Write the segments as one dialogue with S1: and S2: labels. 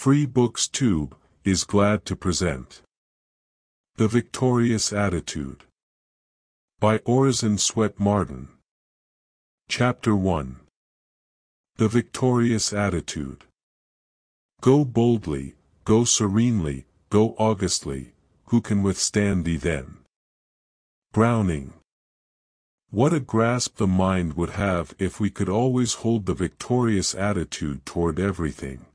S1: Free Books Tube, is glad to present. The Victorious Attitude by Orison Swett Marden. Chapter 1 The Victorious Attitude Go boldly, go serenely, go augustly, who can withstand thee then? Browning What a grasp the mind would have if we could always hold the victorious attitude toward everything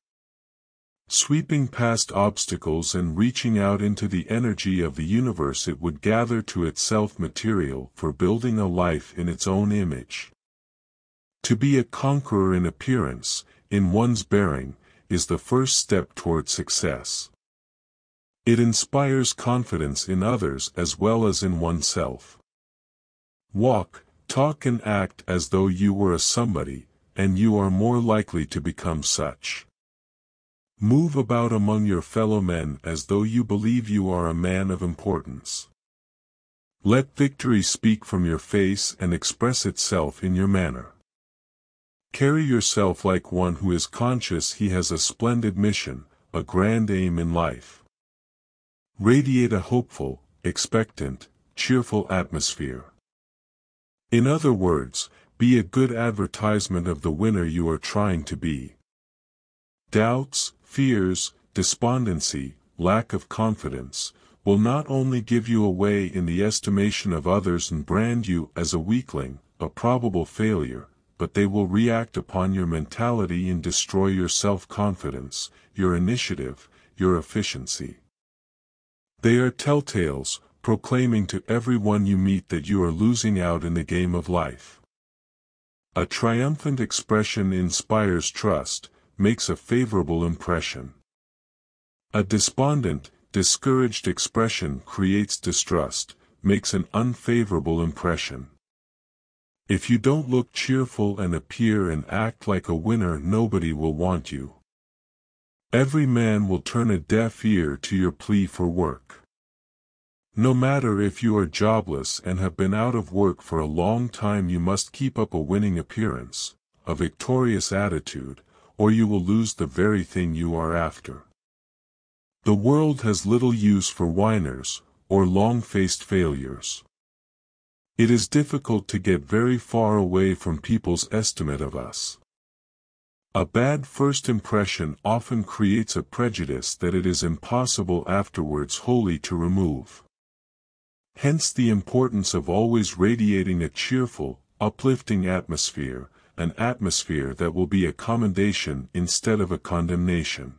S1: sweeping past obstacles and reaching out into the energy of the universe it would gather to itself material for building a life in its own image. To be a conqueror in appearance, in one's bearing, is the first step toward success. It inspires confidence in others as well as in oneself. Walk, talk and act as though you were a somebody, and you are more likely to become such. Move about among your fellow men as though you believe you are a man of importance. Let victory speak from your face and express itself in your manner. Carry yourself like one who is conscious he has a splendid mission, a grand aim in life. Radiate a hopeful, expectant, cheerful atmosphere. In other words, be a good advertisement of the winner you are trying to be. Doubts, fears, despondency, lack of confidence, will not only give you away in the estimation of others and brand you as a weakling, a probable failure, but they will react upon your mentality and destroy your self-confidence, your initiative, your efficiency. They are telltales, proclaiming to everyone you meet that you are losing out in the game of life. A triumphant expression inspires trust, makes a favorable impression. A despondent, discouraged expression creates distrust, makes an unfavorable impression. If you don't look cheerful and appear and act like a winner nobody will want you. Every man will turn a deaf ear to your plea for work. No matter if you are jobless and have been out of work for a long time you must keep up a winning appearance, a victorious attitude, or you will lose the very thing you are after. The world has little use for whiners, or long-faced failures. It is difficult to get very far away from people's estimate of us. A bad first impression often creates a prejudice that it is impossible afterwards wholly to remove. Hence the importance of always radiating a cheerful, uplifting atmosphere, an atmosphere that will be a commendation instead of a condemnation.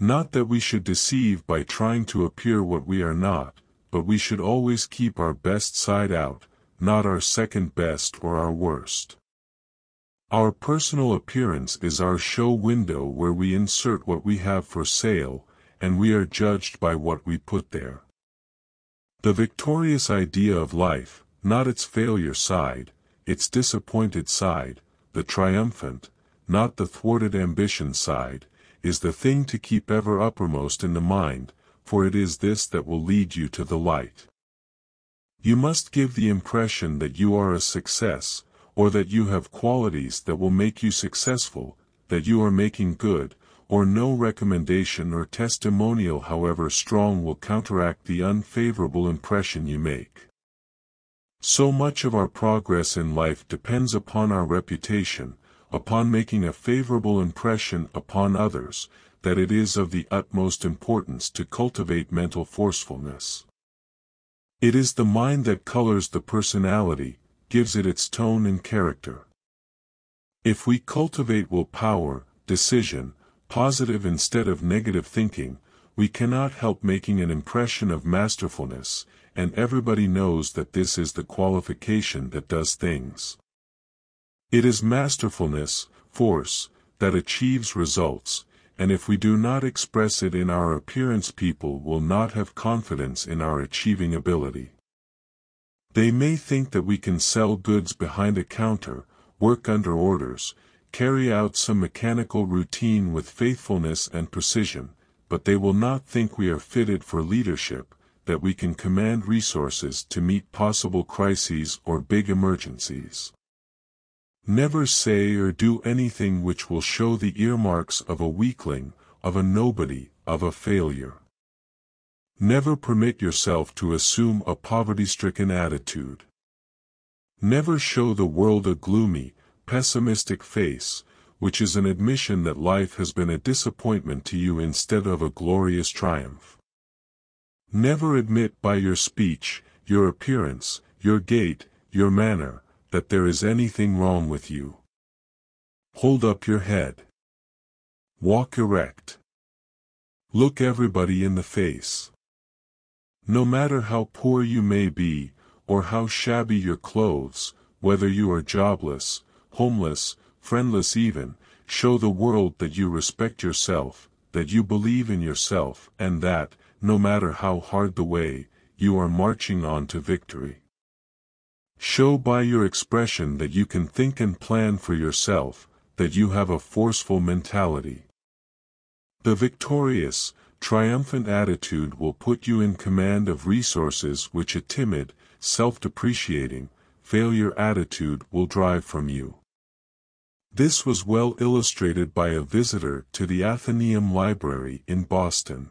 S1: Not that we should deceive by trying to appear what we are not, but we should always keep our best side out, not our second best or our worst. Our personal appearance is our show window where we insert what we have for sale, and we are judged by what we put there. The victorious idea of life, not its failure side, its disappointed side, the triumphant, not the thwarted ambition side, is the thing to keep ever uppermost in the mind, for it is this that will lead you to the light. You must give the impression that you are a success, or that you have qualities that will make you successful, that you are making good, or no recommendation or testimonial however strong will counteract the unfavorable impression you make. So much of our progress in life depends upon our reputation, upon making a favorable impression upon others, that it is of the utmost importance to cultivate mental forcefulness. It is the mind that colors the personality, gives it its tone and character. If we cultivate willpower, decision, positive instead of negative thinking, we cannot help making an impression of masterfulness, and everybody knows that this is the qualification that does things. It is masterfulness, force, that achieves results, and if we do not express it in our appearance people will not have confidence in our achieving ability. They may think that we can sell goods behind a counter, work under orders, carry out some mechanical routine with faithfulness and precision, but they will not think we are fitted for leadership, that we can command resources to meet possible crises or big emergencies. Never say or do anything which will show the earmarks of a weakling, of a nobody, of a failure. Never permit yourself to assume a poverty-stricken attitude. Never show the world a gloomy, pessimistic face, which is an admission that life has been a disappointment to you instead of a glorious triumph. Never admit by your speech, your appearance, your gait, your manner, that there is anything wrong with you. Hold up your head. Walk erect. Look everybody in the face. No matter how poor you may be, or how shabby your clothes, whether you are jobless, homeless, friendless even, show the world that you respect yourself, that you believe in yourself, and that, no matter how hard the way, you are marching on to victory. Show by your expression that you can think and plan for yourself, that you have a forceful mentality. The victorious, triumphant attitude will put you in command of resources which a timid, self-depreciating, failure attitude will drive from you. This was well illustrated by a visitor to the Athenaeum Library in Boston.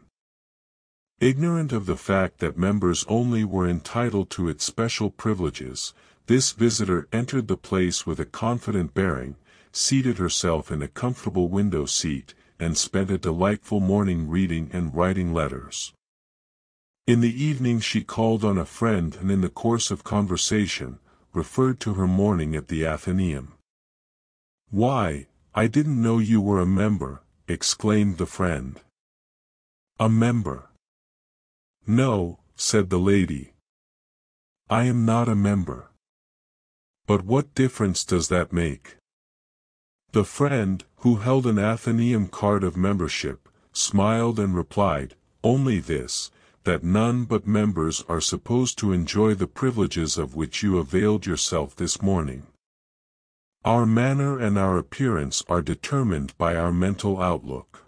S1: Ignorant of the fact that members only were entitled to its special privileges, this visitor entered the place with a confident bearing, seated herself in a comfortable window seat, and spent a delightful morning reading and writing letters. In the evening she called on a friend and in the course of conversation, referred to her morning at the Athenaeum. Why, I didn't know you were a member, exclaimed the friend. A member. No, said the lady. I am not a member. But what difference does that make? The friend, who held an Athenaeum card of membership, smiled and replied, Only this, that none but members are supposed to enjoy the privileges of which you availed yourself this morning. Our manner and our appearance are determined by our mental outlook.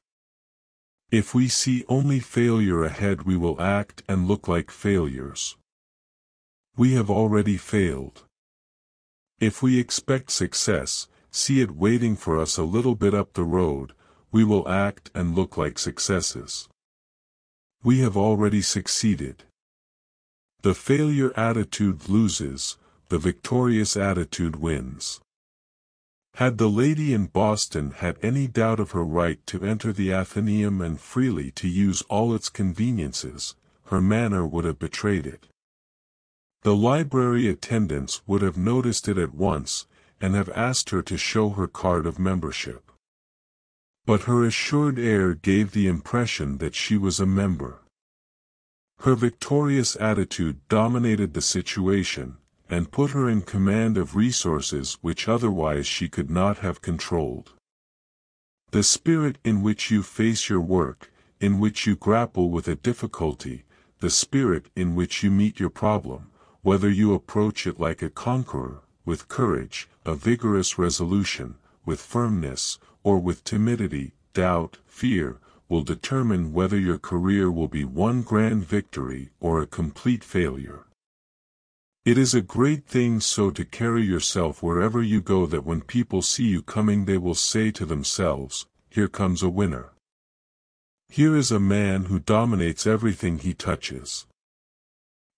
S1: If we see only failure ahead we will act and look like failures. We have already failed. If we expect success, see it waiting for us a little bit up the road, we will act and look like successes. We have already succeeded. The failure attitude loses, the victorious attitude wins. Had the lady in Boston had any doubt of her right to enter the Athenaeum and freely to use all its conveniences, her manner would have betrayed it. The library attendants would have noticed it at once, and have asked her to show her card of membership. But her assured air gave the impression that she was a member. Her victorious attitude dominated the situation, and put her in command of resources which otherwise she could not have controlled. The spirit in which you face your work, in which you grapple with a difficulty, the spirit in which you meet your problem, whether you approach it like a conqueror, with courage, a vigorous resolution, with firmness, or with timidity, doubt, fear, will determine whether your career will be one grand victory or a complete failure. It is a great thing so to carry yourself wherever you go that when people see you coming they will say to themselves, Here comes a winner. Here is a man who dominates everything he touches.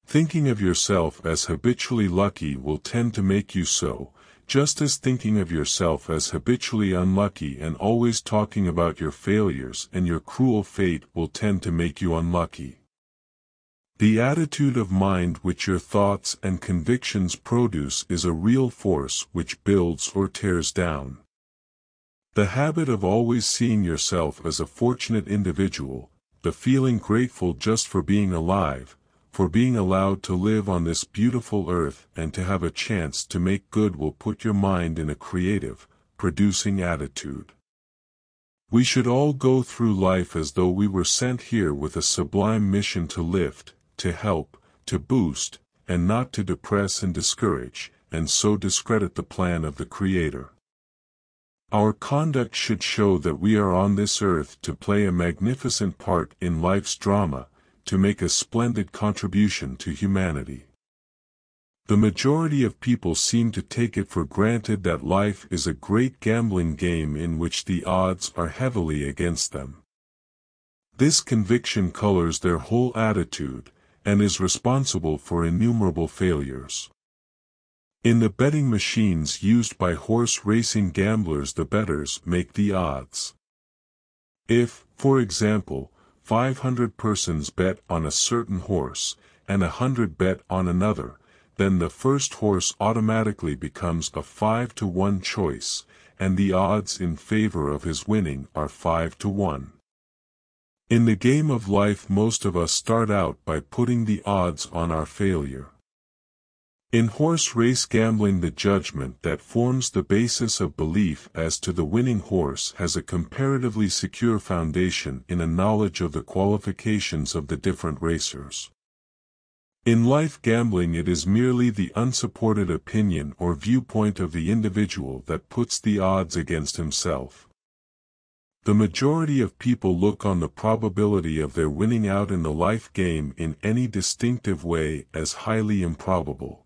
S1: Thinking of yourself as habitually lucky will tend to make you so, just as thinking of yourself as habitually unlucky and always talking about your failures and your cruel fate will tend to make you unlucky. The attitude of mind which your thoughts and convictions produce is a real force which builds or tears down. The habit of always seeing yourself as a fortunate individual, the feeling grateful just for being alive, for being allowed to live on this beautiful earth and to have a chance to make good will put your mind in a creative, producing attitude. We should all go through life as though we were sent here with a sublime mission to lift, to help, to boost, and not to depress and discourage, and so discredit the plan of the Creator. Our conduct should show that we are on this earth to play a magnificent part in life's drama, to make a splendid contribution to humanity. The majority of people seem to take it for granted that life is a great gambling game in which the odds are heavily against them. This conviction colors their whole attitude, and is responsible for innumerable failures. In the betting machines used by horse racing gamblers the bettors make the odds. If, for example, 500 persons bet on a certain horse, and a hundred bet on another, then the first horse automatically becomes a 5 to 1 choice, and the odds in favor of his winning are 5 to 1. In the game of life most of us start out by putting the odds on our failure. In horse race gambling the judgment that forms the basis of belief as to the winning horse has a comparatively secure foundation in a knowledge of the qualifications of the different racers. In life gambling it is merely the unsupported opinion or viewpoint of the individual that puts the odds against himself. The majority of people look on the probability of their winning out in the life game in any distinctive way as highly improbable.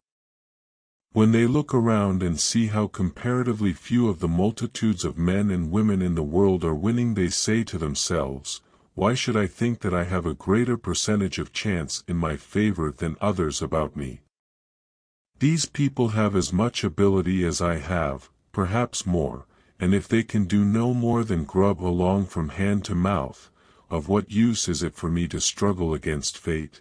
S1: When they look around and see how comparatively few of the multitudes of men and women in the world are winning they say to themselves, why should I think that I have a greater percentage of chance in my favor than others about me? These people have as much ability as I have, perhaps more, and if they can do no more than grub along from hand to mouth, of what use is it for me to struggle against fate?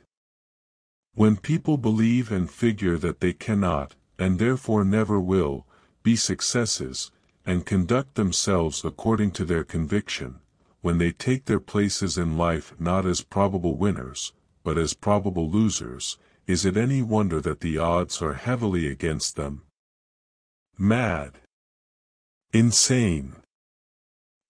S1: When people believe and figure that they cannot, and therefore never will, be successes, and conduct themselves according to their conviction, when they take their places in life not as probable winners, but as probable losers, is it any wonder that the odds are heavily against them? Mad, Insane.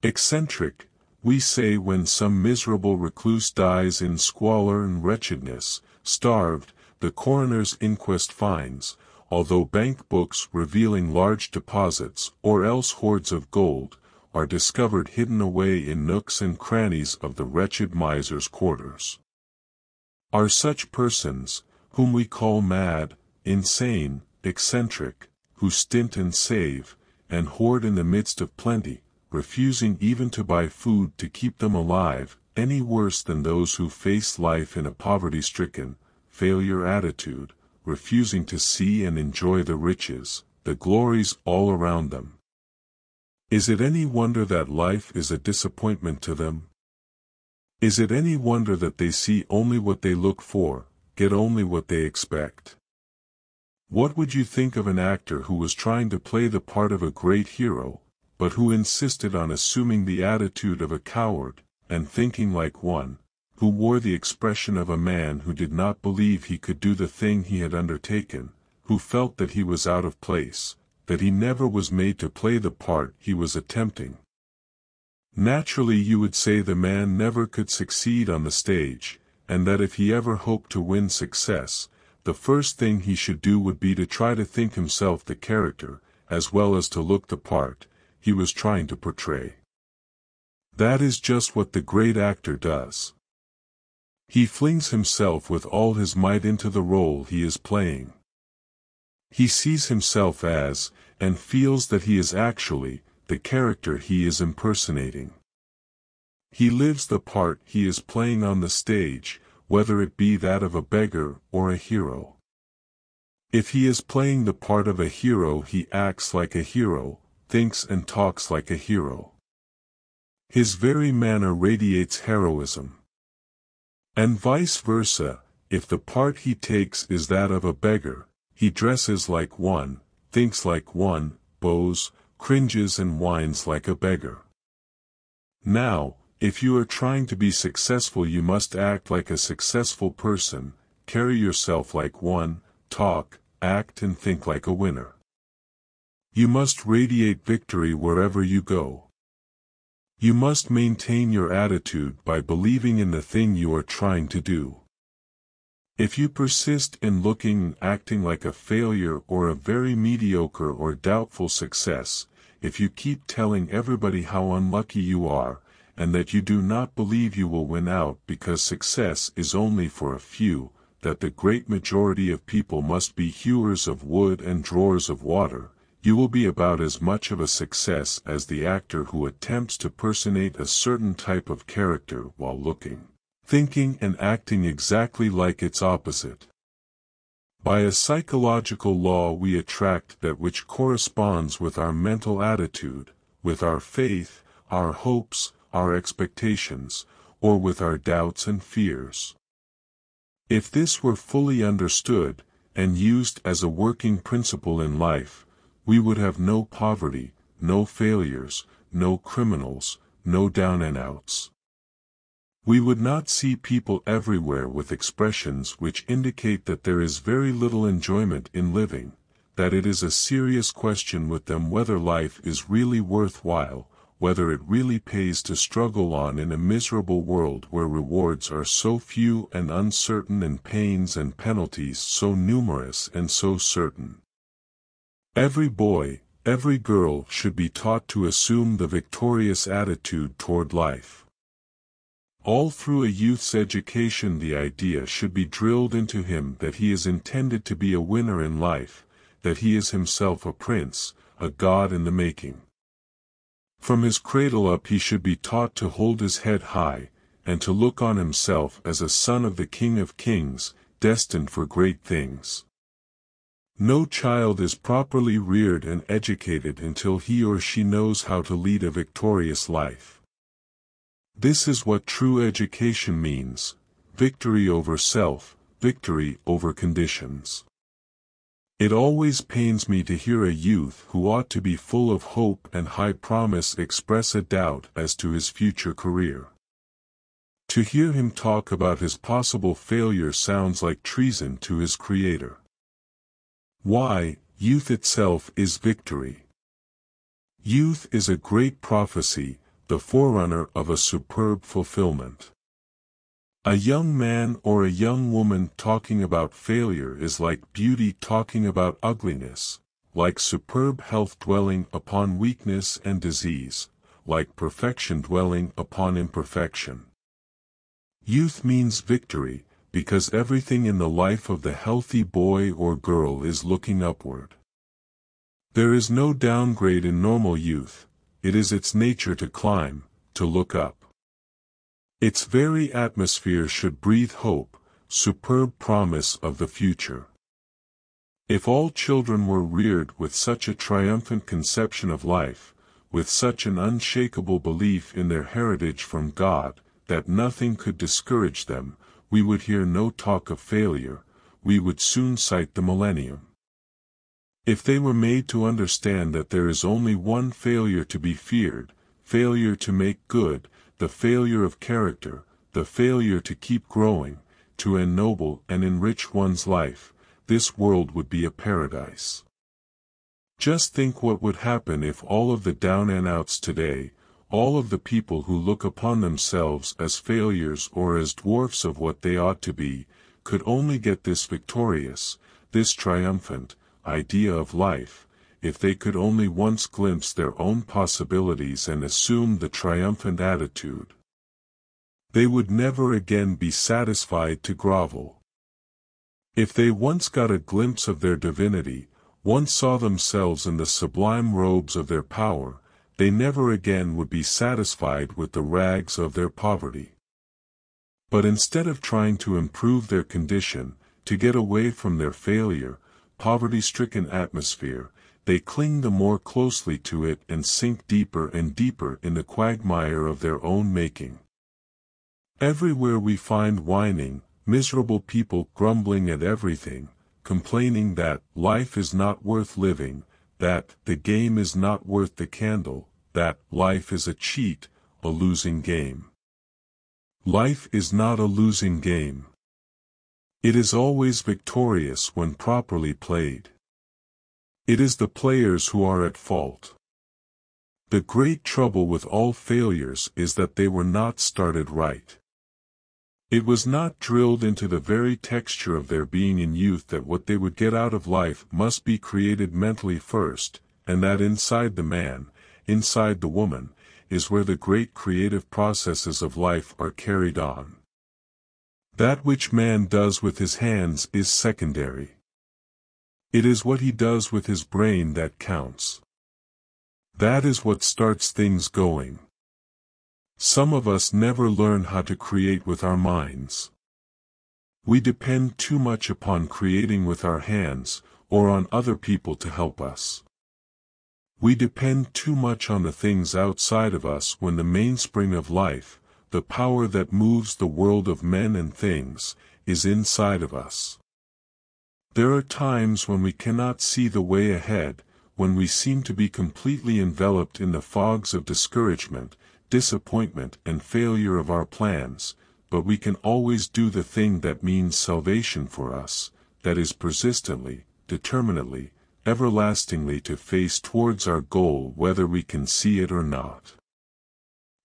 S1: Eccentric, we say when some miserable recluse dies in squalor and wretchedness, starved, the coroner's inquest finds, although bank books revealing large deposits or else hoards of gold, are discovered hidden away in nooks and crannies of the wretched miser's quarters. Are such persons, whom we call mad, insane, eccentric, who stint and save, and hoard in the midst of plenty, refusing even to buy food to keep them alive, any worse than those who face life in a poverty-stricken, failure attitude, refusing to see and enjoy the riches, the glories all around them. Is it any wonder that life is a disappointment to them? Is it any wonder that they see only what they look for, get only what they expect? What would you think of an actor who was trying to play the part of a great hero, but who insisted on assuming the attitude of a coward, and thinking like one, who wore the expression of a man who did not believe he could do the thing he had undertaken, who felt that he was out of place, that he never was made to play the part he was attempting. Naturally you would say the man never could succeed on the stage, and that if he ever hoped to win success, the first thing he should do would be to try to think himself the character, as well as to look the part, he was trying to portray. That is just what the great actor does. He flings himself with all his might into the role he is playing. He sees himself as, and feels that he is actually, the character he is impersonating. He lives the part he is playing on the stage, whether it be that of a beggar or a hero. If he is playing the part of a hero he acts like a hero, thinks and talks like a hero. His very manner radiates heroism. And vice versa, if the part he takes is that of a beggar, he dresses like one, thinks like one, bows, cringes and whines like a beggar. Now, if you are trying to be successful you must act like a successful person, carry yourself like one, talk, act and think like a winner. You must radiate victory wherever you go. You must maintain your attitude by believing in the thing you are trying to do. If you persist in looking and acting like a failure or a very mediocre or doubtful success, if you keep telling everybody how unlucky you are, and that you do not believe you will win out because success is only for a few, that the great majority of people must be hewers of wood and drawers of water, you will be about as much of a success as the actor who attempts to personate a certain type of character while looking, thinking and acting exactly like its opposite. By a psychological law we attract that which corresponds with our mental attitude, with our faith, our hopes, our expectations, or with our doubts and fears. If this were fully understood, and used as a working principle in life, we would have no poverty, no failures, no criminals, no down and outs. We would not see people everywhere with expressions which indicate that there is very little enjoyment in living, that it is a serious question with them whether life is really worthwhile, whether it really pays to struggle on in a miserable world where rewards are so few and uncertain and pains and penalties so numerous and so certain. Every boy, every girl should be taught to assume the victorious attitude toward life. All through a youth's education the idea should be drilled into him that he is intended to be a winner in life, that he is himself a prince, a god in the making. From his cradle up he should be taught to hold his head high, and to look on himself as a son of the King of Kings, destined for great things. No child is properly reared and educated until he or she knows how to lead a victorious life. This is what true education means, victory over self, victory over conditions. It always pains me to hear a youth who ought to be full of hope and high promise express a doubt as to his future career. To hear him talk about his possible failure sounds like treason to his creator. Why, youth itself is victory. Youth is a great prophecy, the forerunner of a superb fulfillment. A young man or a young woman talking about failure is like beauty talking about ugliness, like superb health dwelling upon weakness and disease, like perfection dwelling upon imperfection. Youth means victory, because everything in the life of the healthy boy or girl is looking upward. There is no downgrade in normal youth, it is its nature to climb, to look up. Its very atmosphere should breathe hope, superb promise of the future. If all children were reared with such a triumphant conception of life, with such an unshakable belief in their heritage from God, that nothing could discourage them, we would hear no talk of failure, we would soon sight the millennium. If they were made to understand that there is only one failure to be feared, failure to make good, the failure of character, the failure to keep growing, to ennoble and enrich one's life, this world would be a paradise. Just think what would happen if all of the down and outs today, all of the people who look upon themselves as failures or as dwarfs of what they ought to be, could only get this victorious, this triumphant, idea of life, if they could only once glimpse their own possibilities and assume the triumphant attitude. They would never again be satisfied to grovel. If they once got a glimpse of their divinity, once saw themselves in the sublime robes of their power, they never again would be satisfied with the rags of their poverty. But instead of trying to improve their condition, to get away from their failure, poverty-stricken atmosphere, they cling the more closely to it and sink deeper and deeper in the quagmire of their own making. Everywhere we find whining, miserable people grumbling at everything, complaining that life is not worth living, that the game is not worth the candle, that life is a cheat, a losing game. Life is not a losing game. It is always victorious when properly played. It is the players who are at fault. The great trouble with all failures is that they were not started right. It was not drilled into the very texture of their being in youth that what they would get out of life must be created mentally first, and that inside the man, inside the woman, is where the great creative processes of life are carried on. That which man does with his hands is secondary. It is what he does with his brain that counts. That is what starts things going. Some of us never learn how to create with our minds. We depend too much upon creating with our hands, or on other people to help us. We depend too much on the things outside of us when the mainspring of life, the power that moves the world of men and things, is inside of us. There are times when we cannot see the way ahead, when we seem to be completely enveloped in the fogs of discouragement, disappointment and failure of our plans, but we can always do the thing that means salvation for us, that is persistently, determinately, everlastingly to face towards our goal whether we can see it or not.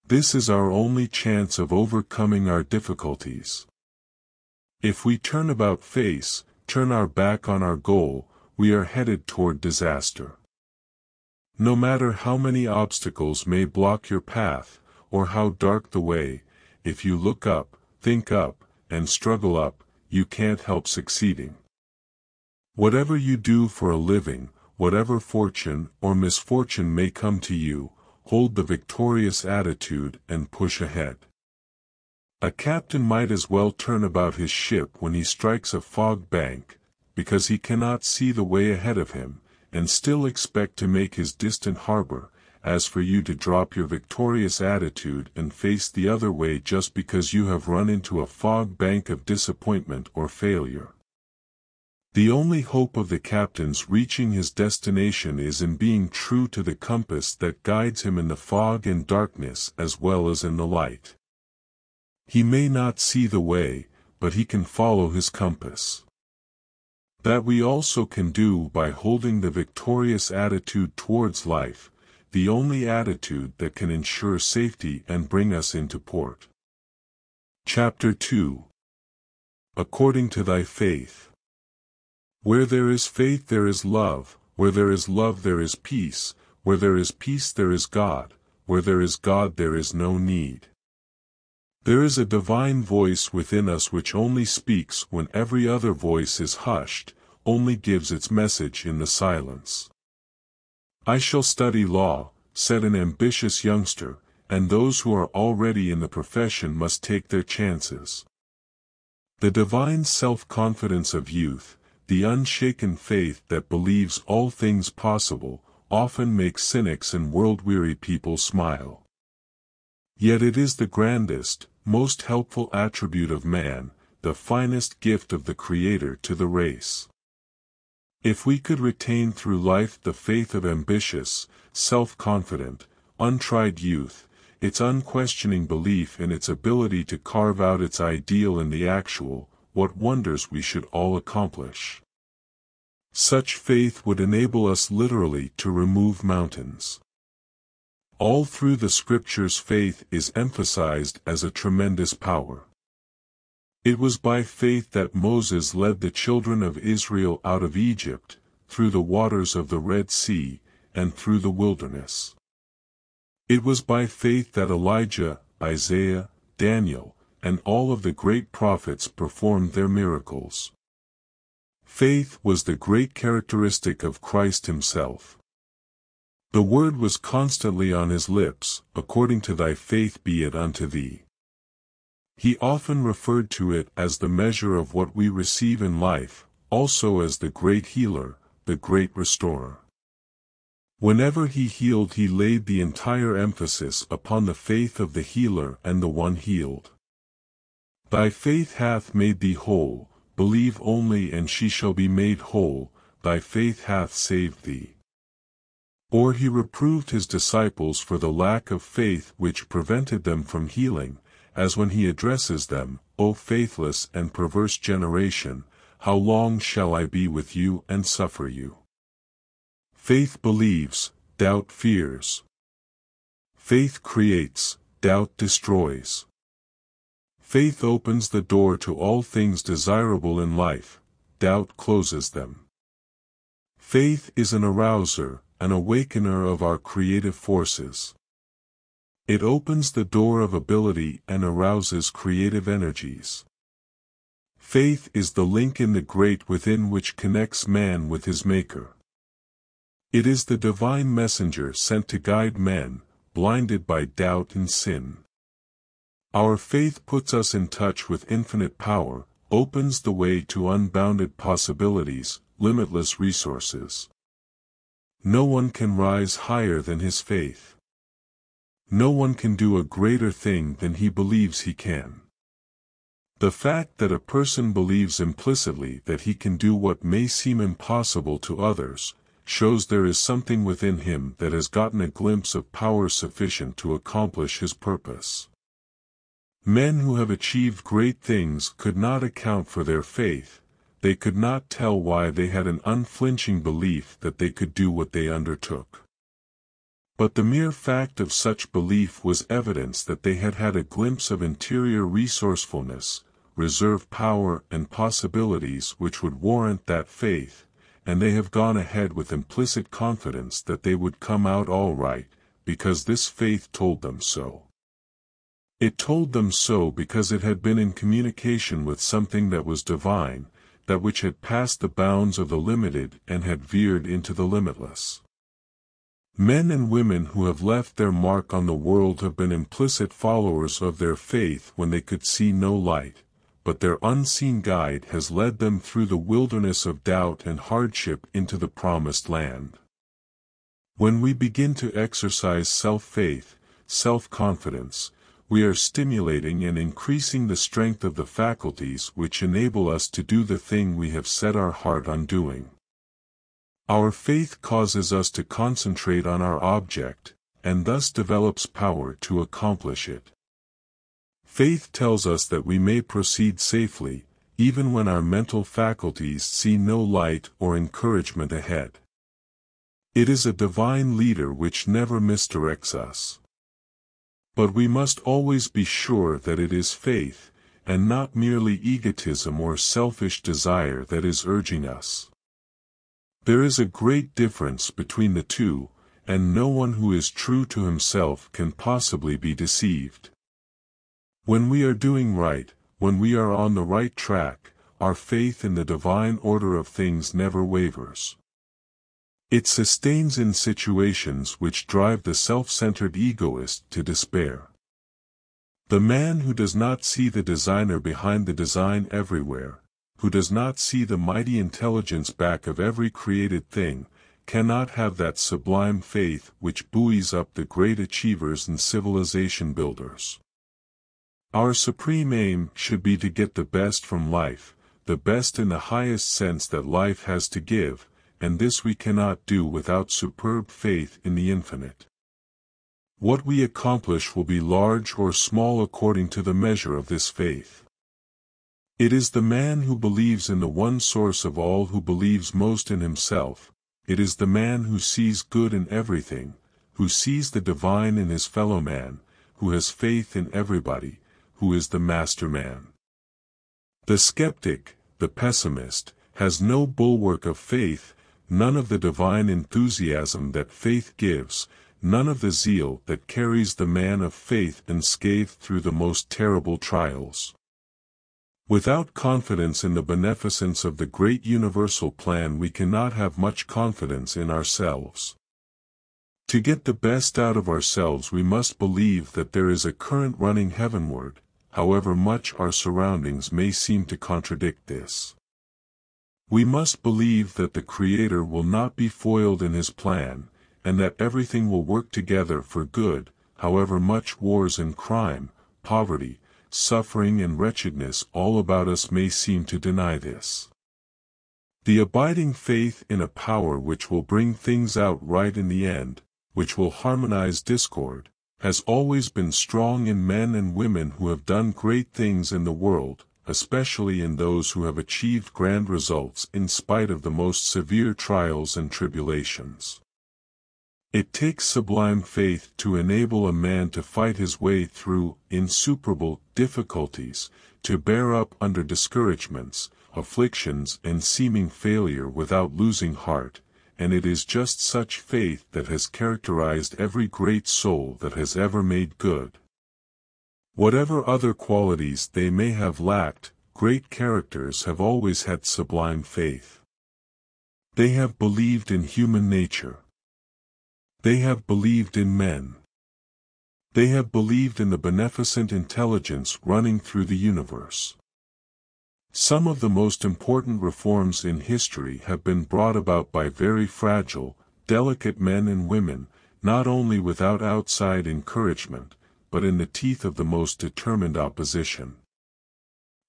S1: This is our only chance of overcoming our difficulties. If we turn about face, turn our back on our goal, we are headed toward disaster. No matter how many obstacles may block your path, or how dark the way, if you look up, think up, and struggle up, you can't help succeeding. Whatever you do for a living, whatever fortune or misfortune may come to you, hold the victorious attitude and push ahead. A captain might as well turn about his ship when he strikes a fog bank, because he cannot see the way ahead of him, and still expect to make his distant harbor, as for you to drop your victorious attitude and face the other way just because you have run into a fog bank of disappointment or failure. The only hope of the captain's reaching his destination is in being true to the compass that guides him in the fog and darkness as well as in the light. He may not see the way, but he can follow his compass. That we also can do by holding the victorious attitude towards life, the only attitude that can ensure safety and bring us into port. Chapter 2 According to thy faith. Where there is faith there is love, where there is love there is peace, where there is peace there is God, where there is God there is no need. There is a divine voice within us which only speaks when every other voice is hushed, only gives its message in the silence. I shall study law, said an ambitious youngster, and those who are already in the profession must take their chances. The divine self-confidence of youth, the unshaken faith that believes all things possible, often makes cynics and world-weary people smile. Yet it is the grandest, most helpful attribute of man, the finest gift of the Creator to the race. If we could retain through life the faith of ambitious, self-confident, untried youth, its unquestioning belief in its ability to carve out its ideal in the actual, what wonders we should all accomplish. Such faith would enable us literally to remove mountains. All through the scriptures faith is emphasized as a tremendous power. It was by faith that Moses led the children of Israel out of Egypt, through the waters of the Red Sea, and through the wilderness. It was by faith that Elijah, Isaiah, Daniel, and all of the great prophets performed their miracles. Faith was the great characteristic of Christ himself. The word was constantly on his lips, according to thy faith be it unto thee. He often referred to it as the measure of what we receive in life, also as the great healer, the great restorer. Whenever he healed he laid the entire emphasis upon the faith of the healer and the one healed. Thy faith hath made thee whole, believe only and she shall be made whole, thy faith hath saved thee. Or he reproved his disciples for the lack of faith which prevented them from healing, as when he addresses them, O faithless and perverse generation, how long shall I be with you and suffer you? Faith believes, doubt fears. Faith creates, doubt destroys. Faith opens the door to all things desirable in life, doubt closes them. Faith is an arouser, an awakener of our creative forces. It opens the door of ability and arouses creative energies. Faith is the link in the great within which connects man with his Maker. It is the divine messenger sent to guide men, blinded by doubt and sin. Our faith puts us in touch with infinite power, opens the way to unbounded possibilities, limitless resources. No one can rise higher than his faith. No one can do a greater thing than he believes he can. The fact that a person believes implicitly that he can do what may seem impossible to others, shows there is something within him that has gotten a glimpse of power sufficient to accomplish his purpose. Men who have achieved great things could not account for their faith, they could not tell why they had an unflinching belief that they could do what they undertook. But the mere fact of such belief was evidence that they had had a glimpse of interior resourcefulness, reserve power and possibilities which would warrant that faith, and they have gone ahead with implicit confidence that they would come out all right, because this faith told them so. It told them so because it had been in communication with something that was divine, that which had passed the bounds of the limited and had veered into the limitless. Men and women who have left their mark on the world have been implicit followers of their faith when they could see no light, but their unseen guide has led them through the wilderness of doubt and hardship into the promised land. When we begin to exercise self-faith, self-confidence, we are stimulating and increasing the strength of the faculties which enable us to do the thing we have set our heart on doing. Our faith causes us to concentrate on our object, and thus develops power to accomplish it. Faith tells us that we may proceed safely, even when our mental faculties see no light or encouragement ahead. It is a divine leader which never misdirects us. But we must always be sure that it is faith, and not merely egotism or selfish desire that is urging us. There is a great difference between the two, and no one who is true to himself can possibly be deceived. When we are doing right, when we are on the right track, our faith in the divine order of things never wavers. It sustains in situations which drive the self-centered egoist to despair. The man who does not see the designer behind the design everywhere, who does not see the mighty intelligence back of every created thing, cannot have that sublime faith which buoys up the great achievers and civilization builders. Our supreme aim should be to get the best from life, the best in the highest sense that life has to give, and this we cannot do without superb faith in the infinite. What we accomplish will be large or small according to the measure of this faith. It is the man who believes in the one source of all who believes most in himself, it is the man who sees good in everything, who sees the divine in his fellow man, who has faith in everybody, who is the master man. The skeptic, the pessimist, has no bulwark of faith, none of the divine enthusiasm that faith gives, none of the zeal that carries the man of faith unscathed through the most terrible trials. Without confidence in the beneficence of the great universal plan we cannot have much confidence in ourselves. To get the best out of ourselves we must believe that there is a current running heavenward, however much our surroundings may seem to contradict this. We must believe that the Creator will not be foiled in his plan, and that everything will work together for good, however much wars and crime, poverty, suffering and wretchedness all about us may seem to deny this. The abiding faith in a power which will bring things out right in the end, which will harmonize discord, has always been strong in men and women who have done great things in the world, especially in those who have achieved grand results in spite of the most severe trials and tribulations. It takes sublime faith to enable a man to fight his way through insuperable difficulties, to bear up under discouragements, afflictions and seeming failure without losing heart, and it is just such faith that has characterized every great soul that has ever made good, Whatever other qualities they may have lacked, great characters have always had sublime faith. They have believed in human nature. They have believed in men. They have believed in the beneficent intelligence running through the universe. Some of the most important reforms in history have been brought about by very fragile, delicate men and women, not only without outside encouragement, but in the teeth of the most determined opposition.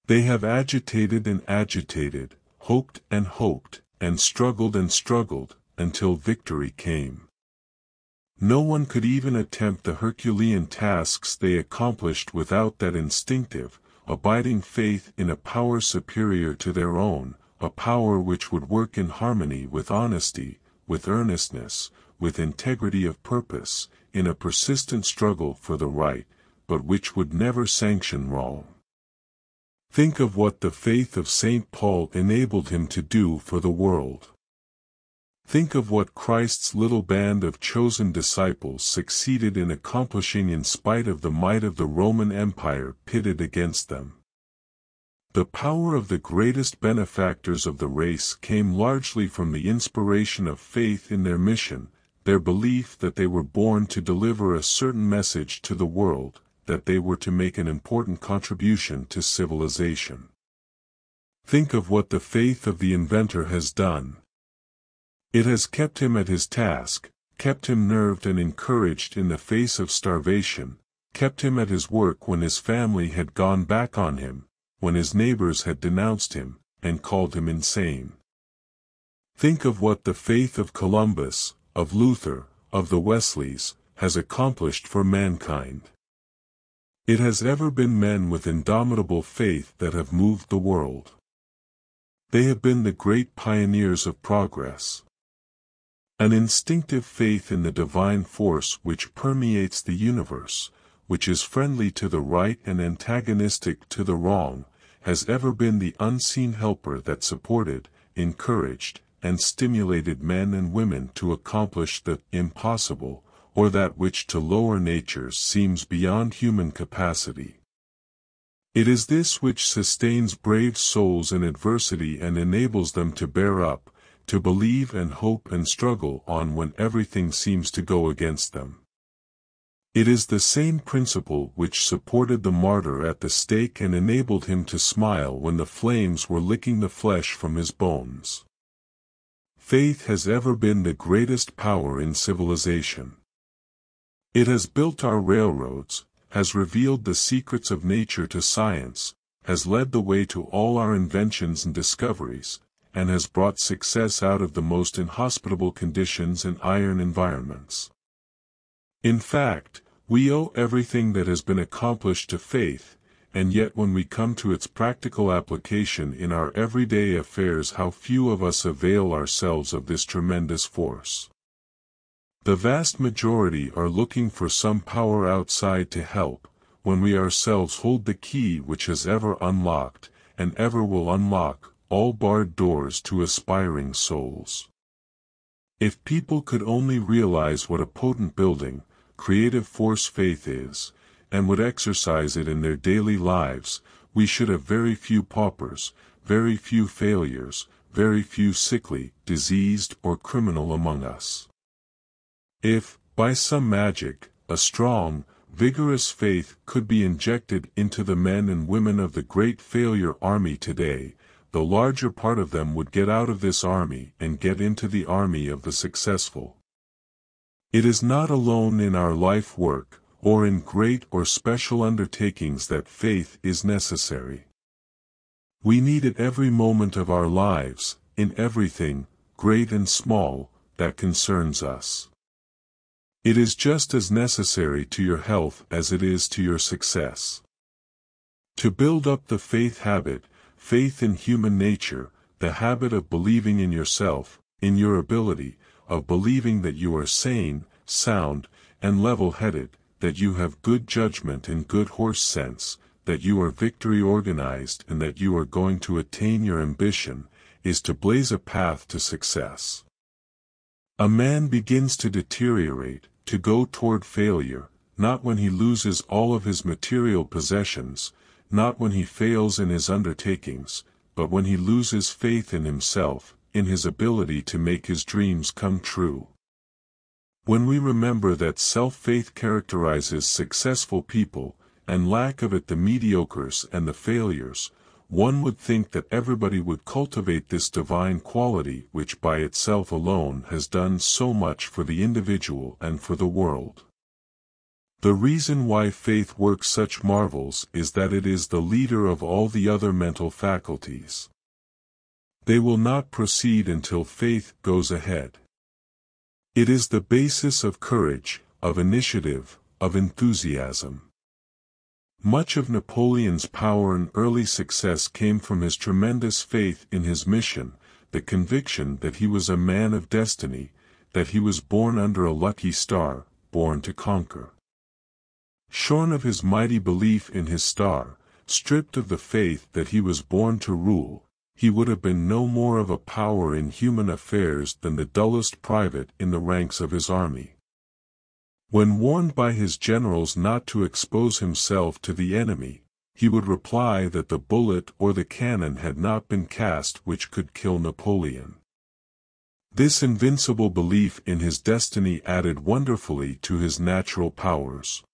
S1: They have agitated and agitated, hoped and hoped, and struggled and struggled, until victory came. No one could even attempt the Herculean tasks they accomplished without that instinctive, abiding faith in a power superior to their own, a power which would work in harmony with honesty, with earnestness, with integrity of purpose, in a persistent struggle for the right, but which would never sanction wrong. Think of what the faith of St. Paul enabled him to do for the world. Think of what Christ's little band of chosen disciples succeeded in accomplishing in spite of the might of the Roman Empire pitted against them. The power of the greatest benefactors of the race came largely from the inspiration of faith in their mission, their belief that they were born to deliver a certain message to the world, that they were to make an important contribution to civilization. Think of what the faith of the inventor has done. It has kept him at his task, kept him nerved and encouraged in the face of starvation, kept him at his work when his family had gone back on him, when his neighbors had denounced him, and called him insane. Think of what the faith of Columbus, of Luther, of the Wesleys, has accomplished for mankind. It has ever been men with indomitable faith that have moved the world. They have been the great pioneers of progress. An instinctive faith in the divine force which permeates the universe, which is friendly to the right and antagonistic to the wrong, has ever been the unseen helper that supported, encouraged, and stimulated men and women to accomplish the impossible, or that which to lower natures seems beyond human capacity. It is this which sustains brave souls in adversity and enables them to bear up, to believe and hope and struggle on when everything seems to go against them. It is the same principle which supported the martyr at the stake and enabled him to smile when the flames were licking the flesh from his bones faith has ever been the greatest power in civilization. It has built our railroads, has revealed the secrets of nature to science, has led the way to all our inventions and discoveries, and has brought success out of the most inhospitable conditions and iron environments. In fact, we owe everything that has been accomplished to faith, and yet when we come to its practical application in our everyday affairs how few of us avail ourselves of this tremendous force. The vast majority are looking for some power outside to help, when we ourselves hold the key which has ever unlocked, and ever will unlock, all barred doors to aspiring souls. If people could only realize what a potent building, creative force faith is, and would exercise it in their daily lives, we should have very few paupers, very few failures, very few sickly, diseased or criminal among us. If, by some magic, a strong, vigorous faith could be injected into the men and women of the great failure army today, the larger part of them would get out of this army and get into the army of the successful. It is not alone in our life work, or in great or special undertakings that faith is necessary. We need it every moment of our lives, in everything, great and small, that concerns us. It is just as necessary to your health as it is to your success. To build up the faith habit, faith in human nature, the habit of believing in yourself, in your ability, of believing that you are sane, sound, and level-headed, that you have good judgment and good horse sense, that you are victory organized and that you are going to attain your ambition, is to blaze a path to success. A man begins to deteriorate, to go toward failure, not when he loses all of his material possessions, not when he fails in his undertakings, but when he loses faith in himself, in his ability to make his dreams come true. When we remember that self-faith characterizes successful people, and lack of it the mediocres and the failures, one would think that everybody would cultivate this divine quality which by itself alone has done so much for the individual and for the world. The reason why faith works such marvels is that it is the leader of all the other mental faculties. They will not proceed until faith goes ahead. It is the basis of courage, of initiative, of enthusiasm. Much of Napoleon's power and early success came from his tremendous faith in his mission, the conviction that he was a man of destiny, that he was born under a lucky star, born to conquer. Shorn of his mighty belief in his star, stripped of the faith that he was born to rule, he would have been no more of a power in human affairs than the dullest private in the ranks of his army. When warned by his generals not to expose himself to the enemy, he would reply that the bullet or the cannon had not been cast which could kill Napoleon. This invincible belief in his destiny added wonderfully to his natural powers.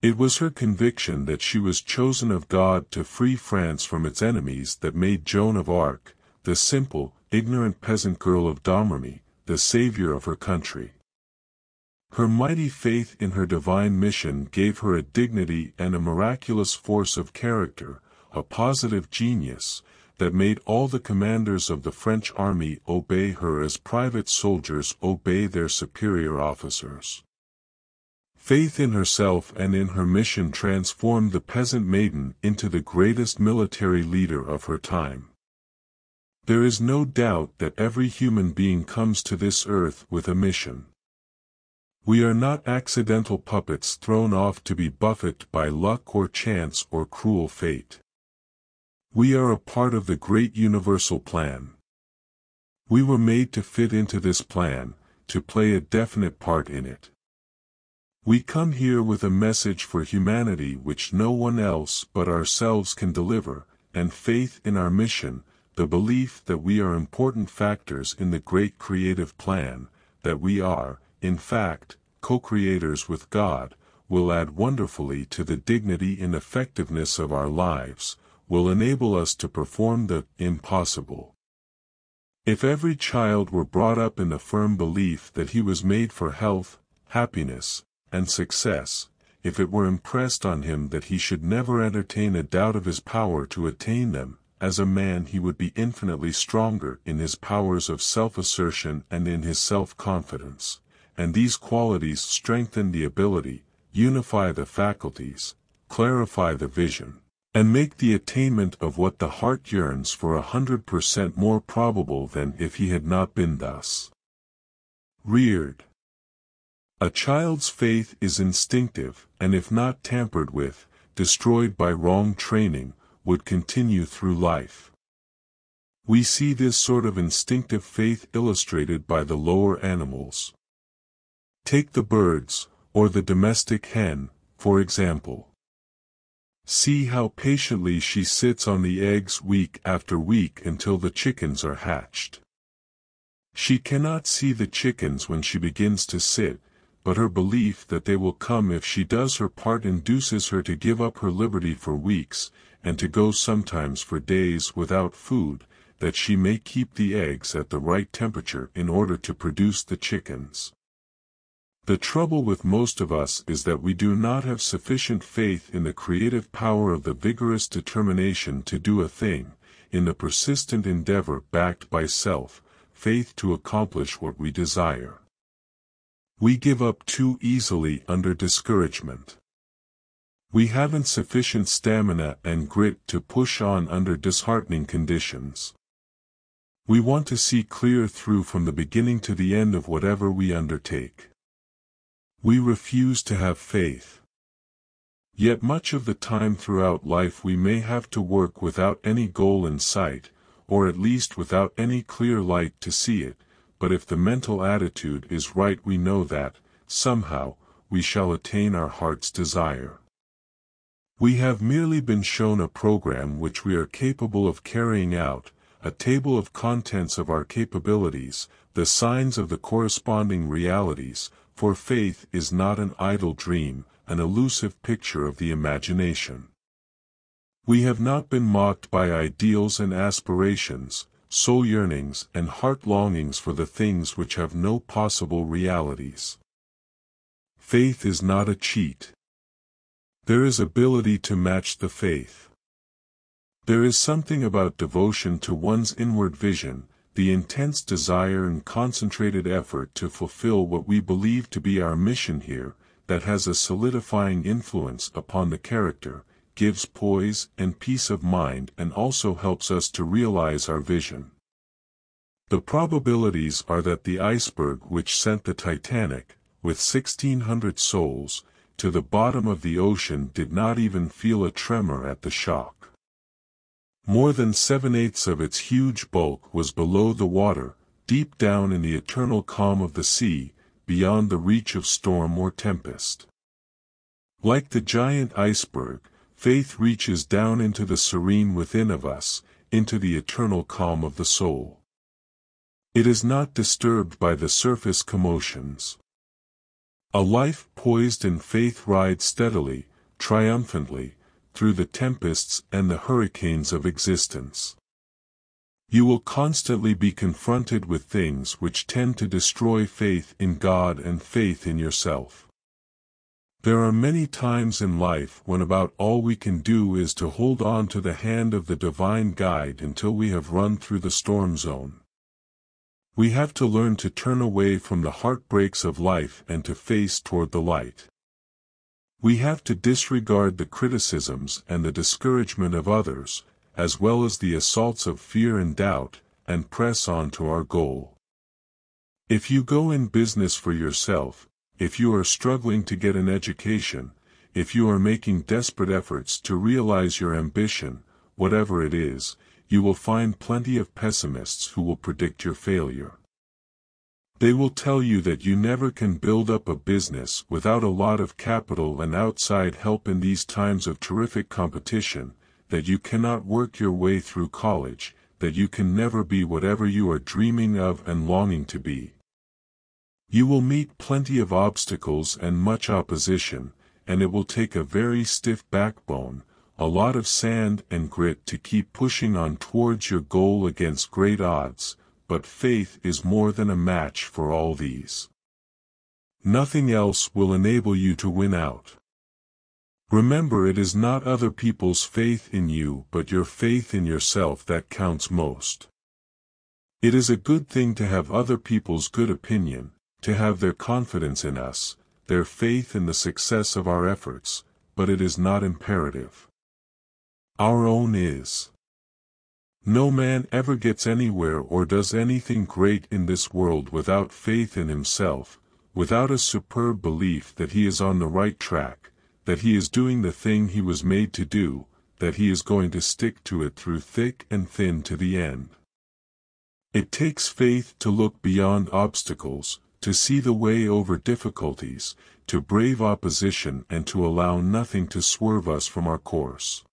S1: It was her conviction that she was chosen of God to free France from its enemies that made Joan of Arc, the simple, ignorant peasant girl of Domremy, the savior of her country. Her mighty faith in her divine mission gave her a dignity and a miraculous force of character, a positive genius, that made all the commanders of the French army obey her as private soldiers obey their superior officers faith in herself and in her mission transformed the peasant maiden into the greatest military leader of her time. There is no doubt that every human being comes to this earth with a mission. We are not accidental puppets thrown off to be buffeted by luck or chance or cruel fate. We are a part of the great universal plan. We were made to fit into this plan, to play a definite part in it. We come here with a message for humanity which no one else but ourselves can deliver, and faith in our mission, the belief that we are important factors in the great creative plan, that we are, in fact, co-creators with God, will add wonderfully to the dignity and effectiveness of our lives, will enable us to perform the impossible. If every child were brought up in the firm belief that he was made for health, happiness, and success, if it were impressed on him that he should never entertain a doubt of his power to attain them, as a man he would be infinitely stronger in his powers of self-assertion and in his self-confidence, and these qualities strengthen the ability, unify the faculties, clarify the vision, and make the attainment of what the heart yearns for a hundred percent more probable than if he had not been thus reared. A child's faith is instinctive, and if not tampered with, destroyed by wrong training, would continue through life. We see this sort of instinctive faith illustrated by the lower animals. Take the birds, or the domestic hen, for example. See how patiently she sits on the eggs week after week until the chickens are hatched. She cannot see the chickens when she begins to sit, but her belief that they will come if she does her part induces her to give up her liberty for weeks, and to go sometimes for days without food, that she may keep the eggs at the right temperature in order to produce the chickens. The trouble with most of us is that we do not have sufficient faith in the creative power of the vigorous determination to do a thing, in the persistent endeavor backed by self, faith to accomplish what we desire. We give up too easily under discouragement. We haven't sufficient stamina and grit to push on under disheartening conditions. We want to see clear through from the beginning to the end of whatever we undertake. We refuse to have faith. Yet much of the time throughout life we may have to work without any goal in sight, or at least without any clear light to see it, but if the mental attitude is right we know that, somehow, we shall attain our heart's desire. We have merely been shown a program which we are capable of carrying out, a table of contents of our capabilities, the signs of the corresponding realities, for faith is not an idle dream, an elusive picture of the imagination. We have not been mocked by ideals and aspirations, soul yearnings and heart longings for the things which have no possible realities. Faith is not a cheat. There is ability to match the faith. There is something about devotion to one's inward vision, the intense desire and concentrated effort to fulfill what we believe to be our mission here, that has a solidifying influence upon the character, gives poise and peace of mind and also helps us to realize our vision. The probabilities are that the iceberg which sent the Titanic, with 1,600 souls, to the bottom of the ocean did not even feel a tremor at the shock. More than seven-eighths of its huge bulk was below the water, deep down in the eternal calm of the sea, beyond the reach of storm or tempest. Like the giant iceberg, faith reaches down into the serene within of us, into the eternal calm of the soul. It is not disturbed by the surface commotions. A life poised in faith rides steadily, triumphantly, through the tempests and the hurricanes of existence. You will constantly be confronted with things which tend to destroy faith in God and faith in yourself. There are many times in life when about all we can do is to hold on to the hand of the divine guide until we have run through the storm zone. We have to learn to turn away from the heartbreaks of life and to face toward the light. We have to disregard the criticisms and the discouragement of others, as well as the assaults of fear and doubt, and press on to our goal. If you go in business for yourself if you are struggling to get an education, if you are making desperate efforts to realize your ambition, whatever it is, you will find plenty of pessimists who will predict your failure. They will tell you that you never can build up a business without a lot of capital and outside help in these times of terrific competition, that you cannot work your way through college, that you can never be whatever you are dreaming of and longing to be, you will meet plenty of obstacles and much opposition, and it will take a very stiff backbone, a lot of sand and grit to keep pushing on towards your goal against great odds, but faith is more than a match for all these. Nothing else will enable you to win out. Remember it is not other people's faith in you but your faith in yourself that counts most. It is a good thing to have other people's good opinion, to have their confidence in us, their faith in the success of our efforts, but it is not imperative. Our own is. No man ever gets anywhere or does anything great in this world without faith in himself, without a superb belief that he is on the right track, that he is doing the thing he was made to do, that he is going to stick to it through thick and thin to the end. It takes faith to look beyond obstacles, to see the way over difficulties, to brave opposition and to allow nothing to swerve us from our course.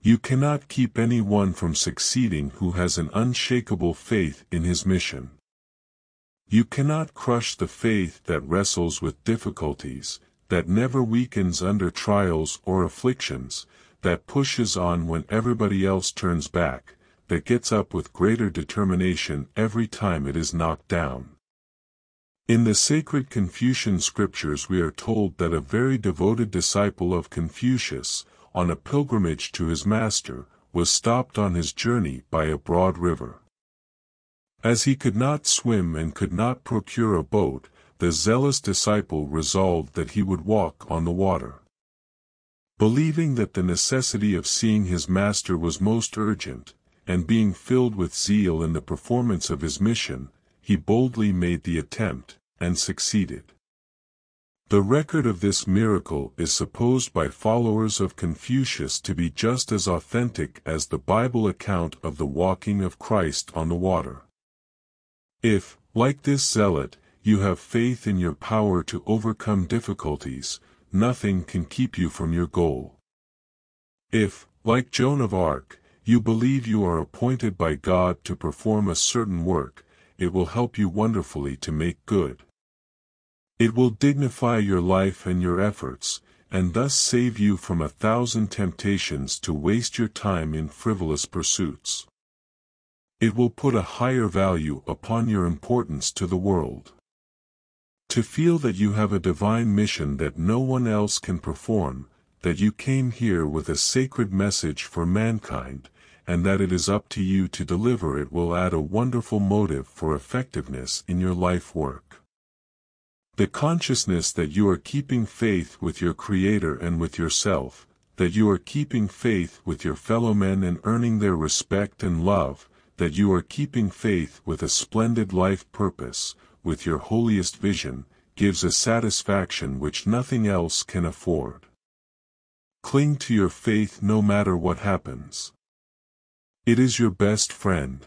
S1: You cannot keep anyone from succeeding who has an unshakable faith in his mission. You cannot crush the faith that wrestles with difficulties, that never weakens under trials or afflictions, that pushes on when everybody else turns back, that gets up with greater determination every time it is knocked down. In the sacred Confucian scriptures we are told that a very devoted disciple of Confucius, on a pilgrimage to his master, was stopped on his journey by a broad river. As he could not swim and could not procure a boat, the zealous disciple resolved that he would walk on the water. Believing that the necessity of seeing his master was most urgent, and being filled with zeal in the performance of his mission, he boldly made the attempt, and succeeded. The record of this miracle is supposed by followers of Confucius to be just as authentic as the Bible account of the walking of Christ on the water. If, like this zealot, you have faith in your power to overcome difficulties, nothing can keep you from your goal. If, like Joan of Arc, you believe you are appointed by God to perform a certain work, it will help you wonderfully to make good. It will dignify your life and your efforts, and thus save you from a thousand temptations to waste your time in frivolous pursuits. It will put a higher value upon your importance to the world. To feel that you have a divine mission that no one else can perform, that you came here with a sacred message for mankind, and that it is up to you to deliver it will add a wonderful motive for effectiveness in your life work. The consciousness that you are keeping faith with your Creator and with yourself, that you are keeping faith with your fellow men and earning their respect and love, that you are keeping faith with a splendid life purpose, with your holiest vision, gives a satisfaction which nothing else can afford. Cling to your faith no matter what happens. It is your best friend.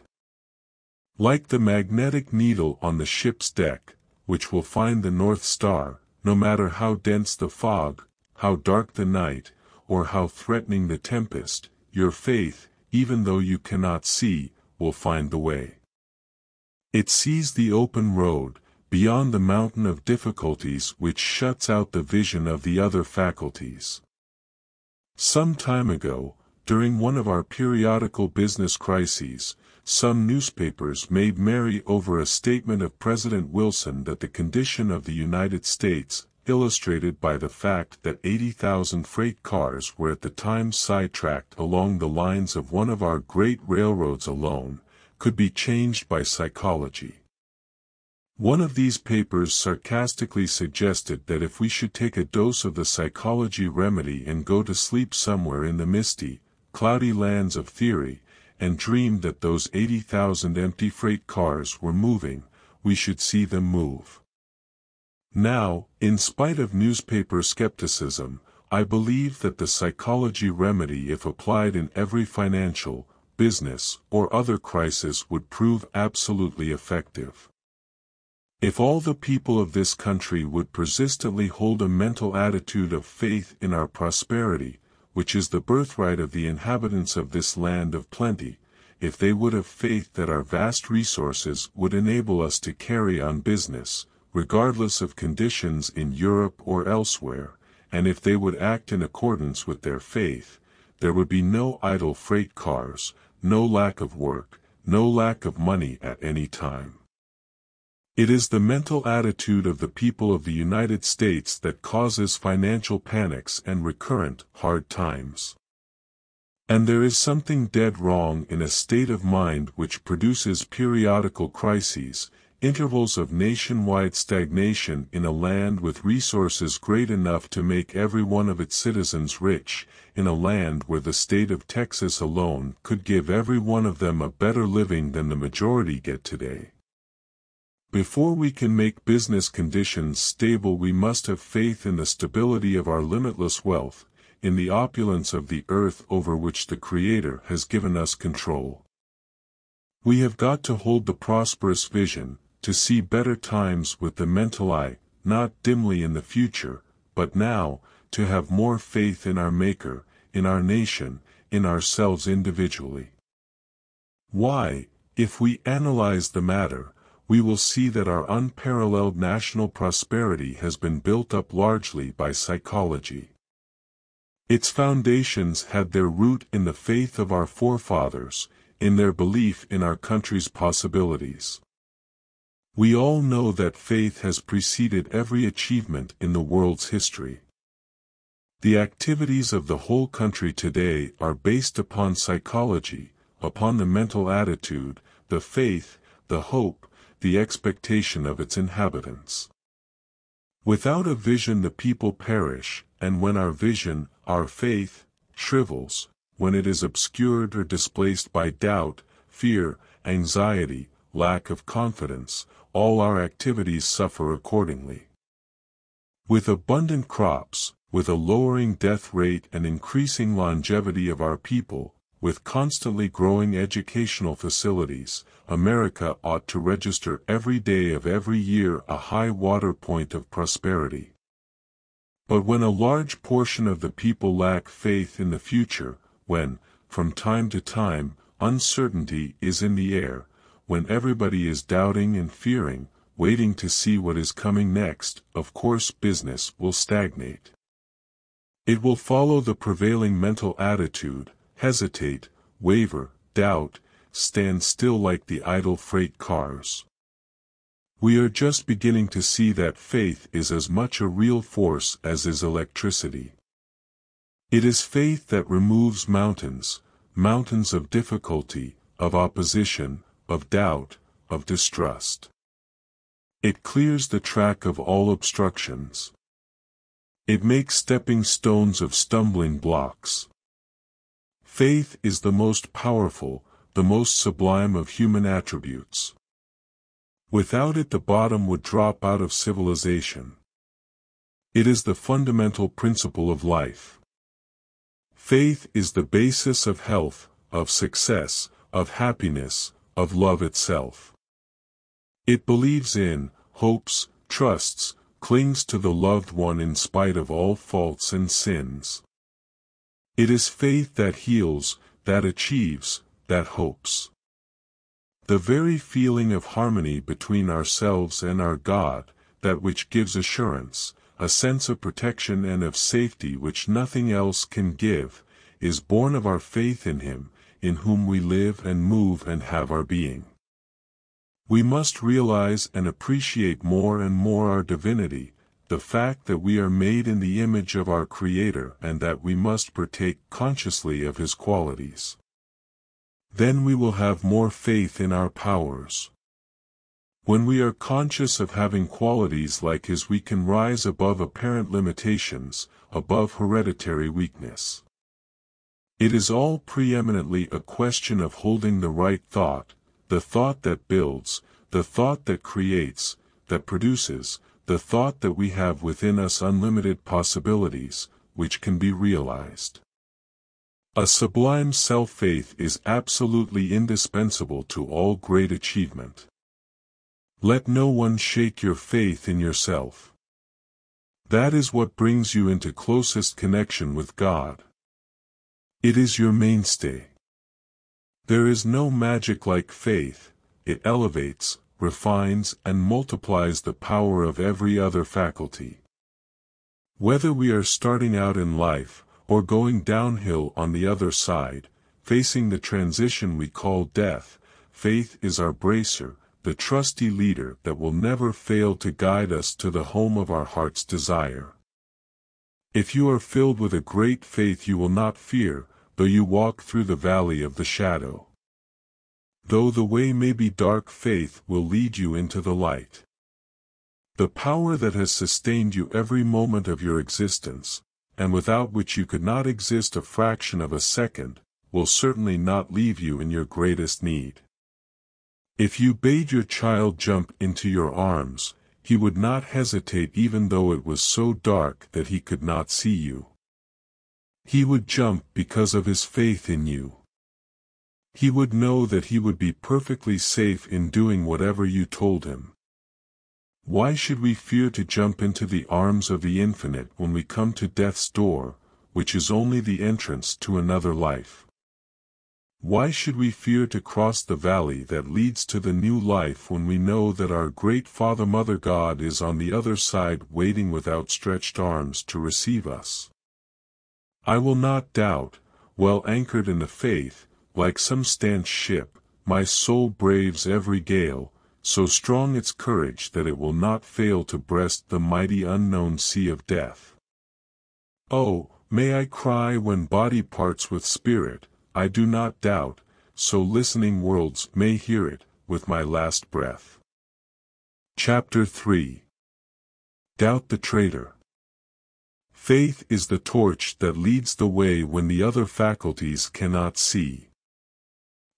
S1: Like the magnetic needle on the ship's deck, which will find the North Star, no matter how dense the fog, how dark the night, or how threatening the tempest, your faith, even though you cannot see, will find the way. It sees the open road, beyond the mountain of difficulties which shuts out the vision of the other faculties. Some time ago, during one of our periodical business crises, some newspapers made merry over a statement of President Wilson that the condition of the United States, illustrated by the fact that 80,000 freight cars were at the time sidetracked along the lines of one of our great railroads alone, could be changed by psychology. One of these papers sarcastically suggested that if we should take a dose of the psychology remedy and go to sleep somewhere in the misty, cloudy lands of theory, and dreamed that those 80,000 empty freight cars were moving, we should see them move. Now, in spite of newspaper skepticism, I believe that the psychology remedy if applied in every financial, business, or other crisis would prove absolutely effective. If all the people of this country would persistently hold a mental attitude of faith in our prosperity, which is the birthright of the inhabitants of this land of plenty, if they would have faith that our vast resources would enable us to carry on business, regardless of conditions in Europe or elsewhere, and if they would act in accordance with their faith, there would be no idle freight cars, no lack of work, no lack of money at any time. It is the mental attitude of the people of the United States that causes financial panics and recurrent hard times. And there is something dead wrong in a state of mind which produces periodical crises, intervals of nationwide stagnation in a land with resources great enough to make every one of its citizens rich, in a land where the state of Texas alone could give every one of them a better living than the majority get today. Before we can make business conditions stable we must have faith in the stability of our limitless wealth, in the opulence of the earth over which the Creator has given us control. We have got to hold the prosperous vision, to see better times with the mental eye, not dimly in the future, but now, to have more faith in our Maker, in our nation, in ourselves individually. Why, if we analyze the matter, we will see that our unparalleled national prosperity has been built up largely by psychology. Its foundations had their root in the faith of our forefathers, in their belief in our country's possibilities. We all know that faith has preceded every achievement in the world's history. The activities of the whole country today are based upon psychology, upon the mental attitude, the faith, the hope, the expectation of its inhabitants. Without a vision the people perish, and when our vision, our faith, shrivels, when it is obscured or displaced by doubt, fear, anxiety, lack of confidence, all our activities suffer accordingly. With abundant crops, with a lowering death rate and increasing longevity of our people, with constantly growing educational facilities, America ought to register every day of every year a high water point of prosperity. But when a large portion of the people lack faith in the future, when, from time to time, uncertainty is in the air, when everybody is doubting and fearing, waiting to see what is coming next, of course business will stagnate. It will follow the prevailing mental attitude, hesitate, waver, doubt, stand still like the idle freight cars. We are just beginning to see that faith is as much a real force as is electricity. It is faith that removes mountains, mountains of difficulty, of opposition, of doubt, of distrust. It clears the track of all obstructions. It makes stepping stones of stumbling blocks. Faith is the most powerful, the most sublime of human attributes. Without it the bottom would drop out of civilization. It is the fundamental principle of life. Faith is the basis of health, of success, of happiness, of love itself. It believes in, hopes, trusts, clings to the loved one in spite of all faults and sins. It is faith that heals, that achieves, that hopes. The very feeling of harmony between ourselves and our God, that which gives assurance, a sense of protection and of safety which nothing else can give, is born of our faith in Him, in whom we live and move and have our being. We must realize and appreciate more and more our divinity, the fact that we are made in the image of our Creator and that we must partake consciously of His qualities. Then we will have more faith in our powers. When we are conscious of having qualities like His we can rise above apparent limitations, above hereditary weakness. It is all preeminently a question of holding the right thought, the thought that builds, the thought that creates, that produces, the thought that we have within us unlimited possibilities, which can be realized. A sublime self-faith is absolutely indispensable to all great achievement. Let no one shake your faith in yourself. That is what brings you into closest connection with God. It is your mainstay. There is no magic like faith, it elevates, refines and multiplies the power of every other faculty. Whether we are starting out in life, or going downhill on the other side, facing the transition we call death, faith is our bracer, the trusty leader that will never fail to guide us to the home of our heart's desire. If you are filled with a great faith you will not fear, though you walk through the valley of the shadow. Though the way may be dark faith will lead you into the light. The power that has sustained you every moment of your existence, and without which you could not exist a fraction of a second, will certainly not leave you in your greatest need. If you bade your child jump into your arms, he would not hesitate even though it was so dark that he could not see you. He would jump because of his faith in you he would know that he would be perfectly safe in doing whatever you told him. Why should we fear to jump into the arms of the infinite when we come to death's door, which is only the entrance to another life? Why should we fear to cross the valley that leads to the new life when we know that our great Father Mother God is on the other side waiting with outstretched arms to receive us? I will not doubt, well anchored in the faith, like some stanch ship, my soul braves every gale, so strong its courage that it will not fail to breast the mighty unknown sea of death. Oh, may I cry when body parts with spirit, I do not doubt, so listening worlds may hear it, with my last breath. Chapter 3 Doubt the Traitor Faith is the torch that leads the way when the other faculties cannot see.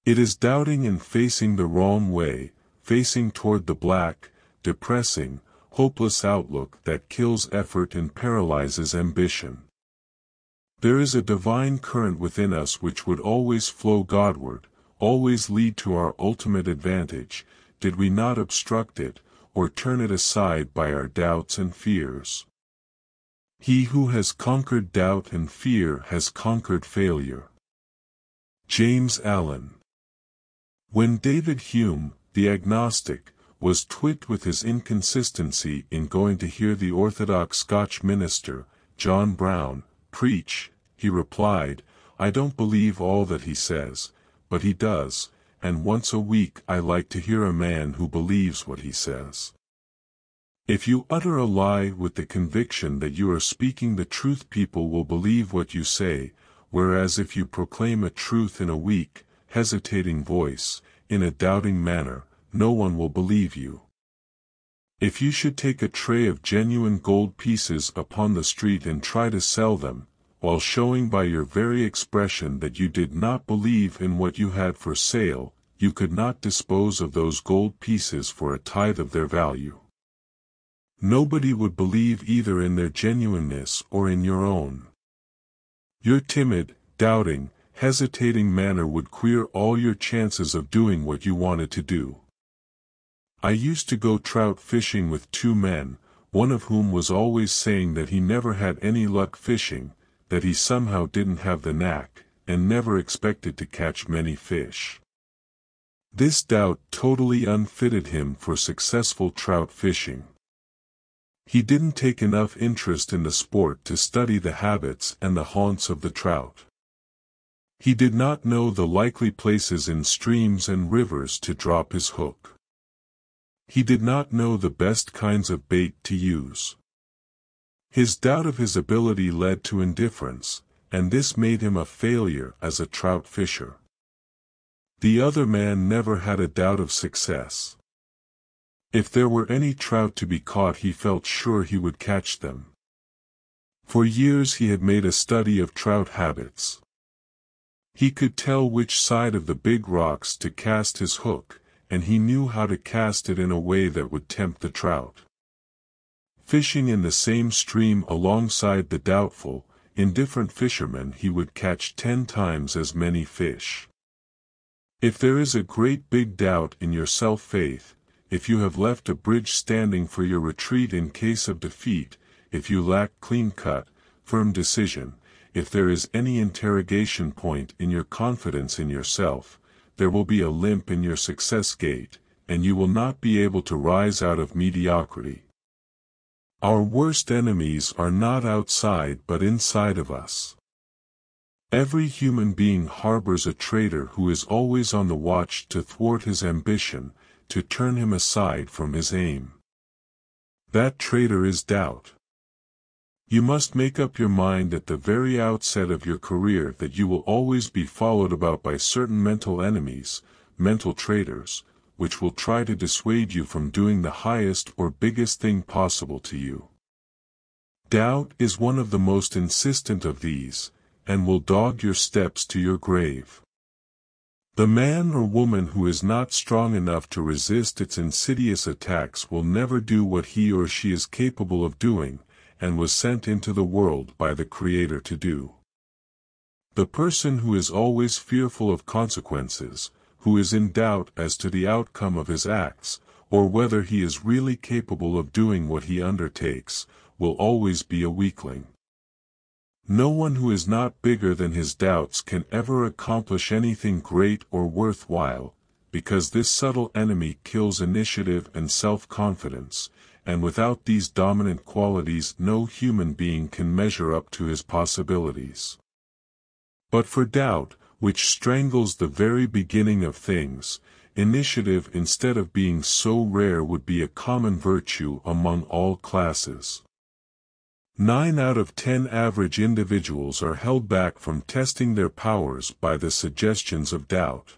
S1: It is doubting and facing the wrong way, facing toward the black, depressing, hopeless outlook that kills effort and paralyzes ambition. There is a divine current within us which would always flow Godward, always lead to our ultimate advantage, did we not obstruct it, or turn it aside by our doubts and fears. He who has conquered doubt and fear has conquered failure. James Allen when David Hume, the agnostic, was twitted with his inconsistency in going to hear the Orthodox Scotch minister, John Brown, preach, he replied, I don't believe all that he says, but he does, and once a week I like to hear a man who believes what he says. If you utter a lie with the conviction that you are speaking the truth people will believe what you say, whereas if you proclaim a truth in a weak," hesitating voice, in a doubting manner, no one will believe you. If you should take a tray of genuine gold pieces upon the street and try to sell them, while showing by your very expression that you did not believe in what you had for sale, you could not dispose of those gold pieces for a tithe of their value. Nobody would believe either in their genuineness or in your own. Your timid, doubting, hesitating manner would queer all your chances of doing what you wanted to do. I used to go trout fishing with two men, one of whom was always saying that he never had any luck fishing, that he somehow didn't have the knack, and never expected to catch many fish. This doubt totally unfitted him for successful trout fishing. He didn't take enough interest in the sport to study the habits and the haunts of the trout. He did not know the likely places in streams and rivers to drop his hook. He did not know the best kinds of bait to use. His doubt of his ability led to indifference, and this made him a failure as a trout fisher. The other man never had a doubt of success. If there were any trout to be caught he felt sure he would catch them. For years he had made a study of trout habits. He could tell which side of the big rocks to cast his hook, and he knew how to cast it in a way that would tempt the trout. Fishing in the same stream alongside the doubtful, indifferent fishermen he would catch ten times as many fish. If there is a great big doubt in your self-faith, if you have left a bridge standing for your retreat in case of defeat, if you lack clean-cut, firm decision, if there is any interrogation point in your confidence in yourself, there will be a limp in your success gait, and you will not be able to rise out of mediocrity. Our worst enemies are not outside but inside of us. Every human being harbors a traitor who is always on the watch to thwart his ambition, to turn him aside from his aim. That traitor is doubt. You must make up your mind at the very outset of your career that you will always be followed about by certain mental enemies, mental traitors, which will try to dissuade you from doing the highest or biggest thing possible to you. Doubt is one of the most insistent of these, and will dog your steps to your grave. The man or woman who is not strong enough to resist its insidious attacks will never do what he or she is capable of doing, and was sent into the world by the Creator to do. The person who is always fearful of consequences, who is in doubt as to the outcome of his acts, or whether he is really capable of doing what he undertakes, will always be a weakling. No one who is not bigger than his doubts can ever accomplish anything great or worthwhile, because this subtle enemy kills initiative and self-confidence, and without these dominant qualities no human being can measure up to his possibilities. But for doubt, which strangles the very beginning of things, initiative instead of being so rare would be a common virtue among all classes. Nine out of ten average individuals are held back from testing their powers by the suggestions of doubt.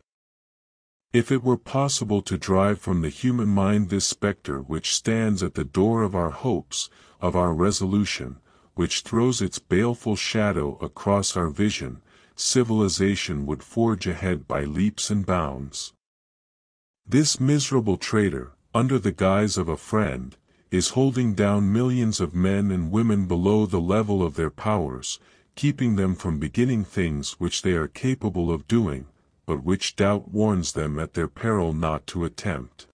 S1: If it were possible to drive from the human mind this spectre which stands at the door of our hopes, of our resolution, which throws its baleful shadow across our vision, civilization would forge ahead by leaps and bounds. This miserable traitor, under the guise of a friend, is holding down millions of men and women below the level of their powers, keeping them from beginning things which they are capable of doing, but which doubt warns them at their peril not to attempt.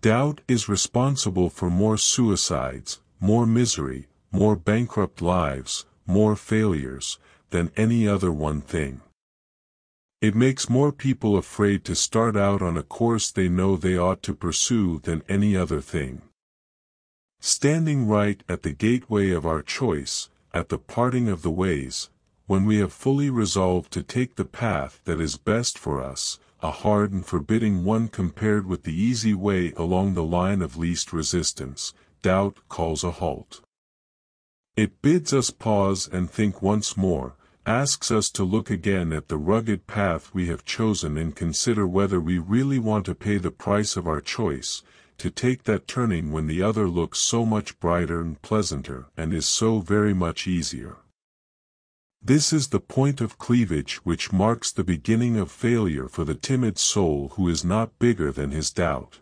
S1: Doubt is responsible for more suicides, more misery, more bankrupt lives, more failures, than any other one thing. It makes more people afraid to start out on a course they know they ought to pursue than any other thing. Standing right at the gateway of our choice, at the parting of the ways, when we have fully resolved to take the path that is best for us, a hard and forbidding one compared with the easy way along the line of least resistance, doubt calls a halt. It bids us pause and think once more, asks us to look again at the rugged path we have chosen and consider whether we really want to pay the price of our choice, to take that turning when the other looks so much brighter and pleasanter and is so very much easier. This is the point of cleavage which marks the beginning of failure for the timid soul who is not bigger than his doubt.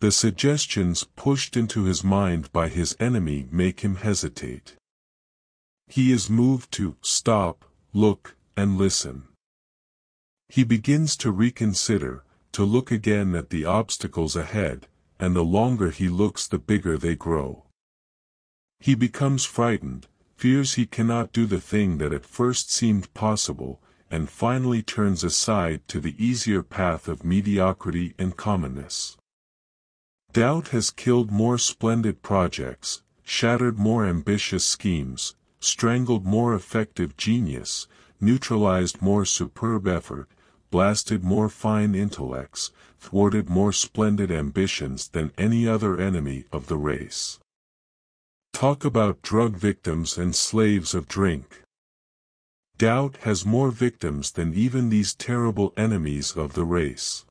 S1: The suggestions pushed into his mind by his enemy make him hesitate. He is moved to stop, look, and listen. He begins to reconsider, to look again at the obstacles ahead, and the longer he looks the bigger they grow. He becomes frightened, fears he cannot do the thing that at first seemed possible, and finally turns aside to the easier path of mediocrity and commonness. Doubt has killed more splendid projects, shattered more ambitious schemes, strangled more effective genius, neutralized more superb effort, blasted more fine intellects, thwarted more splendid ambitions than any other enemy of the race. Talk about drug victims and slaves of drink. Doubt has more victims than even these terrible enemies of the race.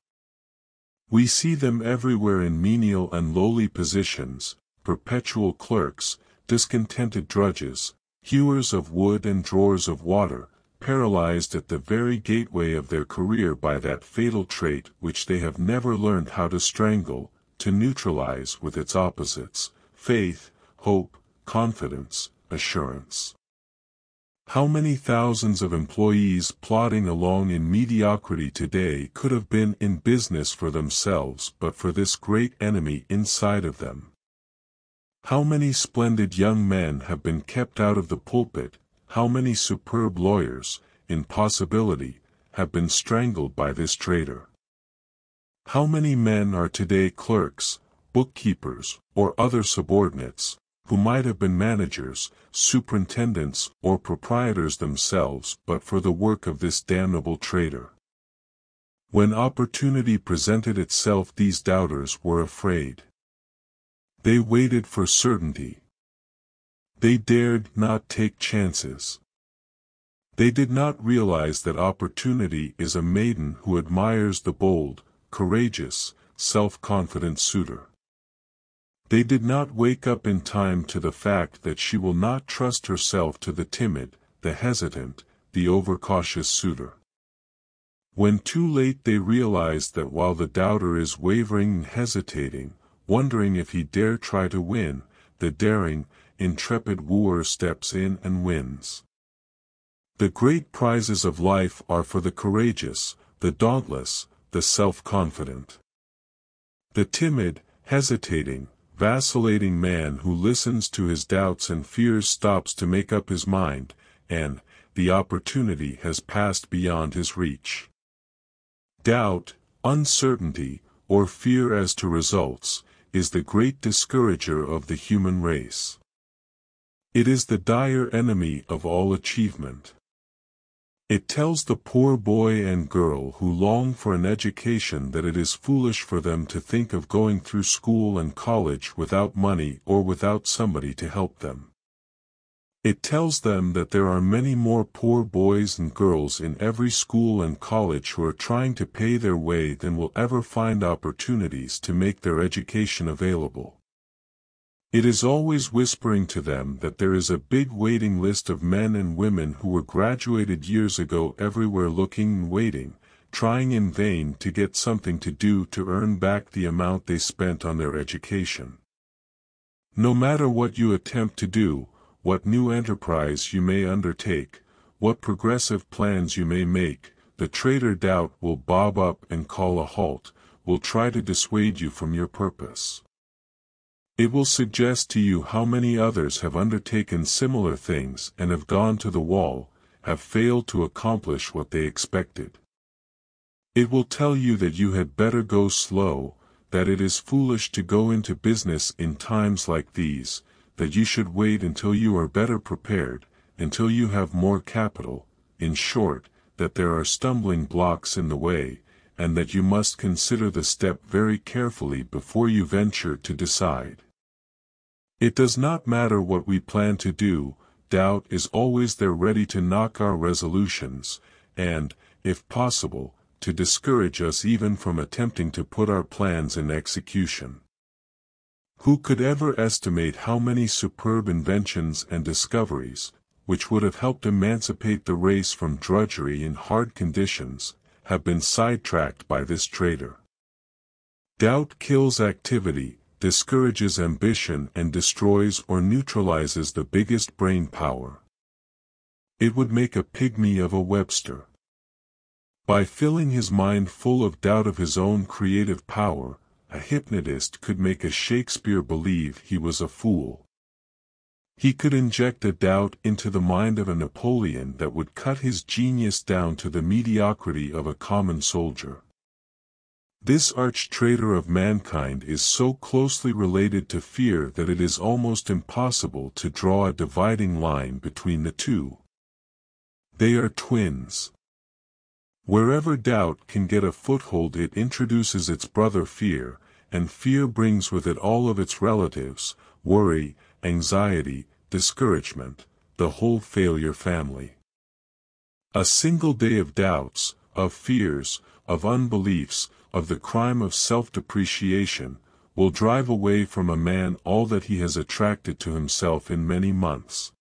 S1: We see them everywhere in menial and lowly positions, perpetual clerks, discontented drudges, hewers of wood and drawers of water, paralyzed at the very gateway of their career by that fatal trait which they have never learned how to strangle, to neutralize with its opposites, faith, hope, confidence, assurance. How many thousands of employees plodding along in mediocrity today could have been in business for themselves but for this great enemy inside of them? How many splendid young men have been kept out of the pulpit, how many superb lawyers, in possibility, have been strangled by this traitor? How many men are today clerks, bookkeepers, or other subordinates, who might have been managers, superintendents, or proprietors themselves but for the work of this damnable traitor. When opportunity presented itself these doubters were afraid. They waited for certainty. They dared not take chances. They did not realize that opportunity is a maiden who admires the bold, courageous, self-confident suitor. They did not wake up in time to the fact that she will not trust herself to the timid, the hesitant, the overcautious suitor. When too late they realize that while the doubter is wavering and hesitating, wondering if he dare try to win, the daring, intrepid wooer steps in and wins. The great prizes of life are for the courageous, the dauntless, the self-confident. The timid, hesitating, vacillating man who listens to his doubts and fears stops to make up his mind, and, the opportunity has passed beyond his reach. Doubt, uncertainty, or fear as to results, is the great discourager of the human race. It is the dire enemy of all achievement. It tells the poor boy and girl who long for an education that it is foolish for them to think of going through school and college without money or without somebody to help them. It tells them that there are many more poor boys and girls in every school and college who are trying to pay their way than will ever find opportunities to make their education available. It is always whispering to them that there is a big waiting list of men and women who were graduated years ago everywhere looking and waiting, trying in vain to get something to do to earn back the amount they spent on their education. No matter what you attempt to do, what new enterprise you may undertake, what progressive plans you may make, the traitor doubt will bob up and call a halt, will try to dissuade you from your purpose. It will suggest to you how many others have undertaken similar things and have gone to the wall, have failed to accomplish what they expected. It will tell you that you had better go slow, that it is foolish to go into business in times like these, that you should wait until you are better prepared, until you have more capital, in short, that there are stumbling blocks in the way, and that you must consider the step very carefully before you venture to decide. It does not matter what we plan to do, doubt is always there ready to knock our resolutions, and, if possible, to discourage us even from attempting to put our plans in execution. Who could ever estimate how many superb inventions and discoveries, which would have helped emancipate the race from drudgery in hard conditions, have been sidetracked by this traitor? Doubt kills activity, discourages ambition and destroys or neutralizes the biggest brain power. It would make a pygmy of a Webster. By filling his mind full of doubt of his own creative power, a hypnotist could make a Shakespeare believe he was a fool. He could inject a doubt into the mind of a Napoleon that would cut his genius down to the mediocrity of a common soldier. This arch-traitor of mankind is so closely related to fear that it is almost impossible to draw a dividing line between the two. They are twins. Wherever doubt can get a foothold it introduces its brother fear, and fear brings with it all of its relatives, worry, anxiety, discouragement, the whole failure family. A single day of doubts, of fears, of unbeliefs, of the crime of self-depreciation, will drive away from a man all that he has attracted to himself in many months.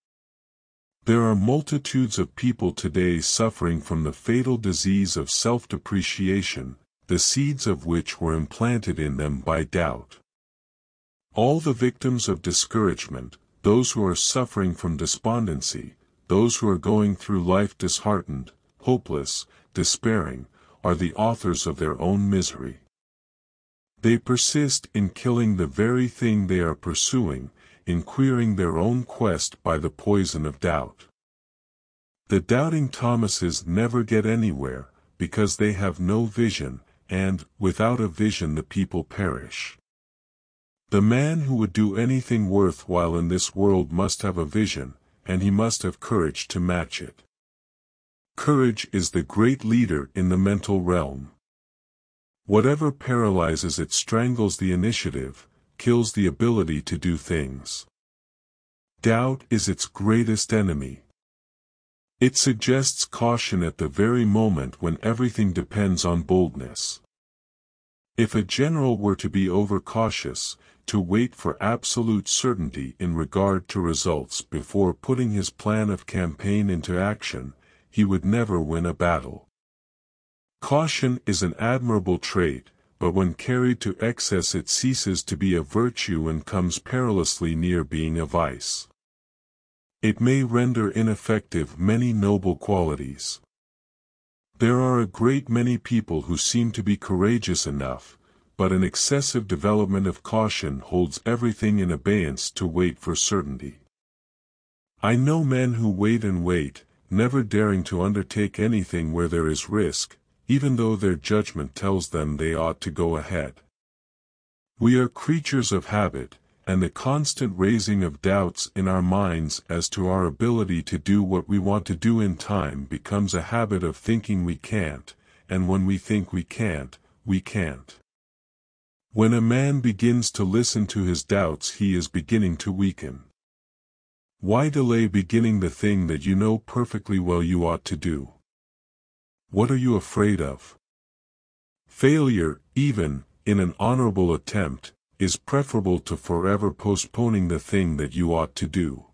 S1: There are multitudes of people today suffering from the fatal disease of self-depreciation, the seeds of which were implanted in them by doubt. All the victims of discouragement, those who are suffering from despondency, those who are going through life disheartened, hopeless, despairing, are the authors of their own misery. They persist in killing the very thing they are pursuing, in queering their own quest by the poison of doubt. The doubting Thomases never get anywhere, because they have no vision, and, without a vision the people perish. The man who would do anything worthwhile in this world must have a vision, and he must have courage to match it. Courage is the great leader in the mental realm. Whatever paralyzes it strangles the initiative, kills the ability to do things. Doubt is its greatest enemy. It suggests caution at the very moment when everything depends on boldness. If a general were to be overcautious, to wait for absolute certainty in regard to results before putting his plan of campaign into action, he would never win a battle. Caution is an admirable trait, but when carried to excess it ceases to be a virtue and comes perilously near being a vice. It may render ineffective many noble qualities. There are a great many people who seem to be courageous enough, but an excessive development of caution holds everything in abeyance to wait for certainty. I know men who wait and wait, never daring to undertake anything where there is risk, even though their judgment tells them they ought to go ahead. We are creatures of habit, and the constant raising of doubts in our minds as to our ability to do what we want to do in time becomes a habit of thinking we can't, and when we think we can't, we can't. When a man begins to listen to his doubts he is beginning to weaken. Why delay beginning the thing that you know perfectly well you ought to do? What are you afraid of? Failure, even, in an honorable attempt, is preferable to forever postponing the thing that you ought to do.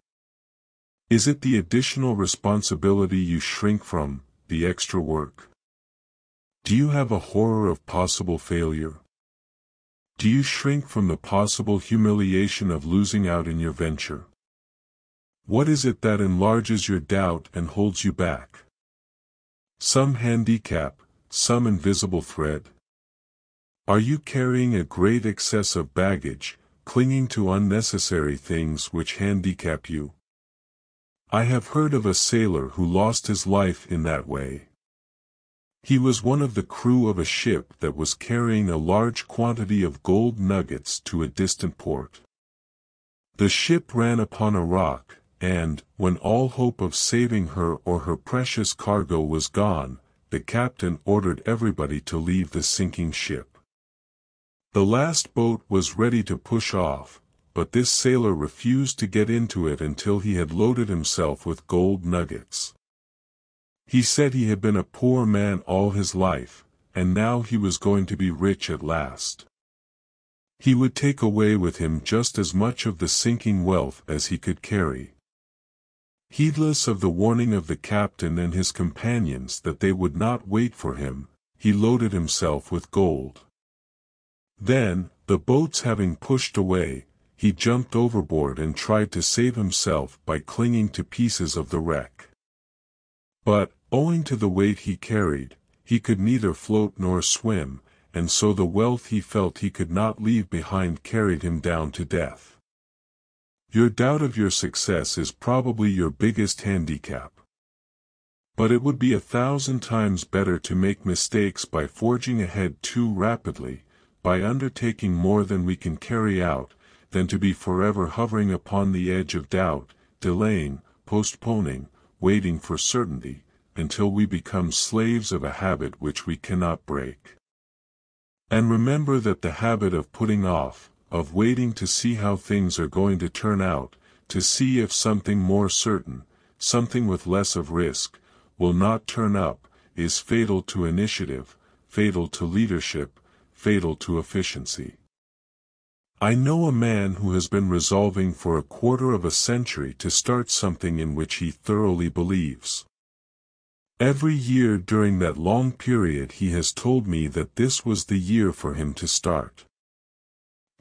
S1: Is it the additional responsibility you shrink from, the extra work? Do you have a horror of possible failure? Do you shrink from the possible humiliation of losing out in your venture? What is it that enlarges your doubt and holds you back? Some handicap, some invisible thread? Are you carrying a great excess of baggage, clinging to unnecessary things which handicap you? I have heard of a sailor who lost his life in that way. He was one of the crew of a ship that was carrying a large quantity of gold nuggets to a distant port. The ship ran upon a rock, and, when all hope of saving her or her precious cargo was gone, the captain ordered everybody to leave the sinking ship. The last boat was ready to push off, but this sailor refused to get into it until he had loaded himself with gold nuggets. He said he had been a poor man all his life, and now he was going to be rich at last. He would take away with him just as much of the sinking wealth as he could carry. Heedless of the warning of the captain and his companions that they would not wait for him, he loaded himself with gold. Then, the boats having pushed away, he jumped overboard and tried to save himself by clinging to pieces of the wreck. But, owing to the weight he carried, he could neither float nor swim, and so the wealth he felt he could not leave behind carried him down to death. Your doubt of your success is probably your biggest handicap. But it would be a thousand times better to make mistakes by forging ahead too rapidly, by undertaking more than we can carry out, than to be forever hovering upon the edge of doubt, delaying, postponing, waiting for certainty, until we become slaves of a habit which we cannot break. And remember that the habit of putting off, of waiting to see how things are going to turn out, to see if something more certain, something with less of risk, will not turn up, is fatal to initiative, fatal to leadership, fatal to efficiency. I know a man who has been resolving for a quarter of a century to start something in which he thoroughly believes. Every year during that long period he has told me that this was the year for him to start.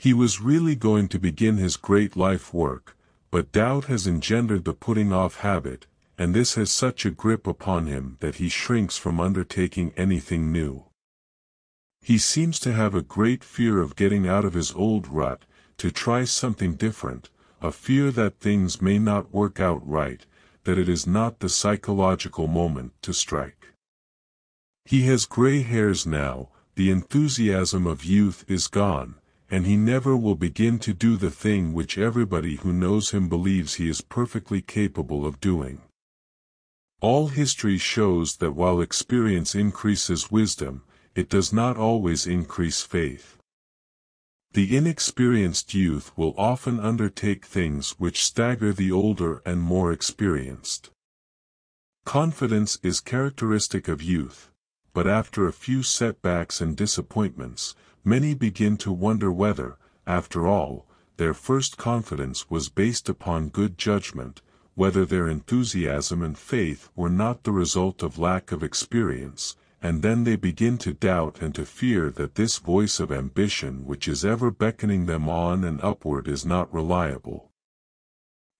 S1: He was really going to begin his great life work, but doubt has engendered the putting off habit, and this has such a grip upon him that he shrinks from undertaking anything new. He seems to have a great fear of getting out of his old rut, to try something different, a fear that things may not work out right, that it is not the psychological moment to strike. He has gray hairs now, the enthusiasm of youth is gone, and he never will begin to do the thing which everybody who knows him believes he is perfectly capable of doing. All history shows that while experience increases wisdom, it does not always increase faith. The inexperienced youth will often undertake things which stagger the older and more experienced. Confidence is characteristic of youth, but after a few setbacks and disappointments, many begin to wonder whether, after all, their first confidence was based upon good judgment, whether their enthusiasm and faith were not the result of lack of experience, and then they begin to doubt and to fear that this voice of ambition which is ever beckoning them on and upward is not reliable.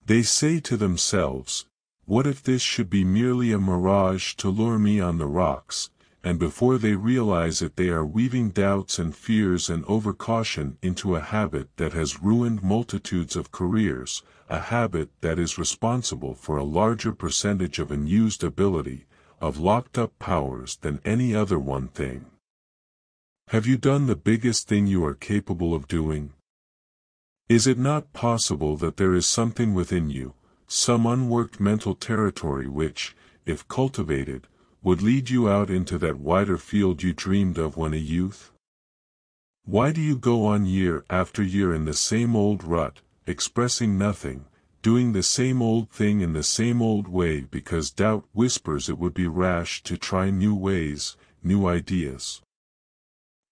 S1: They say to themselves, what if this should be merely a mirage to lure me on the rocks, and before they realize it they are weaving doubts and fears and overcaution into a habit that has ruined multitudes of careers, a habit that is responsible for a larger percentage of unused ability, of locked-up powers than any other one thing. Have you done the biggest thing you are capable of doing? Is it not possible that there is something within you, some unworked mental territory which, if cultivated, would lead you out into that wider field you dreamed of when a youth? Why do you go on year after year in the same old rut, expressing nothing, doing the same old thing in the same old way because doubt whispers it would be rash to try new ways, new ideas?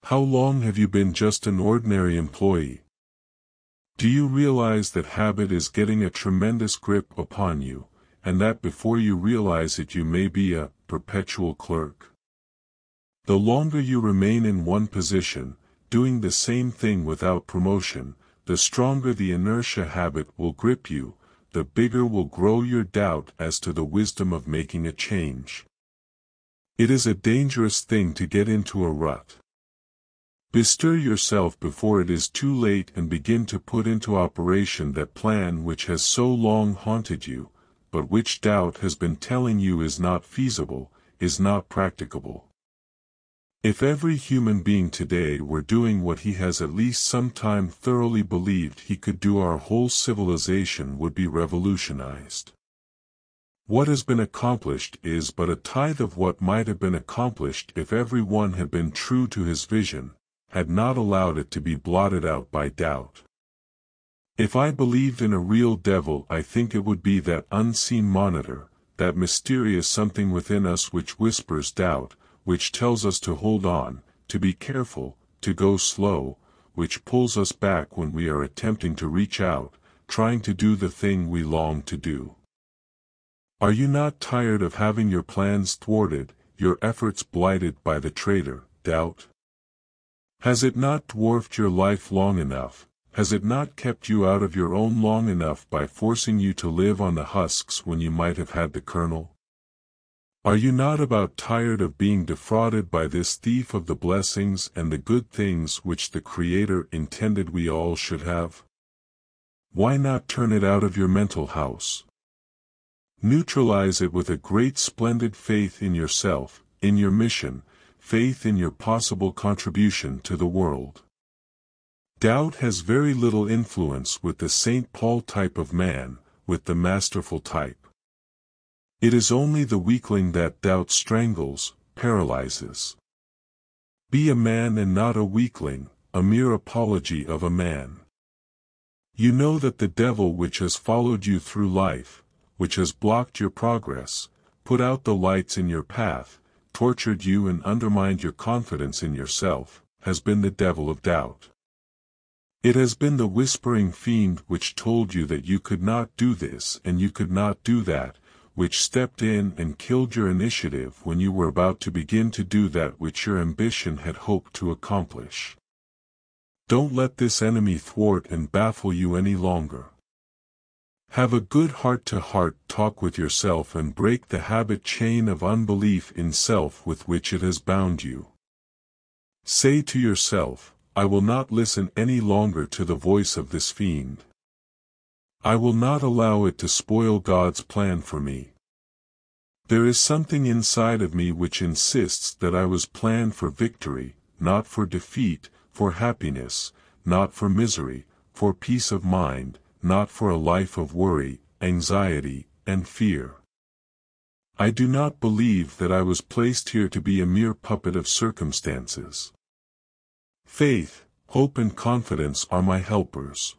S1: How long have you been just an ordinary employee? Do you realize that habit is getting a tremendous grip upon you, and that before you realize it you may be a perpetual clerk. The longer you remain in one position, doing the same thing without promotion, the stronger the inertia habit will grip you, the bigger will grow your doubt as to the wisdom of making a change. It is a dangerous thing to get into a rut. Bestir yourself before it is too late and begin to put into operation that plan which has so long haunted you, but which doubt has been telling you is not feasible, is not practicable. If every human being today were doing what he has at least sometime thoroughly believed he could do our whole civilization would be revolutionized. What has been accomplished is but a tithe of what might have been accomplished if every one had been true to his vision, had not allowed it to be blotted out by doubt. If I believed in a real devil I think it would be that unseen monitor, that mysterious something within us which whispers doubt, which tells us to hold on, to be careful, to go slow, which pulls us back when we are attempting to reach out, trying to do the thing we long to do. Are you not tired of having your plans thwarted, your efforts blighted by the traitor, doubt? Has it not dwarfed your life long enough, has it not kept you out of your own long enough by forcing you to live on the husks when you might have had the kernel? Are you not about tired of being defrauded by this thief of the blessings and the good things which the Creator intended we all should have? Why not turn it out of your mental house? Neutralize it with a great splendid faith in yourself, in your mission, faith in your possible contribution to the world. Doubt has very little influence with the St. Paul type of man, with the masterful type. It is only the weakling that doubt strangles, paralyzes. Be a man and not a weakling, a mere apology of a man. You know that the devil which has followed you through life, which has blocked your progress, put out the lights in your path, tortured you and undermined your confidence in yourself, has been the devil of doubt. It has been the whispering fiend which told you that you could not do this and you could not do that, which stepped in and killed your initiative when you were about to begin to do that which your ambition had hoped to accomplish. Don't let this enemy thwart and baffle you any longer. Have a good heart-to-heart -heart talk with yourself and break the habit chain of unbelief in self with which it has bound you. Say to yourself, I will not listen any longer to the voice of this fiend. I will not allow it to spoil God's plan for me. There is something inside of me which insists that I was planned for victory, not for defeat, for happiness, not for misery, for peace of mind, not for a life of worry, anxiety, and fear. I do not believe that I was placed here to be a mere puppet of circumstances. Faith, hope and confidence are my helpers.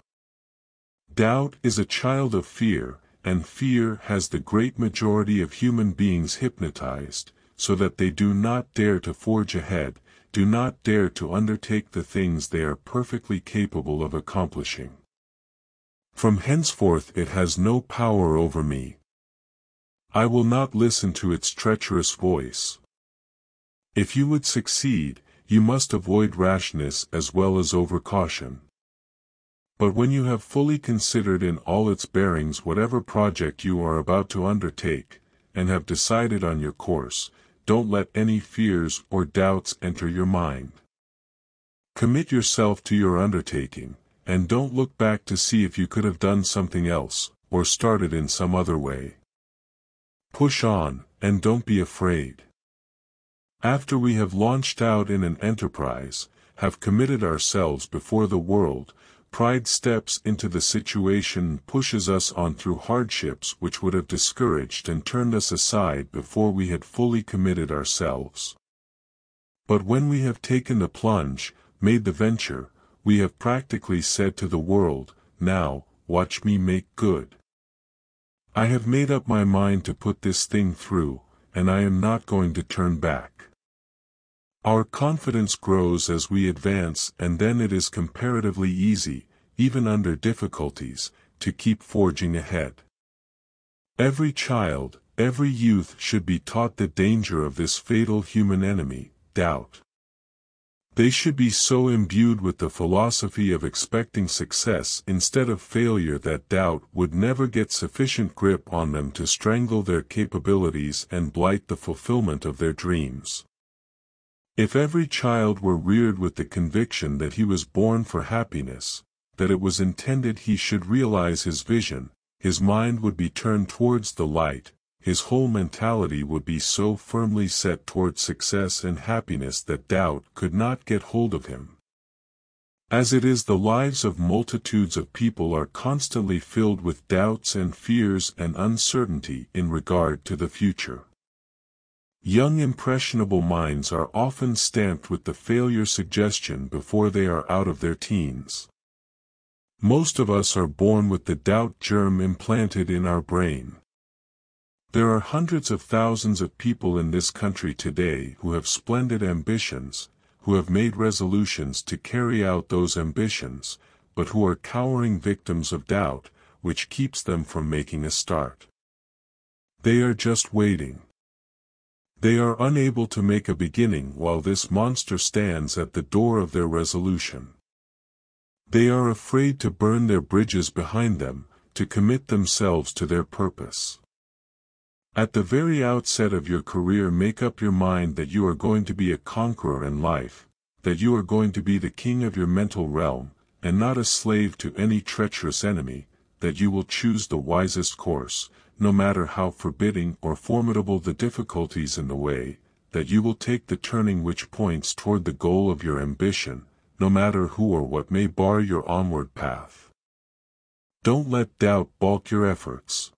S1: Doubt is a child of fear, and fear has the great majority of human beings hypnotized, so that they do not dare to forge ahead, do not dare to undertake the things they are perfectly capable of accomplishing. From henceforth it has no power over me. I will not listen to its treacherous voice. If you would succeed, you must avoid rashness as well as overcaution. But when you have fully considered in all its bearings whatever project you are about to undertake, and have decided on your course, don't let any fears or doubts enter your mind. Commit yourself to your undertaking, and don't look back to see if you could have done something else, or started in some other way. Push on, and don't be afraid. After we have launched out in an enterprise, have committed ourselves before the world, pride steps into the situation pushes us on through hardships which would have discouraged and turned us aside before we had fully committed ourselves. But when we have taken the plunge, made the venture, we have practically said to the world, Now, watch me make good. I have made up my mind to put this thing through, and I am not going to turn back. Our confidence grows as we advance and then it is comparatively easy, even under difficulties, to keep forging ahead. Every child, every youth should be taught the danger of this fatal human enemy, doubt. They should be so imbued with the philosophy of expecting success instead of failure that doubt would never get sufficient grip on them to strangle their capabilities and blight the fulfillment of their dreams. If every child were reared with the conviction that he was born for happiness, that it was intended he should realize his vision, his mind would be turned towards the light, his whole mentality would be so firmly set towards success and happiness that doubt could not get hold of him. As it is the lives of multitudes of people are constantly filled with doubts and fears and uncertainty in regard to the future. Young impressionable minds are often stamped with the failure suggestion before they are out of their teens. Most of us are born with the doubt germ implanted in our brain. There are hundreds of thousands of people in this country today who have splendid ambitions, who have made resolutions to carry out those ambitions, but who are cowering victims of doubt, which keeps them from making a start. They are just waiting. They are unable to make a beginning while this monster stands at the door of their resolution. They are afraid to burn their bridges behind them, to commit themselves to their purpose. At the very outset of your career make up your mind that you are going to be a conqueror in life, that you are going to be the king of your mental realm, and not a slave to any treacherous enemy, that you will choose the wisest course, no matter how forbidding or formidable the difficulties in the way, that you will take the turning which points toward the goal of your ambition, no matter who or what may bar your onward path. Don't let doubt balk your efforts.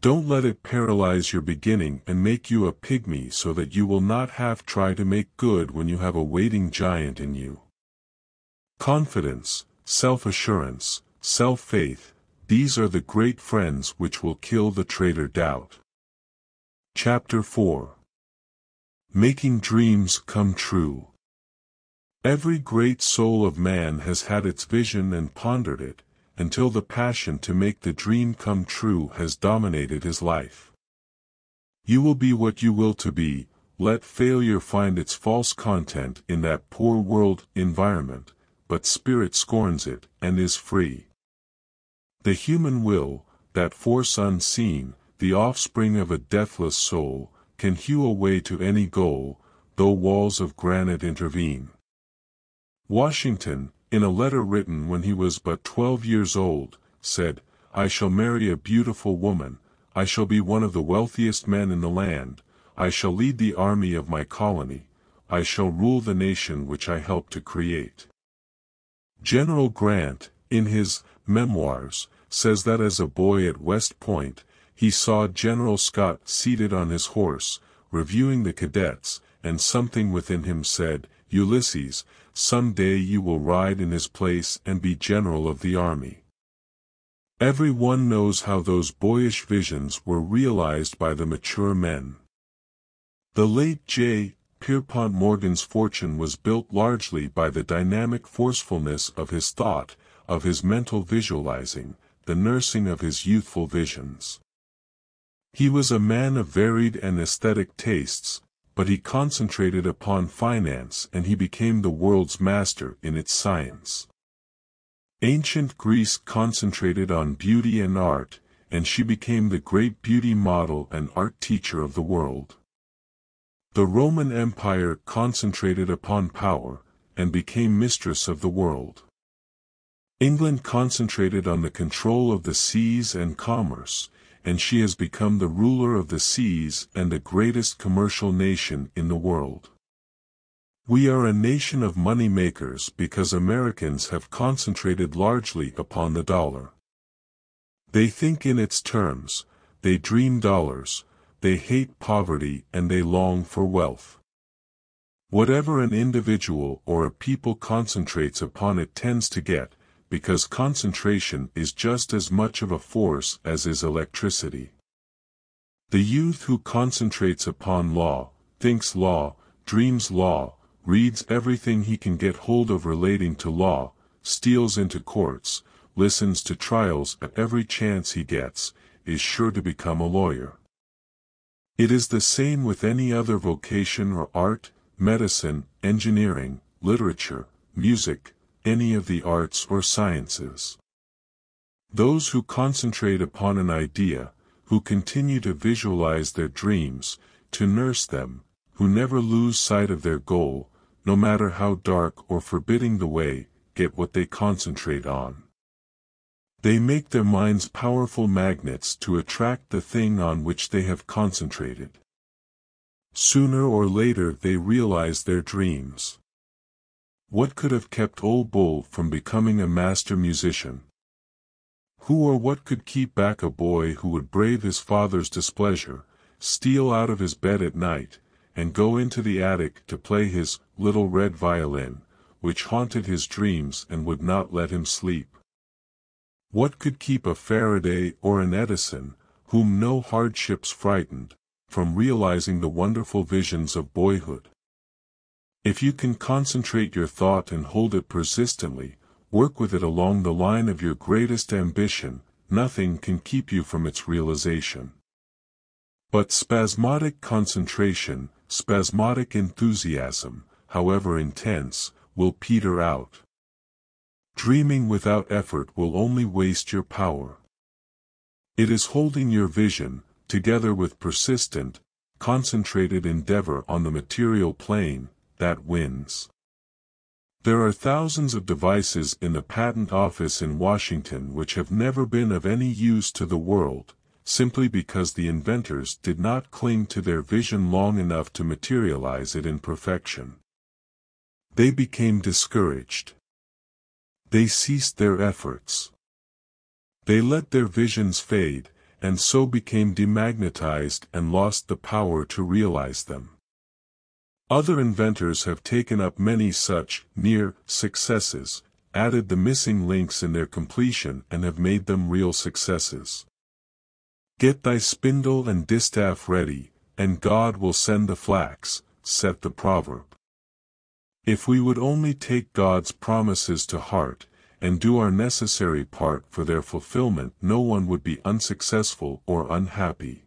S1: Don't let it paralyze your beginning and make you a pygmy so that you will not half try to make good when you have a waiting giant in you. Confidence, self-assurance, self-faith, these are the great friends which will kill the traitor doubt. Chapter 4 Making Dreams Come True Every great soul of man has had its vision and pondered it, until the passion to make the dream come true has dominated his life. You will be what you will to be, let failure find its false content in that poor world environment, but spirit scorns it and is free. The human will, that force unseen, the offspring of a deathless soul, can hew a way to any goal, though walls of granite intervene. Washington, in a letter written when he was but twelve years old, said, I shall marry a beautiful woman, I shall be one of the wealthiest men in the land, I shall lead the army of my colony, I shall rule the nation which I helped to create. General Grant, in his memoirs, says that as a boy at West Point, he saw General Scott seated on his horse, reviewing the cadets, and something within him said, Ulysses, some day you will ride in his place and be general of the army. Everyone knows how those boyish visions were realized by the mature men. The late J. Pierpont Morgan's fortune was built largely by the dynamic forcefulness of his thought, of his mental visualizing, the nursing of his youthful visions. He was a man of varied and aesthetic tastes, but he concentrated upon finance and he became the world's master in its science. Ancient Greece concentrated on beauty and art, and she became the great beauty model and art teacher of the world. The Roman Empire concentrated upon power, and became mistress of the world. England concentrated on the control of the seas and commerce, and she has become the ruler of the seas and the greatest commercial nation in the world. We are a nation of money makers because Americans have concentrated largely upon the dollar. They think in its terms, they dream dollars, they hate poverty and they long for wealth. Whatever an individual or a people concentrates upon it tends to get, because concentration is just as much of a force as is electricity. The youth who concentrates upon law, thinks law, dreams law, reads everything he can get hold of relating to law, steals into courts, listens to trials at every chance he gets, is sure to become a lawyer. It is the same with any other vocation or art, medicine, engineering, literature, music, any of the arts or sciences. Those who concentrate upon an idea, who continue to visualize their dreams, to nurse them, who never lose sight of their goal, no matter how dark or forbidding the way, get what they concentrate on. They make their minds powerful magnets to attract the thing on which they have concentrated. Sooner or later they realize their dreams. What could have kept Ole Bull from becoming a master musician? Who or what could keep back a boy who would brave his father's displeasure, steal out of his bed at night, and go into the attic to play his little red violin, which haunted his dreams and would not let him sleep? What could keep a Faraday or an Edison, whom no hardships frightened, from realizing the wonderful visions of boyhood? If you can concentrate your thought and hold it persistently, work with it along the line of your greatest ambition, nothing can keep you from its realization. But spasmodic concentration, spasmodic enthusiasm, however intense, will peter out. Dreaming without effort will only waste your power. It is holding your vision, together with persistent, concentrated endeavor on the material plane, that wins. There are thousands of devices in the patent office in Washington which have never been of any use to the world, simply because the inventors did not cling to their vision long enough to materialize it in perfection. They became discouraged. They ceased their efforts. They let their visions fade, and so became demagnetized and lost the power to realize them. Other inventors have taken up many such near successes, added the missing links in their completion and have made them real successes. Get thy spindle and distaff ready, and God will send the flax, said the proverb. If we would only take God's promises to heart, and do our necessary part for their fulfillment no one would be unsuccessful or unhappy.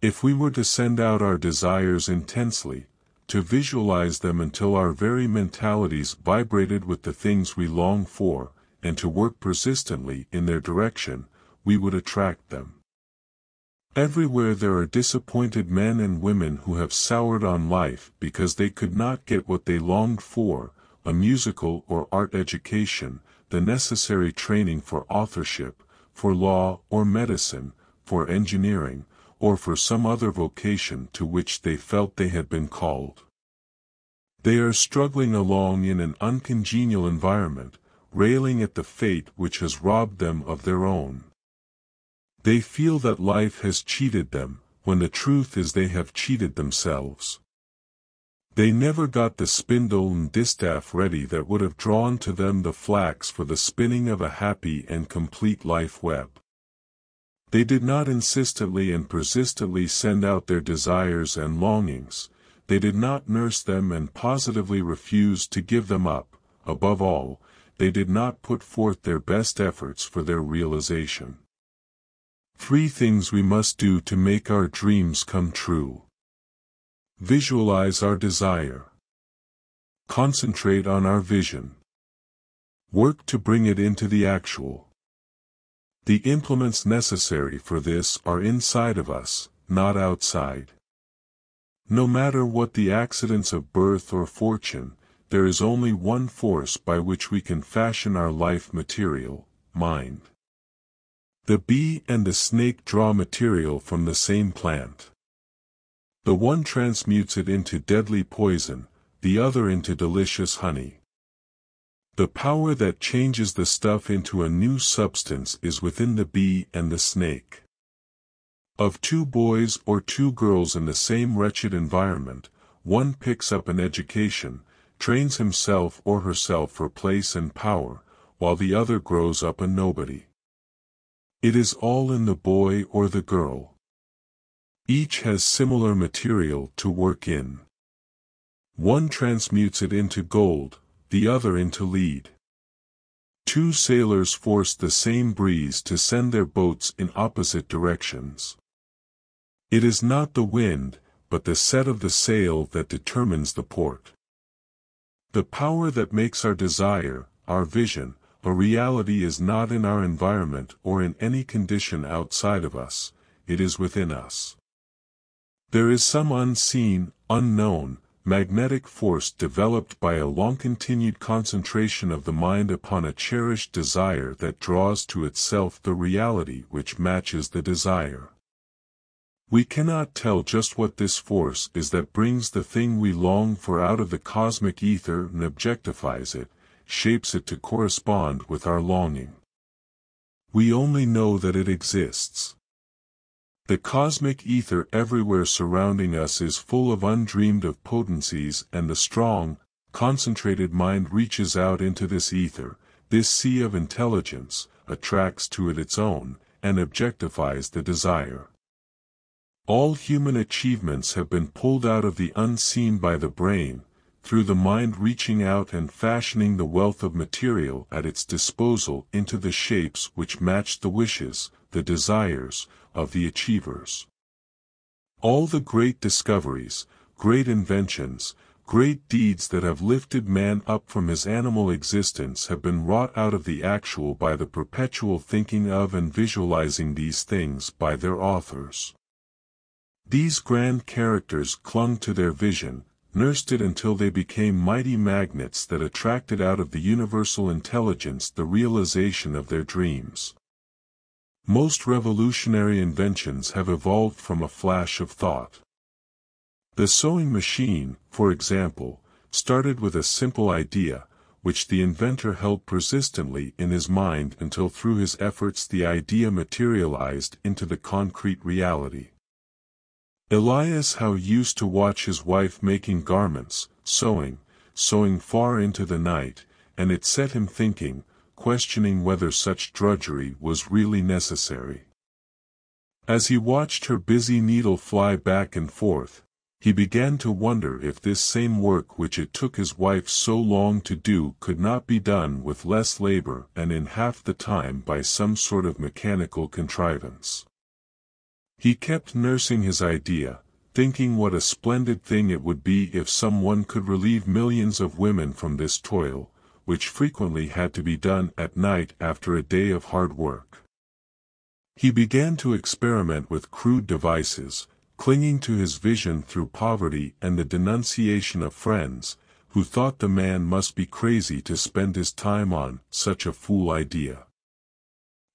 S1: If we were to send out our desires intensely, to visualize them until our very mentalities vibrated with the things we long for, and to work persistently in their direction, we would attract them. Everywhere there are disappointed men and women who have soured on life because they could not get what they longed for, a musical or art education, the necessary training for authorship, for law or medicine, for engineering, or for some other vocation to which they felt they had been called. They are struggling along in an uncongenial environment, railing at the fate which has robbed them of their own. They feel that life has cheated them, when the truth is they have cheated themselves. They never got the spindle and distaff ready that would have drawn to them the flax for the spinning of a happy and complete life web. They did not insistently and persistently send out their desires and longings, they did not nurse them and positively refused to give them up, above all, they did not put forth their best efforts for their realization. Three things we must do to make our dreams come true. Visualize our desire. Concentrate on our vision. Work to bring it into the actual. The implements necessary for this are inside of us, not outside. No matter what the accidents of birth or fortune, there is only one force by which we can fashion our life material, mind. The bee and the snake draw material from the same plant. The one transmutes it into deadly poison, the other into delicious honey. The power that changes the stuff into a new substance is within the bee and the snake. Of two boys or two girls in the same wretched environment, one picks up an education, trains himself or herself for place and power, while the other grows up a nobody. It is all in the boy or the girl. Each has similar material to work in. One transmutes it into gold, the other into lead. Two sailors forced the same breeze to send their boats in opposite directions. It is not the wind, but the set of the sail that determines the port. The power that makes our desire, our vision, a reality is not in our environment or in any condition outside of us, it is within us. There is some unseen, unknown, magnetic force developed by a long-continued concentration of the mind upon a cherished desire that draws to itself the reality which matches the desire. We cannot tell just what this force is that brings the thing we long for out of the cosmic ether and objectifies it, shapes it to correspond with our longing. We only know that it exists. The cosmic ether everywhere surrounding us is full of undreamed of potencies and the strong, concentrated mind reaches out into this ether, this sea of intelligence, attracts to it its own, and objectifies the desire. All human achievements have been pulled out of the unseen by the brain, through the mind reaching out and fashioning the wealth of material at its disposal into the shapes which match the wishes, the desires, of the achievers. All the great discoveries, great inventions, great deeds that have lifted man up from his animal existence have been wrought out of the actual by the perpetual thinking of and visualizing these things by their authors. These grand characters clung to their vision, nursed it until they became mighty magnets that attracted out of the universal intelligence the realization of their dreams. Most revolutionary inventions have evolved from a flash of thought. The sewing machine, for example, started with a simple idea, which the inventor held persistently in his mind until through his efforts the idea materialized into the concrete reality. Elias Howe used to watch his wife making garments, sewing, sewing far into the night, and it set him thinking, questioning whether such drudgery was really necessary. As he watched her busy needle fly back and forth, he began to wonder if this same work which it took his wife so long to do could not be done with less labor and in half the time by some sort of mechanical contrivance. He kept nursing his idea, thinking what a splendid thing it would be if someone could relieve millions of women from this toil, which frequently had to be done at night after a day of hard work. He began to experiment with crude devices, clinging to his vision through poverty and the denunciation of friends, who thought the man must be crazy to spend his time on such a fool idea.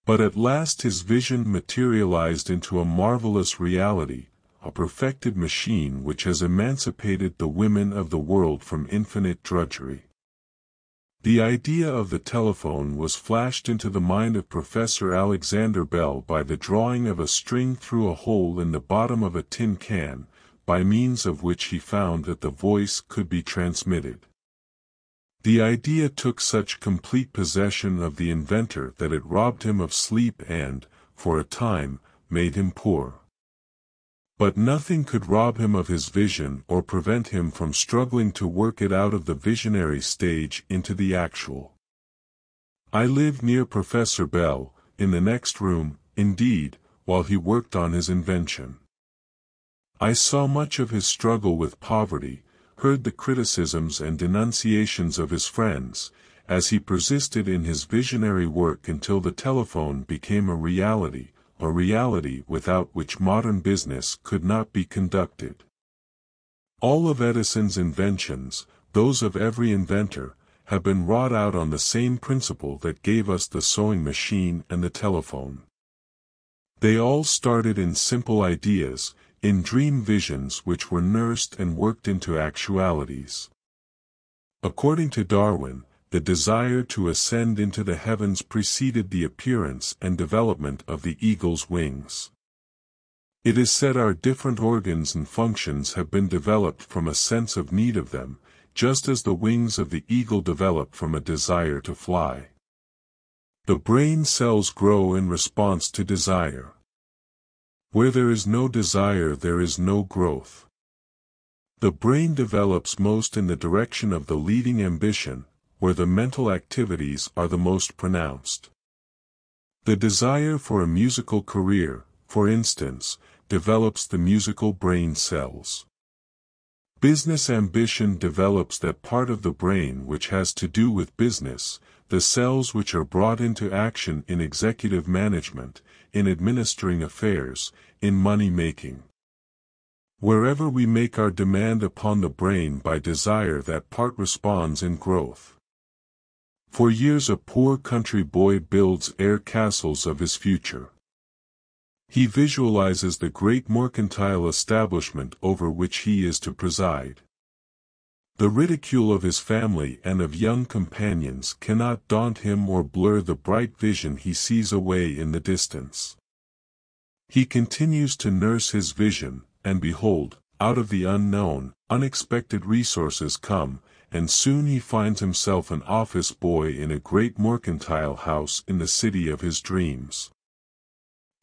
S1: But at last his vision materialized into a marvelous reality, a perfected machine which has emancipated the women of the world from infinite drudgery. The idea of the telephone was flashed into the mind of Professor Alexander Bell by the drawing of a string through a hole in the bottom of a tin can, by means of which he found that the voice could be transmitted. The idea took such complete possession of the inventor that it robbed him of sleep and, for a time, made him poor. But nothing could rob him of his vision or prevent him from struggling to work it out of the visionary stage into the actual. I lived near Professor Bell, in the next room, indeed, while he worked on his invention. I saw much of his struggle with poverty, heard the criticisms and denunciations of his friends, as he persisted in his visionary work until the telephone became a reality, a reality without which modern business could not be conducted. All of Edison's inventions, those of every inventor, have been wrought out on the same principle that gave us the sewing machine and the telephone. They all started in simple ideas, in dream visions which were nursed and worked into actualities. According to Darwin, the desire to ascend into the heavens preceded the appearance and development of the eagle's wings. It is said our different organs and functions have been developed from a sense of need of them, just as the wings of the eagle develop from a desire to fly. The brain cells grow in response to desire. Where there is no desire there is no growth. The brain develops most in the direction of the leading ambition, where the mental activities are the most pronounced. The desire for a musical career, for instance, develops the musical brain cells. Business ambition develops that part of the brain which has to do with business, the cells which are brought into action in executive management, in administering affairs, in money-making. Wherever we make our demand upon the brain by desire that part responds in growth. For years a poor country boy builds air castles of his future. He visualizes the great mercantile establishment over which he is to preside. The ridicule of his family and of young companions cannot daunt him or blur the bright vision he sees away in the distance. He continues to nurse his vision, and behold, out of the unknown, unexpected resources come, and soon he finds himself an office boy in a great mercantile house in the city of his dreams.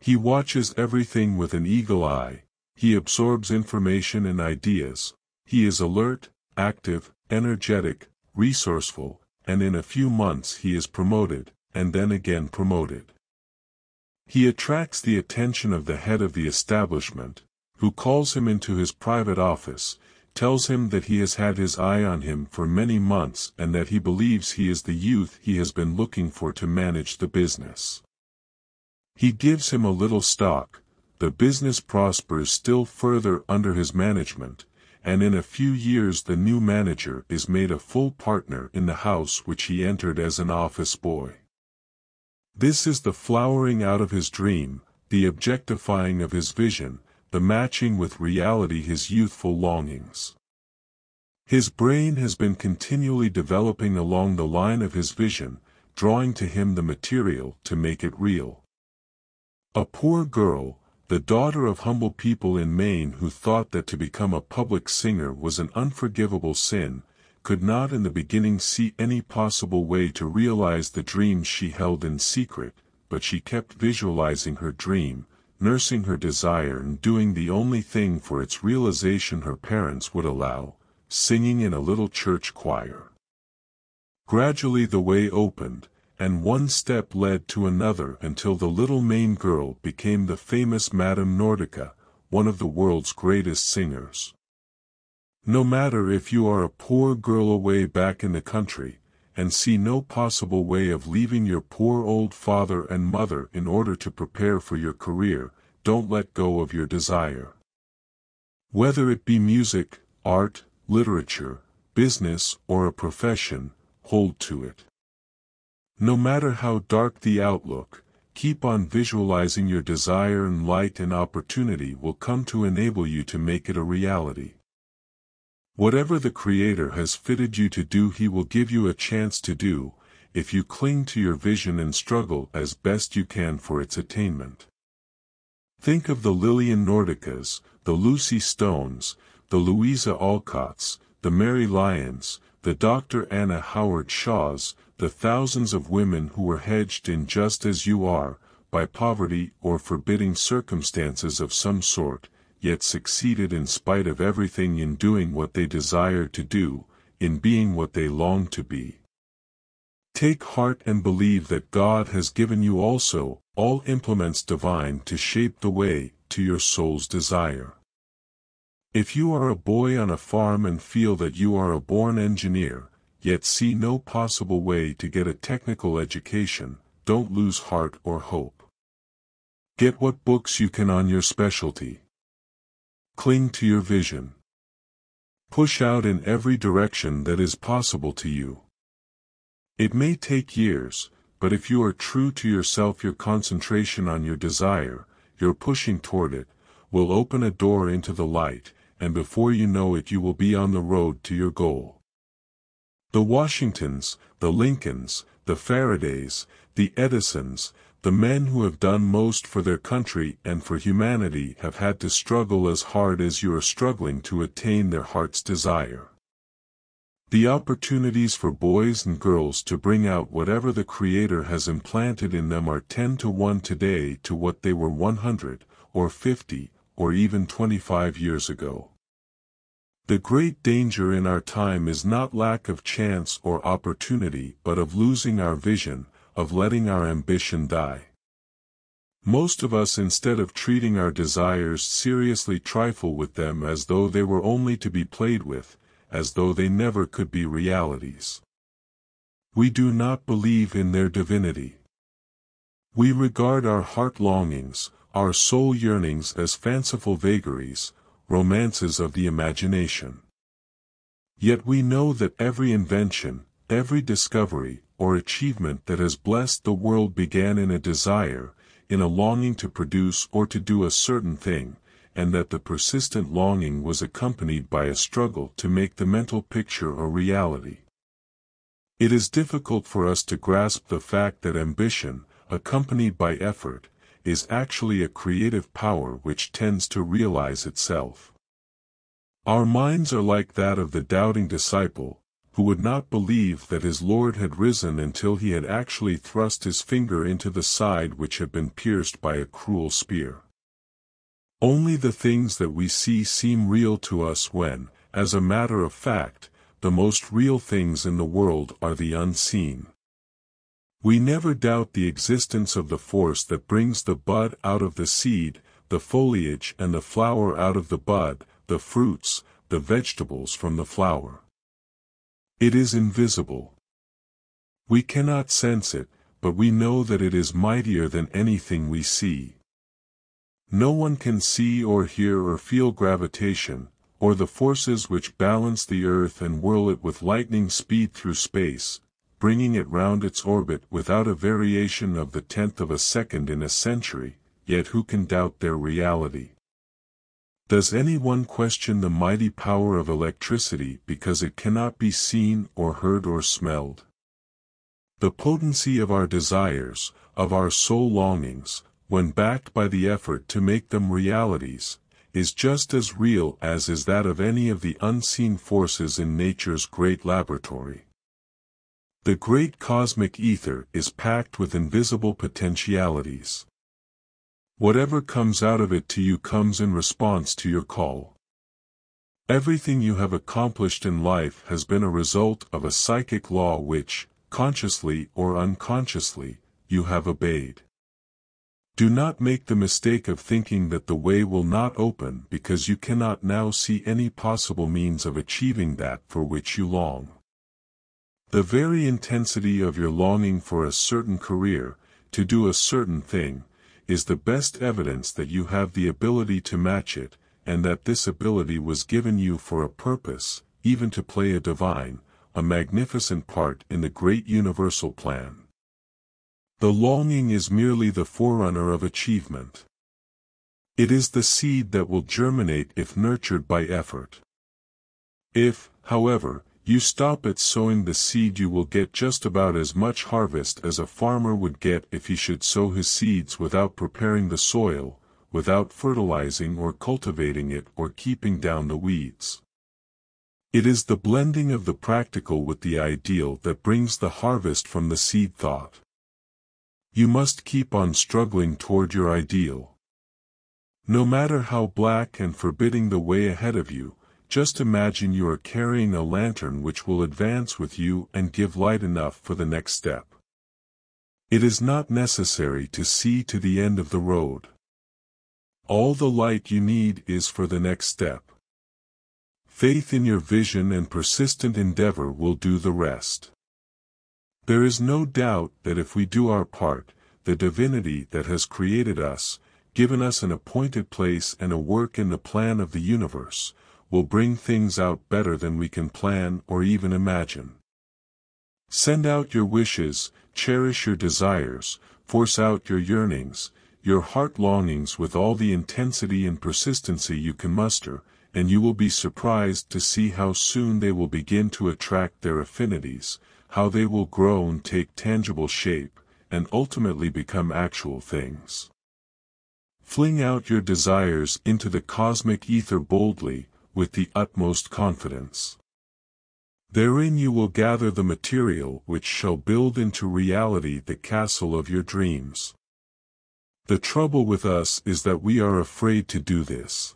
S1: He watches everything with an eagle eye, he absorbs information and ideas, he is alert, active, energetic, resourceful, and in a few months he is promoted, and then again promoted. He attracts the attention of the head of the establishment, who calls him into his private office, tells him that he has had his eye on him for many months and that he believes he is the youth he has been looking for to manage the business. He gives him a little stock, the business prospers still further under his management, and in a few years the new manager is made a full partner in the house which he entered as an office boy. This is the flowering out of his dream, the objectifying of his vision, the matching with reality his youthful longings. His brain has been continually developing along the line of his vision, drawing to him the material to make it real. A poor girl, the daughter of humble people in Maine who thought that to become a public singer was an unforgivable sin, could not in the beginning see any possible way to realize the dream she held in secret, but she kept visualizing her dream, nursing her desire and doing the only thing for its realization her parents would allow, singing in a little church choir. Gradually the way opened, and one step led to another until the little Maine girl became the famous Madame Nordica, one of the world's greatest singers. No matter if you are a poor girl away back in the country, and see no possible way of leaving your poor old father and mother in order to prepare for your career, don't let go of your desire. Whether it be music, art, literature, business or a profession, hold to it. No matter how dark the outlook, keep on visualizing your desire and light and opportunity will come to enable you to make it a reality. Whatever the Creator has fitted you to do He will give you a chance to do, if you cling to your vision and struggle as best you can for its attainment. Think of the Lillian Nordicas, the Lucy Stones, the Louisa Alcotts, the Mary Lyons, the Dr. Anna Howard Shaws, the thousands of women who were hedged in just as you are, by poverty or forbidding circumstances of some sort, yet succeeded in spite of everything in doing what they desire to do, in being what they long to be. Take heart and believe that God has given you also, all implements divine to shape the way, to your soul's desire. If you are a boy on a farm and feel that you are a born engineer, yet see no possible way to get a technical education, don't lose heart or hope. Get what books you can on your specialty. Cling to your vision. Push out in every direction that is possible to you. It may take years, but if you are true to yourself your concentration on your desire, your pushing toward it, will open a door into the light, and before you know it you will be on the road to your goal. The Washingtons, the Lincolns, the Faradays, the Edisons, the men who have done most for their country and for humanity have had to struggle as hard as you are struggling to attain their heart's desire. The opportunities for boys and girls to bring out whatever the Creator has implanted in them are 10 to 1 today to what they were 100, or 50, or even 25 years ago. The great danger in our time is not lack of chance or opportunity but of losing our vision, of letting our ambition die. Most of us instead of treating our desires seriously trifle with them as though they were only to be played with, as though they never could be realities. We do not believe in their divinity. We regard our heart longings, our soul yearnings as fanciful vagaries, romances of the imagination. Yet we know that every invention, every discovery, or achievement that has blessed the world began in a desire, in a longing to produce or to do a certain thing, and that the persistent longing was accompanied by a struggle to make the mental picture a reality. It is difficult for us to grasp the fact that ambition, accompanied by effort, is actually a creative power which tends to realize itself. Our minds are like that of the doubting disciple, who would not believe that his Lord had risen until he had actually thrust his finger into the side which had been pierced by a cruel spear. Only the things that we see seem real to us when, as a matter of fact, the most real things in the world are the unseen. We never doubt the existence of the force that brings the bud out of the seed, the foliage and the flower out of the bud, the fruits, the vegetables from the flower. It is invisible. We cannot sense it, but we know that it is mightier than anything we see. No one can see or hear or feel gravitation, or the forces which balance the earth and whirl it with lightning speed through space, bringing it round its orbit without a variation of the tenth of a second in a century, yet who can doubt their reality? Does anyone question the mighty power of electricity because it cannot be seen or heard or smelled? The potency of our desires, of our soul longings, when backed by the effort to make them realities, is just as real as is that of any of the unseen forces in nature's great laboratory. The great cosmic ether is packed with invisible potentialities. Whatever comes out of it to you comes in response to your call. Everything you have accomplished in life has been a result of a psychic law which, consciously or unconsciously, you have obeyed. Do not make the mistake of thinking that the way will not open because you cannot now see any possible means of achieving that for which you long. The very intensity of your longing for a certain career, to do a certain thing, is the best evidence that you have the ability to match it, and that this ability was given you for a purpose, even to play a divine, a magnificent part in the great universal plan. The longing is merely the forerunner of achievement. It is the seed that will germinate if nurtured by effort. If, however, you stop at sowing the seed you will get just about as much harvest as a farmer would get if he should sow his seeds without preparing the soil, without fertilizing or cultivating it or keeping down the weeds. It is the blending of the practical with the ideal that brings the harvest from the seed thought. You must keep on struggling toward your ideal. No matter how black and forbidding the way ahead of you, just imagine you are carrying a lantern which will advance with you and give light enough for the next step. It is not necessary to see to the end of the road. All the light you need is for the next step. Faith in your vision and persistent endeavor will do the rest. There is no doubt that if we do our part, the divinity that has created us, given us an appointed place and a work in the plan of the universe, will bring things out better than we can plan or even imagine. Send out your wishes, cherish your desires, force out your yearnings, your heart longings with all the intensity and persistency you can muster, and you will be surprised to see how soon they will begin to attract their affinities, how they will grow and take tangible shape, and ultimately become actual things. Fling out your desires into the cosmic ether boldly, with the utmost confidence. Therein you will gather the material which shall build into reality the castle of your dreams. The trouble with us is that we are afraid to do this.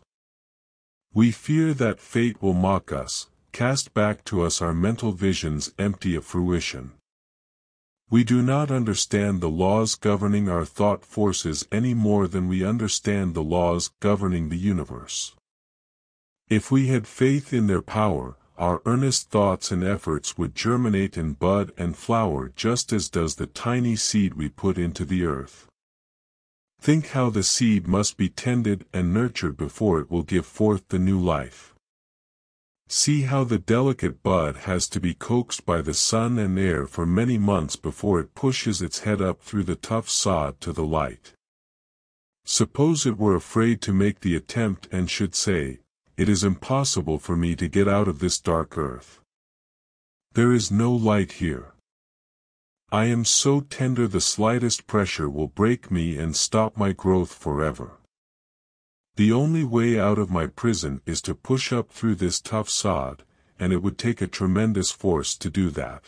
S1: We fear that fate will mock us, cast back to us our mental visions empty of fruition. We do not understand the laws governing our thought forces any more than we understand the laws governing the universe. If we had faith in their power, our earnest thoughts and efforts would germinate and bud and flower just as does the tiny seed we put into the earth. Think how the seed must be tended and nurtured before it will give forth the new life. See how the delicate bud has to be coaxed by the sun and air for many months before it pushes its head up through the tough sod to the light. Suppose it were afraid to make the attempt and should say, it is impossible for me to get out of this dark earth. There is no light here. I am so tender the slightest pressure will break me and stop my growth forever. The only way out of my prison is to push up through this tough sod, and it would take a tremendous force to do that.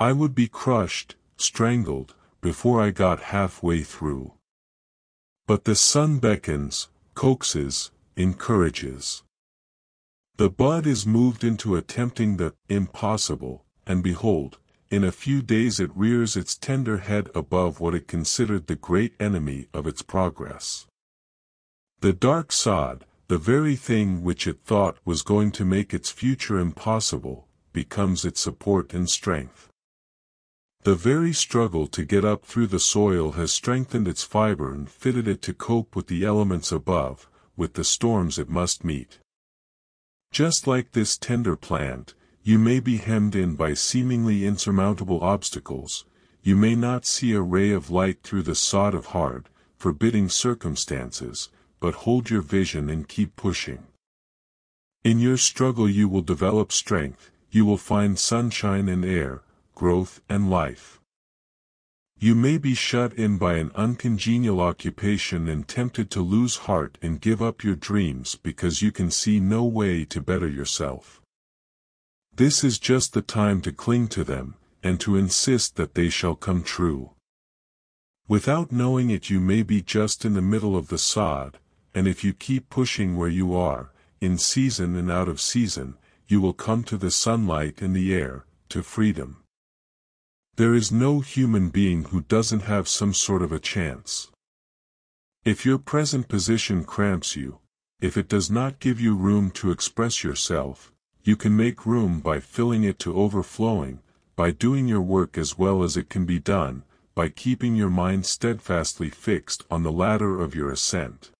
S1: I would be crushed, strangled, before I got halfway through. But the sun beckons, coaxes, encourages. The bud is moved into attempting the impossible, and behold, in a few days it rears its tender head above what it considered the great enemy of its progress. The dark sod, the very thing which it thought was going to make its future impossible, becomes its support and strength. The very struggle to get up through the soil has strengthened its fiber and fitted it to cope with the elements above, with the storms it must meet. Just like this tender plant, you may be hemmed in by seemingly insurmountable obstacles, you may not see a ray of light through the sod of hard, forbidding circumstances, but hold your vision and keep pushing. In your struggle you will develop strength, you will find sunshine and air, growth and life. You may be shut in by an uncongenial occupation and tempted to lose heart and give up your dreams because you can see no way to better yourself. This is just the time to cling to them, and to insist that they shall come true. Without knowing it you may be just in the middle of the sod, and if you keep pushing where you are, in season and out of season, you will come to the sunlight and the air, to freedom. There is no human being who doesn't have some sort of a chance. If your present position cramps you, if it does not give you room to express yourself, you can make room by filling it to overflowing, by doing your work as well as it can be done, by keeping your mind steadfastly fixed on the ladder of your ascent.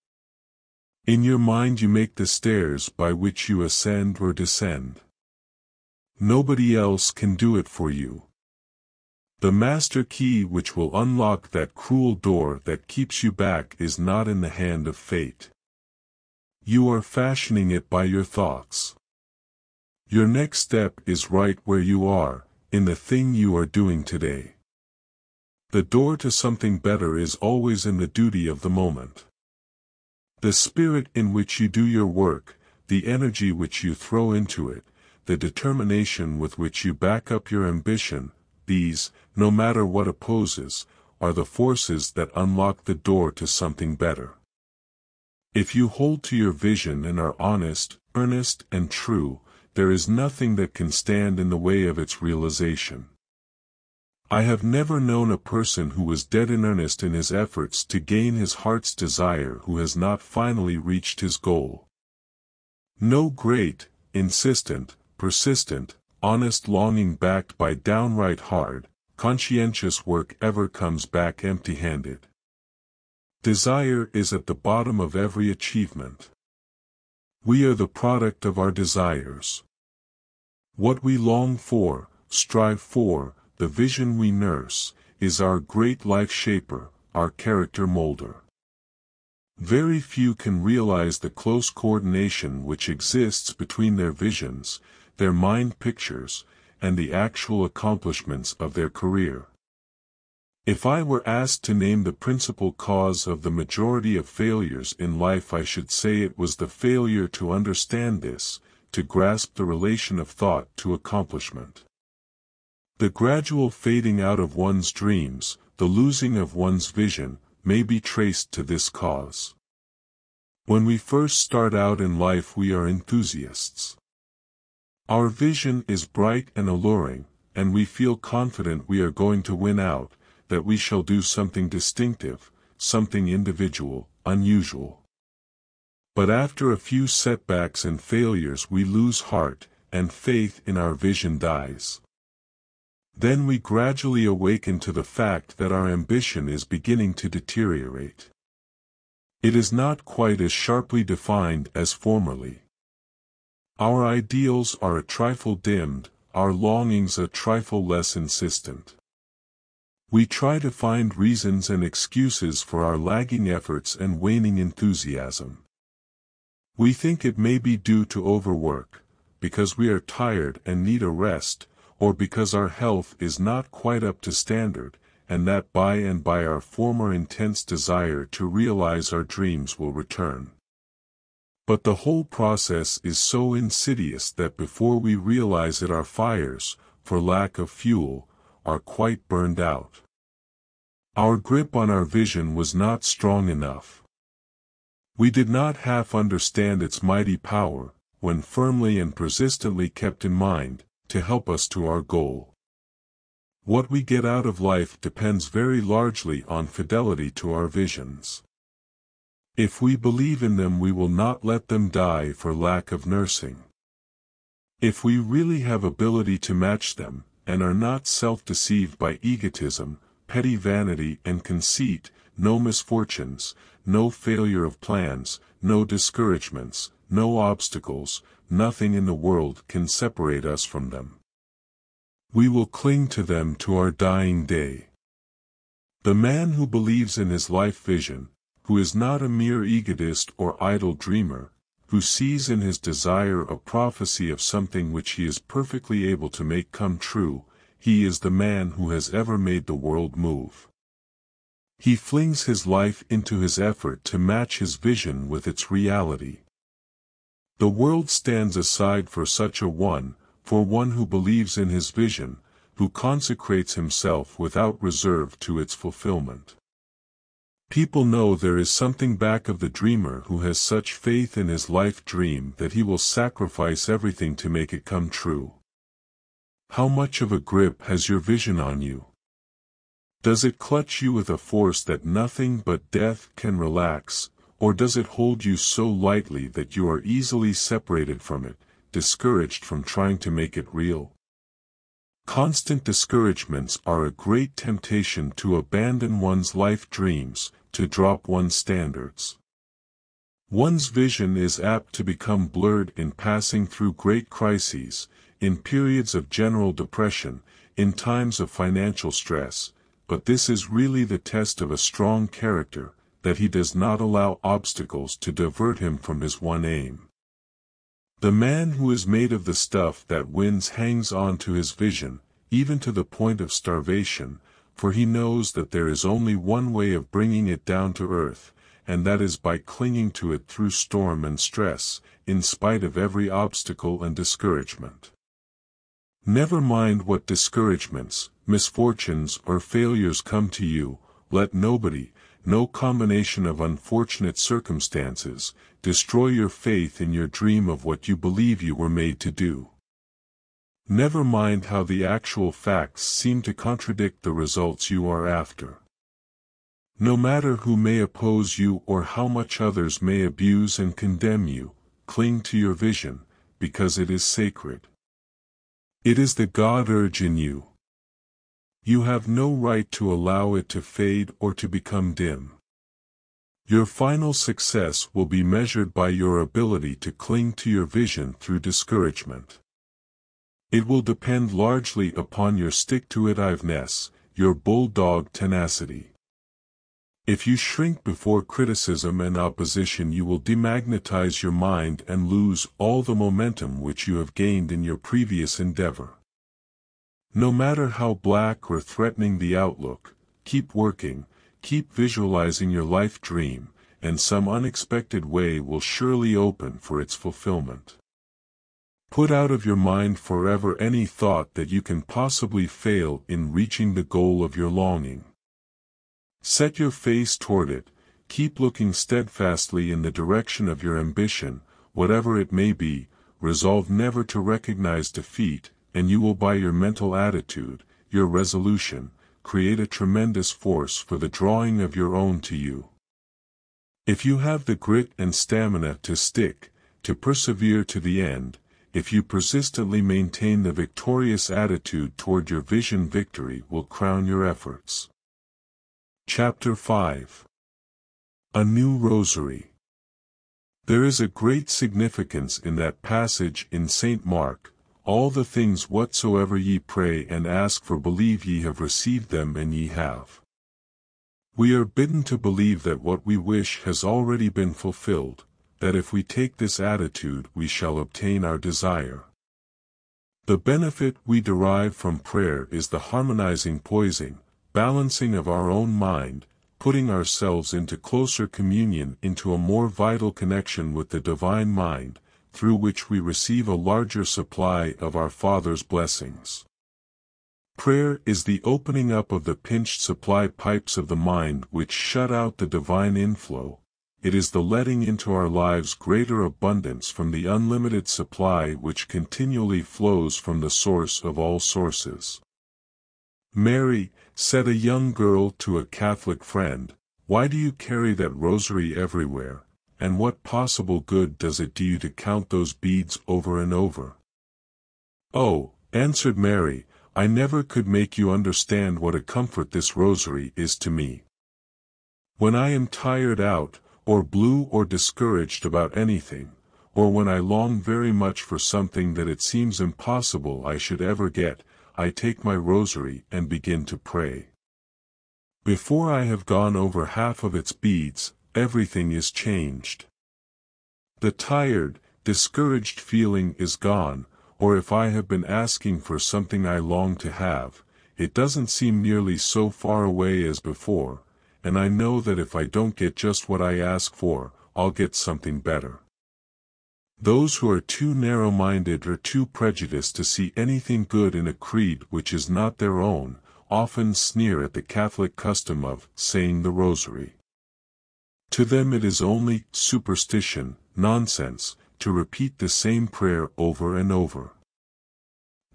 S1: In your mind you make the stairs by which you ascend or descend. Nobody else can do it for you, the master key which will unlock that cruel door that keeps you back is not in the hand of fate. You are fashioning it by your thoughts. Your next step is right where you are, in the thing you are doing today. The door to something better is always in the duty of the moment. The spirit in which you do your work, the energy which you throw into it, the determination with which you back up your ambition, these, no matter what opposes, are the forces that unlock the door to something better. If you hold to your vision and are honest, earnest and true, there is nothing that can stand in the way of its realization. I have never known a person who was dead in earnest in his efforts to gain his heart's desire who has not finally reached his goal. No great, insistent, persistent, honest longing backed by downright hard, conscientious work ever comes back empty-handed. Desire is at the bottom of every achievement. We are the product of our desires. What we long for, strive for, the vision we nurse, is our great life shaper, our character molder. Very few can realize the close coordination which exists between their visions, their mind pictures, and the actual accomplishments of their career. If I were asked to name the principal cause of the majority of failures in life I should say it was the failure to understand this, to grasp the relation of thought to accomplishment. The gradual fading out of one's dreams, the losing of one's vision, may be traced to this cause. When we first start out in life we are enthusiasts. Our vision is bright and alluring, and we feel confident we are going to win out, that we shall do something distinctive, something individual, unusual. But after a few setbacks and failures we lose heart, and faith in our vision dies. Then we gradually awaken to the fact that our ambition is beginning to deteriorate. It is not quite as sharply defined as formerly. Our ideals are a trifle dimmed, our longings a trifle less insistent. We try to find reasons and excuses for our lagging efforts and waning enthusiasm. We think it may be due to overwork, because we are tired and need a rest, or because our health is not quite up to standard, and that by and by our former intense desire to realize our dreams will return. But the whole process is so insidious that before we realize it our fires, for lack of fuel, are quite burned out. Our grip on our vision was not strong enough. We did not half understand its mighty power, when firmly and persistently kept in mind, to help us to our goal. What we get out of life depends very largely on fidelity to our visions. If we believe in them we will not let them die for lack of nursing. If we really have ability to match them, and are not self-deceived by egotism, petty vanity and conceit, no misfortunes, no failure of plans, no discouragements, no obstacles, nothing in the world can separate us from them. We will cling to them to our dying day. The man who believes in his life vision, who is not a mere egotist or idle dreamer, who sees in his desire a prophecy of something which he is perfectly able to make come true, he is the man who has ever made the world move. He flings his life into his effort to match his vision with its reality. The world stands aside for such a one, for one who believes in his vision, who consecrates himself without reserve to its fulfillment. People know there is something back of the dreamer who has such faith in his life dream that he will sacrifice everything to make it come true. How much of a grip has your vision on you? Does it clutch you with a force that nothing but death can relax, or does it hold you so lightly that you are easily separated from it, discouraged from trying to make it real? Constant discouragements are a great temptation to abandon one's life dreams, to drop one's standards. One's vision is apt to become blurred in passing through great crises, in periods of general depression, in times of financial stress, but this is really the test of a strong character, that he does not allow obstacles to divert him from his one aim. The man who is made of the stuff that wins hangs on to his vision, even to the point of starvation, for he knows that there is only one way of bringing it down to earth, and that is by clinging to it through storm and stress, in spite of every obstacle and discouragement. Never mind what discouragements, misfortunes or failures come to you, let nobody, no combination of unfortunate circumstances, destroy your faith in your dream of what you believe you were made to do. Never mind how the actual facts seem to contradict the results you are after. No matter who may oppose you or how much others may abuse and condemn you, cling to your vision, because it is sacred. It is the God urge in you. You have no right to allow it to fade or to become dim. Your final success will be measured by your ability to cling to your vision through discouragement. It will depend largely upon your stick-to-it-iveness, your bulldog tenacity. If you shrink before criticism and opposition you will demagnetize your mind and lose all the momentum which you have gained in your previous endeavor. No matter how black or threatening the outlook, keep working, keep visualizing your life dream, and some unexpected way will surely open for its fulfillment. Put out of your mind forever any thought that you can possibly fail in reaching the goal of your longing. Set your face toward it, keep looking steadfastly in the direction of your ambition, whatever it may be, resolve never to recognize defeat, and you will by your mental attitude, your resolution, create a tremendous force for the drawing of your own to you. If you have the grit and stamina to stick, to persevere to the end, if you persistently maintain the victorious attitude toward your vision victory will crown your efforts. Chapter 5 A New Rosary There is a great significance in that passage in St. Mark, All the things whatsoever ye pray and ask for believe ye have received them and ye have. We are bidden to believe that what we wish has already been fulfilled, that if we take this attitude we shall obtain our desire. The benefit we derive from prayer is the harmonizing poising, balancing of our own mind, putting ourselves into closer communion into a more vital connection with the divine mind, through which we receive a larger supply of our Father's blessings. Prayer is the opening up of the pinched supply pipes of the mind which shut out the divine inflow, it is the letting into our lives greater abundance from the unlimited supply which continually flows from the source of all sources. Mary, said a young girl to a Catholic friend, why do you carry that rosary everywhere, and what possible good does it do you to count those beads over and over? Oh, answered Mary, I never could make you understand what a comfort this rosary is to me. When I am tired out, or blue or discouraged about anything, or when I long very much for something that it seems impossible I should ever get, I take my rosary and begin to pray. Before I have gone over half of its beads, everything is changed. The tired, discouraged feeling is gone, or if I have been asking for something I long to have, it doesn't seem nearly so far away as before, and I know that if I don't get just what I ask for, I'll get something better. Those who are too narrow-minded or too prejudiced to see anything good in a creed which is not their own, often sneer at the Catholic custom of saying the rosary. To them it is only superstition, nonsense, to repeat the same prayer over and over.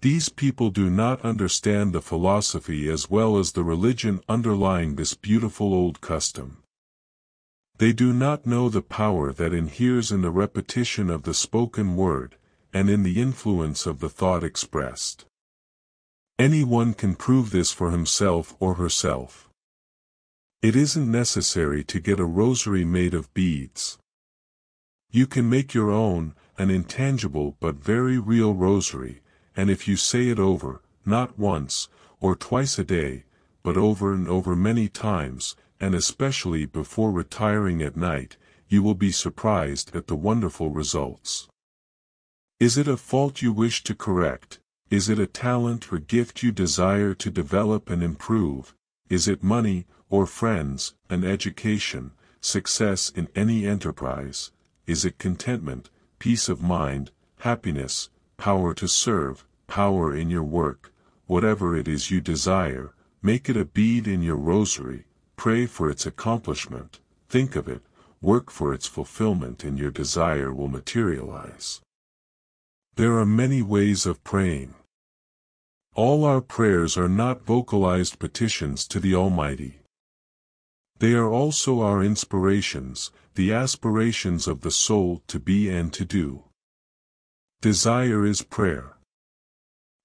S1: These people do not understand the philosophy as well as the religion underlying this beautiful old custom. They do not know the power that inheres in the repetition of the spoken word, and in the influence of the thought expressed. Anyone can prove this for himself or herself. It isn't necessary to get a rosary made of beads. You can make your own, an intangible but very real rosary, and if you say it over, not once, or twice a day, but over and over many times, and especially before retiring at night, you will be surprised at the wonderful results. Is it a fault you wish to correct? Is it a talent or gift you desire to develop and improve? Is it money, or friends, an education, success in any enterprise? Is it contentment, peace of mind, happiness, power to serve, power in your work, whatever it is you desire, make it a bead in your rosary, pray for its accomplishment, think of it, work for its fulfillment and your desire will materialize. There are many ways of praying. All our prayers are not vocalized petitions to the Almighty. They are also our inspirations, the aspirations of the soul to be and to do. Desire is prayer.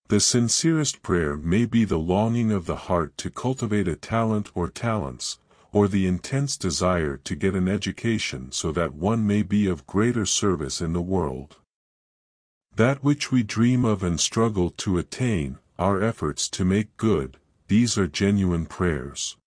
S1: The sincerest prayer may be the longing of the heart to cultivate a talent or talents, or the intense desire to get an education so that one may be of greater service in the world. That which we dream of and struggle to attain, our efforts to make good, these are genuine prayers.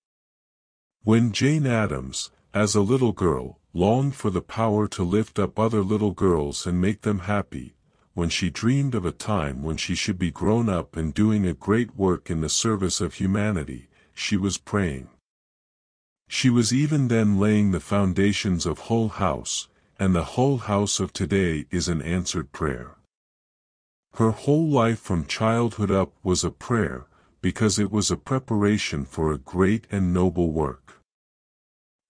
S1: When Jane Addams, as a little girl, longed for the power to lift up other little girls and make them happy, when she dreamed of a time when she should be grown up and doing a great work in the service of humanity, she was praying. She was even then laying the foundations of Hull House, and the Hull House of today is an answered prayer. Her whole life from childhood up was a prayer, because it was a preparation for a great and noble work.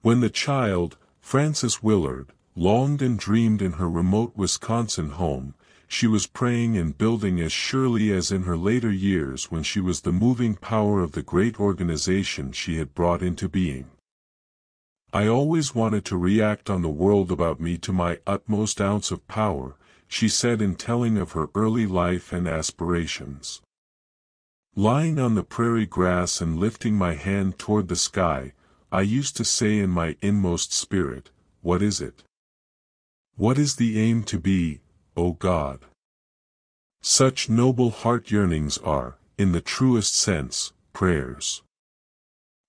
S1: When the child, Frances Willard, longed and dreamed in her remote Wisconsin home, she was praying and building as surely as in her later years when she was the moving power of the great organization she had brought into being. I always wanted to react on the world about me to my utmost ounce of power, she said in telling of her early life and aspirations. Lying on the prairie grass and lifting my hand toward the sky, I used to say in my inmost spirit, What is it? What is the aim to be, O God. Such noble heart yearnings are, in the truest sense, prayers.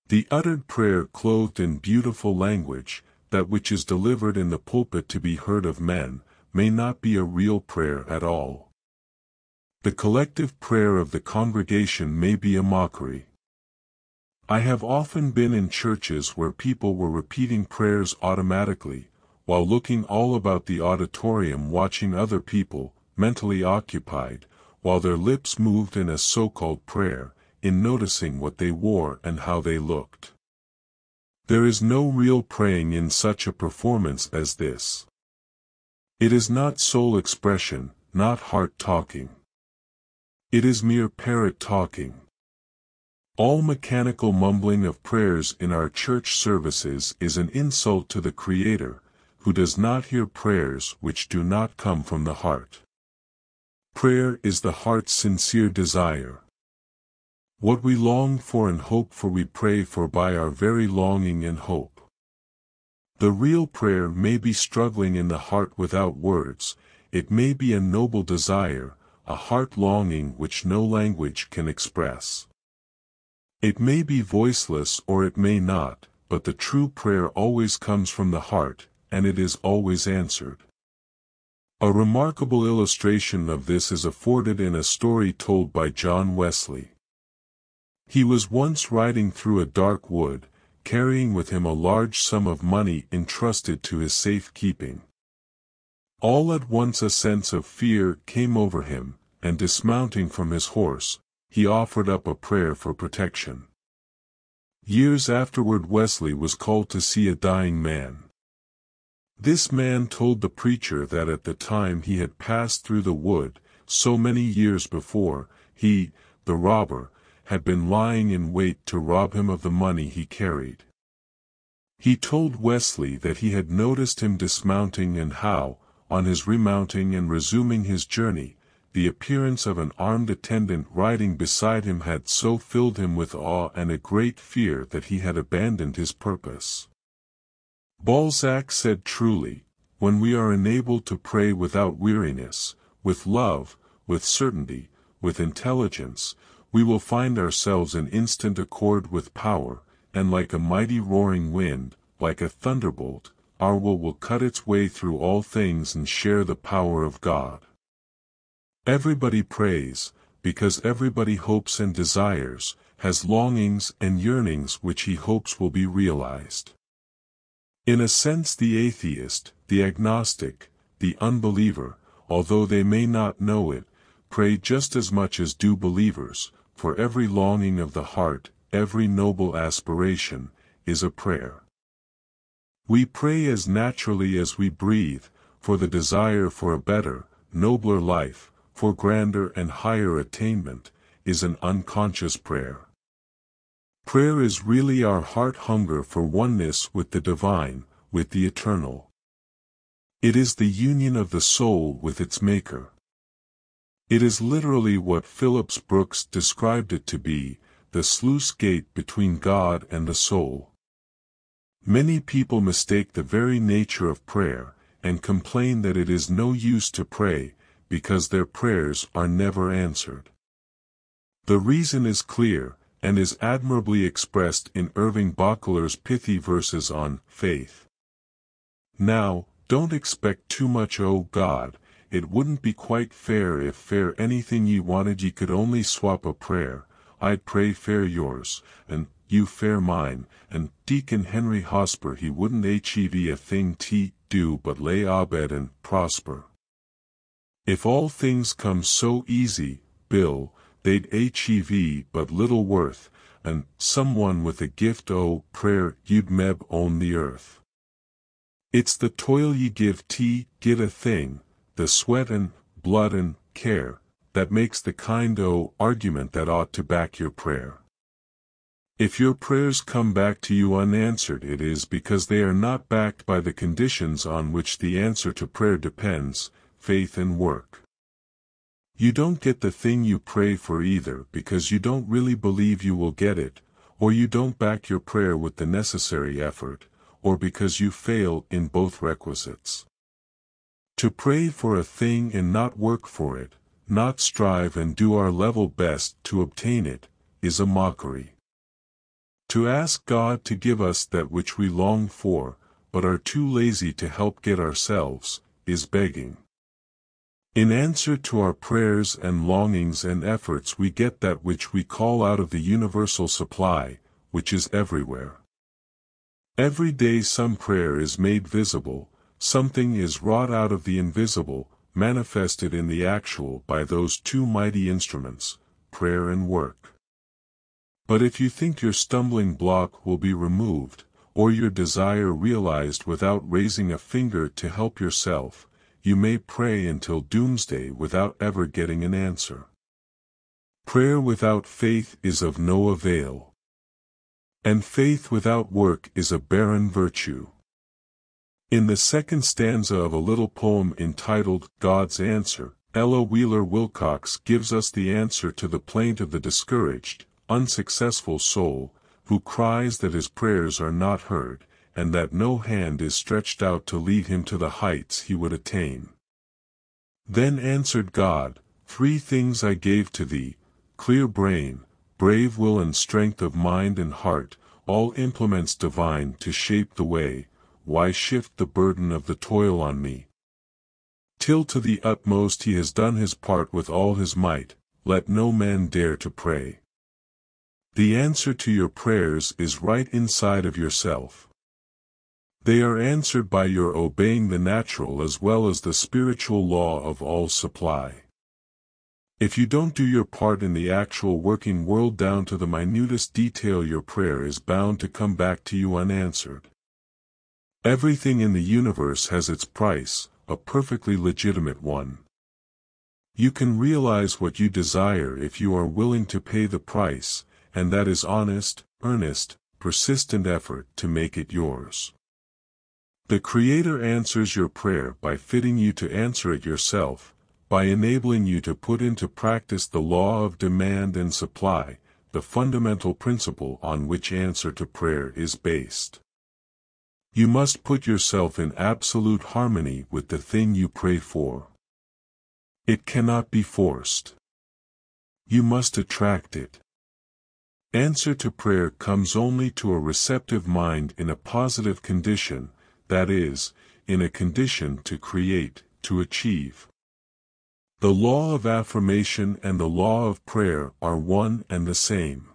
S1: The uttered prayer clothed in beautiful language, that which is delivered in the pulpit to be heard of men, may not be a real prayer at all. The collective prayer of the congregation may be a mockery. I have often been in churches where people were repeating prayers automatically, while looking all about the auditorium watching other people, mentally occupied, while their lips moved in a so-called prayer, in noticing what they wore and how they looked. There is no real praying in such a performance as this. It is not soul expression, not heart talking. It is mere parrot talking. All mechanical mumbling of prayers in our church services is an insult to the Creator, who does not hear prayers which do not come from the heart. Prayer is the heart's sincere desire. What we long for and hope for we pray for by our very longing and hope. The real prayer may be struggling in the heart without words, it may be a noble desire, a heart longing which no language can express. It may be voiceless or it may not, but the true prayer always comes from the heart, and it is always answered. A remarkable illustration of this is afforded in a story told by John Wesley. He was once riding through a dark wood, carrying with him a large sum of money entrusted to his safe keeping. All at once a sense of fear came over him, and dismounting from his horse, he offered up a prayer for protection. Years afterward Wesley was called to see a dying man. This man told the preacher that at the time he had passed through the wood, so many years before, he, the robber, had been lying in wait to rob him of the money he carried. He told Wesley that he had noticed him dismounting and how, on his remounting and resuming his journey, the appearance of an armed attendant riding beside him had so filled him with awe and a great fear that he had abandoned his purpose. Balzac said truly, when we are enabled to pray without weariness, with love, with certainty, with intelligence, we will find ourselves in instant accord with power, and like a mighty roaring wind, like a thunderbolt, our will will cut its way through all things and share the power of God. Everybody prays, because everybody hopes and desires, has longings and yearnings which he hopes will be realized. In a sense the atheist, the agnostic, the unbeliever, although they may not know it, pray just as much as do believers, for every longing of the heart, every noble aspiration, is a prayer. We pray as naturally as we breathe, for the desire for a better, nobler life, for grander and higher attainment, is an unconscious prayer. Prayer is really our heart hunger for oneness with the divine, with the eternal. It is the union of the soul with its maker. It is literally what Phillips Brooks described it to be, the sluice gate between God and the soul. Many people mistake the very nature of prayer, and complain that it is no use to pray, because their prayers are never answered. The reason is clear, and is admirably expressed in Irving Bacheller's pithy verses on faith. Now, don't expect too much oh God, it wouldn't be quite fair if fair anything ye wanted ye could only swap a prayer, I'd pray fair yours, and you fair mine, and Deacon Henry Hosper he wouldn't HEV a thing t do but lay abed and prosper. If all things come so easy, Bill, they'd HEV but little worth, and someone with a gift o' oh, prayer you'd meb on the earth. It's the toil ye give t get a thing, the sweat and blood and care, that makes the kind o' oh, argument that ought to back your prayer. If your prayers come back to you unanswered it is because they are not backed by the conditions on which the answer to prayer depends, faith and work. You don't get the thing you pray for either because you don't really believe you will get it, or you don't back your prayer with the necessary effort, or because you fail in both requisites. To pray for a thing and not work for it, not strive and do our level best to obtain it, is a mockery. To ask God to give us that which we long for, but are too lazy to help get ourselves, is begging. In answer to our prayers and longings and efforts we get that which we call out of the universal supply, which is everywhere. Every day some prayer is made visible, something is wrought out of the invisible, manifested in the actual by those two mighty instruments, prayer and work. But if you think your stumbling block will be removed, or your desire realized without raising a finger to help yourself, you may pray until doomsday without ever getting an answer. Prayer without faith is of no avail. And faith without work is a barren virtue. In the second stanza of a little poem entitled God's Answer, Ella Wheeler Wilcox gives us the answer to the plaint of the discouraged, unsuccessful soul, who cries that his prayers are not heard, and that no hand is stretched out to lead him to the heights he would attain. Then answered God, Three things I gave to thee, clear brain, brave will and strength of mind and heart, all implements divine to shape the way, why shift the burden of the toil on me? Till to the utmost he has done his part with all his might, let no man dare to pray. The answer to your prayers is right inside of yourself. They are answered by your obeying the natural as well as the spiritual law of all supply. If you don't do your part in the actual working world down to the minutest detail your prayer is bound to come back to you unanswered. Everything in the universe has its price, a perfectly legitimate one. You can realize what you desire if you are willing to pay the price, and that is honest, earnest, persistent effort to make it yours. The Creator answers your prayer by fitting you to answer it yourself, by enabling you to put into practice the law of demand and supply, the fundamental principle on which answer to prayer is based. You must put yourself in absolute harmony with the thing you pray for. It cannot be forced. You must attract it. Answer to prayer comes only to a receptive mind in a positive condition, that is, in a condition to create, to achieve. The law of affirmation and the law of prayer are one and the same.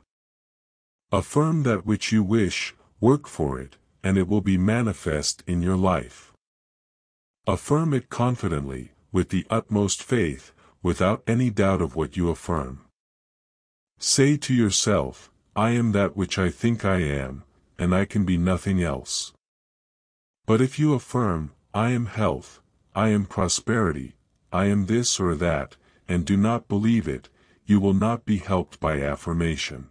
S1: Affirm that which you wish, work for it, and it will be manifest in your life. Affirm it confidently, with the utmost faith, without any doubt of what you affirm. Say to yourself, I am that which I think I am, and I can be nothing else. But if you affirm, I am health, I am prosperity, I am this or that, and do not believe it, you will not be helped by affirmation.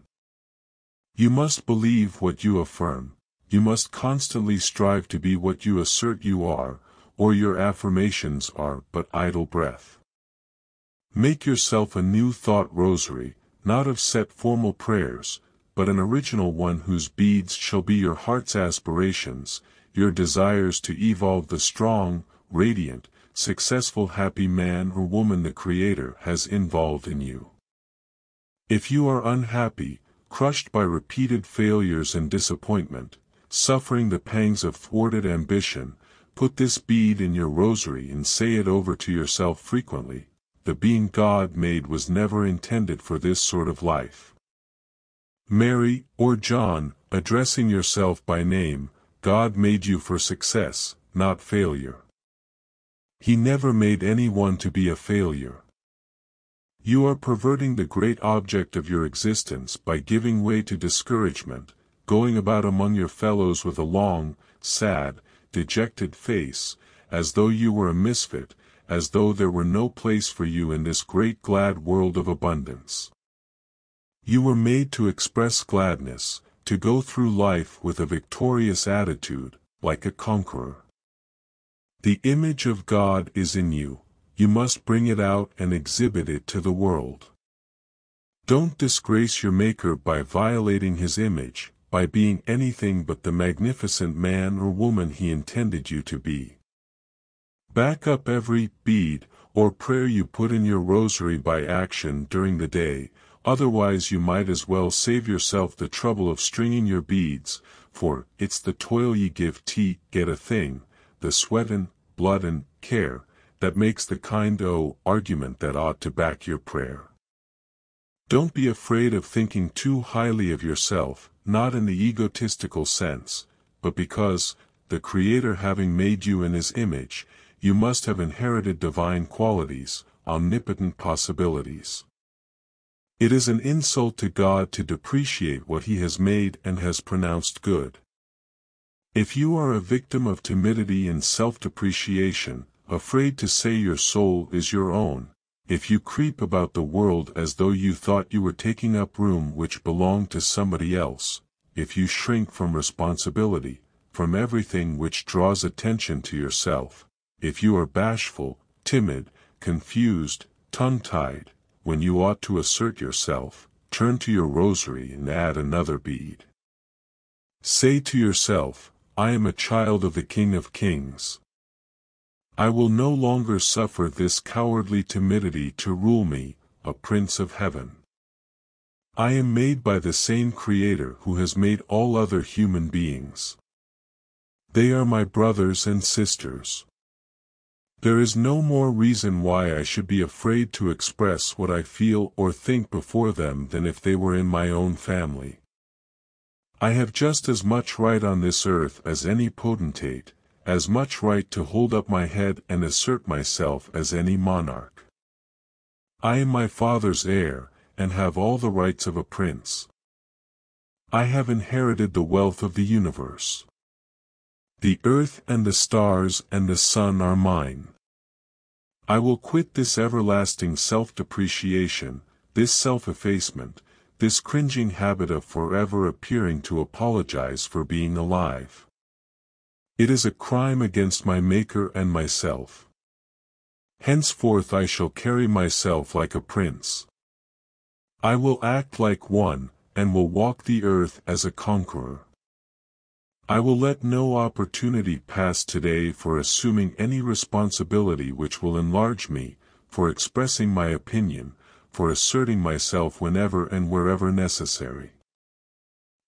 S1: You must believe what you affirm, you must constantly strive to be what you assert you are, or your affirmations are but idle breath. Make yourself a new thought rosary, not of set formal prayers, but an original one whose beads shall be your heart's aspirations, your desires to evolve the strong, radiant, successful happy man or woman the Creator has involved in you. If you are unhappy, crushed by repeated failures and disappointment, suffering the pangs of thwarted ambition, put this bead in your rosary and say it over to yourself frequently, the being God made was never intended for this sort of life. Mary, or John, addressing yourself by name, God made you for success, not failure. He never made anyone to be a failure. You are perverting the great object of your existence by giving way to discouragement, going about among your fellows with a long, sad, dejected face, as though you were a misfit, as though there were no place for you in this great glad world of abundance. You were made to express gladness, to go through life with a victorious attitude, like a conqueror. The image of God is in you, you must bring it out and exhibit it to the world. Don't disgrace your Maker by violating his image, by being anything but the magnificent man or woman he intended you to be. Back up every bead or prayer you put in your rosary by action during the day, otherwise you might as well save yourself the trouble of stringing your beads, for it's the toil ye give to get a thing, the sweat and blood and care, that makes the kind o argument that ought to back your prayer. Don't be afraid of thinking too highly of yourself, not in the egotistical sense, but because, the Creator having made you in His image, you must have inherited divine qualities, omnipotent possibilities. It is an insult to God to depreciate what he has made and has pronounced good. If you are a victim of timidity and self-depreciation, afraid to say your soul is your own, if you creep about the world as though you thought you were taking up room which belonged to somebody else, if you shrink from responsibility, from everything which draws attention to yourself, if you are bashful, timid, confused, tongue-tied, when you ought to assert yourself, turn to your rosary and add another bead. Say to yourself, I am a child of the King of Kings. I will no longer suffer this cowardly timidity to rule me, a Prince of Heaven. I am made by the same Creator who has made all other human beings. They are my brothers and sisters. There is no more reason why I should be afraid to express what I feel or think before them than if they were in my own family. I have just as much right on this earth as any potentate, as much right to hold up my head and assert myself as any monarch. I am my father's heir, and have all the rights of a prince. I have inherited the wealth of the universe. The earth and the stars and the sun are mine. I will quit this everlasting self-depreciation, this self-effacement, this cringing habit of forever appearing to apologize for being alive. It is a crime against my Maker and myself. Henceforth I shall carry myself like a prince. I will act like one, and will walk the earth as a conqueror. I will let no opportunity pass today for assuming any responsibility which will enlarge me, for expressing my opinion, for asserting myself whenever and wherever necessary.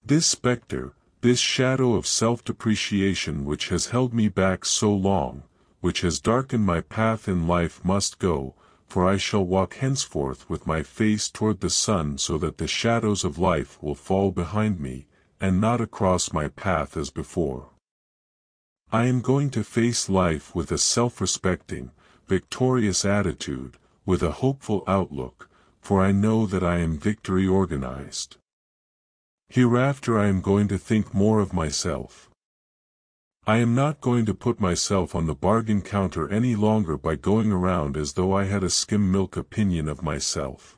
S1: This specter, this shadow of self-depreciation which has held me back so long, which has darkened my path in life must go, for I shall walk henceforth with my face toward the sun so that the shadows of life will fall behind me, and not across my path as before. I am going to face life with a self-respecting, victorious attitude, with a hopeful outlook, for I know that I am victory organized. Hereafter I am going to think more of myself. I am not going to put myself on the bargain counter any longer by going around as though I had a skim milk opinion of myself.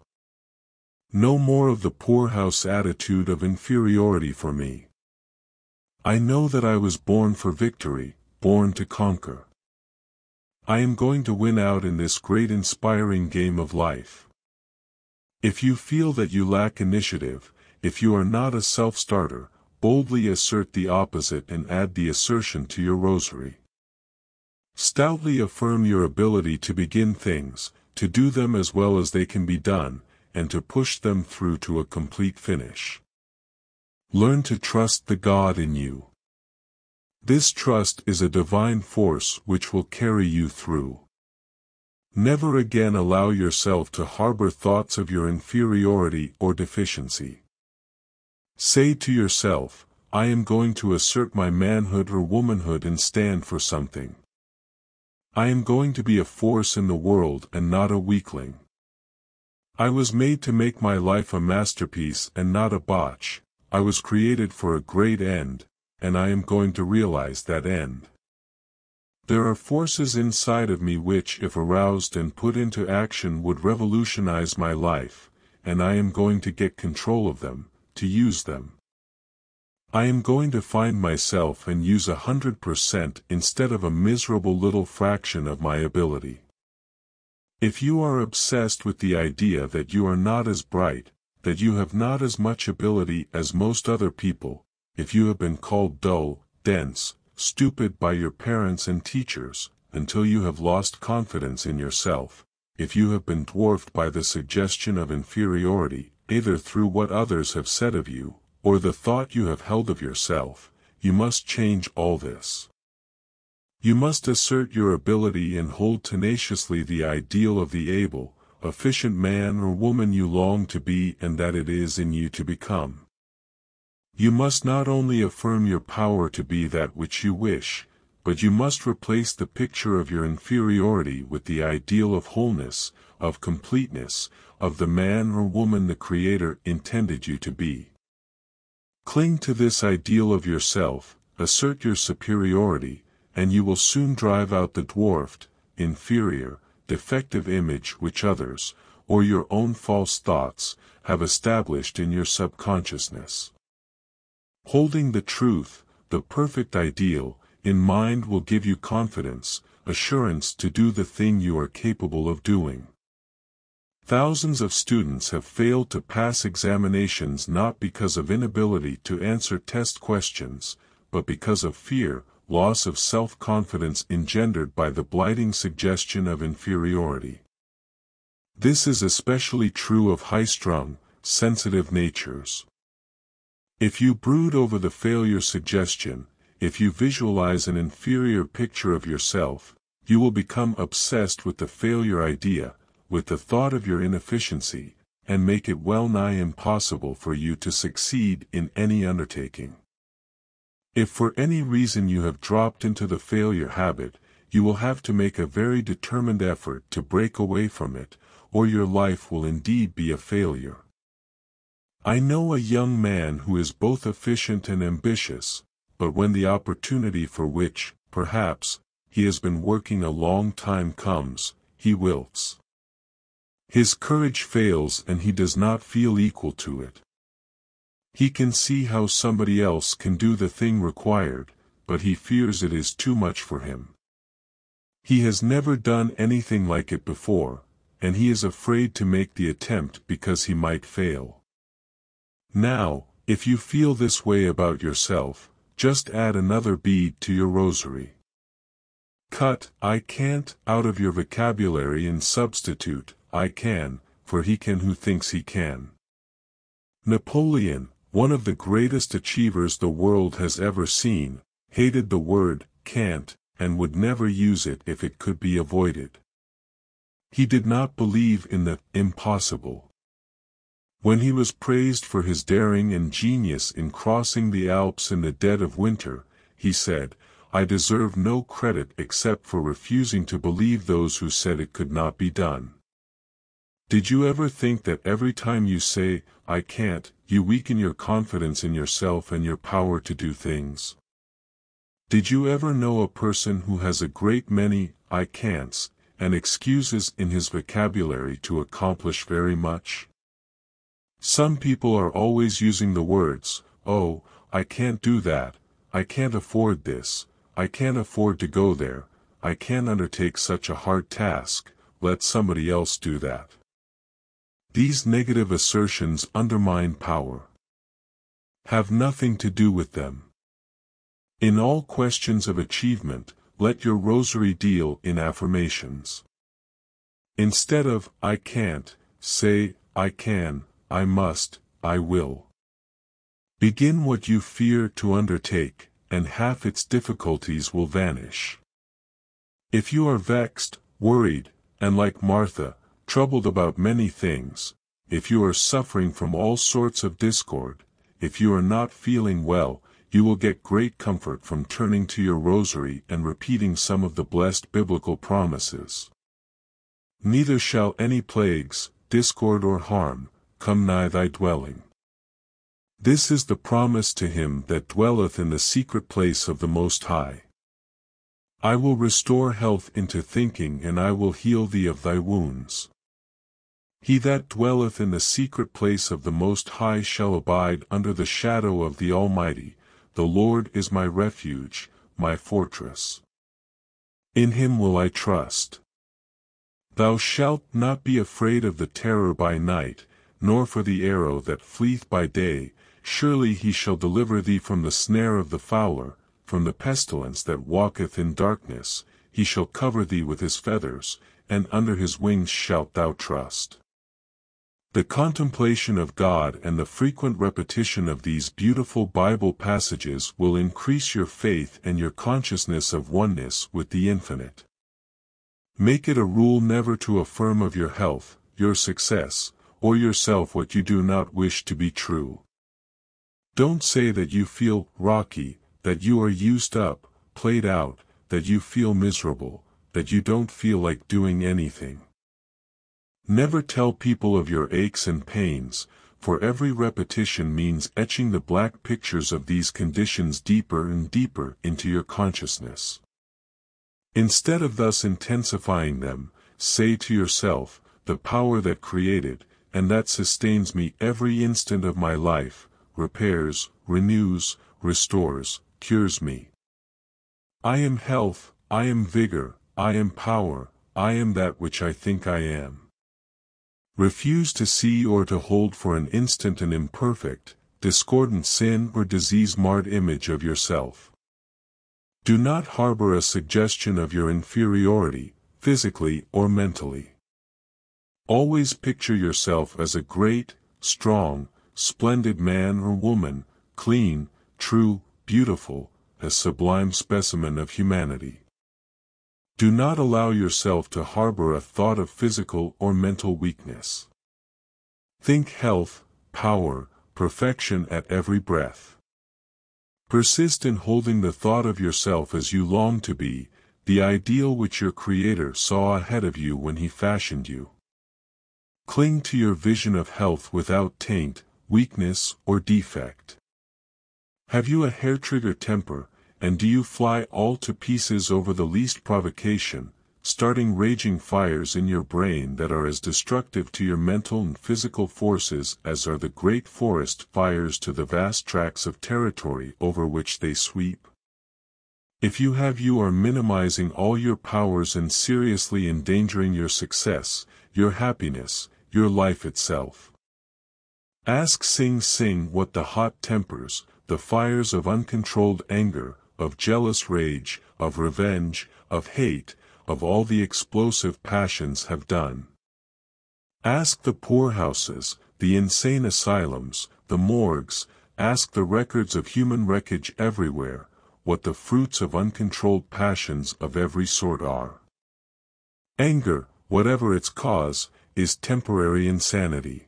S1: No more of the poorhouse attitude of inferiority for me. I know that I was born for victory, born to conquer. I am going to win out in this great inspiring game of life. If you feel that you lack initiative, if you are not a self-starter, boldly assert the opposite and add the assertion to your rosary. Stoutly affirm your ability to begin things, to do them as well as they can be done, and to push them through to a complete finish. Learn to trust the God in you. This trust is a divine force which will carry you through. Never again allow yourself to harbor thoughts of your inferiority or deficiency. Say to yourself, I am going to assert my manhood or womanhood and stand for something. I am going to be a force in the world and not a weakling. I was made to make my life a masterpiece and not a botch, I was created for a great end, and I am going to realize that end. There are forces inside of me which if aroused and put into action would revolutionize my life, and I am going to get control of them, to use them. I am going to find myself and use a hundred percent instead of a miserable little fraction of my ability. If you are obsessed with the idea that you are not as bright, that you have not as much ability as most other people, if you have been called dull, dense, stupid by your parents and teachers, until you have lost confidence in yourself, if you have been dwarfed by the suggestion of inferiority, either through what others have said of you, or the thought you have held of yourself, you must change all this. You must assert your ability and hold tenaciously the ideal of the able, efficient man or woman you long to be and that it is in you to become. You must not only affirm your power to be that which you wish, but you must replace the picture of your inferiority with the ideal of wholeness, of completeness, of the man or woman the Creator intended you to be. Cling to this ideal of yourself, assert your superiority, and you will soon drive out the dwarfed, inferior, defective image which others, or your own false thoughts, have established in your subconsciousness. Holding the truth, the perfect ideal, in mind will give you confidence, assurance to do the thing you are capable of doing. Thousands of students have failed to pass examinations not because of inability to answer test questions, but because of fear, loss of self-confidence engendered by the blighting suggestion of inferiority. This is especially true of high-strung, sensitive natures. If you brood over the failure suggestion, if you visualize an inferior picture of yourself, you will become obsessed with the failure idea, with the thought of your inefficiency, and make it well-nigh impossible for you to succeed in any undertaking. If for any reason you have dropped into the failure habit, you will have to make a very determined effort to break away from it, or your life will indeed be a failure. I know a young man who is both efficient and ambitious, but when the opportunity for which, perhaps, he has been working a long time comes, he wilts. His courage fails and he does not feel equal to it. He can see how somebody else can do the thing required, but he fears it is too much for him. He has never done anything like it before, and he is afraid to make the attempt because he might fail. Now, if you feel this way about yourself, just add another bead to your rosary. Cut, I can't, out of your vocabulary and substitute, I can, for he can who thinks he can. Napoleon, one of the greatest achievers the world has ever seen, hated the word, can't, and would never use it if it could be avoided. He did not believe in the impossible. When he was praised for his daring and genius in crossing the Alps in the dead of winter, he said, I deserve no credit except for refusing to believe those who said it could not be done. Did you ever think that every time you say, I can't, you weaken your confidence in yourself and your power to do things. Did you ever know a person who has a great many I can'ts and excuses in his vocabulary to accomplish very much? Some people are always using the words, oh, I can't do that, I can't afford this, I can't afford to go there, I can't undertake such a hard task, let somebody else do that. These negative assertions undermine power. Have nothing to do with them. In all questions of achievement, let your rosary deal in affirmations. Instead of, I can't, say, I can, I must, I will. Begin what you fear to undertake, and half its difficulties will vanish. If you are vexed, worried, and like Martha, troubled about many things, if you are suffering from all sorts of discord, if you are not feeling well, you will get great comfort from turning to your rosary and repeating some of the blessed biblical promises. Neither shall any plagues, discord or harm, come nigh thy dwelling. This is the promise to him that dwelleth in the secret place of the Most High. I will restore health into thinking and I will heal thee of thy wounds. He that dwelleth in the secret place of the Most High shall abide under the shadow of the Almighty. The Lord is my refuge, my fortress. In him will I trust. Thou shalt not be afraid of the terror by night, nor for the arrow that fleeth by day. Surely he shall deliver thee from the snare of the fowler, from the pestilence that walketh in darkness. He shall cover thee with his feathers, and under his wings shalt thou trust. The contemplation of God and the frequent repetition of these beautiful Bible passages will increase your faith and your consciousness of oneness with the infinite. Make it a rule never to affirm of your health, your success, or yourself what you do not wish to be true. Don't say that you feel rocky, that you are used up, played out, that you feel miserable, that you don't feel like doing anything. Never tell people of your aches and pains, for every repetition means etching the black pictures of these conditions deeper and deeper into your consciousness. Instead of thus intensifying them, say to yourself, the power that created, and that sustains me every instant of my life, repairs, renews, restores, cures me. I am health, I am vigor, I am power, I am that which I think I am refuse to see or to hold for an instant an imperfect, discordant sin or disease-marred image of yourself. Do not harbor a suggestion of your inferiority, physically or mentally. Always picture yourself as a great, strong, splendid man or woman, clean, true, beautiful, a sublime specimen of humanity. Do not allow yourself to harbor a thought of physical or mental weakness. Think health, power, perfection at every breath. Persist in holding the thought of yourself as you long to be, the ideal which your Creator saw ahead of you when He fashioned you. Cling to your vision of health without taint, weakness or defect. Have you a hair-trigger temper, and do you fly all to pieces over the least provocation, starting raging fires in your brain that are as destructive to your mental and physical forces as are the great forest fires to the vast tracts of territory over which they sweep. If you have you are minimizing all your powers and seriously endangering your success, your happiness, your life itself. Ask Sing Sing what the hot tempers, the fires of uncontrolled anger, of jealous rage, of revenge, of hate, of all the explosive passions have done. Ask the poorhouses, the insane asylums, the morgues, ask the records of human wreckage everywhere, what the fruits of uncontrolled passions of every sort are. Anger, whatever its cause, is temporary insanity.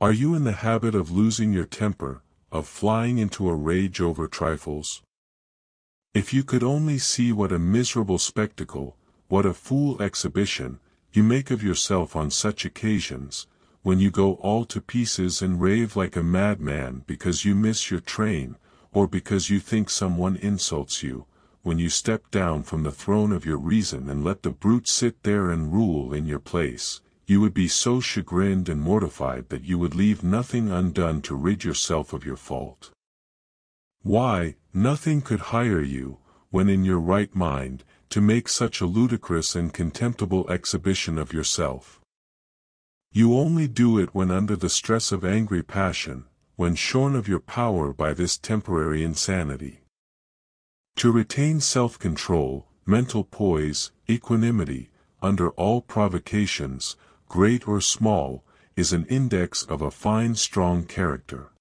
S1: Are you in the habit of losing your temper, of flying into a rage over trifles? If you could only see what a miserable spectacle, what a fool exhibition, you make of yourself on such occasions, when you go all to pieces and rave like a madman because you miss your train, or because you think someone insults you, when you step down from the throne of your reason and let the brute sit there and rule in your place, you would be so chagrined and mortified that you would leave nothing undone to rid yourself of your fault. Why, nothing could hire you, when in your right mind, to make such a ludicrous and contemptible exhibition of yourself. You only do it when under the stress of angry passion, when shorn of your power by this temporary insanity. To retain self-control, mental poise, equanimity, under all provocations, great or small, is an index of a fine strong character.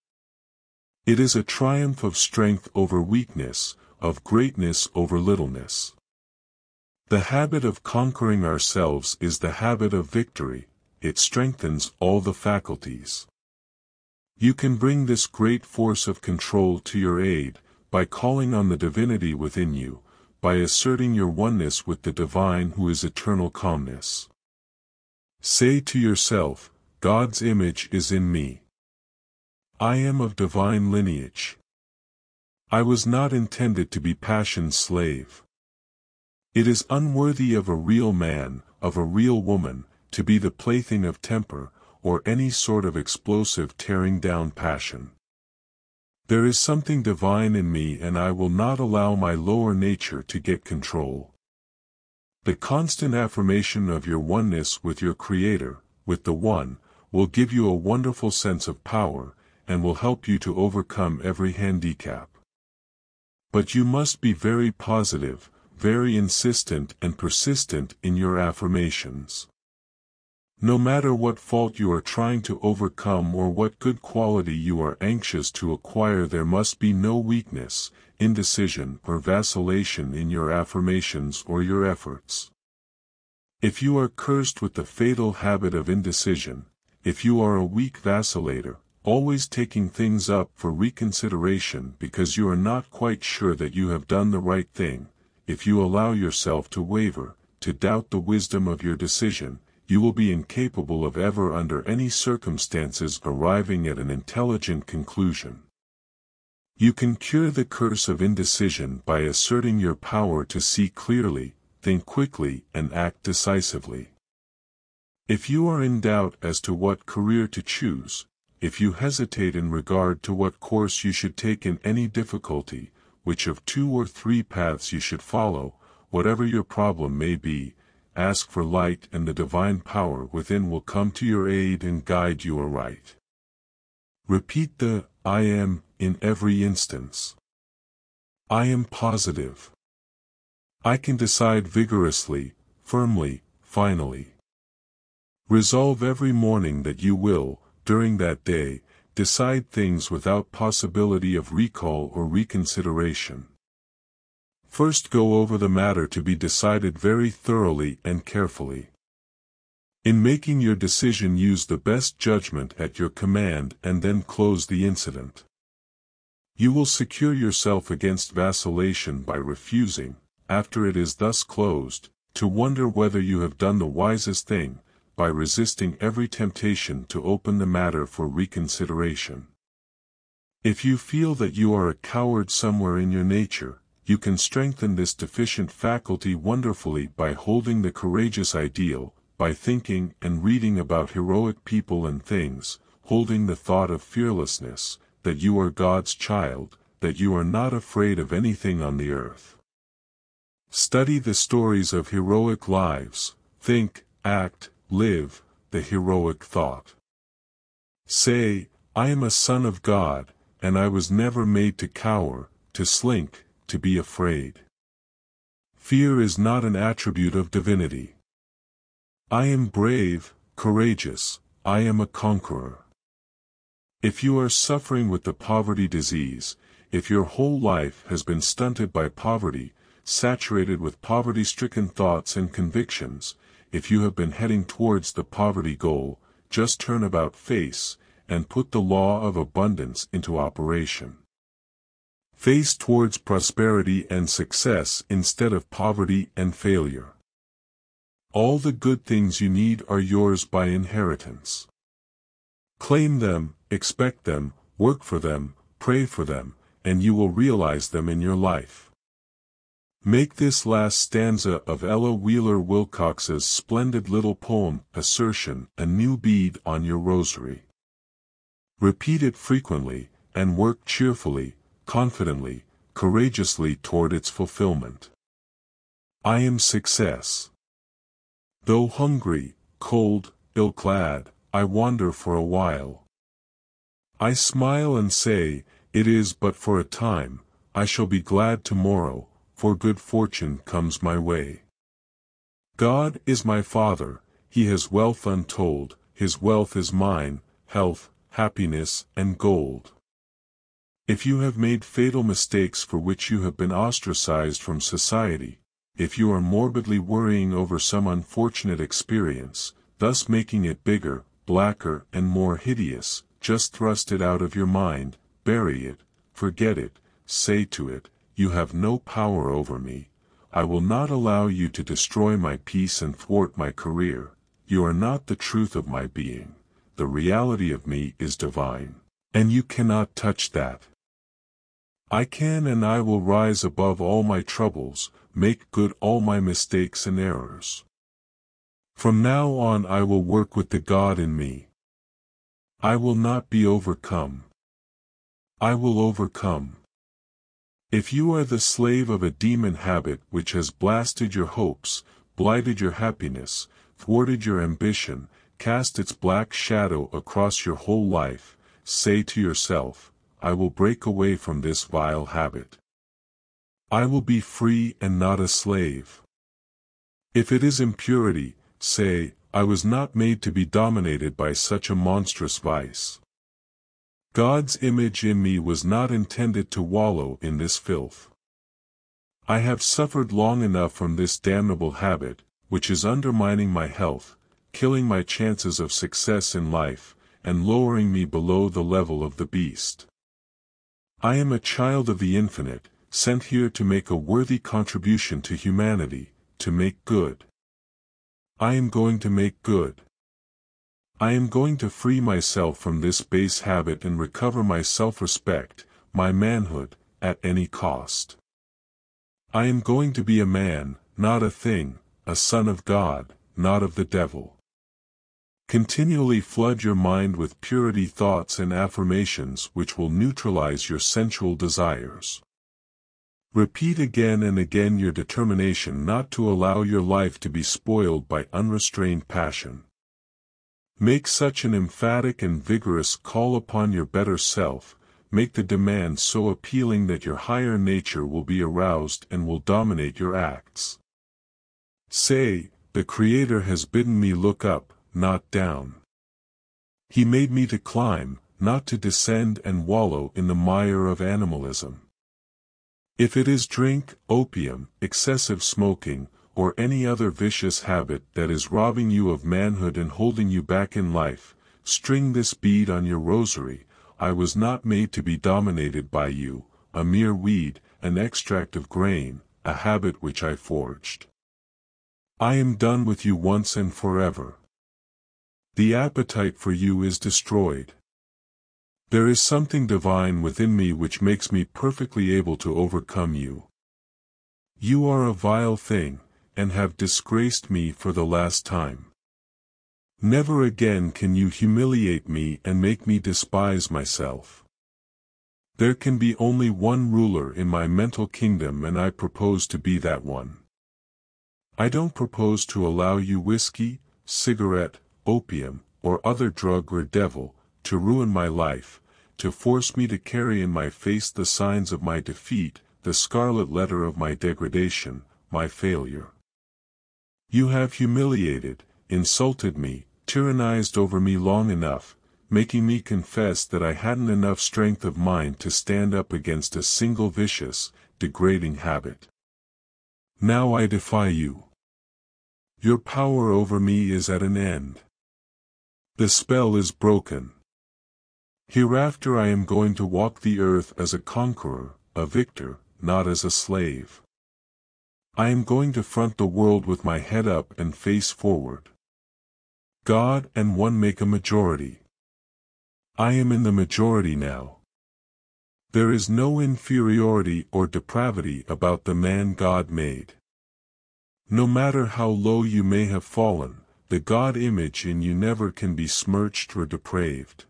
S1: It is a triumph of strength over weakness, of greatness over littleness. The habit of conquering ourselves is the habit of victory, it strengthens all the faculties. You can bring this great force of control to your aid, by calling on the divinity within you, by asserting your oneness with the divine who is eternal calmness. Say to yourself, God's image is in me. I am of divine lineage. I was not intended to be passion's slave. It is unworthy of a real man, of a real woman, to be the plaything of temper, or any sort of explosive tearing down passion. There is something divine in me and I will not allow my lower nature to get control. The constant affirmation of your oneness with your Creator, with the One, will give you a wonderful sense of power, and will help you to overcome every handicap. But you must be very positive, very insistent and persistent in your affirmations. No matter what fault you are trying to overcome or what good quality you are anxious to acquire there must be no weakness, indecision or vacillation in your affirmations or your efforts. If you are cursed with the fatal habit of indecision, if you are a weak vacillator, always taking things up for reconsideration because you are not quite sure that you have done the right thing, if you allow yourself to waver, to doubt the wisdom of your decision, you will be incapable of ever under any circumstances arriving at an intelligent conclusion. You can cure the curse of indecision by asserting your power to see clearly, think quickly and act decisively. If you are in doubt as to what career to choose, if you hesitate in regard to what course you should take in any difficulty, which of two or three paths you should follow, whatever your problem may be, ask for light and the divine power within will come to your aid and guide you aright. Repeat the, I am, in every instance. I am positive. I can decide vigorously, firmly, finally. Resolve every morning that you will, during that day, decide things without possibility of recall or reconsideration. First go over the matter to be decided very thoroughly and carefully. In making your decision use the best judgment at your command and then close the incident. You will secure yourself against vacillation by refusing, after it is thus closed, to wonder whether you have done the wisest thing, by resisting every temptation to open the matter for reconsideration. If you feel that you are a coward somewhere in your nature, you can strengthen this deficient faculty wonderfully by holding the courageous ideal, by thinking and reading about heroic people and things, holding the thought of fearlessness, that you are God's child, that you are not afraid of anything on the earth. Study the stories of heroic lives, think, act, live the heroic thought. Say, I am a son of God, and I was never made to cower, to slink, to be afraid. Fear is not an attribute of divinity. I am brave, courageous, I am a conqueror. If you are suffering with the poverty disease, if your whole life has been stunted by poverty, saturated with poverty-stricken thoughts and convictions, if you have been heading towards the poverty goal, just turn about face, and put the law of abundance into operation. Face towards prosperity and success instead of poverty and failure. All the good things you need are yours by inheritance. Claim them, expect them, work for them, pray for them, and you will realize them in your life. Make this last stanza of Ella Wheeler Wilcox's splendid little poem, Assertion, a new bead on your rosary. Repeat it frequently, and work cheerfully, confidently, courageously toward its fulfillment. I am success. Though hungry, cold, ill-clad, I wander for a while. I smile and say, it is but for a time, I shall be glad tomorrow, for good fortune comes my way. God is my Father, He has wealth untold, His wealth is mine, health, happiness, and gold. If you have made fatal mistakes for which you have been ostracized from society, if you are morbidly worrying over some unfortunate experience, thus making it bigger, blacker and more hideous, just thrust it out of your mind, bury it, forget it, say to it, you have no power over me. I will not allow you to destroy my peace and thwart my career. You are not the truth of my being. The reality of me is divine. And you cannot touch that. I can and I will rise above all my troubles, make good all my mistakes and errors. From now on I will work with the God in me. I will not be overcome. I will overcome. If you are the slave of a demon habit which has blasted your hopes, blighted your happiness, thwarted your ambition, cast its black shadow across your whole life, say to yourself, I will break away from this vile habit. I will be free and not a slave. If it is impurity, say, I was not made to be dominated by such a monstrous vice. God's image in me was not intended to wallow in this filth. I have suffered long enough from this damnable habit, which is undermining my health, killing my chances of success in life, and lowering me below the level of the beast. I am a child of the infinite, sent here to make a worthy contribution to humanity, to make good. I am going to make good. I am going to free myself from this base habit and recover my self-respect, my manhood, at any cost. I am going to be a man, not a thing, a son of God, not of the devil. Continually flood your mind with purity thoughts and affirmations which will neutralize your sensual desires. Repeat again and again your determination not to allow your life to be spoiled by unrestrained passion. Make such an emphatic and vigorous call upon your better self, make the demand so appealing that your higher nature will be aroused and will dominate your acts. Say, the Creator has bidden me look up, not down. He made me to climb, not to descend and wallow in the mire of animalism. If it is drink, opium, excessive smoking, or any other vicious habit that is robbing you of manhood and holding you back in life, string this bead on your rosary, I was not made to be dominated by you, a mere weed, an extract of grain, a habit which I forged. I am done with you once and forever. The appetite for you is destroyed. There is something divine within me which makes me perfectly able to overcome you. You are a vile thing, and have disgraced me for the last time. Never again can you humiliate me and make me despise myself. There can be only one ruler in my mental kingdom and I propose to be that one. I don't propose to allow you whiskey, cigarette, opium, or other drug or devil, to ruin my life, to force me to carry in my face the signs of my defeat, the scarlet letter of my degradation, my failure. You have humiliated, insulted me, tyrannized over me long enough, making me confess that I hadn't enough strength of mind to stand up against a single vicious, degrading habit. Now I defy you. Your power over me is at an end. The spell is broken. Hereafter I am going to walk the earth as a conqueror, a victor, not as a slave. I am going to front the world with my head up and face forward. God and one make a majority. I am in the majority now. There is no inferiority or depravity about the man God made. No matter how low you may have fallen, the God image in you never can be smirched or depraved.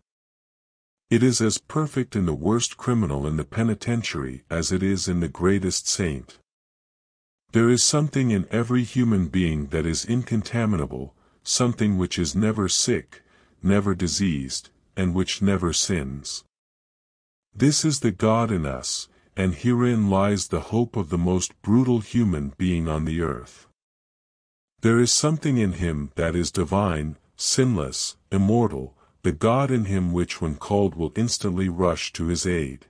S1: It is as perfect in the worst criminal in the penitentiary as it is in the greatest saint. There is something in every human being that is incontaminable, something which is never sick, never diseased, and which never sins. This is the God in us, and herein lies the hope of the most brutal human being on the earth. There is something in him that is divine, sinless, immortal, the God in him which when called will instantly rush to his aid.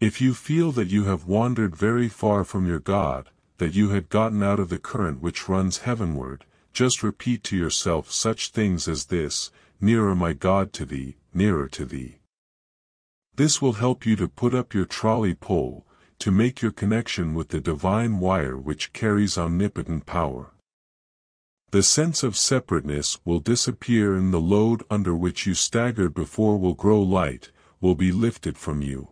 S1: If you feel that you have wandered very far from your God, that you had gotten out of the current which runs heavenward, just repeat to yourself such things as this, Nearer my God to thee, nearer to thee. This will help you to put up your trolley pole, to make your connection with the divine wire which carries omnipotent power. The sense of separateness will disappear and the load under which you staggered before will grow light, will be lifted from you.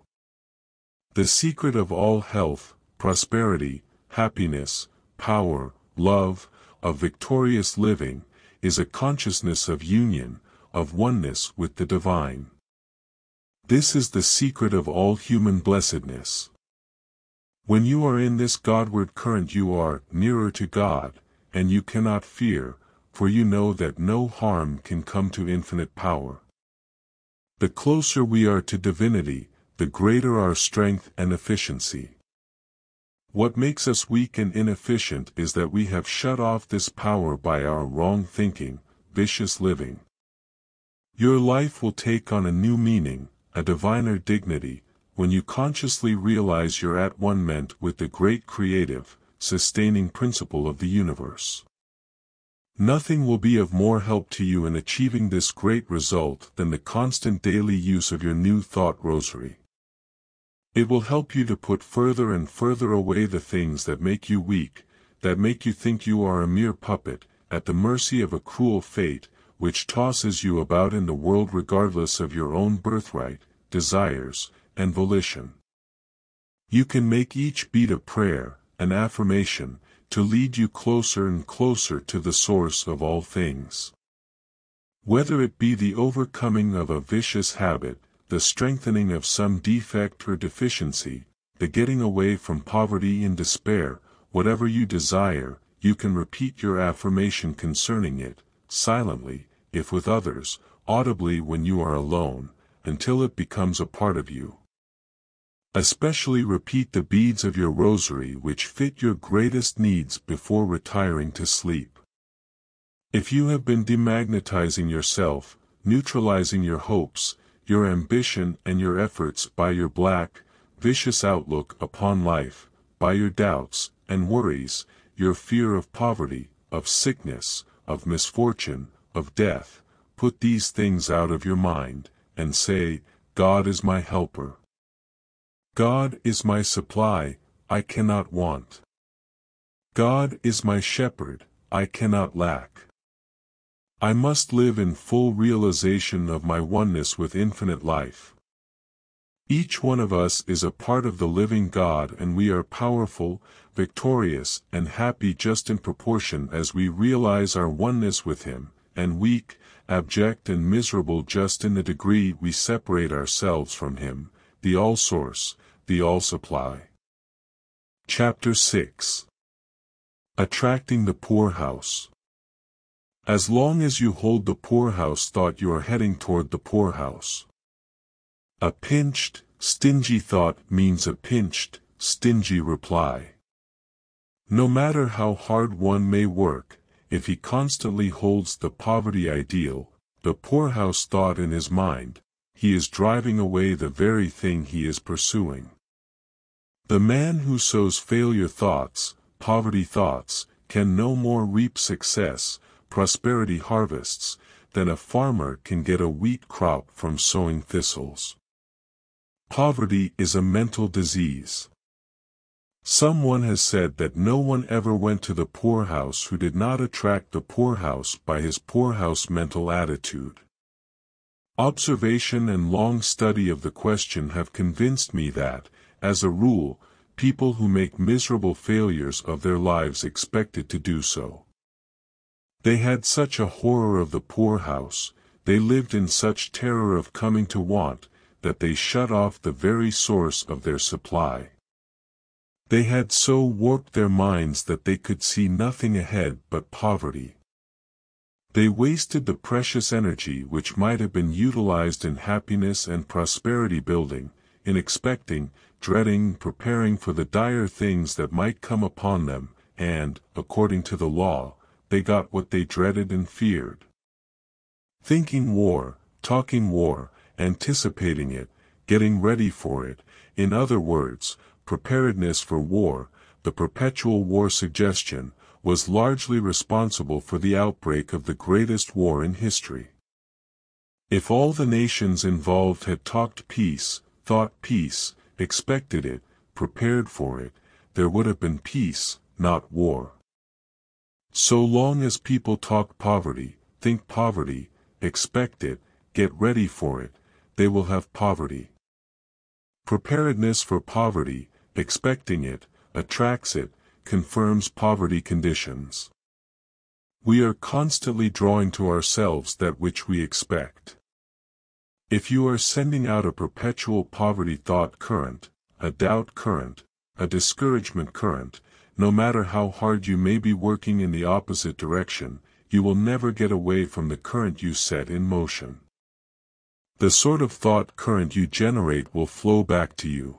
S1: The secret of all health, prosperity, happiness, power, love, of victorious living, is a consciousness of union, of oneness with the divine. This is the secret of all human blessedness. When you are in this Godward current you are nearer to God, and you cannot fear, for you know that no harm can come to infinite power. The closer we are to divinity, the greater our strength and efficiency. What makes us weak and inefficient is that we have shut off this power by our wrong thinking, vicious living. Your life will take on a new meaning, a diviner dignity, when you consciously realize you're at one ment with the great creative, sustaining principle of the universe. Nothing will be of more help to you in achieving this great result than the constant daily use of your new thought rosary. It will help you to put further and further away the things that make you weak, that make you think you are a mere puppet, at the mercy of a cruel fate, which tosses you about in the world regardless of your own birthright, desires, and volition. You can make each beat a prayer, an affirmation, to lead you closer and closer to the source of all things. Whether it be the overcoming of a vicious habit, the strengthening of some defect or deficiency, the getting away from poverty and despair, whatever you desire, you can repeat your affirmation concerning it, silently, if with others, audibly when you are alone, until it becomes a part of you. Especially repeat the beads of your rosary which fit your greatest needs before retiring to sleep. If you have been demagnetizing yourself, neutralizing your hopes, your ambition and your efforts by your black, vicious outlook upon life, by your doubts and worries, your fear of poverty, of sickness, of misfortune, of death, put these things out of your mind, and say, God is my helper. God is my supply, I cannot want. God is my shepherd, I cannot lack. I must live in full realization of my oneness with infinite life. Each one of us is a part of the living God and we are powerful, victorious and happy just in proportion as we realize our oneness with Him, and weak, abject and miserable just in the degree we separate ourselves from Him, the All-Source, the All-Supply. Chapter 6 Attracting the Poorhouse as long as you hold the poorhouse thought you are heading toward the poorhouse. A pinched, stingy thought means a pinched, stingy reply. No matter how hard one may work, if he constantly holds the poverty ideal, the poorhouse thought in his mind, he is driving away the very thing he is pursuing. The man who sows failure thoughts, poverty thoughts, can no more reap success prosperity harvests, than a farmer can get a wheat crop from sowing thistles. Poverty is a mental disease. Someone has said that no one ever went to the poorhouse who did not attract the poorhouse by his poorhouse mental attitude. Observation and long study of the question have convinced me that, as a rule, people who make miserable failures of their lives expected to do so. They had such a horror of the poorhouse, they lived in such terror of coming to want, that they shut off the very source of their supply. They had so warped their minds that they could see nothing ahead but poverty. They wasted the precious energy which might have been utilized in happiness and prosperity building, in expecting, dreading, preparing for the dire things that might come upon them, and, according to the law, they got what they dreaded and feared. Thinking war, talking war, anticipating it, getting ready for it, in other words, preparedness for war, the perpetual war suggestion, was largely responsible for the outbreak of the greatest war in history. If all the nations involved had talked peace, thought peace, expected it, prepared for it, there would have been peace, not war. So long as people talk poverty, think poverty, expect it, get ready for it, they will have poverty. Preparedness for poverty, expecting it, attracts it, confirms poverty conditions. We are constantly drawing to ourselves that which we expect. If you are sending out a perpetual poverty thought current, a doubt current, a discouragement current, no matter how hard you may be working in the opposite direction, you will never get away from the current you set in motion. The sort of thought current you generate will flow back to you.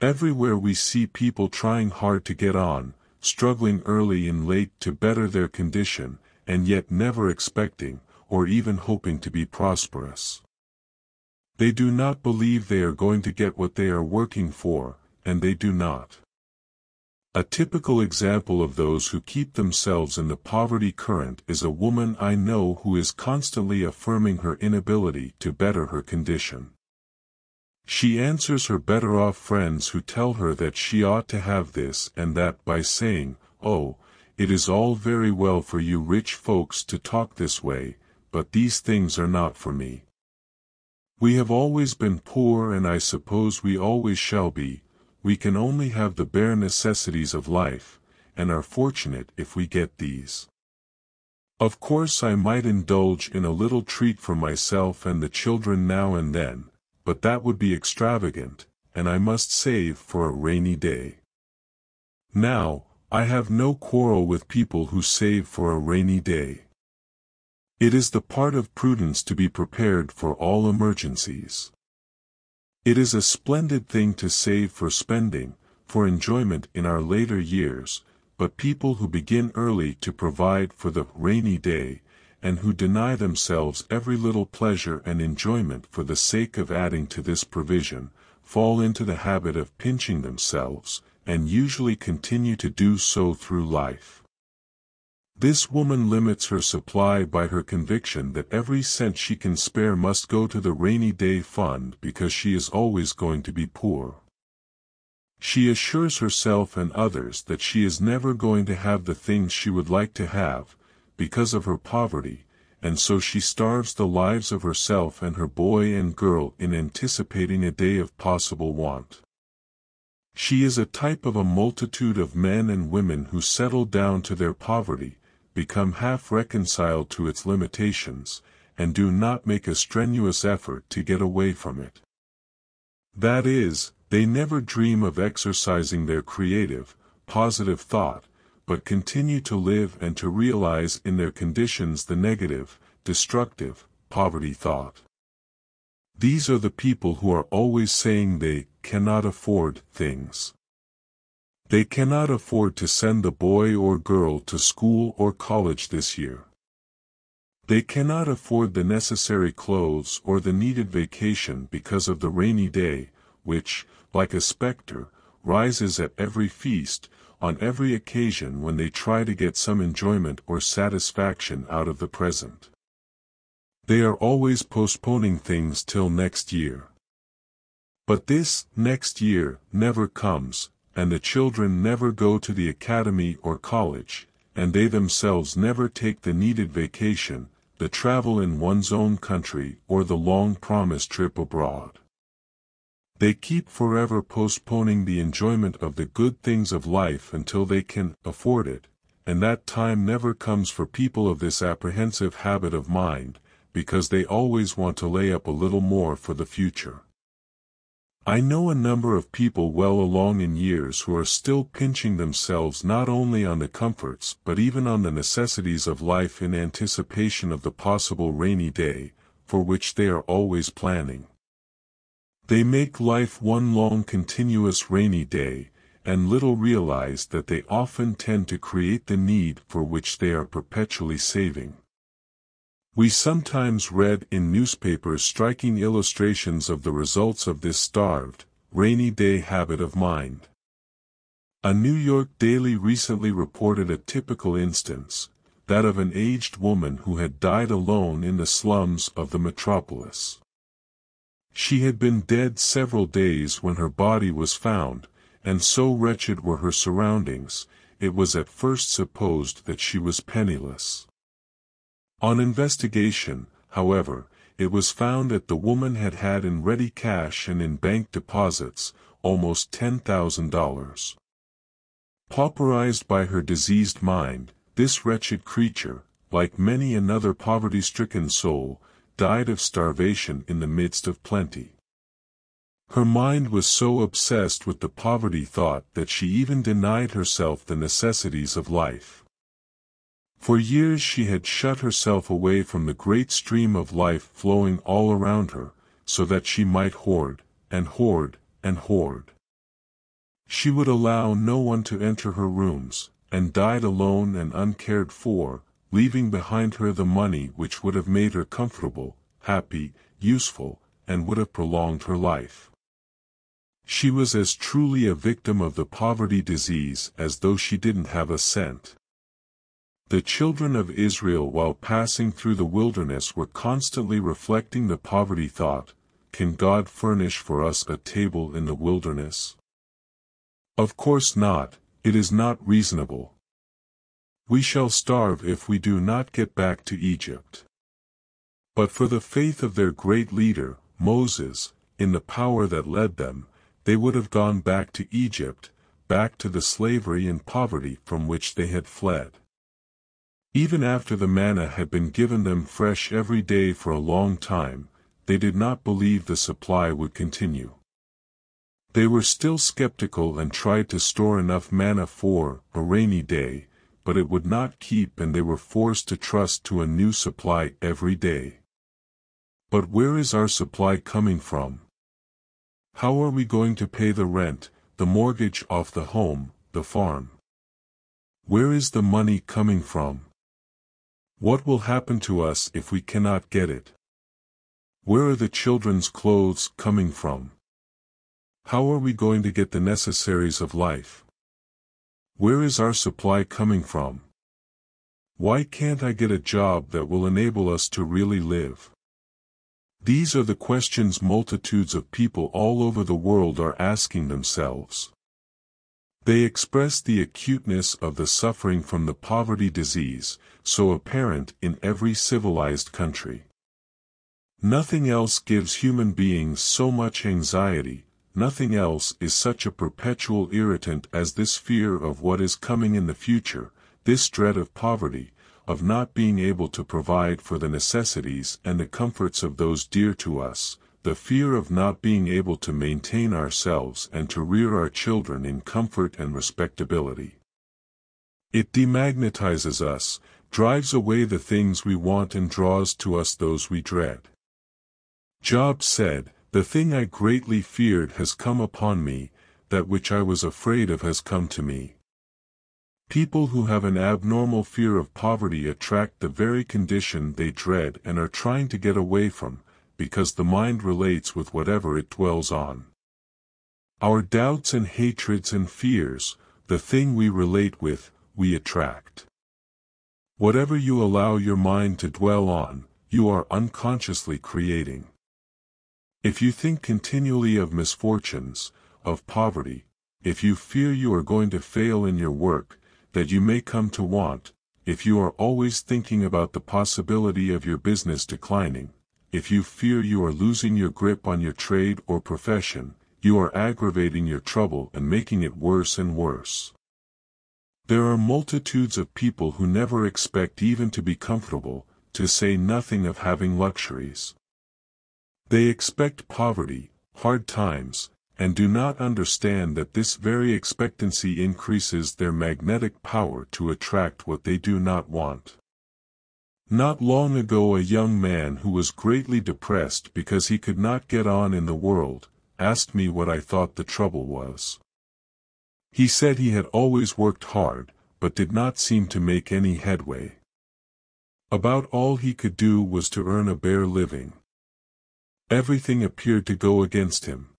S1: Everywhere we see people trying hard to get on, struggling early and late to better their condition, and yet never expecting, or even hoping to be prosperous. They do not believe they are going to get what they are working for, and they do not. A typical example of those who keep themselves in the poverty current is a woman I know who is constantly affirming her inability to better her condition. She answers her better-off friends who tell her that she ought to have this and that by saying, Oh, it is all very well for you rich folks to talk this way, but these things are not for me. We have always been poor and I suppose we always shall be, we can only have the bare necessities of life, and are fortunate if we get these. Of course I might indulge in a little treat for myself and the children now and then, but that would be extravagant, and I must save for a rainy day. Now, I have no quarrel with people who save for a rainy day. It is the part of prudence to be prepared for all emergencies. It is a splendid thing to save for spending, for enjoyment in our later years, but people who begin early to provide for the rainy day, and who deny themselves every little pleasure and enjoyment for the sake of adding to this provision, fall into the habit of pinching themselves, and usually continue to do so through life. This woman limits her supply by her conviction that every cent she can spare must go to the rainy day fund because she is always going to be poor. She assures herself and others that she is never going to have the things she would like to have, because of her poverty, and so she starves the lives of herself and her boy and girl in anticipating a day of possible want. She is a type of a multitude of men and women who settle down to their poverty, become half reconciled to its limitations, and do not make a strenuous effort to get away from it. That is, they never dream of exercising their creative, positive thought, but continue to live and to realize in their conditions the negative, destructive, poverty thought. These are the people who are always saying they cannot afford things. They cannot afford to send the boy or girl to school or college this year. They cannot afford the necessary clothes or the needed vacation because of the rainy day, which, like a specter, rises at every feast, on every occasion when they try to get some enjoyment or satisfaction out of the present. They are always postponing things till next year. But this next year never comes, and the children never go to the academy or college, and they themselves never take the needed vacation, the travel in one's own country or the long-promised trip abroad. They keep forever postponing the enjoyment of the good things of life until they can afford it, and that time never comes for people of this apprehensive habit of mind, because they always want to lay up a little more for the future. I know a number of people well along in years who are still pinching themselves not only on the comforts but even on the necessities of life in anticipation of the possible rainy day, for which they are always planning. They make life one long continuous rainy day, and little realize that they often tend to create the need for which they are perpetually saving. We sometimes read in newspapers striking illustrations of the results of this starved, rainy day habit of mind. A New York daily recently reported a typical instance, that of an aged woman who had died alone in the slums of the metropolis. She had been dead several days when her body was found, and so wretched were her surroundings, it was at first supposed that she was penniless. On investigation, however, it was found that the woman had had in ready cash and in bank deposits almost $10,000. Pauperized by her diseased mind, this wretched creature, like many another poverty-stricken soul, died of starvation in the midst of plenty. Her mind was so obsessed with the poverty thought that she even denied herself the necessities of life. For years she had shut herself away from the great stream of life flowing all around her, so that she might hoard, and hoard, and hoard. She would allow no one to enter her rooms, and died alone and uncared for, leaving behind her the money which would have made her comfortable, happy, useful, and would have prolonged her life. She was as truly a victim of the poverty disease as though she didn't have a cent. The children of Israel while passing through the wilderness were constantly reflecting the poverty thought, Can God furnish for us a table in the wilderness? Of course not, it is not reasonable. We shall starve if we do not get back to Egypt. But for the faith of their great leader, Moses, in the power that led them, they would have gone back to Egypt, back to the slavery and poverty from which they had fled. Even after the manna had been given them fresh every day for a long time, they did not believe the supply would continue. They were still skeptical and tried to store enough manna for a rainy day, but it would not keep and they were forced to trust to a new supply every day. But where is our supply coming from? How are we going to pay the rent, the mortgage off the home, the farm? Where is the money coming from? What will happen to us if we cannot get it? Where are the children's clothes coming from? How are we going to get the necessaries of life? Where is our supply coming from? Why can't I get a job that will enable us to really live? These are the questions multitudes of people all over the world are asking themselves. They express the acuteness of the suffering from the poverty disease, so apparent in every civilized country. Nothing else gives human beings so much anxiety, nothing else is such a perpetual irritant as this fear of what is coming in the future, this dread of poverty, of not being able to provide for the necessities and the comforts of those dear to us, the fear of not being able to maintain ourselves and to rear our children in comfort and respectability. It demagnetizes us, drives away the things we want and draws to us those we dread. Job said, The thing I greatly feared has come upon me, that which I was afraid of has come to me. People who have an abnormal fear of poverty attract the very condition they dread and are trying to get away from, because the mind relates with whatever it dwells on. Our doubts and hatreds and fears, the thing we relate with, we attract. Whatever you allow your mind to dwell on, you are unconsciously creating. If you think continually of misfortunes, of poverty, if you fear you are going to fail in your work, that you may come to want, if you are always thinking about the possibility of your business declining, if you fear you are losing your grip on your trade or profession, you are aggravating your trouble and making it worse and worse. There are multitudes of people who never expect even to be comfortable, to say nothing of having luxuries. They expect poverty, hard times, and do not understand that this very expectancy increases their magnetic power to attract what they do not want. Not long ago a young man who was greatly depressed because he could not get on in the world, asked me what I thought the trouble was. He said he had always worked hard, but did not seem to make any headway. About all he could do was to earn a bare living. Everything appeared to go against him.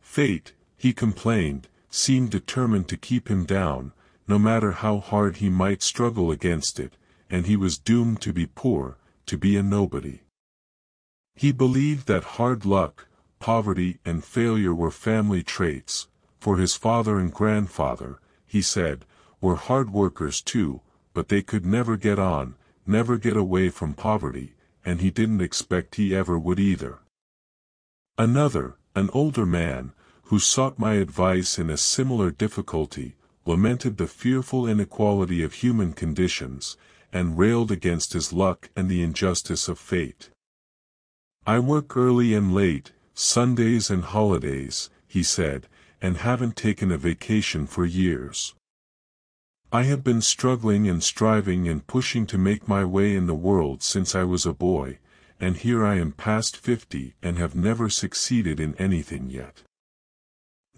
S1: Fate, he complained, seemed determined to keep him down, no matter how hard he might struggle against it, and he was doomed to be poor, to be a nobody. He believed that hard luck, poverty and failure were family traits, for his father and grandfather, he said, were hard workers too, but they could never get on, never get away from poverty, and he didn't expect he ever would either. Another, an older man, who sought my advice in a similar difficulty, lamented the fearful inequality of human conditions, and railed against his luck and the injustice of fate. I work early and late, Sundays and holidays, he said, and haven't taken a vacation for years. I have been struggling and striving and pushing to make my way in the world since I was a boy, and here I am past fifty and have never succeeded in anything yet.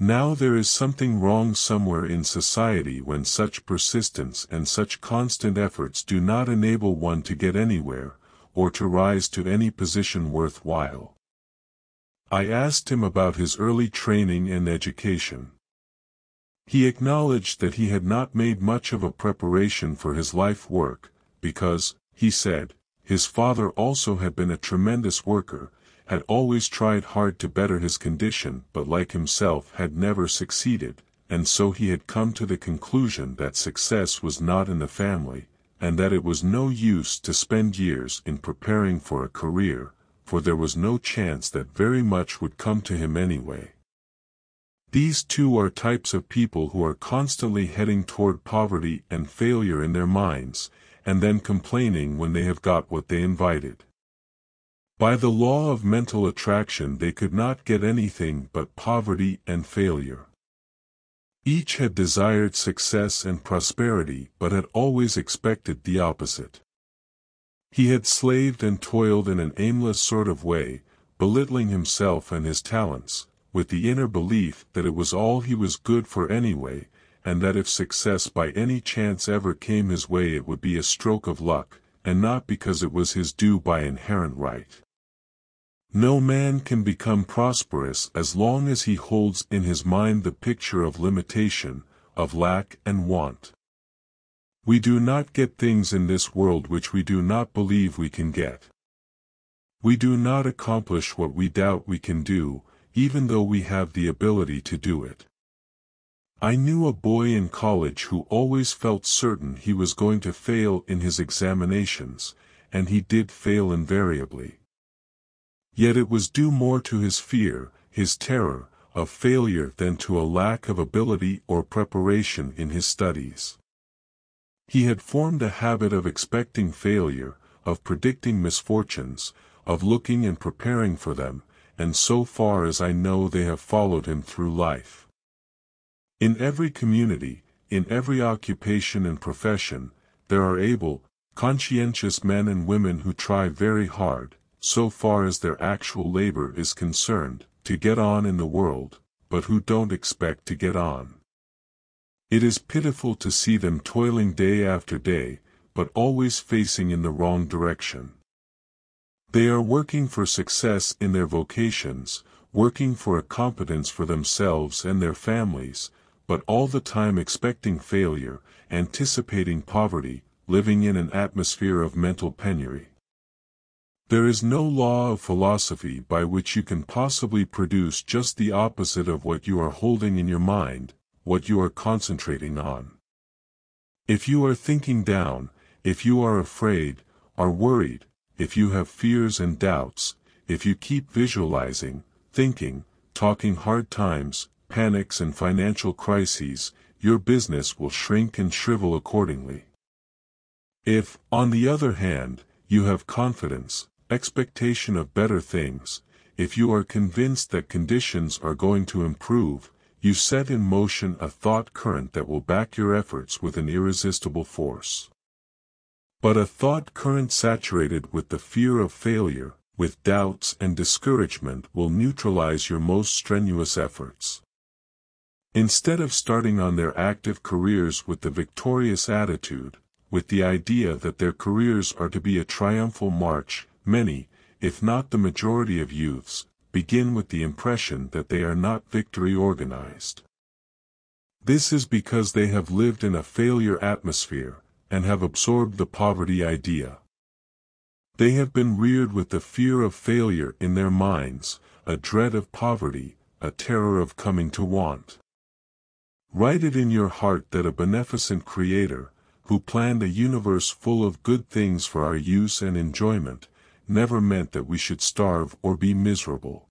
S1: Now there is something wrong somewhere in society when such persistence and such constant efforts do not enable one to get anywhere, or to rise to any position worthwhile. I asked him about his early training and education. He acknowledged that he had not made much of a preparation for his life work, because, he said, his father also had been a tremendous worker, had always tried hard to better his condition but like himself had never succeeded, and so he had come to the conclusion that success was not in the family, and that it was no use to spend years in preparing for a career, for there was no chance that very much would come to him anyway. These two are types of people who are constantly heading toward poverty and failure in their minds, and then complaining when they have got what they invited. By the law of mental attraction they could not get anything but poverty and failure. Each had desired success and prosperity but had always expected the opposite. He had slaved and toiled in an aimless sort of way, belittling himself and his talents, with the inner belief that it was all he was good for anyway, and that if success by any chance ever came his way it would be a stroke of luck, and not because it was his due by inherent right. No man can become prosperous as long as he holds in his mind the picture of limitation, of lack and want. We do not get things in this world which we do not believe we can get. We do not accomplish what we doubt we can do, even though we have the ability to do it. I knew a boy in college who always felt certain he was going to fail in his examinations, and he did fail invariably. Yet it was due more to his fear, his terror, of failure than to a lack of ability or preparation in his studies. He had formed a habit of expecting failure, of predicting misfortunes, of looking and preparing for them, and so far as I know they have followed him through life. In every community, in every occupation and profession, there are able, conscientious men and women who try very hard, so far as their actual labor is concerned, to get on in the world, but who don't expect to get on. It is pitiful to see them toiling day after day, but always facing in the wrong direction. They are working for success in their vocations, working for a competence for themselves and their families, but all the time expecting failure, anticipating poverty, living in an atmosphere of mental penury. There is no law of philosophy by which you can possibly produce just the opposite of what you are holding in your mind, what you are concentrating on. If you are thinking down, if you are afraid, are worried, if you have fears and doubts, if you keep visualizing, thinking, talking hard times, panics and financial crises, your business will shrink and shrivel accordingly. If, on the other hand, you have confidence, expectation of better things, if you are convinced that conditions are going to improve, you set in motion a thought current that will back your efforts with an irresistible force. But a thought current saturated with the fear of failure, with doubts and discouragement will neutralize your most strenuous efforts. Instead of starting on their active careers with the victorious attitude, with the idea that their careers are to be a triumphal march, Many, if not the majority of youths, begin with the impression that they are not victory organized. This is because they have lived in a failure atmosphere, and have absorbed the poverty idea. They have been reared with the fear of failure in their minds, a dread of poverty, a terror of coming to want. Write it in your heart that a beneficent Creator, who planned a universe full of good things for our use and enjoyment, never meant that we should starve or be miserable.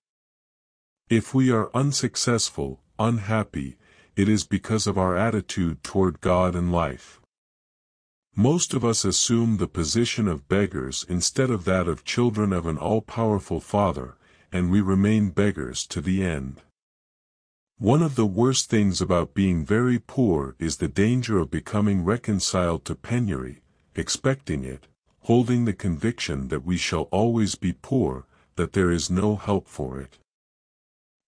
S1: If we are unsuccessful, unhappy, it is because of our attitude toward God and life. Most of us assume the position of beggars instead of that of children of an all-powerful Father, and we remain beggars to the end. One of the worst things about being very poor is the danger of becoming reconciled to penury, expecting it, holding the conviction that we shall always be poor, that there is no help for it.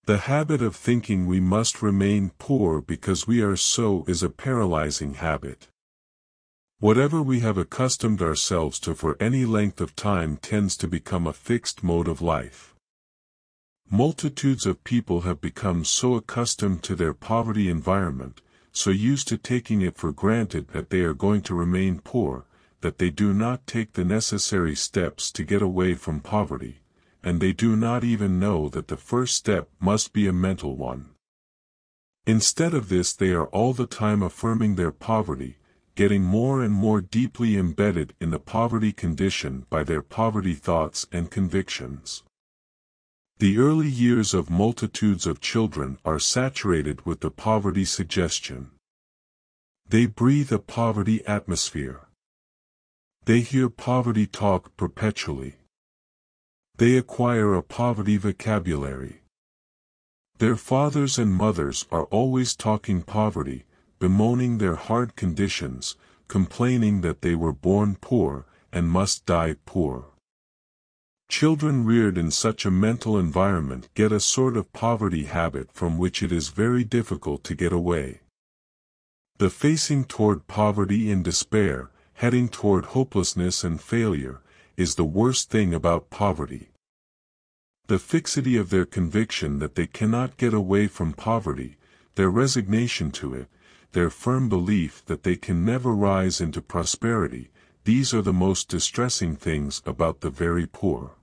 S1: The habit of thinking we must remain poor because we are so is a paralyzing habit. Whatever we have accustomed ourselves to for any length of time tends to become a fixed mode of life. Multitudes of people have become so accustomed to their poverty environment, so used to taking it for granted that they are going to remain poor, that they do not take the necessary steps to get away from poverty, and they do not even know that the first step must be a mental one. Instead of this they are all the time affirming their poverty, getting more and more deeply embedded in the poverty condition by their poverty thoughts and convictions. The early years of multitudes of children are saturated with the poverty suggestion. They breathe a poverty atmosphere. They hear poverty talk perpetually. They acquire a poverty vocabulary. Their fathers and mothers are always talking poverty, bemoaning their hard conditions, complaining that they were born poor, and must die poor. Children reared in such a mental environment get a sort of poverty habit from which it is very difficult to get away. The facing toward poverty in despair, heading toward hopelessness and failure, is the worst thing about poverty. The fixity of their conviction that they cannot get away from poverty, their resignation to it, their firm belief that they can never rise into prosperity, these are the most distressing things about the very poor.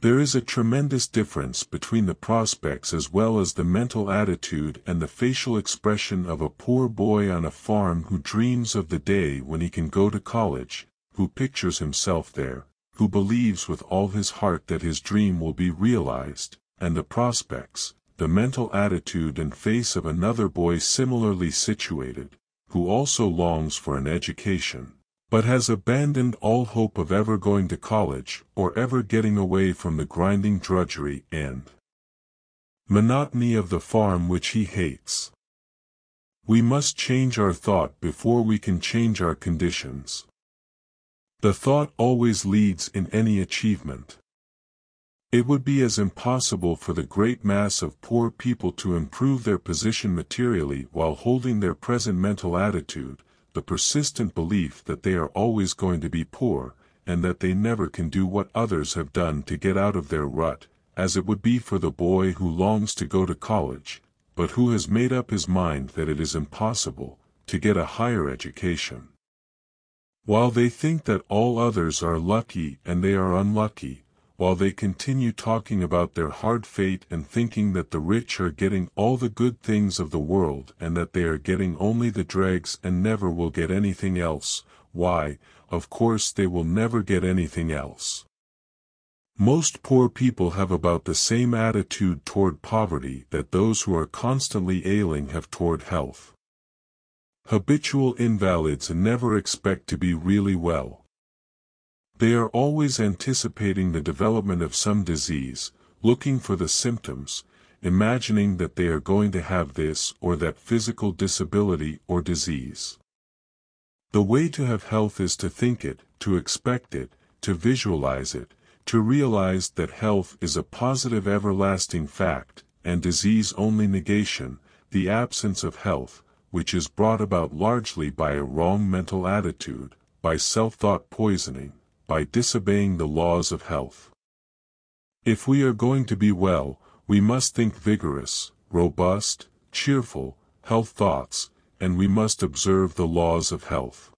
S1: There is a tremendous difference between the prospects as well as the mental attitude and the facial expression of a poor boy on a farm who dreams of the day when he can go to college, who pictures himself there, who believes with all his heart that his dream will be realized, and the prospects, the mental attitude and face of another boy similarly situated, who also longs for an education, but has abandoned all hope of ever going to college or ever getting away from the grinding drudgery and monotony of the farm which he hates. We must change our thought before we can change our conditions. The thought always leads in any achievement. It would be as impossible for the great mass of poor people to improve their position materially while holding their present mental attitude, the persistent belief that they are always going to be poor and that they never can do what others have done to get out of their rut, as it would be for the boy who longs to go to college, but who has made up his mind that it is impossible to get a higher education. While they think that all others are lucky and they are unlucky, while they continue talking about their hard fate and thinking that the rich are getting all the good things of the world and that they are getting only the dregs and never will get anything else, why, of course they will never get anything else. Most poor people have about the same attitude toward poverty that those who are constantly ailing have toward health. Habitual invalids never expect to be really well. They are always anticipating the development of some disease, looking for the symptoms, imagining that they are going to have this or that physical disability or disease. The way to have health is to think it, to expect it, to visualize it, to realize that health is a positive everlasting fact, and disease only negation, the absence of health, which is brought about largely by a wrong mental attitude, by self-thought poisoning, by disobeying the laws of health. If we are going to be well, we must think vigorous, robust, cheerful, health thoughts, and we must observe the laws of health.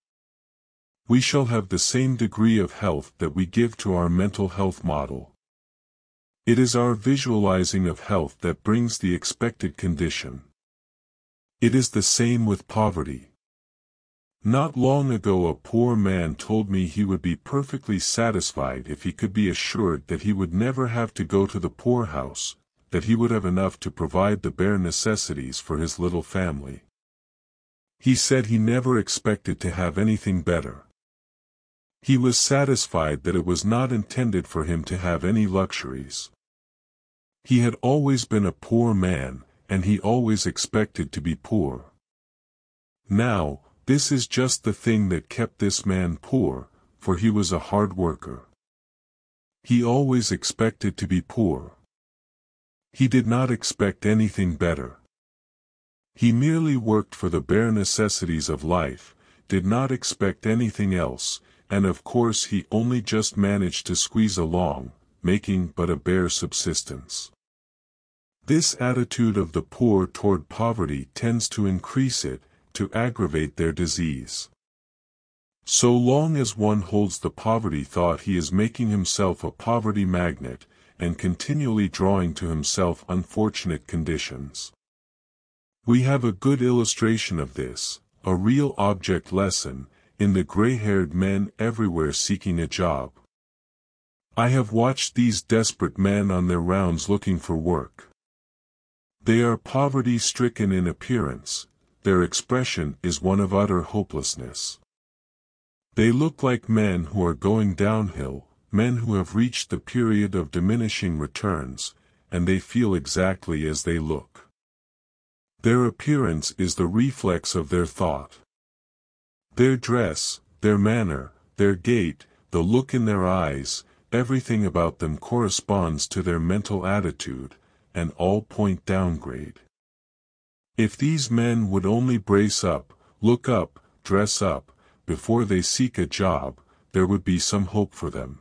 S1: We shall have the same degree of health that we give to our mental health model. It is our visualizing of health that brings the expected condition. It is the same with poverty. Not long ago a poor man told me he would be perfectly satisfied if he could be assured that he would never have to go to the poorhouse, that he would have enough to provide the bare necessities for his little family. He said he never expected to have anything better. He was satisfied that it was not intended for him to have any luxuries. He had always been a poor man, and he always expected to be poor. Now, this is just the thing that kept this man poor, for he was a hard worker. He always expected to be poor. He did not expect anything better. He merely worked for the bare necessities of life, did not expect anything else, and of course he only just managed to squeeze along, making but a bare subsistence. This attitude of the poor toward poverty tends to increase it, to aggravate their disease. So long as one holds the poverty thought he is making himself a poverty magnet, and continually drawing to himself unfortunate conditions. We have a good illustration of this, a real object lesson, in the gray-haired men everywhere seeking a job. I have watched these desperate men on their rounds looking for work. They are poverty-stricken in appearance, their expression is one of utter hopelessness. They look like men who are going downhill, men who have reached the period of diminishing returns, and they feel exactly as they look. Their appearance is the reflex of their thought. Their dress, their manner, their gait, the look in their eyes, everything about them corresponds to their mental attitude, and all point downgrade. If these men would only brace up, look up, dress up, before they seek a job, there would be some hope for them.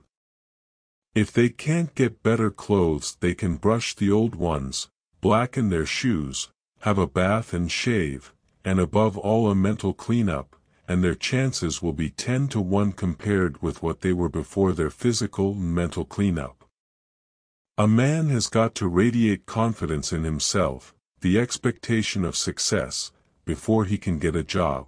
S1: If they can't get better clothes they can brush the old ones, blacken their shoes, have a bath and shave, and above all a mental clean-up, and their chances will be 10 to 1 compared with what they were before their physical and mental clean-up. A man has got to radiate confidence in himself, the expectation of success, before he can get a job.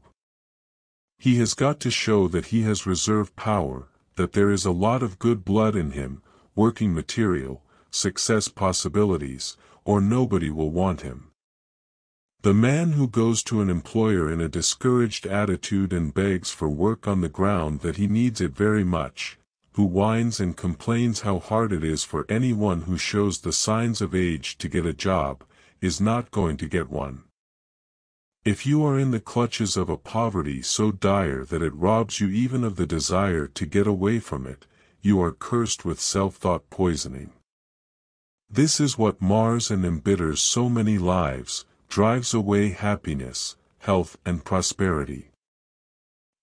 S1: He has got to show that he has reserve power, that there is a lot of good blood in him, working material, success possibilities, or nobody will want him. The man who goes to an employer in a discouraged attitude and begs for work on the ground that he needs it very much, who whines and complains how hard it is for anyone who shows the signs of age to get a job, is not going to get one. If you are in the clutches of a poverty so dire that it robs you even of the desire to get away from it, you are cursed with self-thought poisoning. This is what mars and embitters so many lives, drives away happiness, health and prosperity.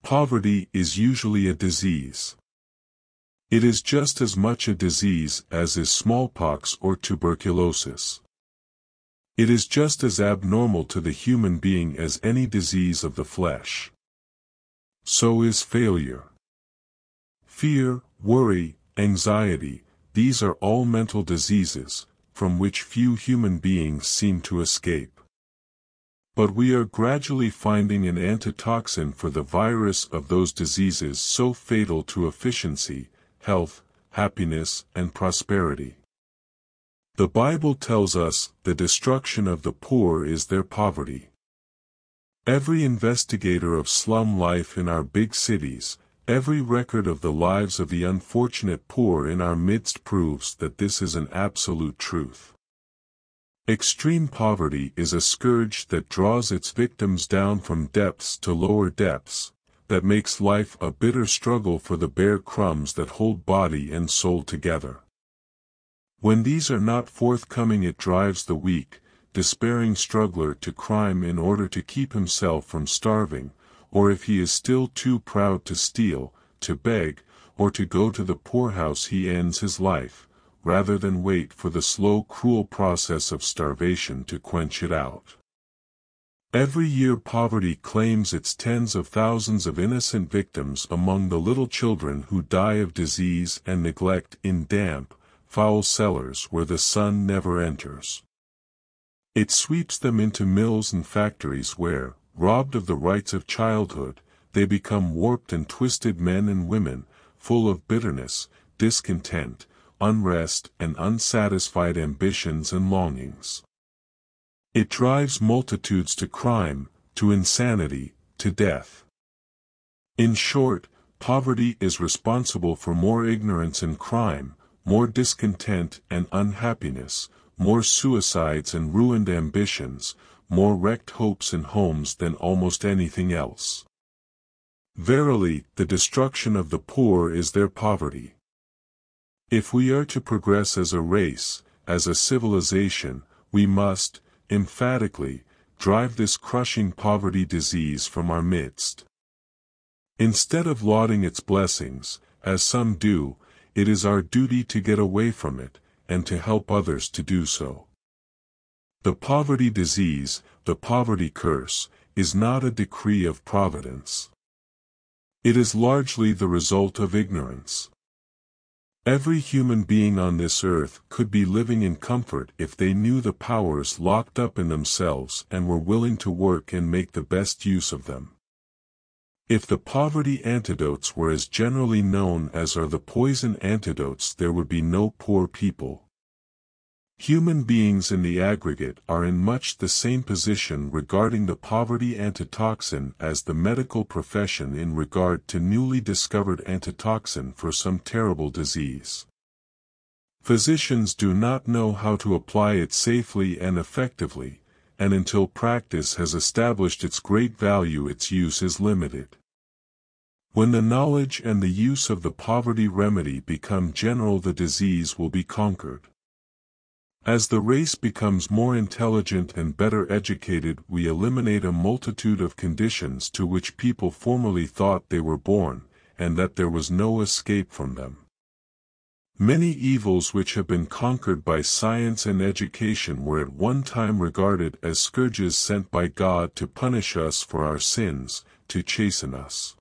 S1: Poverty is usually a disease. It is just as much a disease as is smallpox or tuberculosis. It is just as abnormal to the human being as any disease of the flesh. So is failure. Fear, worry, anxiety, these are all mental diseases, from which few human beings seem to escape. But we are gradually finding an antitoxin for the virus of those diseases so fatal to efficiency, health, happiness and prosperity. The Bible tells us the destruction of the poor is their poverty. Every investigator of slum life in our big cities, every record of the lives of the unfortunate poor in our midst proves that this is an absolute truth. Extreme poverty is a scourge that draws its victims down from depths to lower depths, that makes life a bitter struggle for the bare crumbs that hold body and soul together. When these are not forthcoming it drives the weak, despairing struggler to crime in order to keep himself from starving, or if he is still too proud to steal, to beg, or to go to the poorhouse he ends his life, rather than wait for the slow cruel process of starvation to quench it out. Every year poverty claims its tens of thousands of innocent victims among the little children who die of disease and neglect in damp, foul cellars where the sun never enters. It sweeps them into mills and factories where, robbed of the rights of childhood, they become warped and twisted men and women, full of bitterness, discontent, unrest and unsatisfied ambitions and longings. It drives multitudes to crime, to insanity, to death. In short, poverty is responsible for more ignorance and crime, more discontent and unhappiness, more suicides and ruined ambitions, more wrecked hopes and homes than almost anything else. Verily, the destruction of the poor is their poverty. If we are to progress as a race, as a civilization, we must, emphatically, drive this crushing poverty disease from our midst. Instead of lauding its blessings, as some do, it is our duty to get away from it, and to help others to do so. The poverty disease, the poverty curse, is not a decree of providence. It is largely the result of ignorance. Every human being on this earth could be living in comfort if they knew the powers locked up in themselves and were willing to work and make the best use of them. If the poverty antidotes were as generally known as are the poison antidotes there would be no poor people. Human beings in the aggregate are in much the same position regarding the poverty antitoxin as the medical profession in regard to newly discovered antitoxin for some terrible disease. Physicians do not know how to apply it safely and effectively, and until practice has established its great value its use is limited. When the knowledge and the use of the poverty remedy become general the disease will be conquered. As the race becomes more intelligent and better educated we eliminate a multitude of conditions to which people formerly thought they were born, and that there was no escape from them. Many evils which have been conquered by science and education were at one time regarded as scourges sent by God to punish us for our sins, to chasten us.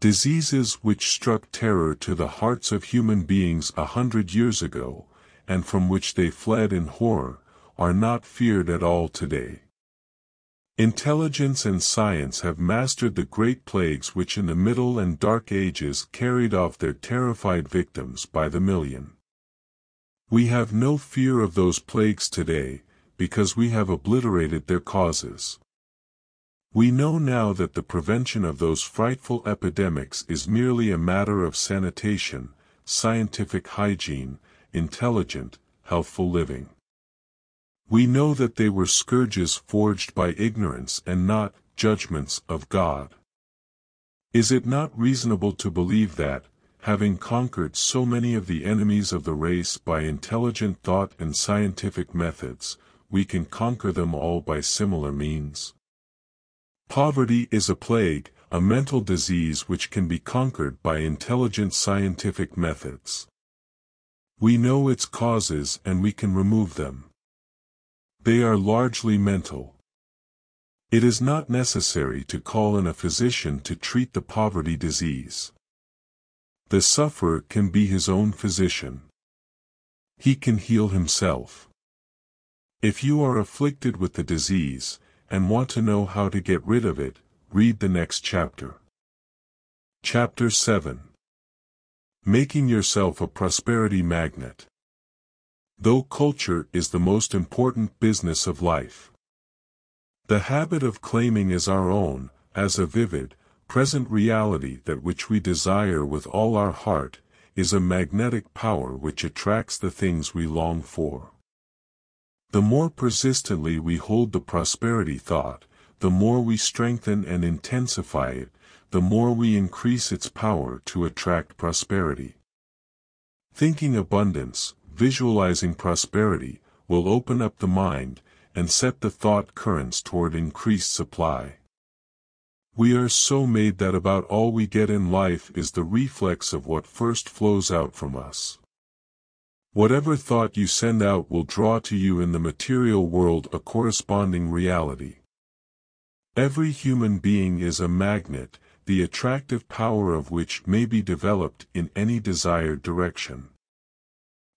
S1: Diseases which struck terror to the hearts of human beings a hundred years ago, and from which they fled in horror, are not feared at all today. Intelligence and science have mastered the great plagues which in the Middle and Dark Ages carried off their terrified victims by the million. We have no fear of those plagues today, because we have obliterated their causes. We know now that the prevention of those frightful epidemics is merely a matter of sanitation, scientific hygiene, intelligent, healthful living. We know that they were scourges forged by ignorance and not judgments of God. Is it not reasonable to believe that, having conquered so many of the enemies of the race by intelligent thought and scientific methods, we can conquer them all by similar means? Poverty is a plague, a mental disease which can be conquered by intelligent scientific methods. We know its causes and we can remove them. They are largely mental. It is not necessary to call in a physician to treat the poverty disease. The sufferer can be his own physician. He can heal himself. If you are afflicted with the disease, and want to know how to get rid of it, read the next chapter. Chapter 7 Making Yourself a Prosperity Magnet Though culture is the most important business of life, the habit of claiming as our own, as a vivid, present reality that which we desire with all our heart, is a magnetic power which attracts the things we long for. The more persistently we hold the prosperity thought, the more we strengthen and intensify it, the more we increase its power to attract prosperity. Thinking abundance, visualizing prosperity, will open up the mind, and set the thought currents toward increased supply. We are so made that about all we get in life is the reflex of what first flows out from us. Whatever thought you send out will draw to you in the material world a corresponding reality. Every human being is a magnet, the attractive power of which may be developed in any desired direction.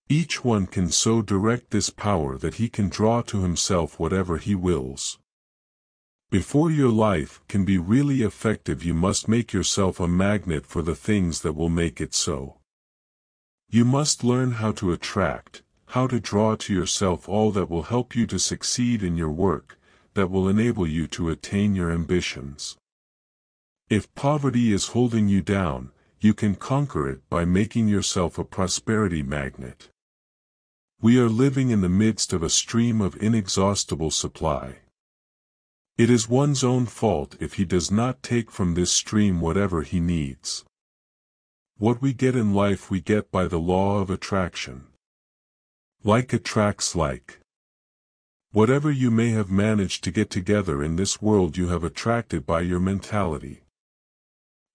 S1: Each one can so direct this power that he can draw to himself whatever he wills. Before your life can be really effective you must make yourself a magnet for the things that will make it so. You must learn how to attract, how to draw to yourself all that will help you to succeed in your work, that will enable you to attain your ambitions. If poverty is holding you down, you can conquer it by making yourself a prosperity magnet. We are living in the midst of a stream of inexhaustible supply. It is one's own fault if he does not take from this stream whatever he needs. What we get in life we get by the law of attraction. Like attracts like. Whatever you may have managed to get together in this world you have attracted by your mentality.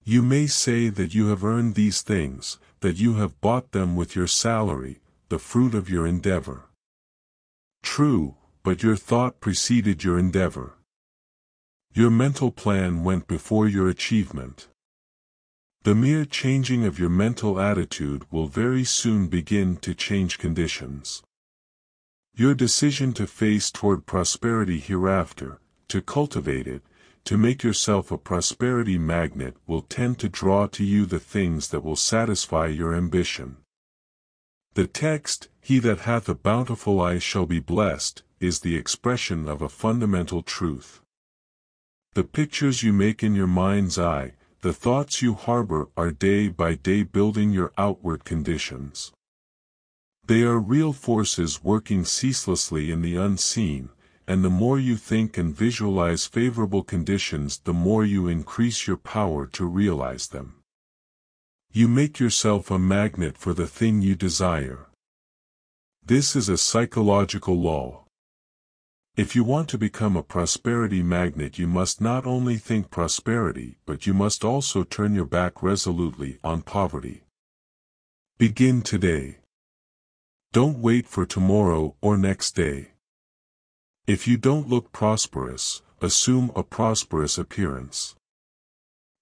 S1: You may say that you have earned these things, that you have bought them with your salary, the fruit of your endeavor. True, but your thought preceded your endeavor. Your mental plan went before your achievement. The mere changing of your mental attitude will very soon begin to change conditions. Your decision to face toward prosperity hereafter, to cultivate it, to make yourself a prosperity magnet will tend to draw to you the things that will satisfy your ambition. The text, He that hath a bountiful eye shall be blessed, is the expression of a fundamental truth. The pictures you make in your mind's eye, the thoughts you harbor are day by day building your outward conditions. They are real forces working ceaselessly in the unseen, and the more you think and visualize favorable conditions the more you increase your power to realize them. You make yourself a magnet for the thing you desire. This is a psychological law, if you want to become a prosperity magnet you must not only think prosperity but you must also turn your back resolutely on poverty. Begin today. Don't wait for tomorrow or next day. If you don't look prosperous, assume a prosperous appearance.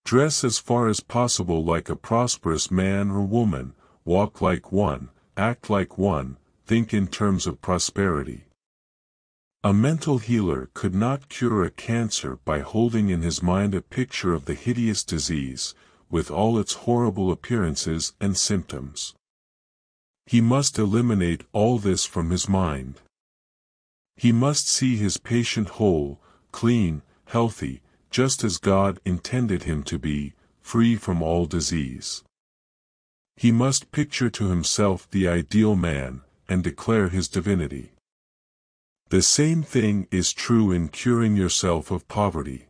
S1: Dress as far as possible like a prosperous man or woman, walk like one, act like one, think in terms of prosperity. A mental healer could not cure a cancer by holding in his mind a picture of the hideous disease, with all its horrible appearances and symptoms. He must eliminate all this from his mind. He must see his patient whole, clean, healthy, just as God intended him to be, free from all disease. He must picture to himself the ideal man, and declare his divinity. The same thing is true in curing yourself of poverty.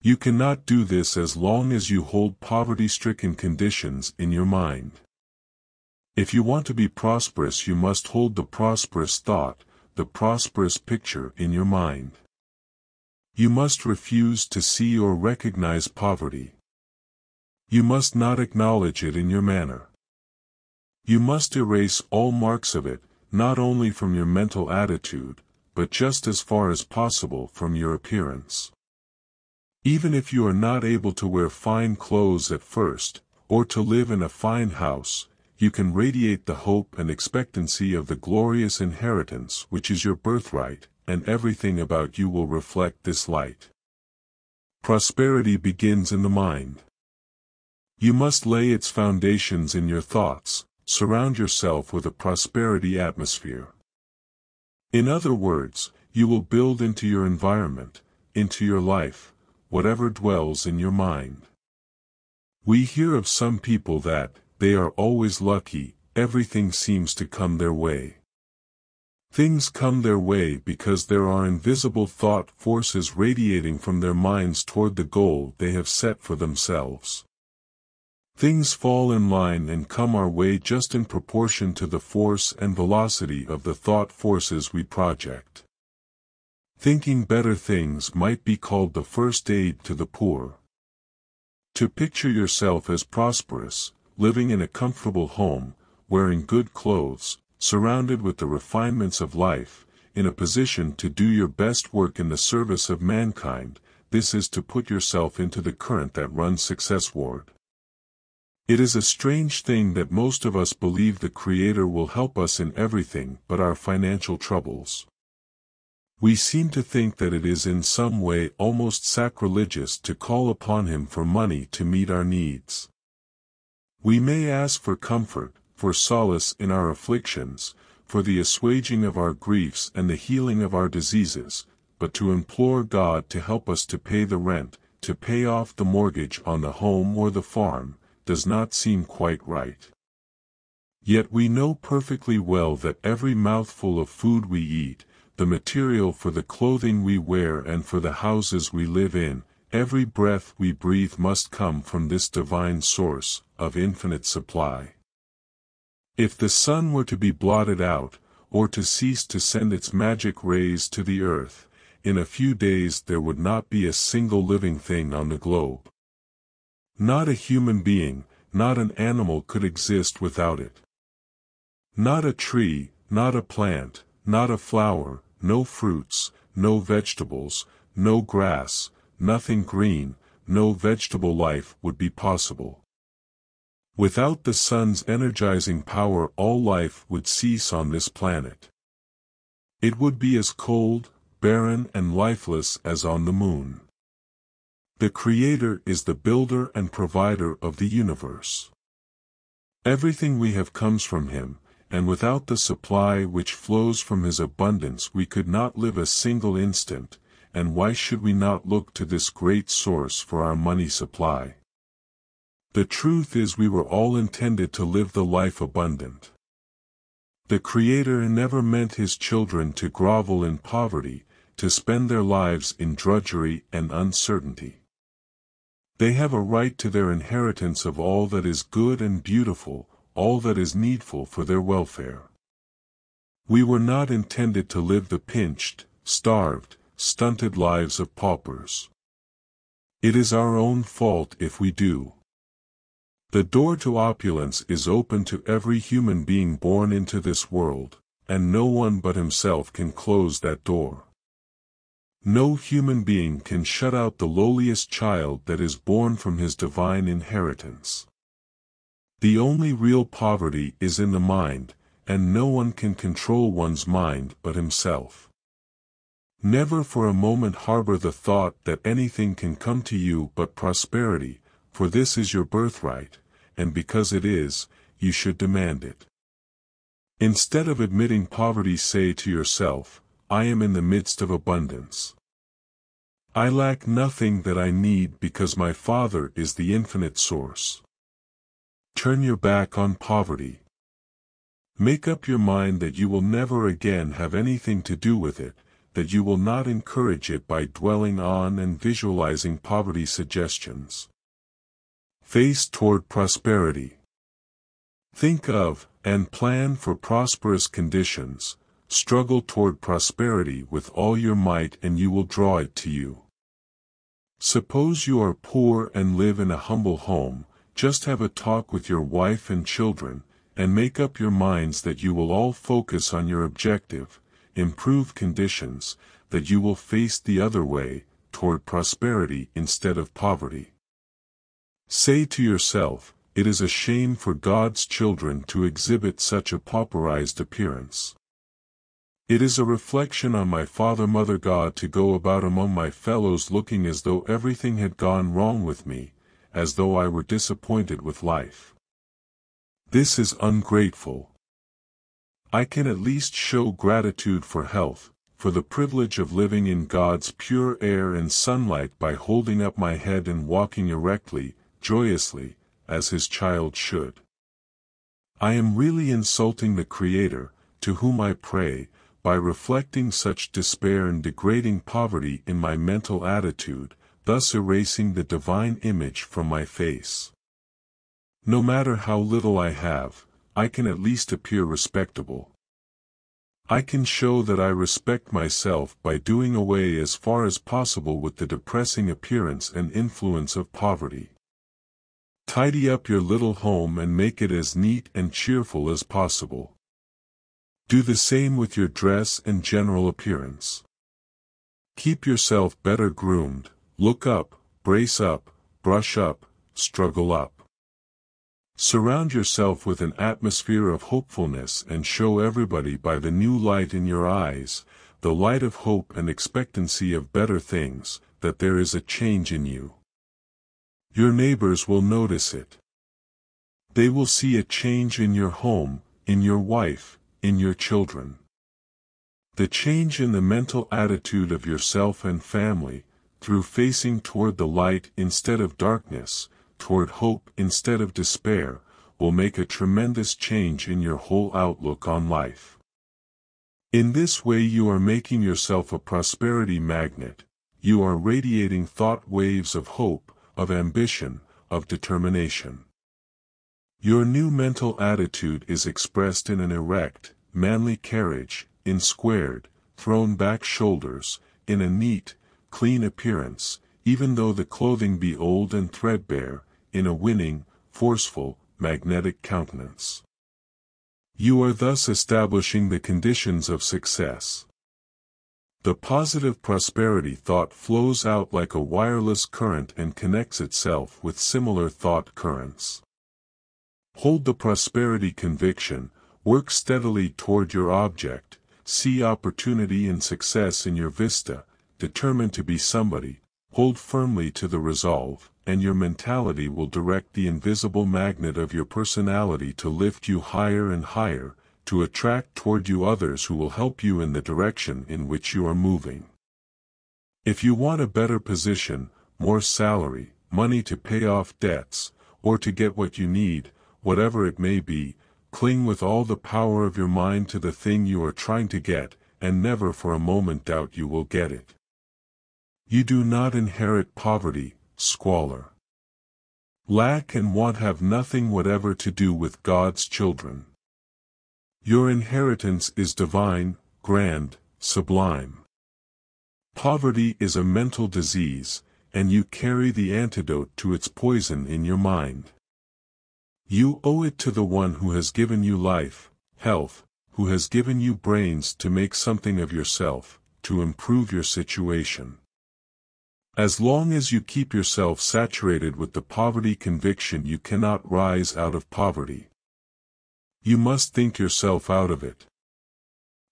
S1: You cannot do this as long as you hold poverty-stricken conditions in your mind. If you want to be prosperous you must hold the prosperous thought, the prosperous picture in your mind. You must refuse to see or recognize poverty. You must not acknowledge it in your manner. You must erase all marks of it, not only from your mental attitude, but just as far as possible from your appearance. Even if you are not able to wear fine clothes at first, or to live in a fine house, you can radiate the hope and expectancy of the glorious inheritance which is your birthright, and everything about you will reflect this light. Prosperity begins in the mind. You must lay its foundations in your thoughts, Surround yourself with a prosperity atmosphere. In other words, you will build into your environment, into your life, whatever dwells in your mind. We hear of some people that, they are always lucky, everything seems to come their way. Things come their way because there are invisible thought forces radiating from their minds toward the goal they have set for themselves. Things fall in line and come our way just in proportion to the force and velocity of the thought forces we project. Thinking better things might be called the first aid to the poor. To picture yourself as prosperous, living in a comfortable home, wearing good clothes, surrounded with the refinements of life, in a position to do your best work in the service of mankind, this is to put yourself into the current that runs successward. It is a strange thing that most of us believe the Creator will help us in everything but our financial troubles. We seem to think that it is in some way almost sacrilegious to call upon Him for money to meet our needs. We may ask for comfort, for solace in our afflictions, for the assuaging of our griefs and the healing of our diseases, but to implore God to help us to pay the rent, to pay off the mortgage on the home or the farm, does not seem quite right. Yet we know perfectly well that every mouthful of food we eat, the material for the clothing we wear and for the houses we live in, every breath we breathe must come from this divine source, of infinite supply. If the sun were to be blotted out, or to cease to send its magic rays to the earth, in a few days there would not be a single living thing on the globe. Not a human being, not an animal could exist without it. Not a tree, not a plant, not a flower, no fruits, no vegetables, no grass, nothing green, no vegetable life would be possible. Without the sun's energizing power all life would cease on this planet. It would be as cold, barren and lifeless as on the moon. The Creator is the builder and provider of the universe. Everything we have comes from Him, and without the supply which flows from His abundance we could not live a single instant, and why should we not look to this great source for our money supply? The truth is we were all intended to live the life abundant. The Creator never meant His children to grovel in poverty, to spend their lives in drudgery and uncertainty. They have a right to their inheritance of all that is good and beautiful, all that is needful for their welfare. We were not intended to live the pinched, starved, stunted lives of paupers. It is our own fault if we do. The door to opulence is open to every human being born into this world, and no one but himself can close that door. No human being can shut out the lowliest child that is born from his divine inheritance. The only real poverty is in the mind, and no one can control one's mind but himself. Never for a moment harbor the thought that anything can come to you but prosperity, for this is your birthright, and because it is, you should demand it. Instead of admitting poverty say to yourself, I am in the midst of abundance. I lack nothing that I need because my Father is the infinite source. Turn your back on poverty. Make up your mind that you will never again have anything to do with it, that you will not encourage it by dwelling on and visualizing poverty suggestions. Face toward prosperity. Think of, and plan for prosperous conditions, Struggle toward prosperity with all your might and you will draw it to you. Suppose you are poor and live in a humble home, just have a talk with your wife and children, and make up your minds that you will all focus on your objective, improve conditions, that you will face the other way, toward prosperity instead of poverty. Say to yourself, it is a shame for God's children to exhibit such a pauperized appearance. It is a reflection on my Father Mother God to go about among my fellows looking as though everything had gone wrong with me, as though I were disappointed with life. This is ungrateful. I can at least show gratitude for health, for the privilege of living in God's pure air and sunlight by holding up my head and walking erectly, joyously, as his child should. I am really insulting the Creator, to whom I pray, by reflecting such despair and degrading poverty in my mental attitude, thus erasing the divine image from my face. No matter how little I have, I can at least appear respectable. I can show that I respect myself by doing away as far as possible with the depressing appearance and influence of poverty. Tidy up your little home and make it as neat and cheerful as possible. Do the same with your dress and general appearance. Keep yourself better groomed, look up, brace up, brush up, struggle up. Surround yourself with an atmosphere of hopefulness and show everybody by the new light in your eyes, the light of hope and expectancy of better things, that there is a change in you. Your neighbors will notice it. They will see a change in your home, in your wife, in your children. The change in the mental attitude of yourself and family, through facing toward the light instead of darkness, toward hope instead of despair, will make a tremendous change in your whole outlook on life. In this way you are making yourself a prosperity magnet, you are radiating thought waves of hope, of ambition, of determination. Your new mental attitude is expressed in an erect, manly carriage, in squared, thrown back shoulders, in a neat, clean appearance, even though the clothing be old and threadbare, in a winning, forceful, magnetic countenance. You are thus establishing the conditions of success. The positive prosperity thought flows out like a wireless current and connects itself with similar thought currents. Hold the prosperity conviction, Work steadily toward your object, see opportunity and success in your vista, determined to be somebody, hold firmly to the resolve, and your mentality will direct the invisible magnet of your personality to lift you higher and higher, to attract toward you others who will help you in the direction in which you are moving. If you want a better position, more salary, money to pay off debts, or to get what you need, whatever it may be, Cling with all the power of your mind to the thing you are trying to get, and never for a moment doubt you will get it. You do not inherit poverty, squalor. Lack and want have nothing whatever to do with God's children. Your inheritance is divine, grand, sublime. Poverty is a mental disease, and you carry the antidote to its poison in your mind. You owe it to the one who has given you life, health, who has given you brains to make something of yourself, to improve your situation. As long as you keep yourself saturated with the poverty conviction you cannot rise out of poverty. You must think yourself out of it.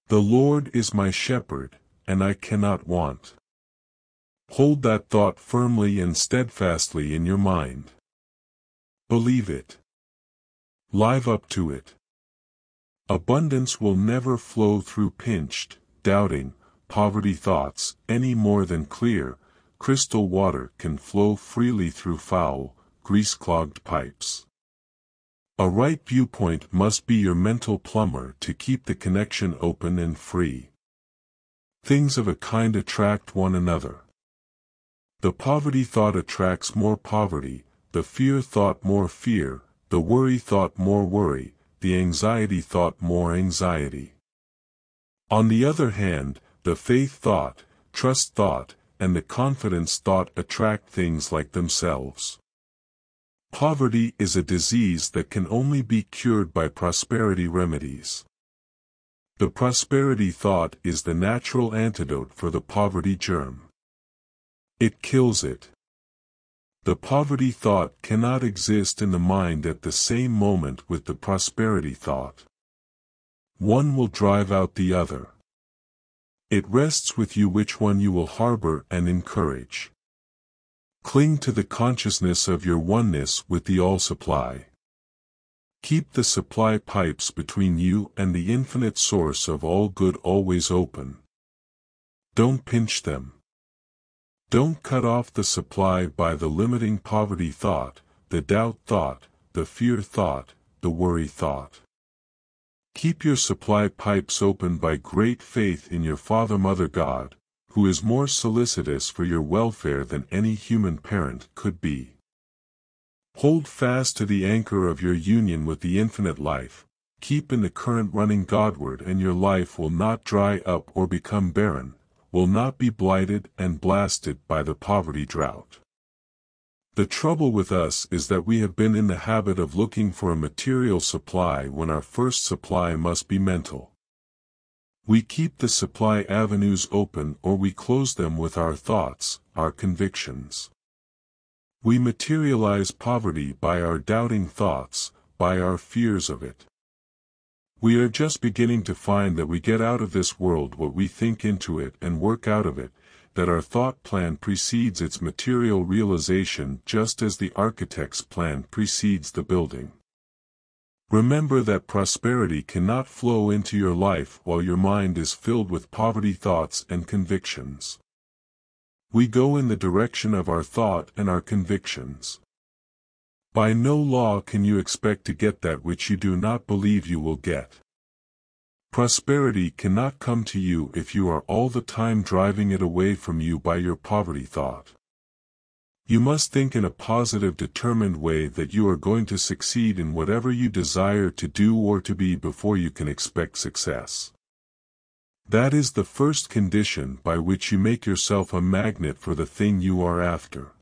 S1: The Lord is my shepherd, and I cannot want. Hold that thought firmly and steadfastly in your mind. Believe it. Live up to it. Abundance will never flow through pinched, doubting, poverty thoughts any more than clear, crystal water can flow freely through foul, grease-clogged pipes. A right viewpoint must be your mental plumber to keep the connection open and free. Things of a kind attract one another. The poverty thought attracts more poverty, the fear thought more fear, the worry thought more worry, the anxiety thought more anxiety. On the other hand, the faith thought, trust thought, and the confidence thought attract things like themselves. Poverty is a disease that can only be cured by prosperity remedies. The prosperity thought is the natural antidote for the poverty germ. It kills it. The poverty thought cannot exist in the mind at the same moment with the prosperity thought. One will drive out the other. It rests with you which one you will harbor and encourage. Cling to the consciousness of your oneness with the all-supply. Keep the supply pipes between you and the infinite source of all good always open. Don't pinch them. Don't cut off the supply by the limiting poverty thought, the doubt thought, the fear thought, the worry thought. Keep your supply pipes open by great faith in your Father Mother God, who is more solicitous for your welfare than any human parent could be. Hold fast to the anchor of your union with the infinite life, keep in the current running Godward and your life will not dry up or become barren, will not be blighted and blasted by the poverty drought. The trouble with us is that we have been in the habit of looking for a material supply when our first supply must be mental. We keep the supply avenues open or we close them with our thoughts, our convictions. We materialize poverty by our doubting thoughts, by our fears of it. We are just beginning to find that we get out of this world what we think into it and work out of it, that our thought plan precedes its material realization just as the architect's plan precedes the building. Remember that prosperity cannot flow into your life while your mind is filled with poverty thoughts and convictions. We go in the direction of our thought and our convictions. By no law can you expect to get that which you do not believe you will get. Prosperity cannot come to you if you are all the time driving it away from you by your poverty thought. You must think in a positive determined way that you are going to succeed in whatever you desire to do or to be before you can expect success. That is the first condition by which you make yourself a magnet for the thing you are after.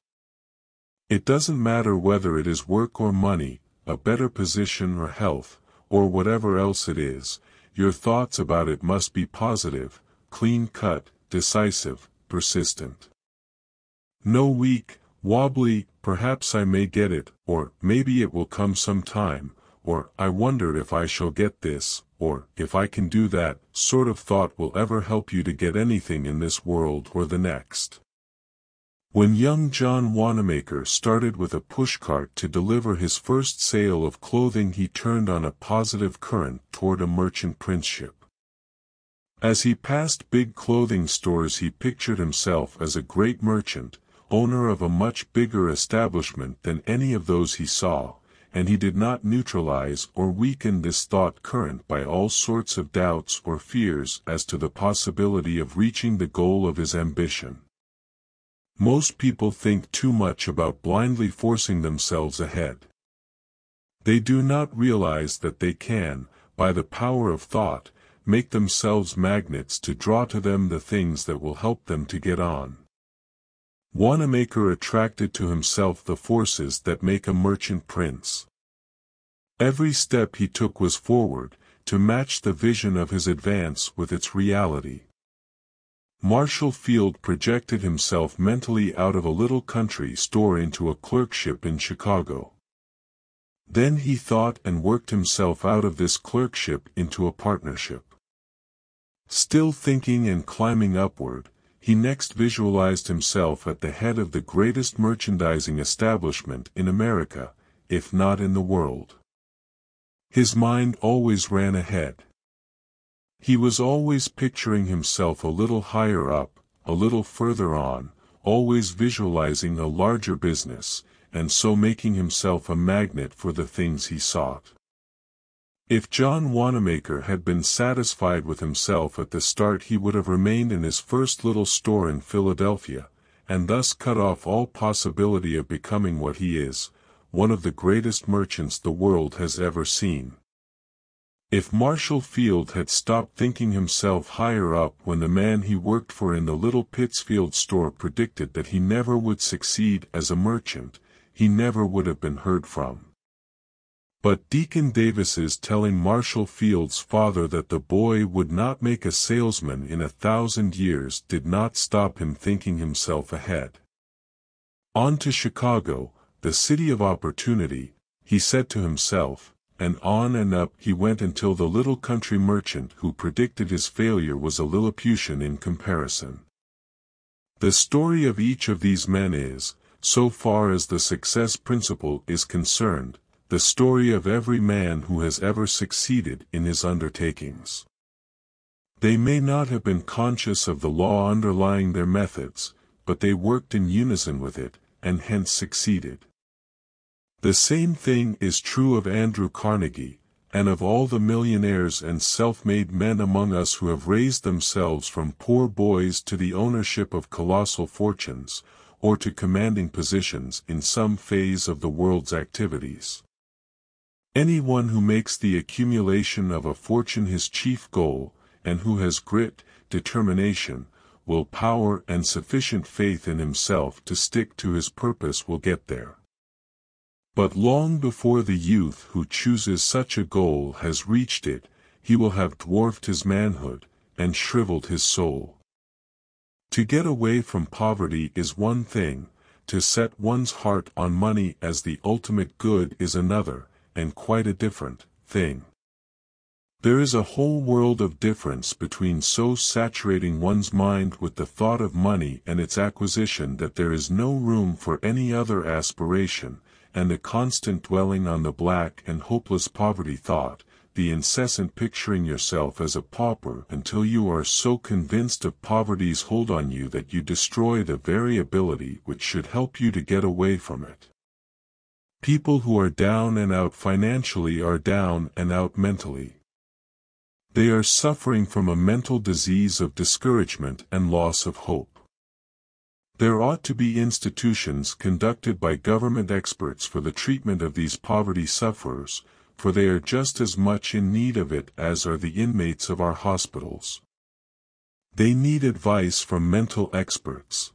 S1: It doesn't matter whether it is work or money, a better position or health, or whatever else it is, your thoughts about it must be positive, clean-cut, decisive, persistent. No weak, wobbly, perhaps I may get it, or maybe it will come sometime, or I wonder if I shall get this, or if I can do that, sort of thought will ever help you to get anything in this world or the next. When young John Wanamaker started with a pushcart to deliver his first sale of clothing he turned on a positive current toward a merchant princeship. As he passed big clothing stores he pictured himself as a great merchant, owner of a much bigger establishment than any of those he saw, and he did not neutralize or weaken this thought current by all sorts of doubts or fears as to the possibility of reaching the goal of his ambition. Most people think too much about blindly forcing themselves ahead. They do not realize that they can, by the power of thought, make themselves magnets to draw to them the things that will help them to get on. Wanamaker attracted to himself the forces that make a merchant prince. Every step he took was forward, to match the vision of his advance with its reality. Marshall Field projected himself mentally out of a little country store into a clerkship in Chicago. Then he thought and worked himself out of this clerkship into a partnership. Still thinking and climbing upward, he next visualized himself at the head of the greatest merchandising establishment in America, if not in the world. His mind always ran ahead. He was always picturing himself a little higher up, a little further on, always visualizing a larger business, and so making himself a magnet for the things he sought. If John Wanamaker had been satisfied with himself at the start he would have remained in his first little store in Philadelphia, and thus cut off all possibility of becoming what he is, one of the greatest merchants the world has ever seen. If Marshall Field had stopped thinking himself higher up when the man he worked for in the little Pittsfield store predicted that he never would succeed as a merchant, he never would have been heard from. But Deacon Davis's telling Marshall Field's father that the boy would not make a salesman in a thousand years did not stop him thinking himself ahead. On to Chicago, the city of opportunity, he said to himself, and on and up he went until the little country merchant who predicted his failure was a Lilliputian in comparison. The story of each of these men is, so far as the success principle is concerned, the story of every man who has ever succeeded in his undertakings. They may not have been conscious of the law underlying their methods, but they worked in unison with it, and hence succeeded. The same thing is true of Andrew Carnegie, and of all the millionaires and self-made men among us who have raised themselves from poor boys to the ownership of colossal fortunes, or to commanding positions in some phase of the world's activities. Anyone who makes the accumulation of a fortune his chief goal, and who has grit, determination, will power and sufficient faith in himself to stick to his purpose will get there. But long before the youth who chooses such a goal has reached it, he will have dwarfed his manhood, and shriveled his soul. To get away from poverty is one thing, to set one's heart on money as the ultimate good is another, and quite a different thing. There is a whole world of difference between so saturating one's mind with the thought of money and its acquisition that there is no room for any other aspiration, and the constant dwelling on the black and hopeless poverty thought, the incessant picturing yourself as a pauper until you are so convinced of poverty's hold on you that you destroy the very ability which should help you to get away from it. People who are down and out financially are down and out mentally. They are suffering from a mental disease of discouragement and loss of hope. There ought to be institutions conducted by government experts for the treatment of these poverty sufferers, for they are just as much in need of it as are the inmates of our hospitals. They need advice from mental experts.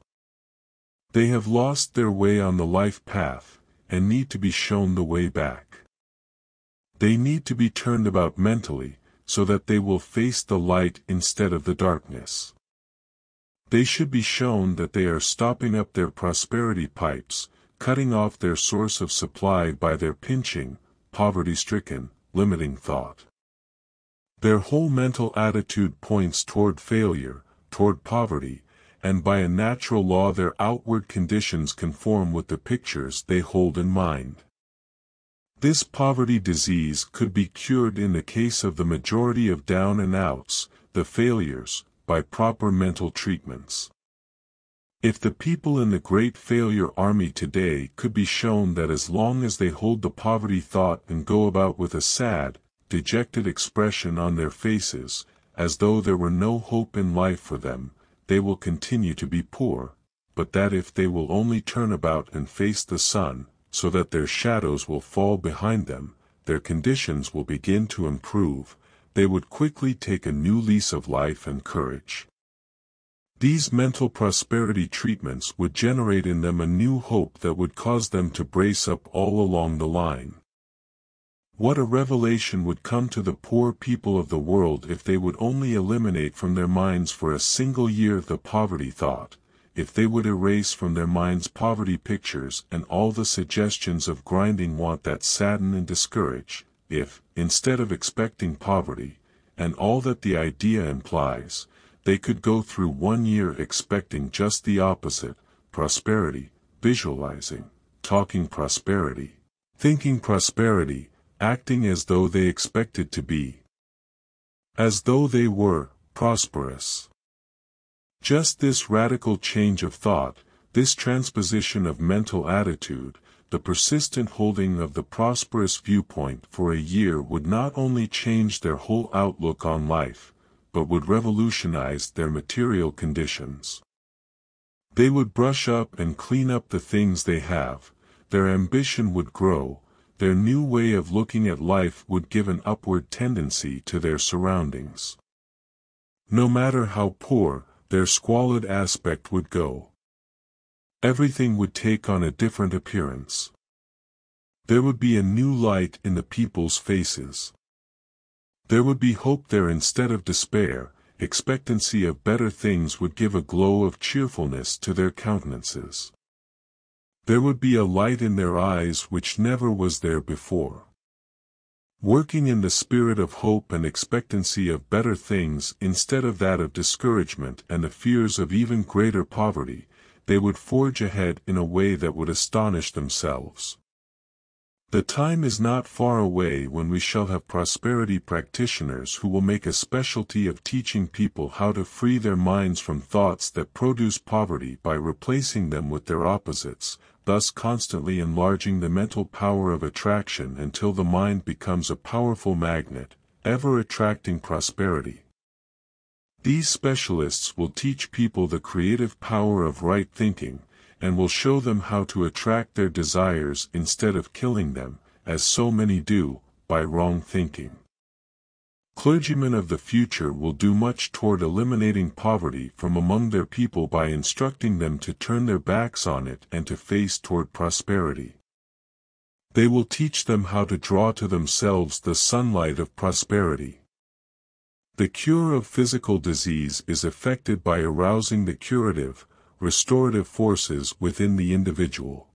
S1: They have lost their way on the life path, and need to be shown the way back. They need to be turned about mentally, so that they will face the light instead of the darkness. They should be shown that they are stopping up their prosperity pipes, cutting off their source of supply by their pinching, poverty-stricken, limiting thought. Their whole mental attitude points toward failure, toward poverty, and by a natural law their outward conditions conform with the pictures they hold in mind. This poverty disease could be cured in the case of the majority of down-and-outs, the failures, by proper mental treatments. If the people in the Great Failure Army today could be shown that as long as they hold the poverty thought and go about with a sad, dejected expression on their faces, as though there were no hope in life for them, they will continue to be poor, but that if they will only turn about and face the sun, so that their shadows will fall behind them, their conditions will begin to improve, they would quickly take a new lease of life and courage. These mental prosperity treatments would generate in them a new hope that would cause them to brace up all along the line. What a revelation would come to the poor people of the world if they would only eliminate from their minds for a single year the poverty thought, if they would erase from their minds poverty pictures and all the suggestions of grinding want that sadden and discourage, if, instead of expecting poverty, and all that the idea implies, they could go through one year expecting just the opposite, prosperity, visualizing, talking prosperity, thinking prosperity, acting as though they expected to be, as though they were, prosperous. Just this radical change of thought, this transposition of mental attitude, the persistent holding of the prosperous viewpoint for a year would not only change their whole outlook on life, but would revolutionize their material conditions. They would brush up and clean up the things they have, their ambition would grow, their new way of looking at life would give an upward tendency to their surroundings. No matter how poor, their squalid aspect would go, everything would take on a different appearance. There would be a new light in the people's faces. There would be hope there instead of despair, expectancy of better things would give a glow of cheerfulness to their countenances. There would be a light in their eyes which never was there before. Working in the spirit of hope and expectancy of better things instead of that of discouragement and the fears of even greater poverty, they would forge ahead in a way that would astonish themselves. The time is not far away when we shall have prosperity practitioners who will make a specialty of teaching people how to free their minds from thoughts that produce poverty by replacing them with their opposites, thus constantly enlarging the mental power of attraction until the mind becomes a powerful magnet, ever attracting prosperity, these specialists will teach people the creative power of right thinking, and will show them how to attract their desires instead of killing them, as so many do, by wrong thinking. Clergymen of the future will do much toward eliminating poverty from among their people by instructing them to turn their backs on it and to face toward prosperity. They will teach them how to draw to themselves the sunlight of prosperity. The cure of physical disease is effected by arousing the curative, restorative forces within the individual.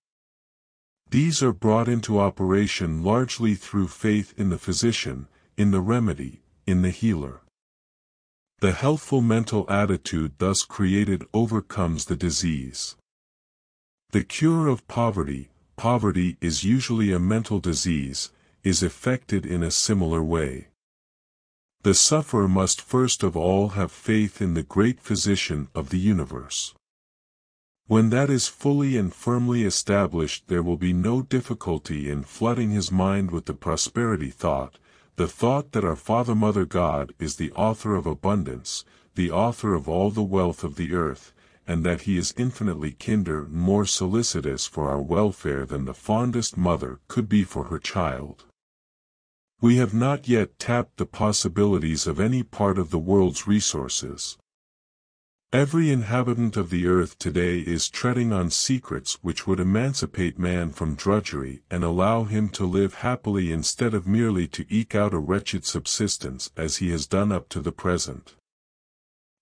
S1: These are brought into operation largely through faith in the physician, in the remedy, in the healer. The healthful mental attitude thus created overcomes the disease. The cure of poverty, poverty is usually a mental disease, is effected in a similar way. The sufferer must first of all have faith in the great physician of the universe. When that is fully and firmly established there will be no difficulty in flooding his mind with the prosperity thought, the thought that our Father Mother God is the author of abundance, the author of all the wealth of the earth, and that he is infinitely kinder more solicitous for our welfare than the fondest mother could be for her child. We have not yet tapped the possibilities of any part of the world's resources. Every inhabitant of the earth today is treading on secrets which would emancipate man from drudgery and allow him to live happily instead of merely to eke out a wretched subsistence as he has done up to the present.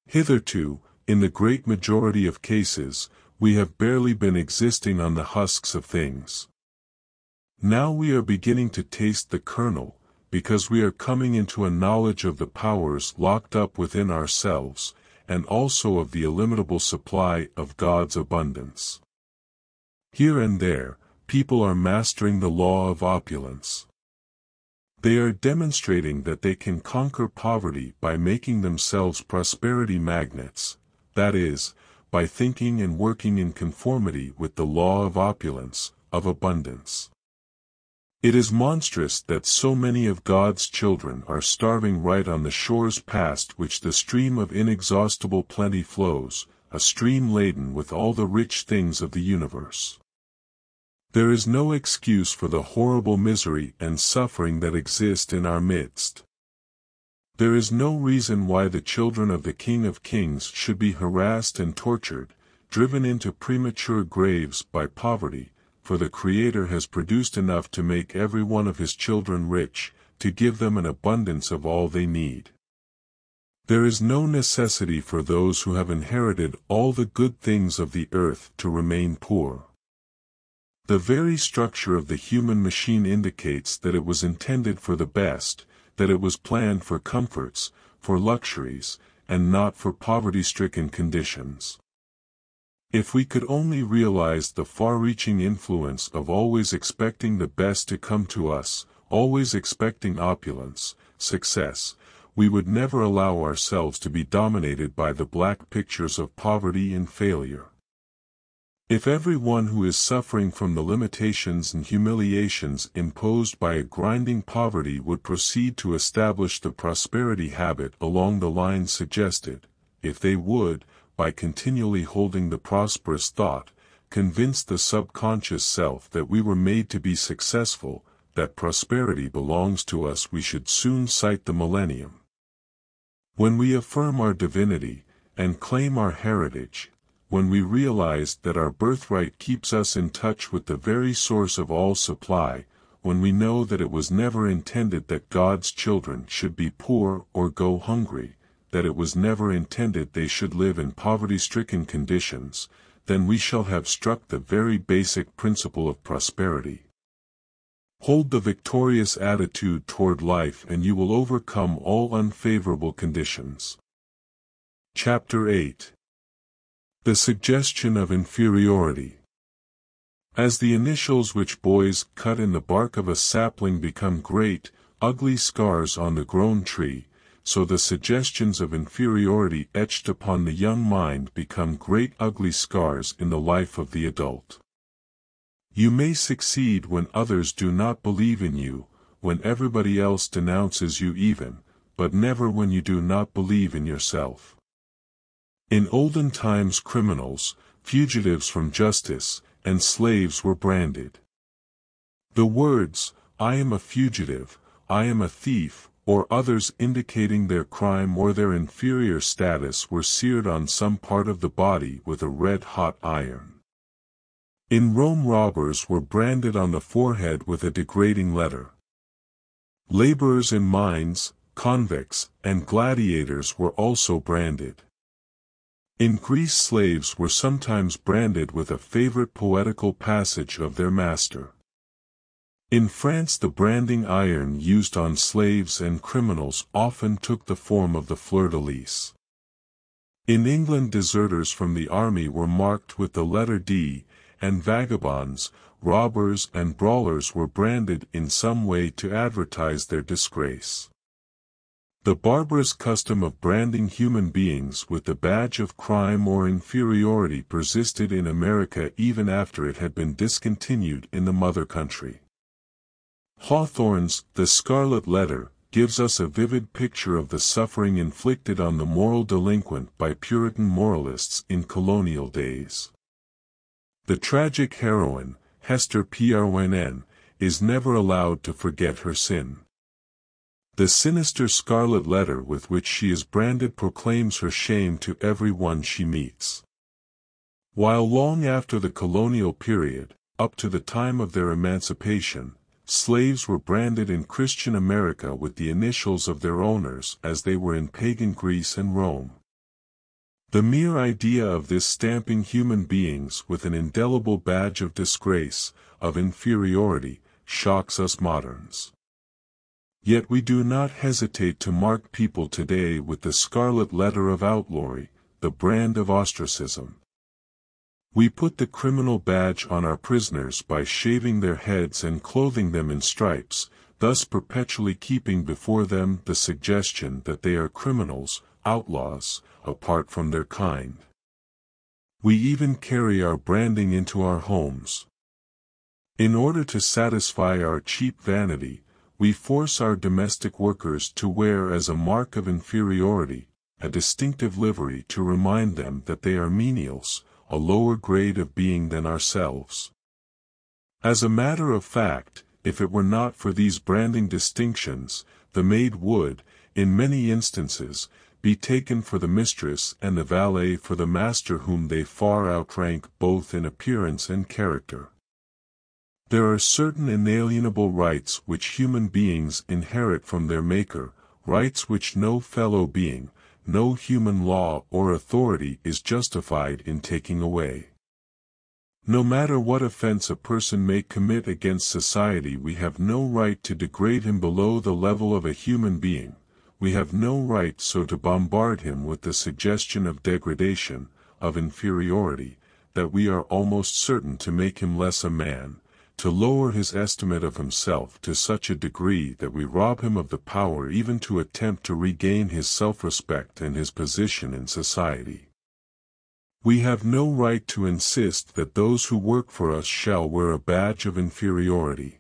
S1: Hitherto, in the great majority of cases, we have barely been existing on the husks of things. Now we are beginning to taste the kernel, because we are coming into a knowledge of the powers locked up within ourselves, and also of the illimitable supply of God's abundance. Here and there, people are mastering the law of opulence. They are demonstrating that they can conquer poverty by making themselves prosperity magnets, that is, by thinking and working in conformity with the law of opulence, of abundance. It is monstrous that so many of God's children are starving right on the shores past which the stream of inexhaustible plenty flows, a stream laden with all the rich things of the universe. There is no excuse for the horrible misery and suffering that exist in our midst. There is no reason why the children of the King of Kings should be harassed and tortured, driven into premature graves by poverty, for the Creator has produced enough to make every one of his children rich, to give them an abundance of all they need. There is no necessity for those who have inherited all the good things of the earth to remain poor. The very structure of the human machine indicates that it was intended for the best, that it was planned for comforts, for luxuries, and not for poverty-stricken conditions. If we could only realize the far-reaching influence of always expecting the best to come to us, always expecting opulence, success, we would never allow ourselves to be dominated by the black pictures of poverty and failure. If everyone who is suffering from the limitations and humiliations imposed by a grinding poverty would proceed to establish the prosperity habit along the lines suggested, if they would, by continually holding the prosperous thought, convince the subconscious self that we were made to be successful, that prosperity belongs to us we should soon sight the millennium. When we affirm our divinity, and claim our heritage, when we realize that our birthright keeps us in touch with the very source of all supply, when we know that it was never intended that God's children should be poor or go hungry, that it was never intended they should live in poverty-stricken conditions, then we shall have struck the very basic principle of prosperity. Hold the victorious attitude toward life and you will overcome all unfavorable conditions. Chapter 8 The Suggestion of Inferiority As the initials which boys cut in the bark of a sapling become great, ugly scars on the grown tree, so the suggestions of inferiority etched upon the young mind become great ugly scars in the life of the adult. You may succeed when others do not believe in you, when everybody else denounces you even, but never when you do not believe in yourself. In olden times criminals, fugitives from justice, and slaves were branded. The words, I am a fugitive, I am a thief, or others indicating their crime or their inferior status were seared on some part of the body with a red-hot iron. In Rome robbers were branded on the forehead with a degrading letter. Laborers in mines, convicts, and gladiators were also branded. In Greece slaves were sometimes branded with a favorite poetical passage of their master. In France the branding iron used on slaves and criminals often took the form of the fleur-de-lis. In England deserters from the army were marked with the letter D, and vagabonds, robbers and brawlers were branded in some way to advertise their disgrace. The barbarous custom of branding human beings with the badge of crime or inferiority persisted in America even after it had been discontinued in the mother country. Hawthorne's The Scarlet Letter gives us a vivid picture of the suffering inflicted on the moral delinquent by Puritan moralists in colonial days. The tragic heroine, Hester Prynne, is never allowed to forget her sin. The sinister scarlet letter with which she is branded proclaims her shame to everyone she meets. While long after the colonial period, up to the time of their emancipation, slaves were branded in Christian America with the initials of their owners as they were in pagan Greece and Rome. The mere idea of this stamping human beings with an indelible badge of disgrace, of inferiority, shocks us moderns. Yet we do not hesitate to mark people today with the scarlet letter of outlawry, the brand of ostracism. We put the criminal badge on our prisoners by shaving their heads and clothing them in stripes, thus perpetually keeping before them the suggestion that they are criminals, outlaws, apart from their kind. We even carry our branding into our homes. In order to satisfy our cheap vanity, we force our domestic workers to wear as a mark of inferiority, a distinctive livery to remind them that they are menials, a lower grade of being than ourselves. As a matter of fact, if it were not for these branding distinctions, the maid would, in many instances, be taken for the mistress and the valet for the master whom they far outrank both in appearance and character. There are certain inalienable rights which human beings inherit from their Maker, rights which no fellow being, no human law or authority is justified in taking away. No matter what offense a person may commit against society we have no right to degrade him below the level of a human being, we have no right so to bombard him with the suggestion of degradation, of inferiority, that we are almost certain to make him less a man, to lower his estimate of himself to such a degree that we rob him of the power even to attempt to regain his self-respect and his position in society. We have no right to insist that those who work for us shall wear a badge of inferiority.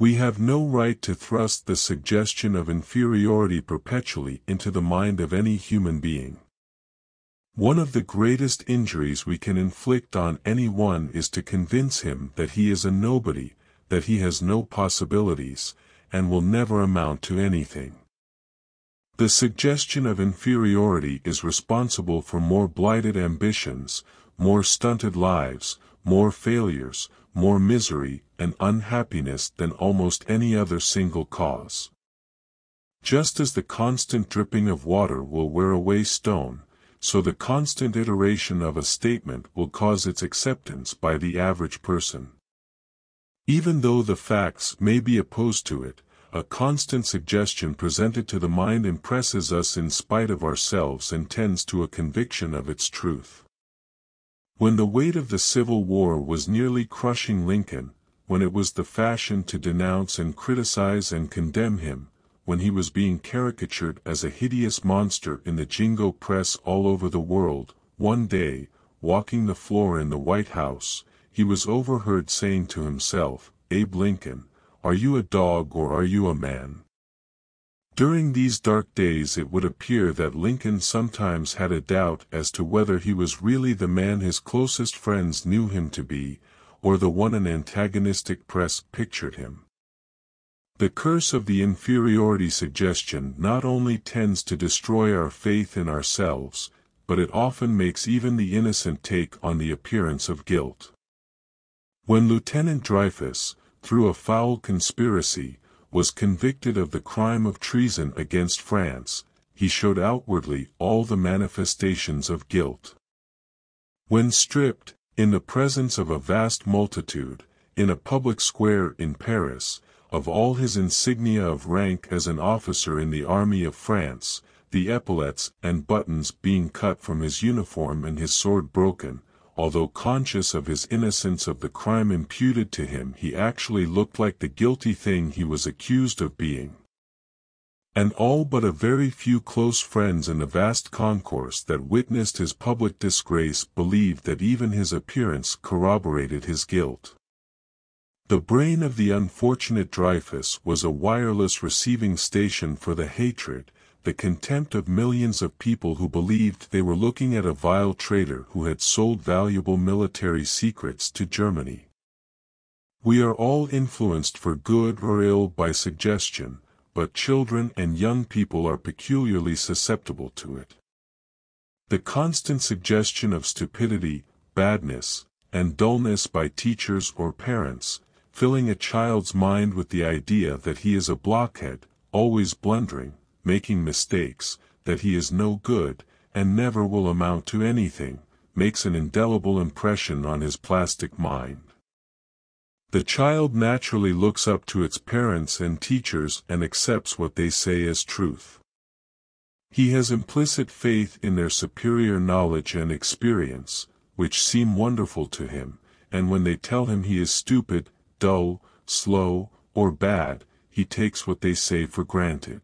S1: We have no right to thrust the suggestion of inferiority perpetually into the mind of any human being. One of the greatest injuries we can inflict on anyone is to convince him that he is a nobody, that he has no possibilities, and will never amount to anything. The suggestion of inferiority is responsible for more blighted ambitions, more stunted lives, more failures, more misery and unhappiness than almost any other single cause. Just as the constant dripping of water will wear away stone, so the constant iteration of a statement will cause its acceptance by the average person. Even though the facts may be opposed to it, a constant suggestion presented to the mind impresses us in spite of ourselves and tends to a conviction of its truth. When the weight of the Civil War was nearly crushing Lincoln, when it was the fashion to denounce and criticize and condemn him, when he was being caricatured as a hideous monster in the jingo press all over the world, one day, walking the floor in the White House, he was overheard saying to himself, Abe Lincoln, are you a dog or are you a man? During these dark days it would appear that Lincoln sometimes had a doubt as to whether he was really the man his closest friends knew him to be, or the one an antagonistic press pictured him. The curse of the inferiority suggestion not only tends to destroy our faith in ourselves, but it often makes even the innocent take on the appearance of guilt. When Lieutenant Dreyfus, through a foul conspiracy, was convicted of the crime of treason against France, he showed outwardly all the manifestations of guilt. When stripped, in the presence of a vast multitude, in a public square in Paris, of all his insignia of rank as an officer in the army of France, the epaulets and buttons being cut from his uniform and his sword broken, although conscious of his innocence of the crime imputed to him he actually looked like the guilty thing he was accused of being. And all but a very few close friends in the vast concourse that witnessed his public disgrace believed that even his appearance corroborated his guilt. The brain of the unfortunate Dreyfus was a wireless receiving station for the hatred, the contempt of millions of people who believed they were looking at a vile traitor who had sold valuable military secrets to Germany. We are all influenced for good or ill by suggestion, but children and young people are peculiarly susceptible to it. The constant suggestion of stupidity, badness, and dullness by teachers or parents, filling a child's mind with the idea that he is a blockhead, always blundering, making mistakes, that he is no good, and never will amount to anything, makes an indelible impression on his plastic mind. The child naturally looks up to its parents and teachers and accepts what they say as truth. He has implicit faith in their superior knowledge and experience, which seem wonderful to him, and when they tell him he is stupid, dull, slow, or bad, he takes what they say for granted.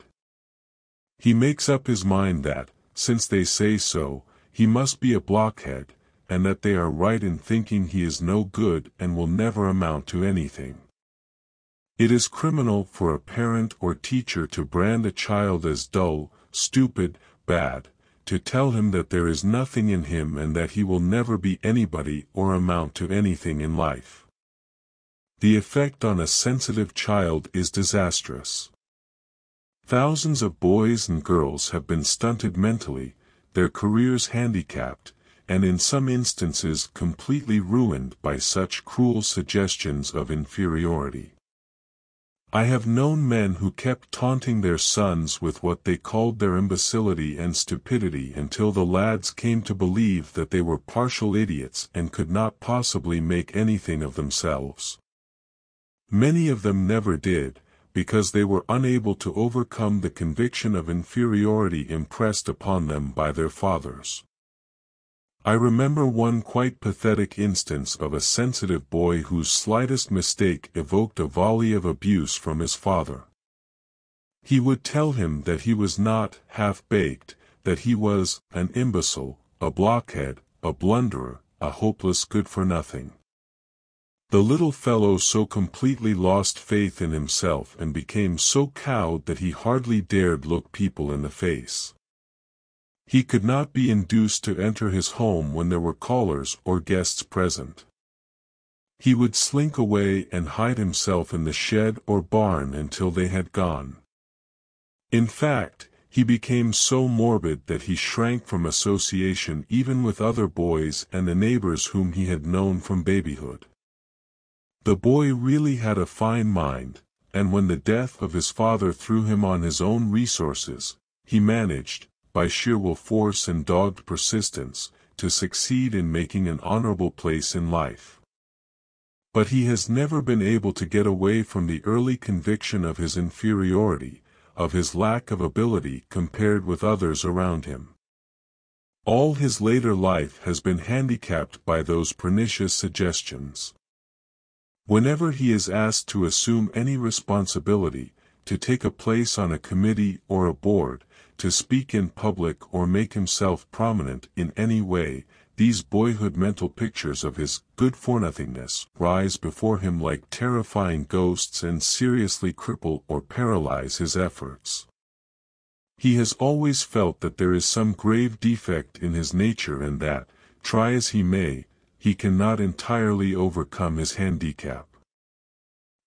S1: He makes up his mind that, since they say so, he must be a blockhead, and that they are right in thinking he is no good and will never amount to anything. It is criminal for a parent or teacher to brand a child as dull, stupid, bad, to tell him that there is nothing in him and that he will never be anybody or amount to anything in life the effect on a sensitive child is disastrous. Thousands of boys and girls have been stunted mentally, their careers handicapped, and in some instances completely ruined by such cruel suggestions of inferiority. I have known men who kept taunting their sons with what they called their imbecility and stupidity until the lads came to believe that they were partial idiots and could not possibly make anything of themselves. Many of them never did, because they were unable to overcome the conviction of inferiority impressed upon them by their fathers. I remember one quite pathetic instance of a sensitive boy whose slightest mistake evoked a volley of abuse from his father. He would tell him that he was not half-baked, that he was an imbecile, a blockhead, a blunderer, a hopeless good-for-nothing. The little fellow so completely lost faith in himself and became so cowed that he hardly dared look people in the face. He could not be induced to enter his home when there were callers or guests present. He would slink away and hide himself in the shed or barn until they had gone. In fact, he became so morbid that he shrank from association even with other boys and the neighbors whom he had known from babyhood. The boy really had a fine mind, and when the death of his father threw him on his own resources, he managed, by sheer will force and dogged persistence, to succeed in making an honorable place in life. But he has never been able to get away from the early conviction of his inferiority, of his lack of ability compared with others around him. All his later life has been handicapped by those pernicious suggestions. Whenever he is asked to assume any responsibility, to take a place on a committee or a board, to speak in public or make himself prominent in any way, these boyhood mental pictures of his good-for-nothingness rise before him like terrifying ghosts and seriously cripple or paralyze his efforts. He has always felt that there is some grave defect in his nature and that, try as he may, he cannot entirely overcome his handicap.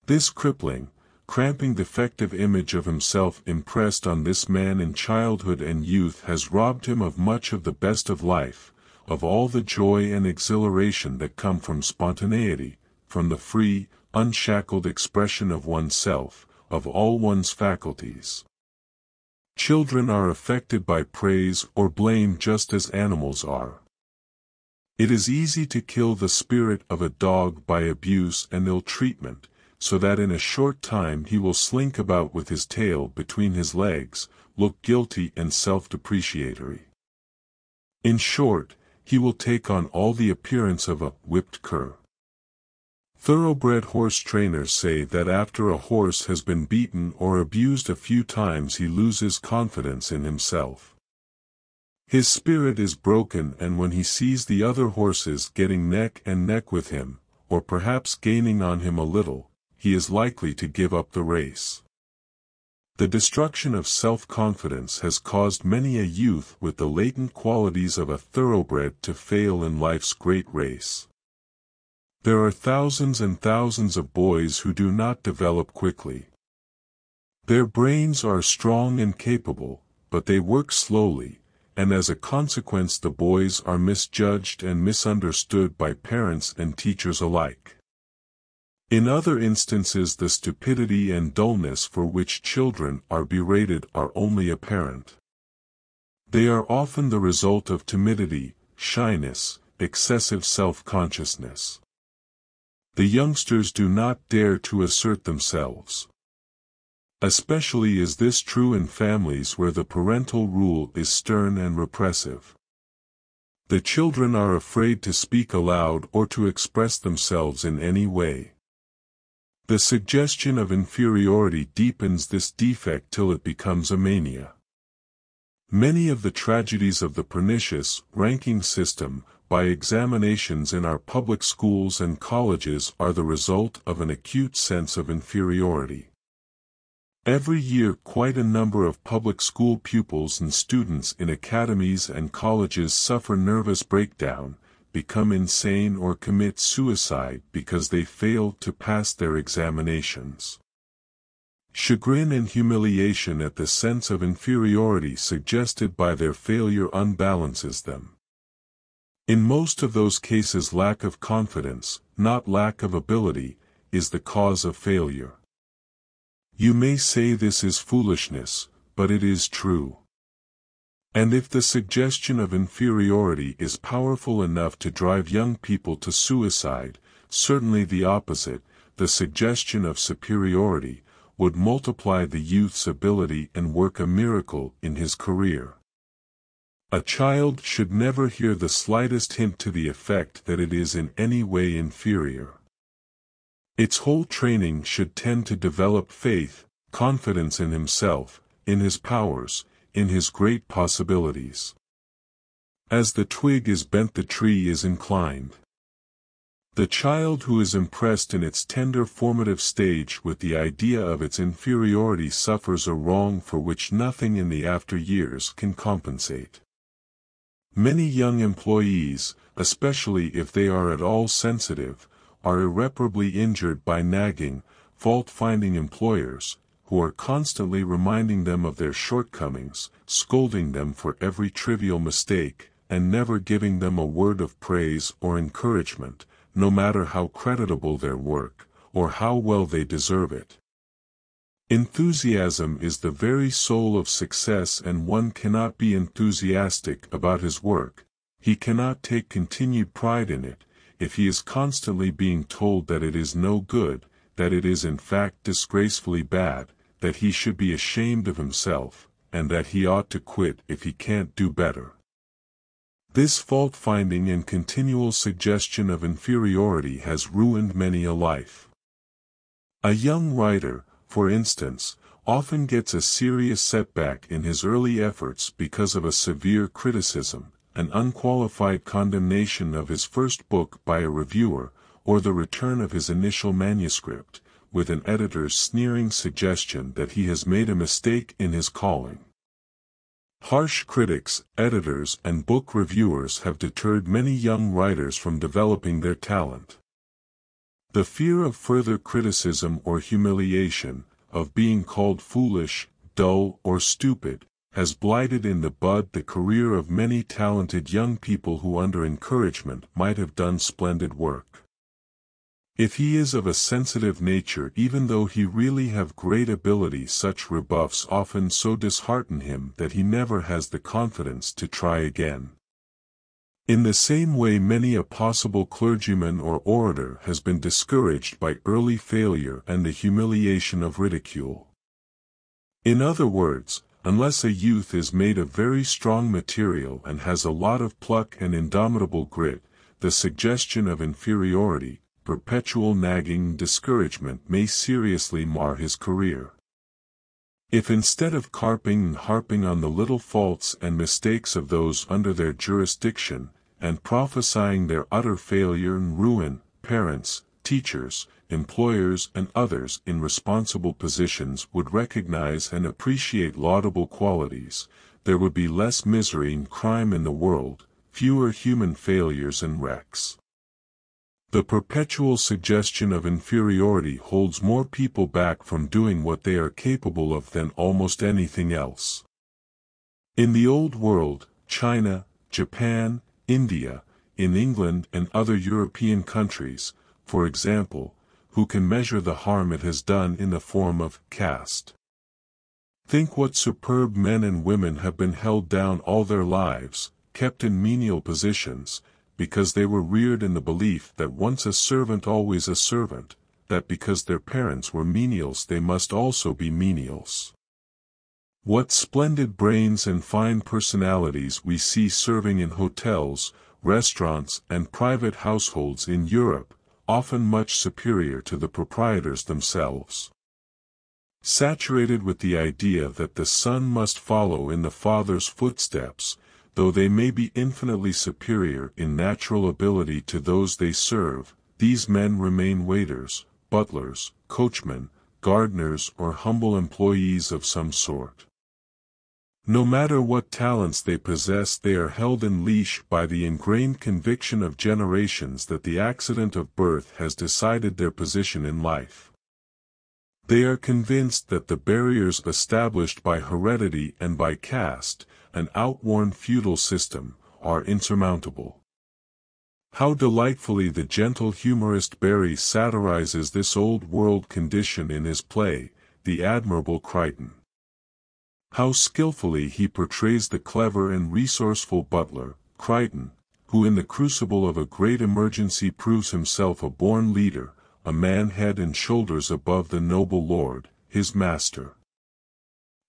S1: This crippling, cramping defective image of himself impressed on this man in childhood and youth has robbed him of much of the best of life, of all the joy and exhilaration that come from spontaneity, from the free, unshackled expression of oneself, of all one's faculties. Children are affected by praise or blame just as animals are. It is easy to kill the spirit of a dog by abuse and ill treatment, so that in a short time he will slink about with his tail between his legs, look guilty and self-depreciatory. In short, he will take on all the appearance of a whipped cur. Thoroughbred horse trainers say that after a horse has been beaten or abused a few times he loses confidence in himself. His spirit is broken and when he sees the other horses getting neck and neck with him, or perhaps gaining on him a little, he is likely to give up the race. The destruction of self-confidence has caused many a youth with the latent qualities of a thoroughbred to fail in life's great race. There are thousands and thousands of boys who do not develop quickly. Their brains are strong and capable, but they work slowly, and as a consequence the boys are misjudged and misunderstood by parents and teachers alike. In other instances the stupidity and dullness for which children are berated are only apparent. They are often the result of timidity, shyness, excessive self-consciousness. The youngsters do not dare to assert themselves, Especially is this true in families where the parental rule is stern and repressive. The children are afraid to speak aloud or to express themselves in any way. The suggestion of inferiority deepens this defect till it becomes a mania. Many of the tragedies of the pernicious ranking system by examinations in our public schools and colleges are the result of an acute sense of inferiority. Every year quite a number of public school pupils and students in academies and colleges suffer nervous breakdown, become insane or commit suicide because they fail to pass their examinations. Chagrin and humiliation at the sense of inferiority suggested by their failure unbalances them. In most of those cases lack of confidence, not lack of ability, is the cause of failure. You may say this is foolishness, but it is true. And if the suggestion of inferiority is powerful enough to drive young people to suicide, certainly the opposite, the suggestion of superiority, would multiply the youth's ability and work a miracle in his career. A child should never hear the slightest hint to the effect that it is in any way inferior. Its whole training should tend to develop faith, confidence in himself, in his powers, in his great possibilities. As the twig is bent the tree is inclined. The child who is impressed in its tender formative stage with the idea of its inferiority suffers a wrong for which nothing in the after years can compensate. Many young employees, especially if they are at all sensitive, are irreparably injured by nagging, fault-finding employers, who are constantly reminding them of their shortcomings, scolding them for every trivial mistake, and never giving them a word of praise or encouragement, no matter how creditable their work, or how well they deserve it. Enthusiasm is the very soul of success and one cannot be enthusiastic about his work, he cannot take continued pride in it, if he is constantly being told that it is no good, that it is in fact disgracefully bad, that he should be ashamed of himself, and that he ought to quit if he can't do better. This fault-finding and continual suggestion of inferiority has ruined many a life. A young writer, for instance, often gets a serious setback in his early efforts because of a severe criticism, an unqualified condemnation of his first book by a reviewer, or the return of his initial manuscript, with an editor's sneering suggestion that he has made a mistake in his calling. Harsh critics, editors and book reviewers have deterred many young writers from developing their talent. The fear of further criticism or humiliation, of being called foolish, dull or stupid, has blighted in the bud the career of many talented young people who under encouragement might have done splendid work. If he is of a sensitive nature even though he really have great ability such rebuffs often so dishearten him that he never has the confidence to try again. In the same way many a possible clergyman or orator has been discouraged by early failure and the humiliation of ridicule. In other words, Unless a youth is made of very strong material and has a lot of pluck and indomitable grit, the suggestion of inferiority, perpetual nagging discouragement may seriously mar his career. If instead of carping and harping on the little faults and mistakes of those under their jurisdiction, and prophesying their utter failure and ruin, parents, teachers, employers and others in responsible positions would recognize and appreciate laudable qualities, there would be less misery and crime in the world, fewer human failures and wrecks. The perpetual suggestion of inferiority holds more people back from doing what they are capable of than almost anything else. In the old world, China, Japan, India, in England and other European countries, for example, who can measure the harm it has done in the form of caste. Think what superb men and women have been held down all their lives, kept in menial positions, because they were reared in the belief that once a servant always a servant, that because their parents were menials they must also be menials. What splendid brains and fine personalities we see serving in hotels, restaurants and private households in Europe, often much superior to the proprietors themselves. Saturated with the idea that the son must follow in the father's footsteps, though they may be infinitely superior in natural ability to those they serve, these men remain waiters, butlers, coachmen, gardeners or humble employees of some sort. No matter what talents they possess they are held in leash by the ingrained conviction of generations that the accident of birth has decided their position in life. They are convinced that the barriers established by heredity and by caste, an outworn feudal system, are insurmountable. How delightfully the gentle humorist Barrie satirizes this old world condition in his play, The Admirable Crichton. How skillfully he portrays the clever and resourceful butler, Crichton, who in the crucible of a great emergency proves himself a born leader, a man head and shoulders above the noble lord, his master.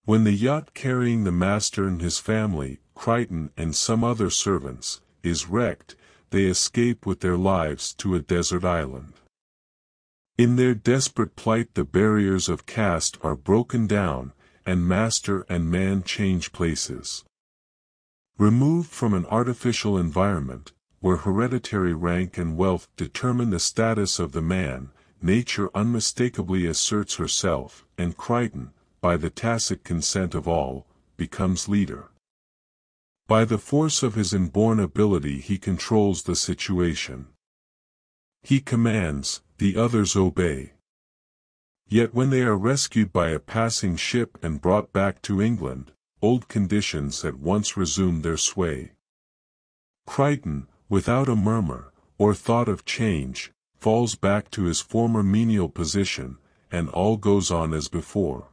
S1: When the yacht carrying the master and his family, Crichton and some other servants, is wrecked, they escape with their lives to a desert island. In their desperate plight the barriers of caste are broken down, and master and man change places. Removed from an artificial environment, where hereditary rank and wealth determine the status of the man, nature unmistakably asserts herself, and Crichton, by the tacit consent of all, becomes leader. By the force of his inborn ability he controls the situation. He commands, the others obey. Yet when they are rescued by a passing ship and brought back to England, old conditions at once resume their sway. Crichton, without a murmur, or thought of change, falls back to his former menial position, and all goes on as before.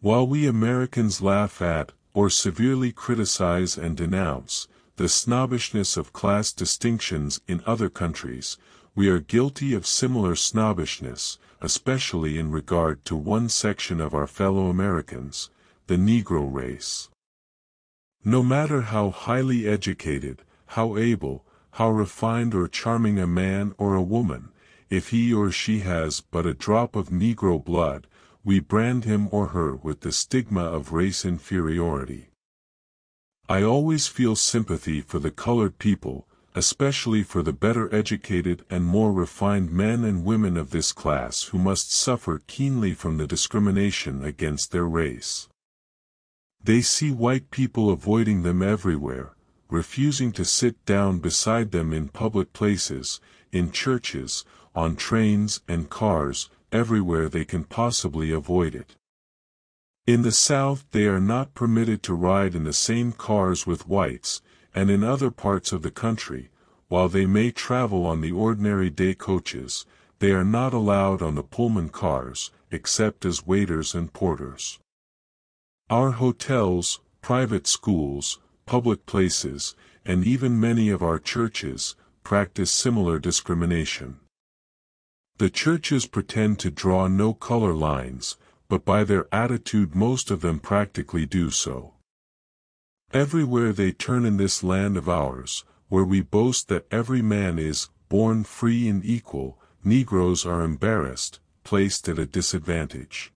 S1: While we Americans laugh at, or severely criticize and denounce, the snobbishness of class distinctions in other countries, we are guilty of similar snobbishness, especially in regard to one section of our fellow Americans, the Negro race. No matter how highly educated, how able, how refined or charming a man or a woman, if he or she has but a drop of Negro blood, we brand him or her with the stigma of race inferiority. I always feel sympathy for the colored people, especially for the better educated and more refined men and women of this class who must suffer keenly from the discrimination against their race. They see white people avoiding them everywhere, refusing to sit down beside them in public places, in churches, on trains and cars, everywhere they can possibly avoid it. In the South they are not permitted to ride in the same cars with whites, and in other parts of the country, while they may travel on the ordinary day coaches, they are not allowed on the Pullman cars, except as waiters and porters. Our hotels, private schools, public places, and even many of our churches, practice similar discrimination. The churches pretend to draw no color lines, but by their attitude most of them practically do so. Everywhere they turn in this land of ours, where we boast that every man is born free and equal, Negroes are embarrassed, placed at a disadvantage.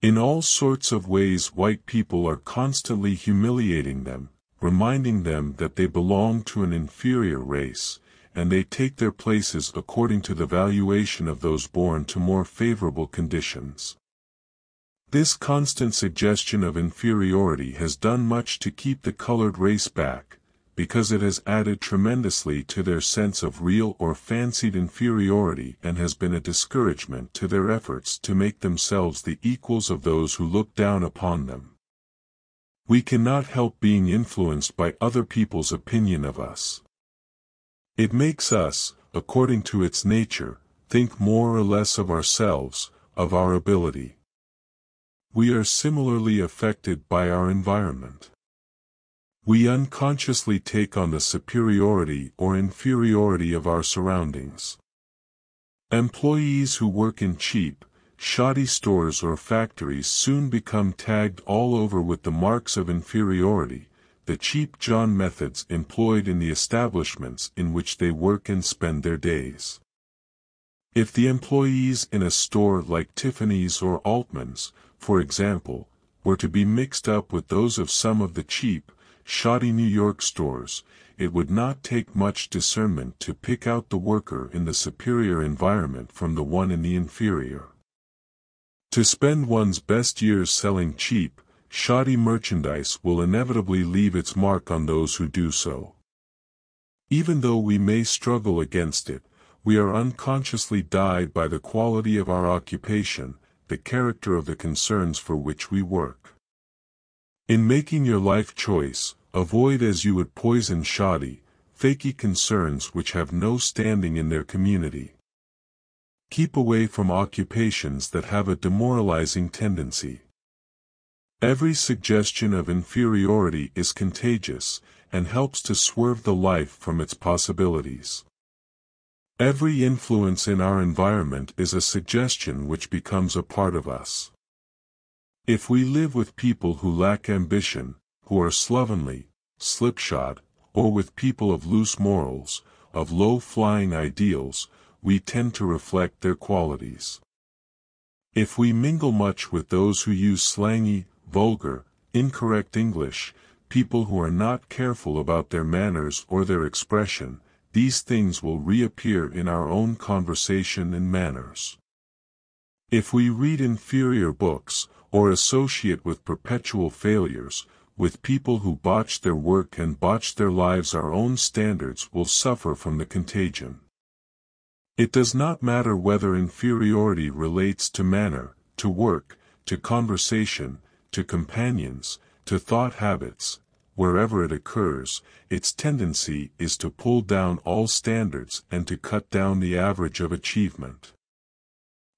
S1: In all sorts of ways white people are constantly humiliating them, reminding them that they belong to an inferior race, and they take their places according to the valuation of those born to more favorable conditions. This constant suggestion of inferiority has done much to keep the colored race back, because it has added tremendously to their sense of real or fancied inferiority and has been a discouragement to their efforts to make themselves the equals of those who look down upon them. We cannot help being influenced by other people's opinion of us. It makes us, according to its nature, think more or less of ourselves, of our ability, we are similarly affected by our environment. We unconsciously take on the superiority or inferiority of our surroundings. Employees who work in cheap, shoddy stores or factories soon become tagged all over with the marks of inferiority, the cheap John methods employed in the establishments in which they work and spend their days. If the employees in a store like Tiffany's or Altman's, for example, were to be mixed up with those of some of the cheap, shoddy New York stores, it would not take much discernment to pick out the worker in the superior environment from the one in the inferior. To spend one's best years selling cheap, shoddy merchandise will inevitably leave its mark on those who do so. Even though we may struggle against it, we are unconsciously dyed by the quality of our occupation, the character of the concerns for which we work. In making your life choice, avoid as you would poison shoddy, fakey concerns which have no standing in their community. Keep away from occupations that have a demoralizing tendency. Every suggestion of inferiority is contagious, and helps to swerve the life from its possibilities. Every influence in our environment is a suggestion which becomes a part of us. If we live with people who lack ambition, who are slovenly, slipshod, or with people of loose morals, of low-flying ideals, we tend to reflect their qualities. If we mingle much with those who use slangy, vulgar, incorrect English, people who are not careful about their manners or their expression, these things will reappear in our own conversation and manners. If we read inferior books, or associate with perpetual failures, with people who botch their work and botch their lives our own standards will suffer from the contagion. It does not matter whether inferiority relates to manner, to work, to conversation, to companions, to thought habits, wherever it occurs, its tendency is to pull down all standards and to cut down the average of achievement.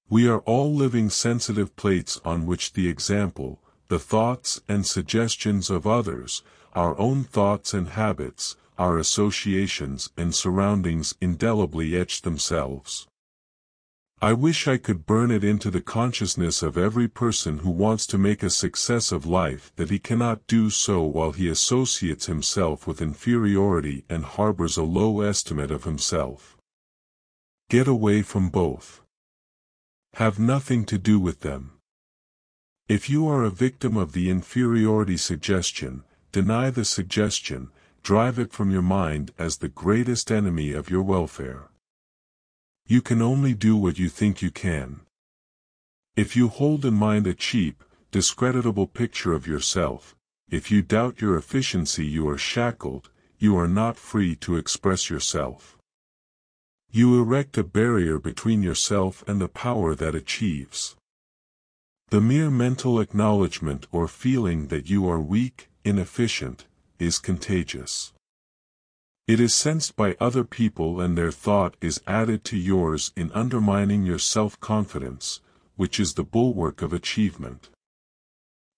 S1: We are all living sensitive plates on which the example, the thoughts and suggestions of others, our own thoughts and habits, our associations and surroundings indelibly etch themselves. I wish I could burn it into the consciousness of every person who wants to make a success of life that he cannot do so while he associates himself with inferiority and harbors a low estimate of himself. Get away from both. Have nothing to do with them. If you are a victim of the inferiority suggestion, deny the suggestion, drive it from your mind as the greatest enemy of your welfare. You can only do what you think you can. If you hold in mind a cheap, discreditable picture of yourself, if you doubt your efficiency you are shackled, you are not free to express yourself. You erect a barrier between yourself and the power that achieves. The mere mental acknowledgement or feeling that you are weak, inefficient, is contagious. It is sensed by other people and their thought is added to yours in undermining your self-confidence, which is the bulwark of achievement.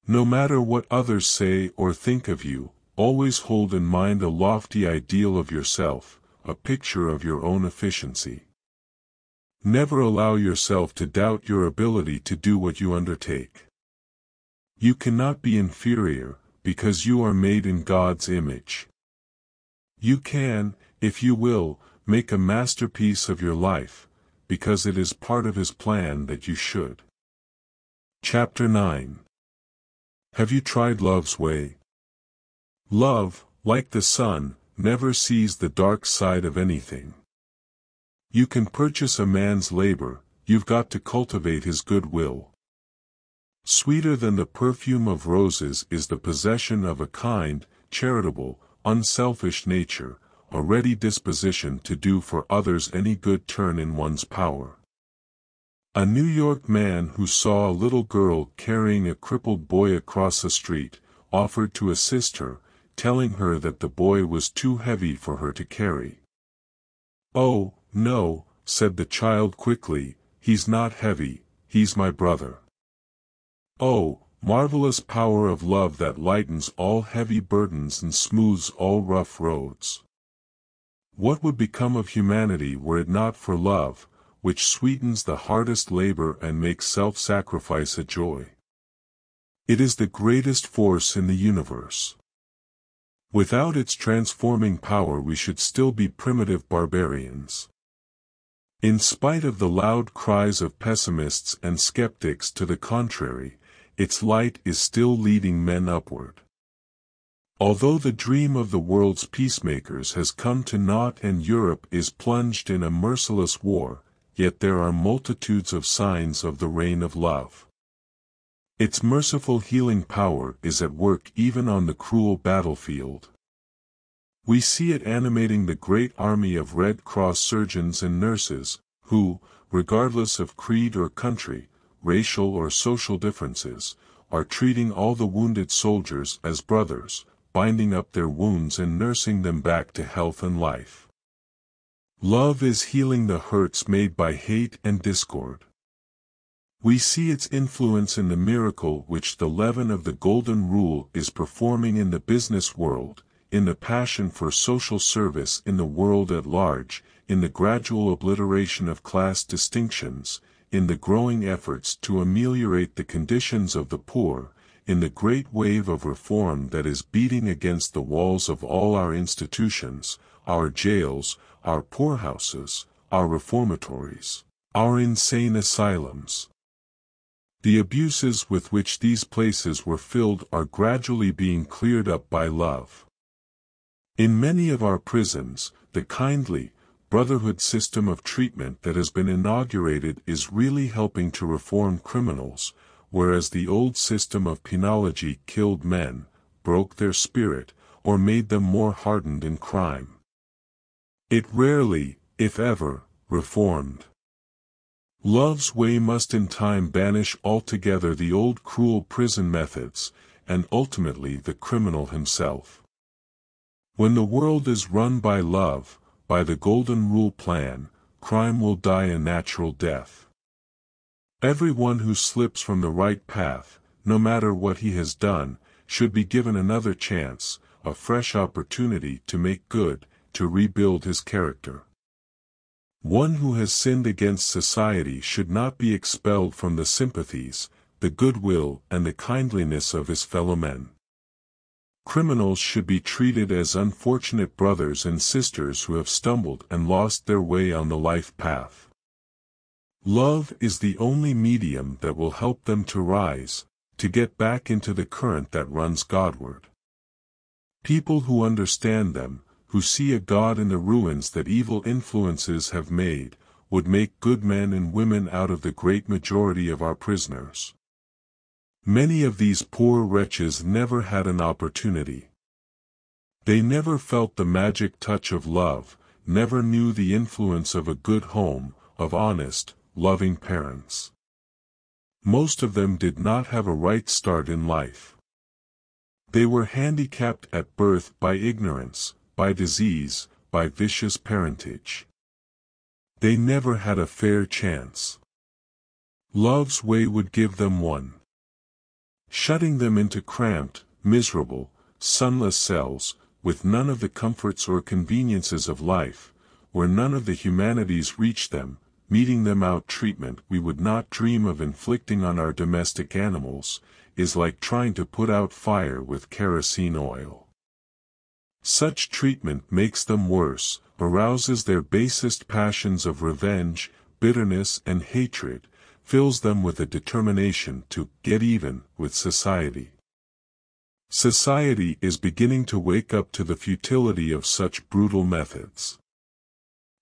S1: No matter what others say or think of you, always hold in mind a lofty ideal of yourself, a picture of your own efficiency. Never allow yourself to doubt your ability to do what you undertake. You cannot be inferior, because you are made in God's image. You can, if you will, make a masterpiece of your life, because it is part of His plan that you should. Chapter 9 Have you tried love's way? Love, like the sun, never sees the dark side of anything. You can purchase a man's labor, you've got to cultivate his goodwill. Sweeter than the perfume of roses is the possession of a kind, charitable, unselfish nature, a ready disposition to do for others any good turn in one's power. A New York man who saw a little girl carrying a crippled boy across the street, offered to assist her, telling her that the boy was too heavy for her to carry. Oh, no, said the child quickly, he's not heavy, he's my brother. Oh, marvelous power of love that lightens all heavy burdens and smooths all rough roads. What would become of humanity were it not for love, which sweetens the hardest labor and makes self-sacrifice a joy? It is the greatest force in the universe. Without its transforming power we should still be primitive barbarians. In spite of the loud cries of pessimists and skeptics to the contrary, its light is still leading men upward. Although the dream of the world's peacemakers has come to naught and Europe is plunged in a merciless war, yet there are multitudes of signs of the reign of love. Its merciful healing power is at work even on the cruel battlefield. We see it animating the great army of Red Cross surgeons and nurses, who, regardless of creed or country, racial or social differences, are treating all the wounded soldiers as brothers, binding up their wounds and nursing them back to health and life. Love is healing the hurts made by hate and discord. We see its influence in the miracle which the leaven of the Golden Rule is performing in the business world, in the passion for social service in the world at large, in the gradual obliteration of class distinctions, in the growing efforts to ameliorate the conditions of the poor, in the great wave of reform that is beating against the walls of all our institutions, our jails, our poorhouses, our reformatories, our insane asylums. The abuses with which these places were filled are gradually being cleared up by love. In many of our prisons, the kindly, brotherhood system of treatment that has been inaugurated is really helping to reform criminals, whereas the old system of penology killed men, broke their spirit, or made them more hardened in crime. It rarely, if ever, reformed. Love's way must in time banish altogether the old cruel prison methods, and ultimately the criminal himself. When the world is run by love, by the Golden Rule plan, crime will die a natural death. Everyone who slips from the right path, no matter what he has done, should be given another chance, a fresh opportunity to make good, to rebuild his character. One who has sinned against society should not be expelled from the sympathies, the goodwill and the kindliness of his fellow men criminals should be treated as unfortunate brothers and sisters who have stumbled and lost their way on the life path. Love is the only medium that will help them to rise, to get back into the current that runs Godward. People who understand them, who see a God in the ruins that evil influences have made, would make good men and women out of the great majority of our prisoners. Many of these poor wretches never had an opportunity. They never felt the magic touch of love, never knew the influence of a good home, of honest, loving parents. Most of them did not have a right start in life. They were handicapped at birth by ignorance, by disease, by vicious parentage. They never had a fair chance. Love's way would give them one shutting them into cramped, miserable, sunless cells, with none of the comforts or conveniences of life, where none of the humanities reach them, meting them out treatment we would not dream of inflicting on our domestic animals, is like trying to put out fire with kerosene oil. Such treatment makes them worse, arouses their basest passions of revenge, bitterness and hatred, fills them with a determination to get even with society. Society is beginning to wake up to the futility of such brutal methods.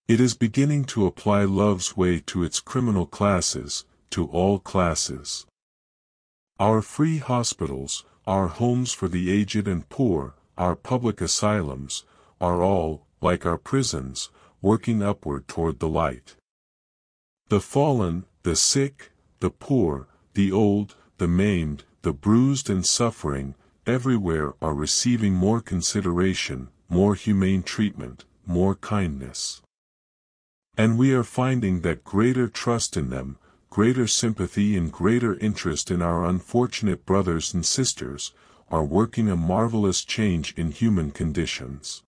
S1: It is beginning to apply love's way to its criminal classes, to all classes. Our free hospitals, our homes for the aged and poor, our public asylums, are all, like our prisons, working upward toward the light. The fallen, the sick, the poor, the old, the maimed, the bruised and suffering, everywhere are receiving more consideration, more humane treatment, more kindness. And we are finding that greater trust in them, greater sympathy and greater interest in our unfortunate brothers and sisters, are working a marvelous change in human conditions.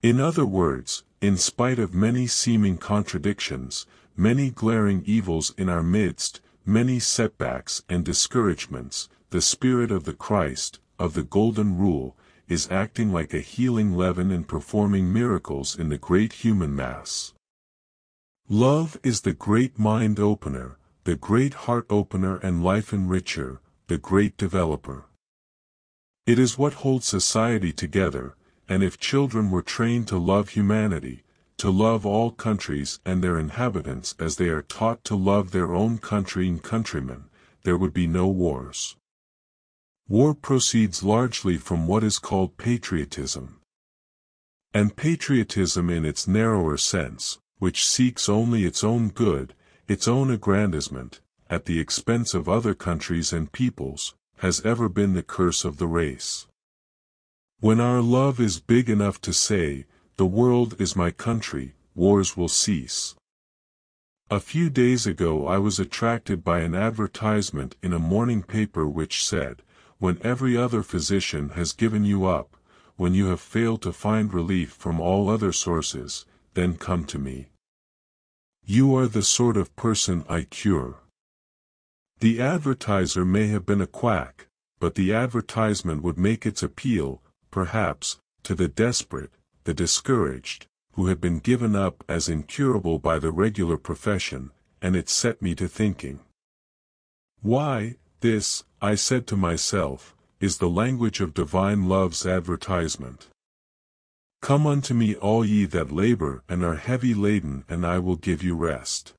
S1: In other words, in spite of many seeming contradictions, many glaring evils in our midst, many setbacks and discouragements, the Spirit of the Christ, of the Golden Rule, is acting like a healing leaven and performing miracles in the great human mass. Love is the great mind opener, the great heart opener and life enricher, the great developer. It is what holds society together, and if children were trained to love humanity, to love all countries and their inhabitants as they are taught to love their own country and countrymen, there would be no wars. War proceeds largely from what is called patriotism. And patriotism in its narrower sense, which seeks only its own good, its own aggrandizement, at the expense of other countries and peoples, has ever been the curse of the race. When our love is big enough to say, the world is my country, wars will cease. A few days ago I was attracted by an advertisement in a morning paper which said, when every other physician has given you up, when you have failed to find relief from all other sources, then come to me. You are the sort of person I cure. The advertiser may have been a quack, but the advertisement would make its appeal, perhaps, to the desperate, the discouraged, who had been given up as incurable by the regular profession, and it set me to thinking. Why, this, I said to myself, is the language of divine love's advertisement. Come unto me all ye that labor and are heavy laden and I will give you rest.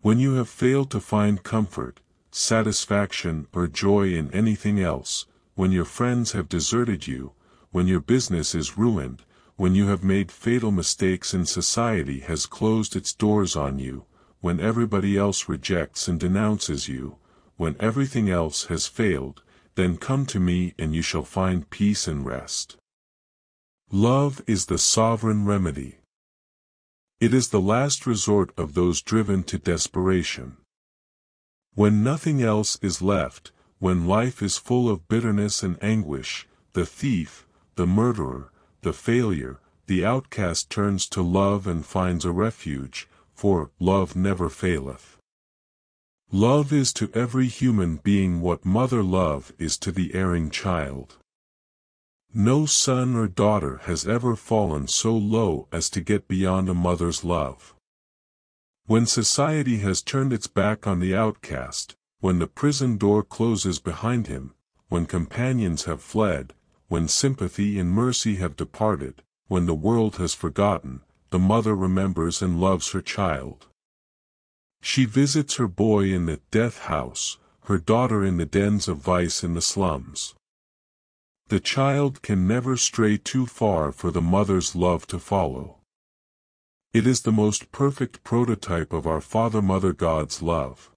S1: When you have failed to find comfort, satisfaction or joy in anything else, when your friends have deserted you, when your business is ruined, when you have made fatal mistakes and society has closed its doors on you, when everybody else rejects and denounces you, when everything else has failed, then come to me and you shall find peace and rest. Love is the sovereign remedy. It is the last resort of those driven to desperation. When nothing else is left, when life is full of bitterness and anguish, the thief, the murderer, the failure, the outcast turns to love and finds a refuge, for love never faileth. Love is to every human being what mother love is to the erring child. No son or daughter has ever fallen so low as to get beyond a mother's love. When society has turned its back on the outcast, when the prison door closes behind him, when companions have fled, when sympathy and mercy have departed, when the world has forgotten, the mother remembers and loves her child. She visits her boy in the death house, her daughter in the dens of vice in the slums. The child can never stray too far for the mother's love to follow. It is the most perfect prototype of our Father Mother God's love.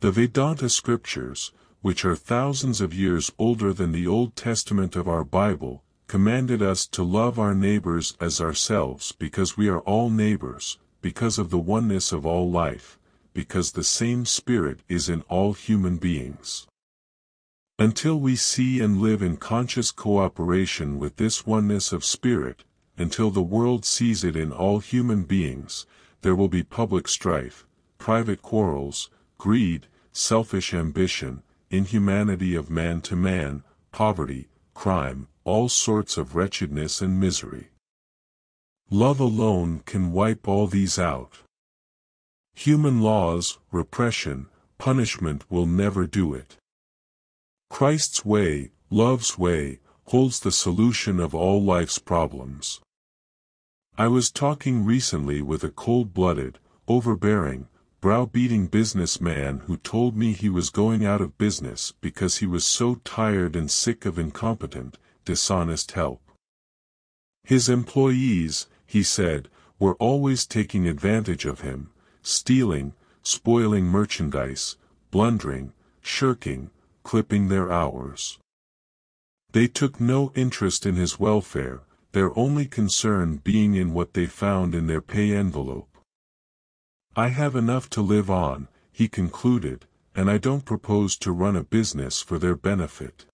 S1: The Vedanta scriptures, which are thousands of years older than the Old Testament of our Bible, commanded us to love our neighbors as ourselves because we are all neighbors, because of the oneness of all life, because the same Spirit is in all human beings. Until we see and live in conscious cooperation with this oneness of Spirit, until the world sees it in all human beings, there will be public strife, private quarrels, greed, selfish ambition, inhumanity of man to man, poverty, crime, all sorts of wretchedness and misery. Love alone can wipe all these out. Human laws, repression, punishment will never do it. Christ's way, love's way, holds the solution of all life's problems. I was talking recently with a cold-blooded, overbearing, browbeating businessman who told me he was going out of business because he was so tired and sick of incompetent, dishonest help. His employees, he said, were always taking advantage of him, stealing, spoiling merchandise, blundering, shirking, clipping their hours. They took no interest in his welfare, their only concern being in what they found in their pay envelope, I have enough to live on, he concluded, and I don't propose to run a business for their benefit.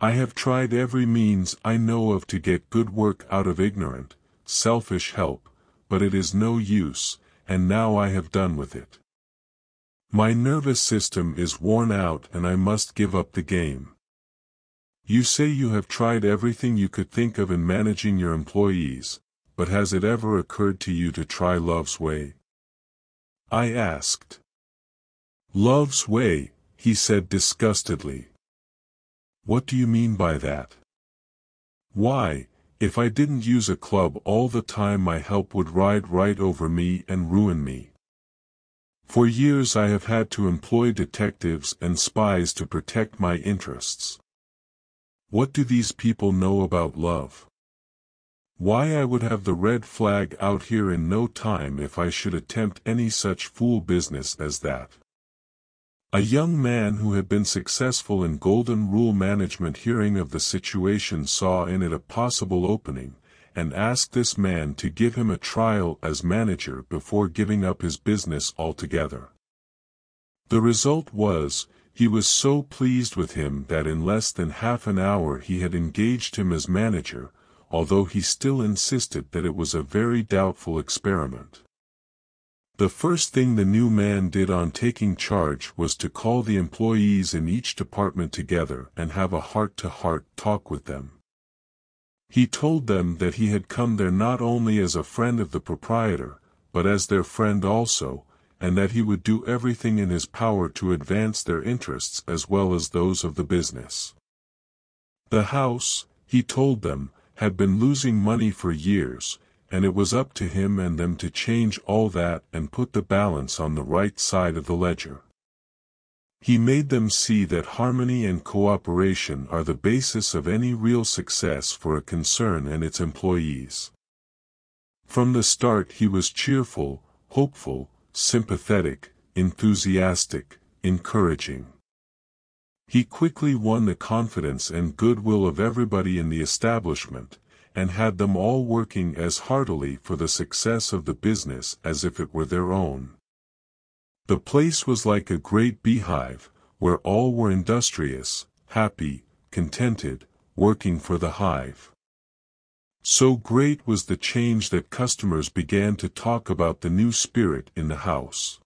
S1: I have tried every means I know of to get good work out of ignorant, selfish help, but it is no use, and now I have done with it. My nervous system is worn out and I must give up the game. You say you have tried everything you could think of in managing your employees, but has it ever occurred to you to try love's way? I asked. Love's way, he said disgustedly. What do you mean by that? Why, if I didn't use a club all the time my help would ride right over me and ruin me. For years I have had to employ detectives and spies to protect my interests. What do these people know about love? Why I would have the red flag out here in no time if I should attempt any such fool business as that. A young man who had been successful in Golden Rule management hearing of the situation saw in it a possible opening, and asked this man to give him a trial as manager before giving up his business altogether. The result was, he was so pleased with him that in less than half an hour he had engaged him as manager, although he still insisted that it was a very doubtful experiment. The first thing the new man did on taking charge was to call the employees in each department together and have a heart-to-heart -heart talk with them. He told them that he had come there not only as a friend of the proprietor, but as their friend also, and that he would do everything in his power to advance their interests as well as those of the business. The house, he told them, had been losing money for years, and it was up to him and them to change all that and put the balance on the right side of the ledger. He made them see that harmony and cooperation are the basis of any real success for a concern and its employees. From the start he was cheerful, hopeful, sympathetic, enthusiastic, encouraging. He quickly won the confidence and goodwill of everybody in the establishment, and had them all working as heartily for the success of the business as if it were their own. The place was like a great beehive, where all were industrious, happy, contented, working for the hive. So great was the change that customers began to talk about the new spirit in the house.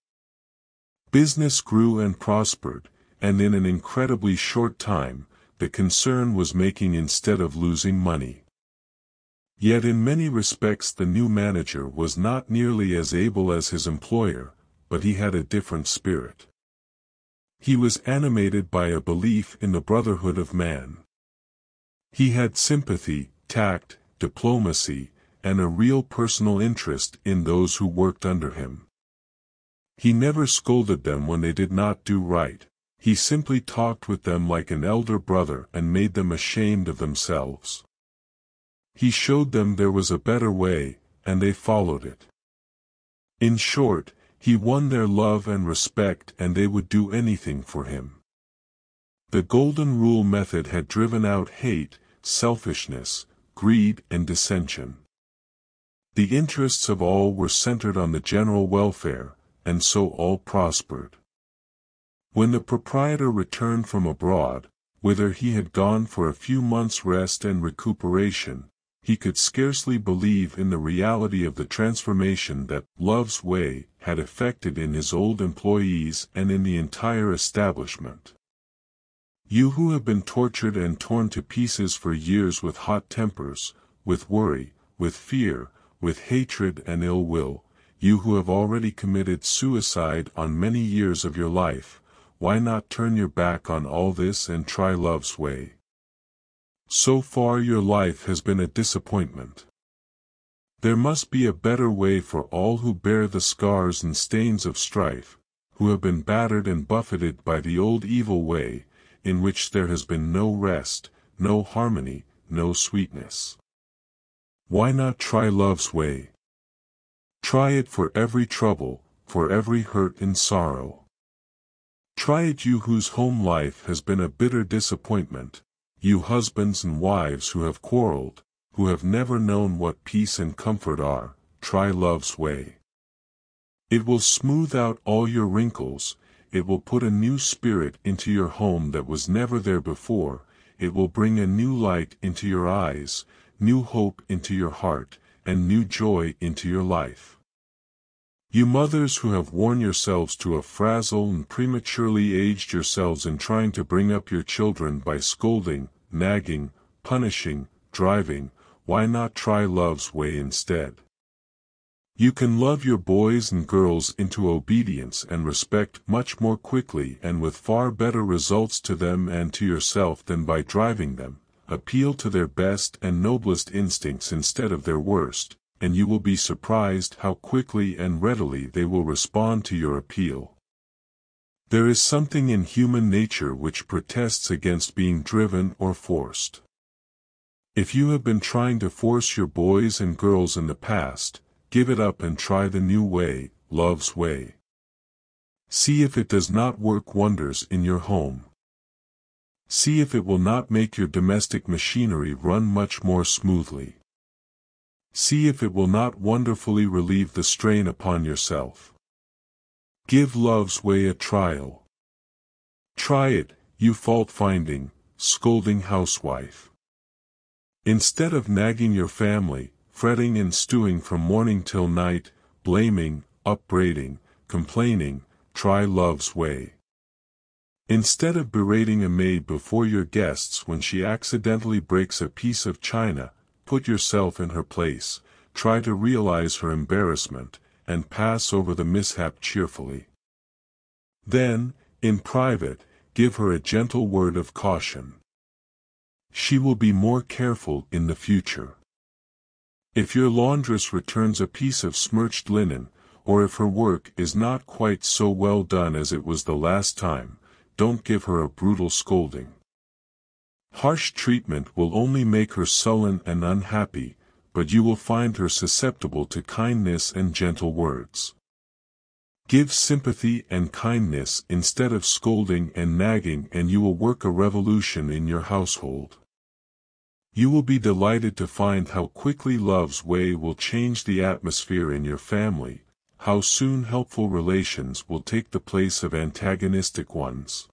S1: Business grew and prospered, and in an incredibly short time, the concern was making instead of losing money. Yet in many respects the new manager was not nearly as able as his employer, but he had a different spirit. He was animated by a belief in the brotherhood of man. He had sympathy, tact, diplomacy, and a real personal interest in those who worked under him. He never scolded them when they did not do right. He simply talked with them like an elder brother and made them ashamed of themselves. He showed them there was a better way, and they followed it. In short, he won their love and respect and they would do anything for him. The Golden Rule method had driven out hate, selfishness, greed and dissension. The interests of all were centered on the general welfare, and so all prospered. When the proprietor returned from abroad, whither he had gone for a few months' rest and recuperation, he could scarcely believe in the reality of the transformation that Love's Way had effected in his old employees and in the entire establishment. You who have been tortured and torn to pieces for years with hot tempers, with worry, with fear, with hatred and ill will, you who have already committed suicide on many years of your life, why not turn your back on all this and try love's way? So far your life has been a disappointment. There must be a better way for all who bear the scars and stains of strife, who have been battered and buffeted by the old evil way, in which there has been no rest, no harmony, no sweetness. Why not try love's way? Try it for every trouble, for every hurt and sorrow. Try it you whose home life has been a bitter disappointment, you husbands and wives who have quarreled, who have never known what peace and comfort are, try love's way. It will smooth out all your wrinkles, it will put a new spirit into your home that was never there before, it will bring a new light into your eyes, new hope into your heart, and new joy into your life. You mothers who have worn yourselves to a frazzle and prematurely aged yourselves in trying to bring up your children by scolding, nagging, punishing, driving, why not try love's way instead? You can love your boys and girls into obedience and respect much more quickly and with far better results to them and to yourself than by driving them. Appeal to their best and noblest instincts instead of their worst, and you will be surprised how quickly and readily they will respond to your appeal. There is something in human nature which protests against being driven or forced. If you have been trying to force your boys and girls in the past, give it up and try the new way, love's way. See if it does not work wonders in your home. See if it will not make your domestic machinery run much more smoothly. See if it will not wonderfully relieve the strain upon yourself. Give love's way a trial. Try it, you fault-finding, scolding housewife. Instead of nagging your family, fretting and stewing from morning till night, blaming, upbraiding, complaining, try love's way. Instead of berating a maid before your guests when she accidentally breaks a piece of china, put yourself in her place, try to realize her embarrassment, and pass over the mishap cheerfully. Then, in private, give her a gentle word of caution. She will be more careful in the future. If your laundress returns a piece of smirched linen, or if her work is not quite so well done as it was the last time, don't give her a brutal scolding. Harsh treatment will only make her sullen and unhappy, but you will find her susceptible to kindness and gentle words. Give sympathy and kindness instead of scolding and nagging and you will work a revolution in your household. You will be delighted to find how quickly love's way will change the atmosphere in your family, how soon helpful relations will take the place of antagonistic ones.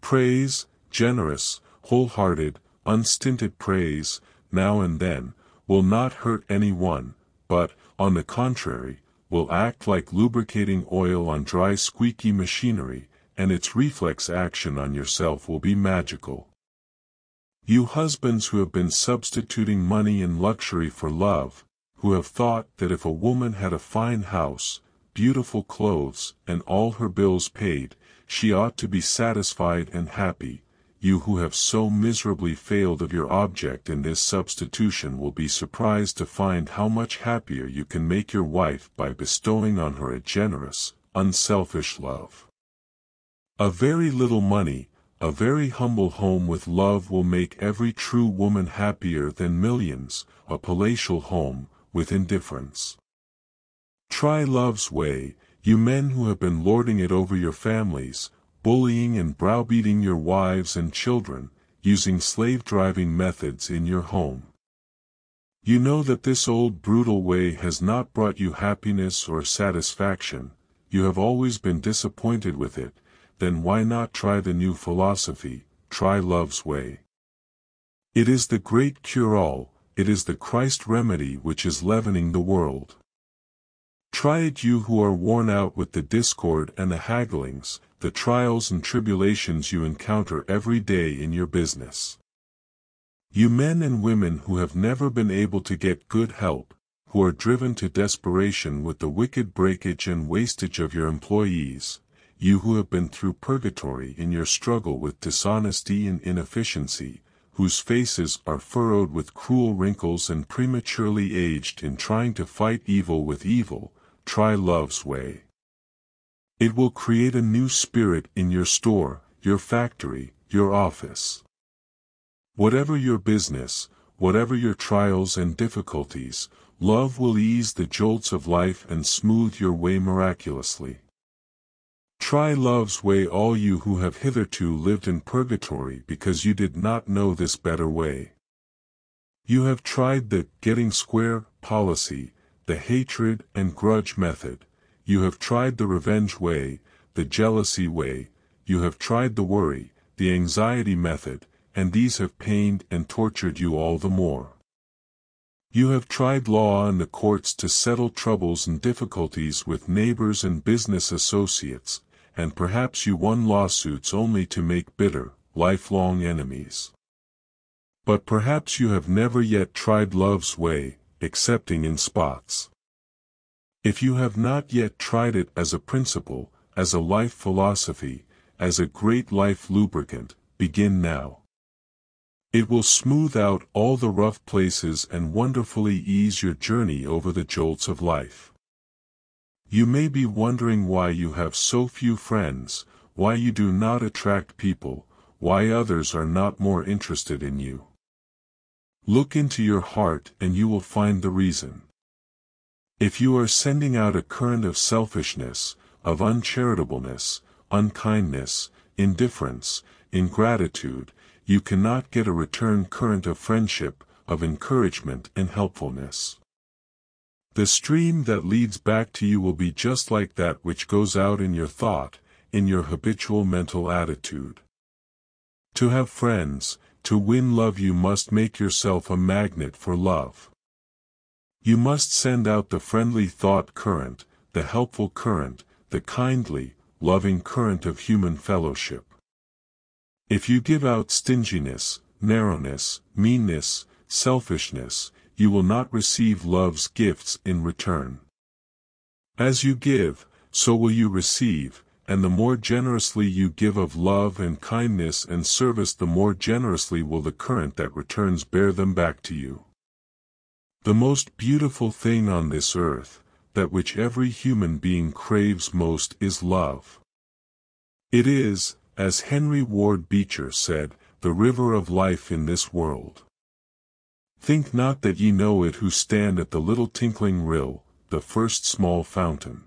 S1: Praise, generous, wholehearted, unstinted praise, now and then, will not hurt anyone, but, on the contrary, will act like lubricating oil on dry squeaky machinery, and its reflex action on yourself will be magical. You husbands who have been substituting money and luxury for love, who have thought that if a woman had a fine house, beautiful clothes, and all her bills paid, she ought to be satisfied and happy, you who have so miserably failed of your object in this substitution will be surprised to find how much happier you can make your wife by bestowing on her a generous, unselfish love. A very little money, a very humble home with love will make every true woman happier than millions, a palatial home, with indifference. Try love's way, you men who have been lording it over your families, bullying and browbeating your wives and children, using slave-driving methods in your home. You know that this old brutal way has not brought you happiness or satisfaction, you have always been disappointed with it, then why not try the new philosophy, try love's way. It is the great cure-all, it is the Christ remedy which is leavening the world. Try it you who are worn out with the discord and the hagglings, the trials and tribulations you encounter every day in your business. You men and women who have never been able to get good help, who are driven to desperation with the wicked breakage and wastage of your employees, you who have been through purgatory in your struggle with dishonesty and inefficiency, whose faces are furrowed with cruel wrinkles and prematurely aged in trying to fight evil with evil, try love's way. It will create a new spirit in your store, your factory, your office. Whatever your business, whatever your trials and difficulties, love will ease the jolts of life and smooth your way miraculously. Try love's way all you who have hitherto lived in purgatory because you did not know this better way. You have tried the getting square policy, the hatred and grudge method. You have tried the revenge way, the jealousy way, you have tried the worry, the anxiety method, and these have pained and tortured you all the more. You have tried law and the courts to settle troubles and difficulties with neighbors and business associates, and perhaps you won lawsuits only to make bitter, lifelong enemies. But perhaps you have never yet tried love's way, excepting in spots. If you have not yet tried it as a principle, as a life philosophy, as a great life lubricant, begin now. It will smooth out all the rough places and wonderfully ease your journey over the jolts of life. You may be wondering why you have so few friends, why you do not attract people, why others are not more interested in you. Look into your heart and you will find the reason. If you are sending out a current of selfishness, of uncharitableness, unkindness, indifference, ingratitude, you cannot get a return current of friendship, of encouragement and helpfulness. The stream that leads back to you will be just like that which goes out in your thought, in your habitual mental attitude. To have friends, to win love you must make yourself a magnet for love. You must send out the friendly thought current, the helpful current, the kindly, loving current of human fellowship. If you give out stinginess, narrowness, meanness, selfishness, you will not receive love's gifts in return. As you give, so will you receive, and the more generously you give of love and kindness and service the more generously will the current that returns bear them back to you. The most beautiful thing on this earth, that which every human being craves most is love. It is, as Henry Ward Beecher said, the river of life in this world. Think not that ye know it who stand at the little tinkling rill, the first small fountain.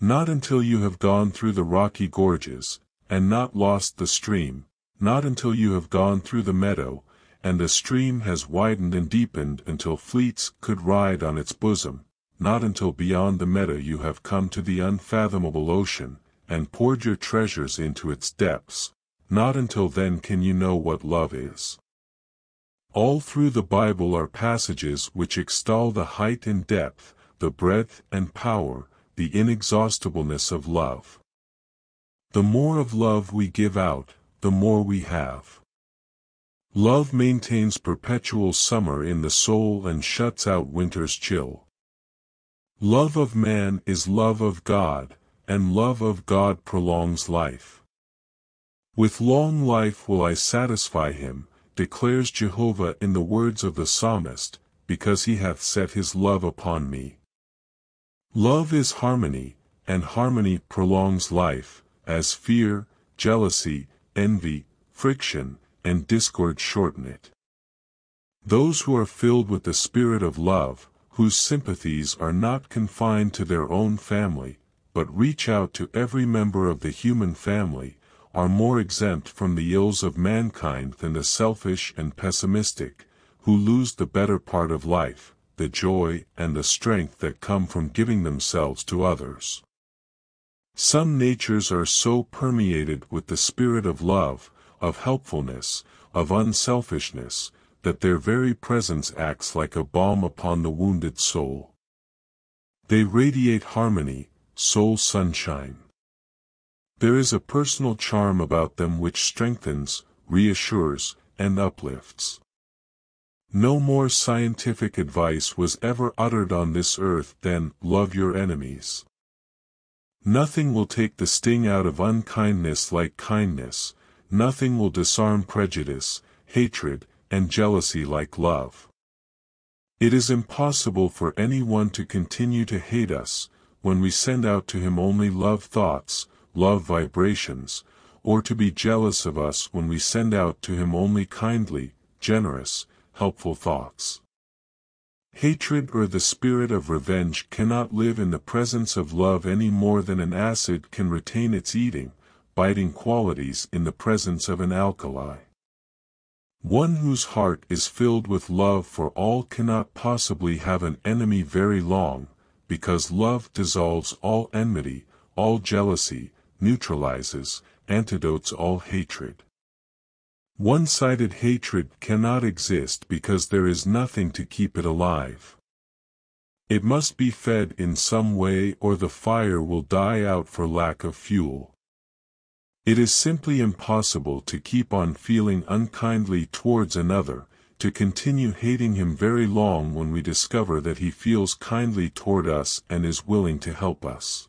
S1: Not until you have gone through the rocky gorges, and not lost the stream, not until you have gone through the meadow, and the stream has widened and deepened until fleets could ride on its bosom, not until beyond the meadow you have come to the unfathomable ocean, and poured your treasures into its depths, not until then can you know what love is. All through the Bible are passages which extol the height and depth, the breadth and power, the inexhaustibleness of love. The more of love we give out, the more we have. Love maintains perpetual summer in the soul and shuts out winter's chill. Love of man is love of God, and love of God prolongs life. With long life will I satisfy him, declares Jehovah in the words of the psalmist, because he hath set his love upon me. Love is harmony, and harmony prolongs life, as fear, jealousy, envy, friction, and discord shorten it. Those who are filled with the spirit of love, whose sympathies are not confined to their own family, but reach out to every member of the human family, are more exempt from the ills of mankind than the selfish and pessimistic, who lose the better part of life, the joy and the strength that come from giving themselves to others. Some natures are so permeated with the spirit of love of helpfulness, of unselfishness, that their very presence acts like a balm upon the wounded soul. They radiate harmony, soul sunshine. There is a personal charm about them which strengthens, reassures, and uplifts. No more scientific advice was ever uttered on this earth than, love your enemies. Nothing will take the sting out of unkindness like kindness, nothing will disarm prejudice, hatred, and jealousy like love. It is impossible for anyone to continue to hate us, when we send out to him only love thoughts, love vibrations, or to be jealous of us when we send out to him only kindly, generous, helpful thoughts. Hatred or the spirit of revenge cannot live in the presence of love any more than an acid can retain its eating, biting qualities in the presence of an alkali. One whose heart is filled with love for all cannot possibly have an enemy very long, because love dissolves all enmity, all jealousy, neutralizes, antidotes all hatred. One-sided hatred cannot exist because there is nothing to keep it alive. It must be fed in some way or the fire will die out for lack of fuel. It is simply impossible to keep on feeling unkindly towards another, to continue hating him very long when we discover that he feels kindly toward us and is willing to help us.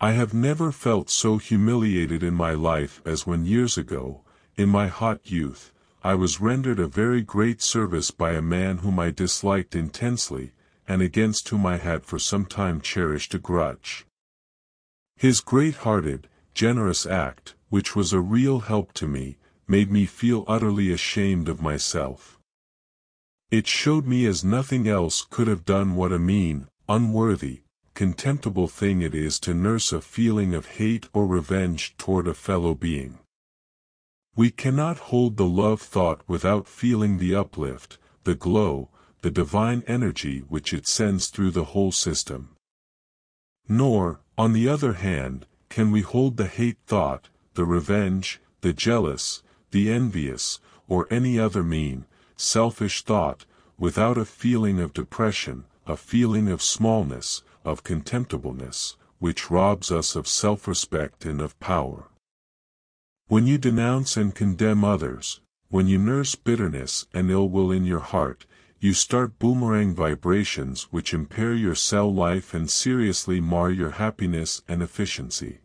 S1: I have never felt so humiliated in my life as when years ago, in my hot youth, I was rendered a very great service by a man whom I disliked intensely, and against whom I had for some time cherished a grudge. His great-hearted, generous act, which was a real help to me, made me feel utterly ashamed of myself. It showed me as nothing else could have done what a mean, unworthy, contemptible thing it is to nurse a feeling of hate or revenge toward a fellow being. We cannot hold the love thought without feeling the uplift, the glow, the divine energy which it sends through the whole system. Nor, on the other hand, can we hold the hate thought, the revenge, the jealous, the envious, or any other mean, selfish thought, without a feeling of depression, a feeling of smallness, of contemptibleness, which robs us of self-respect and of power. When you denounce and condemn others, when you nurse bitterness and ill-will in your heart, you start boomerang vibrations which impair your cell life and seriously mar your happiness and efficiency.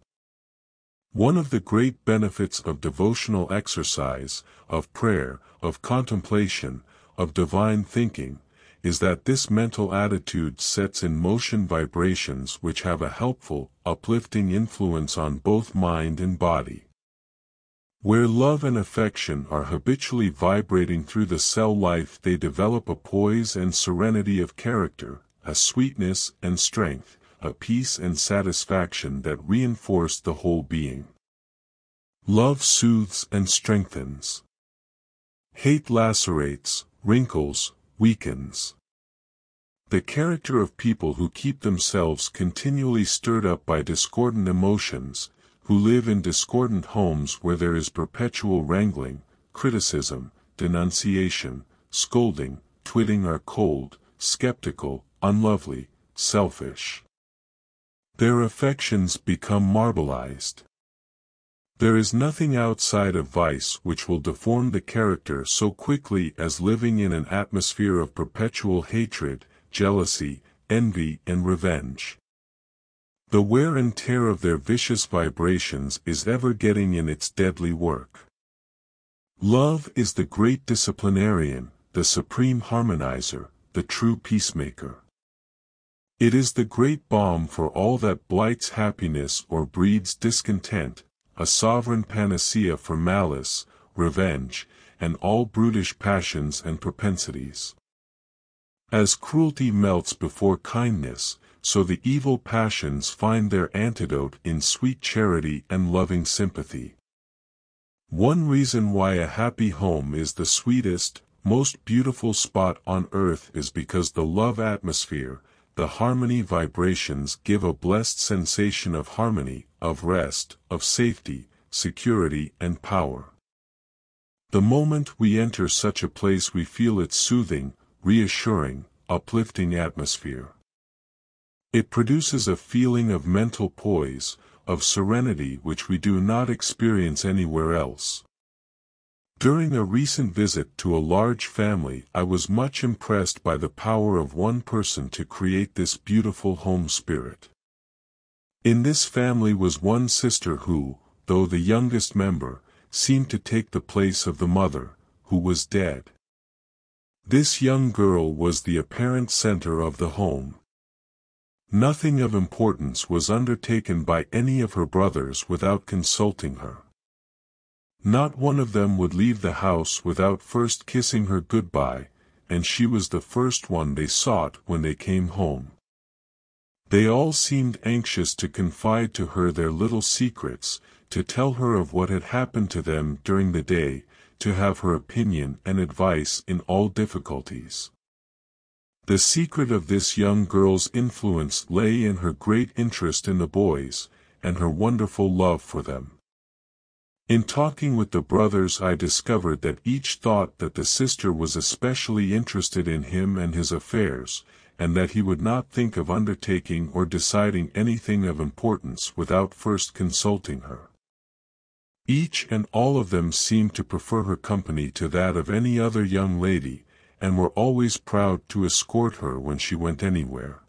S1: One of the great benefits of devotional exercise, of prayer, of contemplation, of divine thinking, is that this mental attitude sets in motion vibrations which have a helpful, uplifting influence on both mind and body. Where love and affection are habitually vibrating through the cell life they develop a poise and serenity of character, a sweetness and strength, a peace and satisfaction that reinforce the whole being. Love soothes and strengthens. Hate lacerates, wrinkles, weakens. The character of people who keep themselves continually stirred up by discordant emotions, who live in discordant homes where there is perpetual wrangling, criticism, denunciation, scolding, twitting are cold, skeptical, unlovely, selfish. Their affections become marbleized. There is nothing outside of vice which will deform the character so quickly as living in an atmosphere of perpetual hatred, jealousy, envy and revenge. The wear and tear of their vicious vibrations is ever getting in its deadly work. Love is the great disciplinarian, the supreme harmonizer, the true peacemaker. It is the great balm for all that blights happiness or breeds discontent, a sovereign panacea for malice, revenge, and all brutish passions and propensities. As cruelty melts before kindness, so the evil passions find their antidote in sweet charity and loving sympathy. One reason why a happy home is the sweetest, most beautiful spot on earth is because the love atmosphere, the harmony vibrations give a blessed sensation of harmony, of rest, of safety, security and power. The moment we enter such a place we feel its soothing, reassuring, uplifting atmosphere. It produces a feeling of mental poise, of serenity which we do not experience anywhere else. During a recent visit to a large family I was much impressed by the power of one person to create this beautiful home spirit. In this family was one sister who, though the youngest member, seemed to take the place of the mother, who was dead. This young girl was the apparent center of the home, Nothing of importance was undertaken by any of her brothers without consulting her. Not one of them would leave the house without first kissing her goodbye, and she was the first one they sought when they came home. They all seemed anxious to confide to her their little secrets, to tell her of what had happened to them during the day, to have her opinion and advice in all difficulties. The secret of this young girl's influence lay in her great interest in the boys, and her wonderful love for them. In talking with the brothers I discovered that each thought that the sister was especially interested in him and his affairs, and that he would not think of undertaking or deciding anything of importance without first consulting her. Each and all of them seemed to prefer her company to that of any other young lady, and were always proud to escort her when she went anywhere.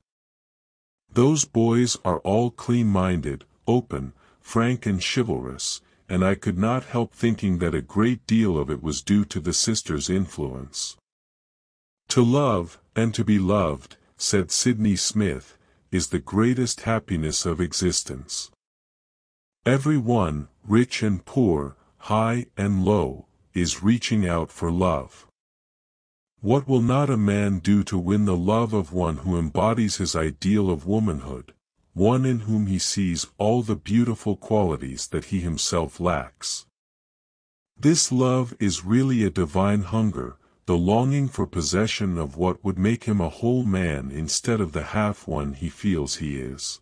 S1: Those boys are all clean-minded, open, frank and chivalrous, and I could not help thinking that a great deal of it was due to the sister's influence. To love, and to be loved, said Sydney Smith, is the greatest happiness of existence. Every one, rich and poor, high and low, is reaching out for love. What will not a man do to win the love of one who embodies his ideal of womanhood, one in whom he sees all the beautiful qualities that he himself lacks? This love is really a divine hunger, the longing for possession of what would make him a whole man instead of the half one he feels he is.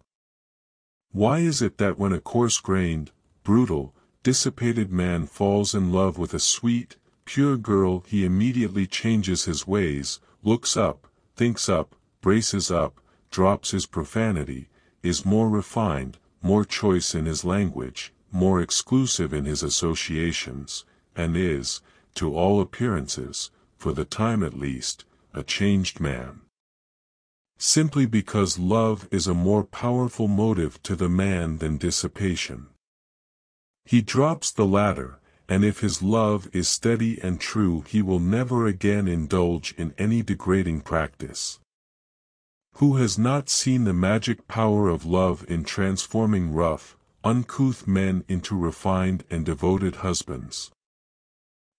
S1: Why is it that when a coarse-grained, brutal, dissipated man falls in love with a sweet, pure girl he immediately changes his ways, looks up, thinks up, braces up, drops his profanity, is more refined, more choice in his language, more exclusive in his associations, and is, to all appearances, for the time at least, a changed man. Simply because love is a more powerful motive to the man than dissipation. He drops the latter, and if his love is steady and true he will never again indulge in any degrading practice. Who has not seen the magic power of love in transforming rough, uncouth men into refined and devoted husbands?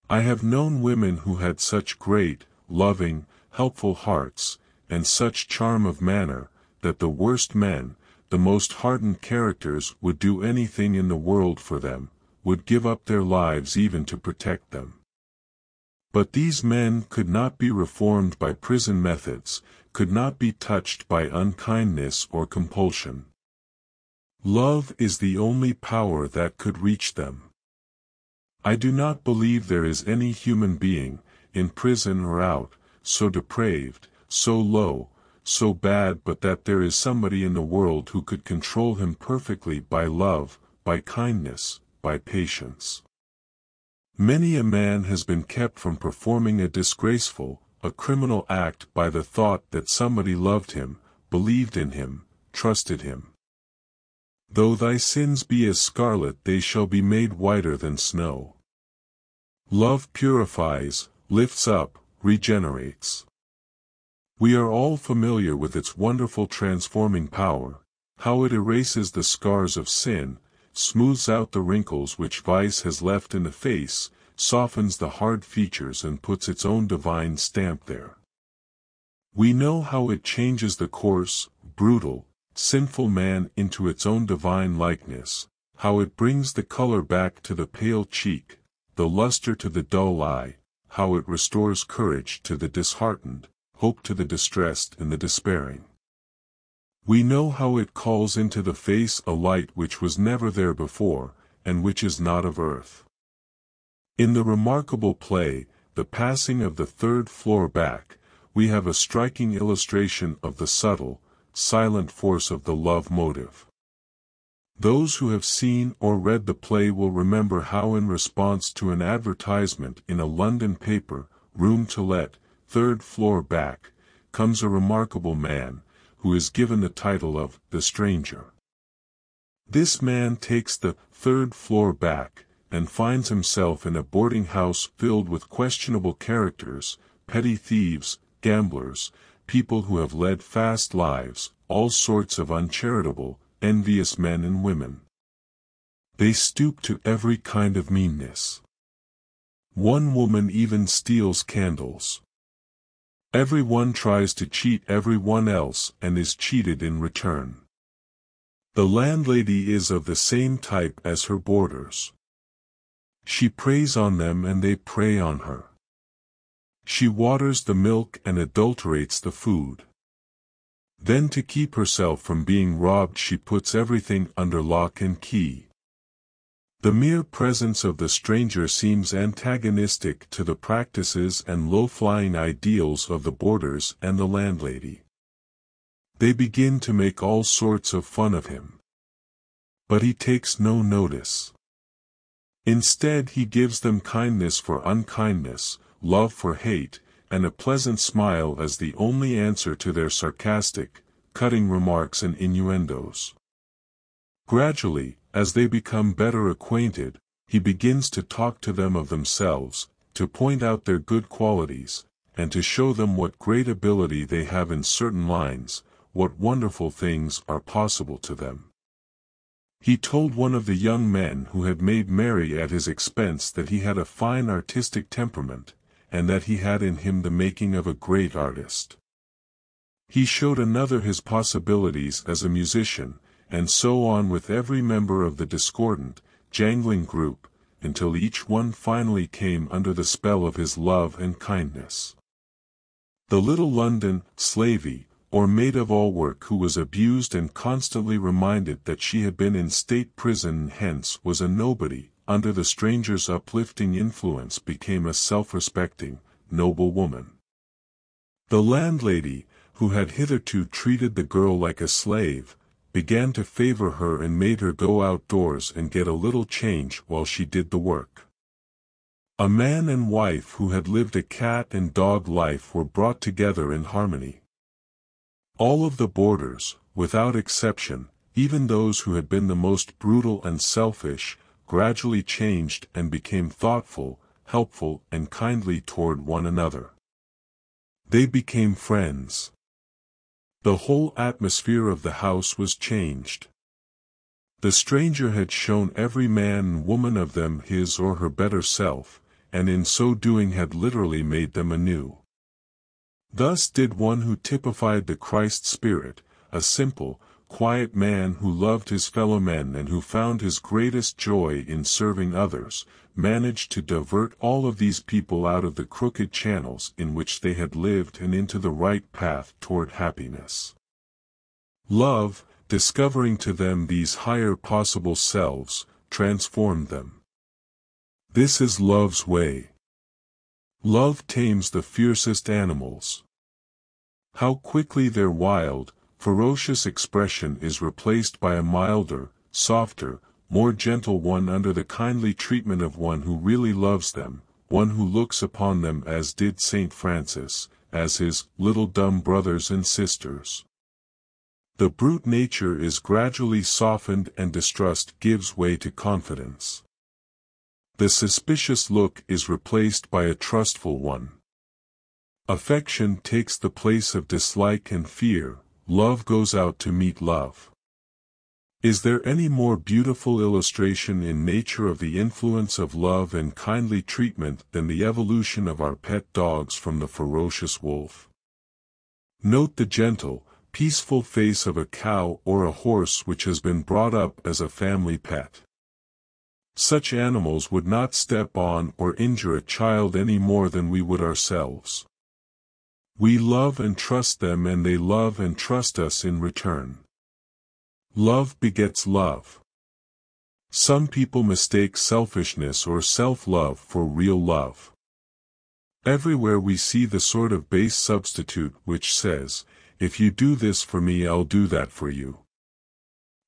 S1: I have known women who had such great, loving, helpful hearts, and such charm of manner, that the worst men, the most hardened characters would do anything in the world for them, would give up their lives even to protect them. But these men could not be reformed by prison methods, could not be touched by unkindness or compulsion. Love is the only power that could reach them. I do not believe there is any human being, in prison or out, so depraved, so low, so bad but that there is somebody in the world who could control him perfectly by love, by kindness, by patience. Many a man has been kept from performing a disgraceful, a criminal act by the thought that somebody loved him, believed in him, trusted him. Though thy sins be as scarlet they shall be made whiter than snow. Love purifies, lifts up, regenerates. We are all familiar with its wonderful transforming power, how it erases the scars of sin, smooths out the wrinkles which vice has left in the face, softens the hard features and puts its own divine stamp there. We know how it changes the coarse, brutal, sinful man into its own divine likeness, how it brings the color back to the pale cheek, the luster to the dull eye, how it restores courage to the disheartened, hope to the distressed and the despairing. We know how it calls into the face a light which was never there before, and which is not of earth. In the remarkable play, The Passing of the Third Floor Back, we have a striking illustration of the subtle, silent force of the love motive. Those who have seen or read the play will remember how in response to an advertisement in a London paper, Room to Let, Third Floor Back, comes a remarkable man, who is given the title of the stranger. This man takes the third floor back and finds himself in a boarding house filled with questionable characters, petty thieves, gamblers, people who have led fast lives, all sorts of uncharitable, envious men and women. They stoop to every kind of meanness. One woman even steals candles. Everyone tries to cheat everyone else and is cheated in return. The landlady is of the same type as her boarders. She preys on them and they prey on her. She waters the milk and adulterates the food. Then to keep herself from being robbed she puts everything under lock and key. The mere presence of the stranger seems antagonistic to the practices and low-flying ideals of the boarders and the landlady. They begin to make all sorts of fun of him. But he takes no notice. Instead he gives them kindness for unkindness, love for hate, and a pleasant smile as the only answer to their sarcastic, cutting remarks and innuendos. Gradually, as they become better acquainted, he begins to talk to them of themselves, to point out their good qualities, and to show them what great ability they have in certain lines, what wonderful things are possible to them. He told one of the young men who had made merry at his expense that he had a fine artistic temperament, and that he had in him the making of a great artist. He showed another his possibilities as a musician, and so on with every member of the discordant, jangling group, until each one finally came under the spell of his love and kindness. The little London, slavey, or maid of all work who was abused and constantly reminded that she had been in state prison and hence was a nobody, under the stranger's uplifting influence became a self-respecting, noble woman. The landlady, who had hitherto treated the girl like a slave, began to favor her and made her go outdoors and get a little change while she did the work. A man and wife who had lived a cat and dog life were brought together in harmony. All of the boarders, without exception, even those who had been the most brutal and selfish, gradually changed and became thoughtful, helpful and kindly toward one another. They became friends. The whole atmosphere of the house was changed. The stranger had shown every man and woman of them his or her better self, and in so doing had literally made them anew. Thus did one who typified the Christ spirit, a simple, quiet man who loved his fellow men and who found his greatest joy in serving others, managed to divert all of these people out of the crooked channels in which they had lived and into the right path toward happiness. Love, discovering to them these higher possible selves, transformed them. This is love's way. Love tames the fiercest animals. How quickly their wild, ferocious expression is replaced by a milder, softer, more gentle one under the kindly treatment of one who really loves them, one who looks upon them as did St. Francis, as his little dumb brothers and sisters. The brute nature is gradually softened and distrust gives way to confidence. The suspicious look is replaced by a trustful one. Affection takes the place of dislike and fear, love goes out to meet love. Is there any more beautiful illustration in nature of the influence of love and kindly treatment than the evolution of our pet dogs from the ferocious wolf? Note the gentle, peaceful face of a cow or a horse which has been brought up as a family pet. Such animals would not step on or injure a child any more than we would ourselves. We love and trust them and they love and trust us in return. Love begets love. Some people mistake selfishness or self-love for real love. Everywhere we see the sort of base substitute which says, if you do this for me I'll do that for you.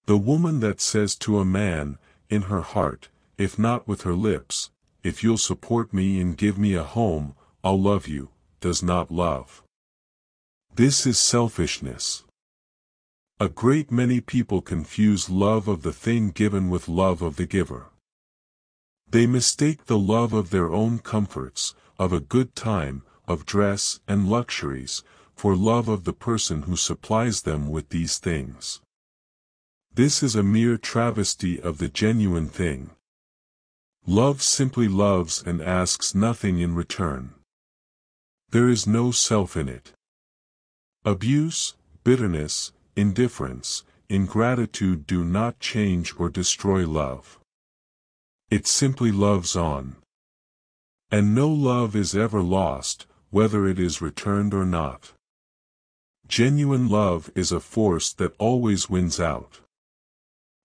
S1: The woman that says to a man, in her heart, if not with her lips, if you'll support me and give me a home, I'll love you, does not love. This is selfishness. A great many people confuse love of the thing given with love of the giver. They mistake the love of their own comforts, of a good time, of dress and luxuries, for love of the person who supplies them with these things. This is a mere travesty of the genuine thing. Love simply loves and asks nothing in return. There is no self in it. Abuse, bitterness, indifference, ingratitude do not change or destroy love. It simply loves on. And no love is ever lost, whether it is returned or not. Genuine love is a force that always wins out.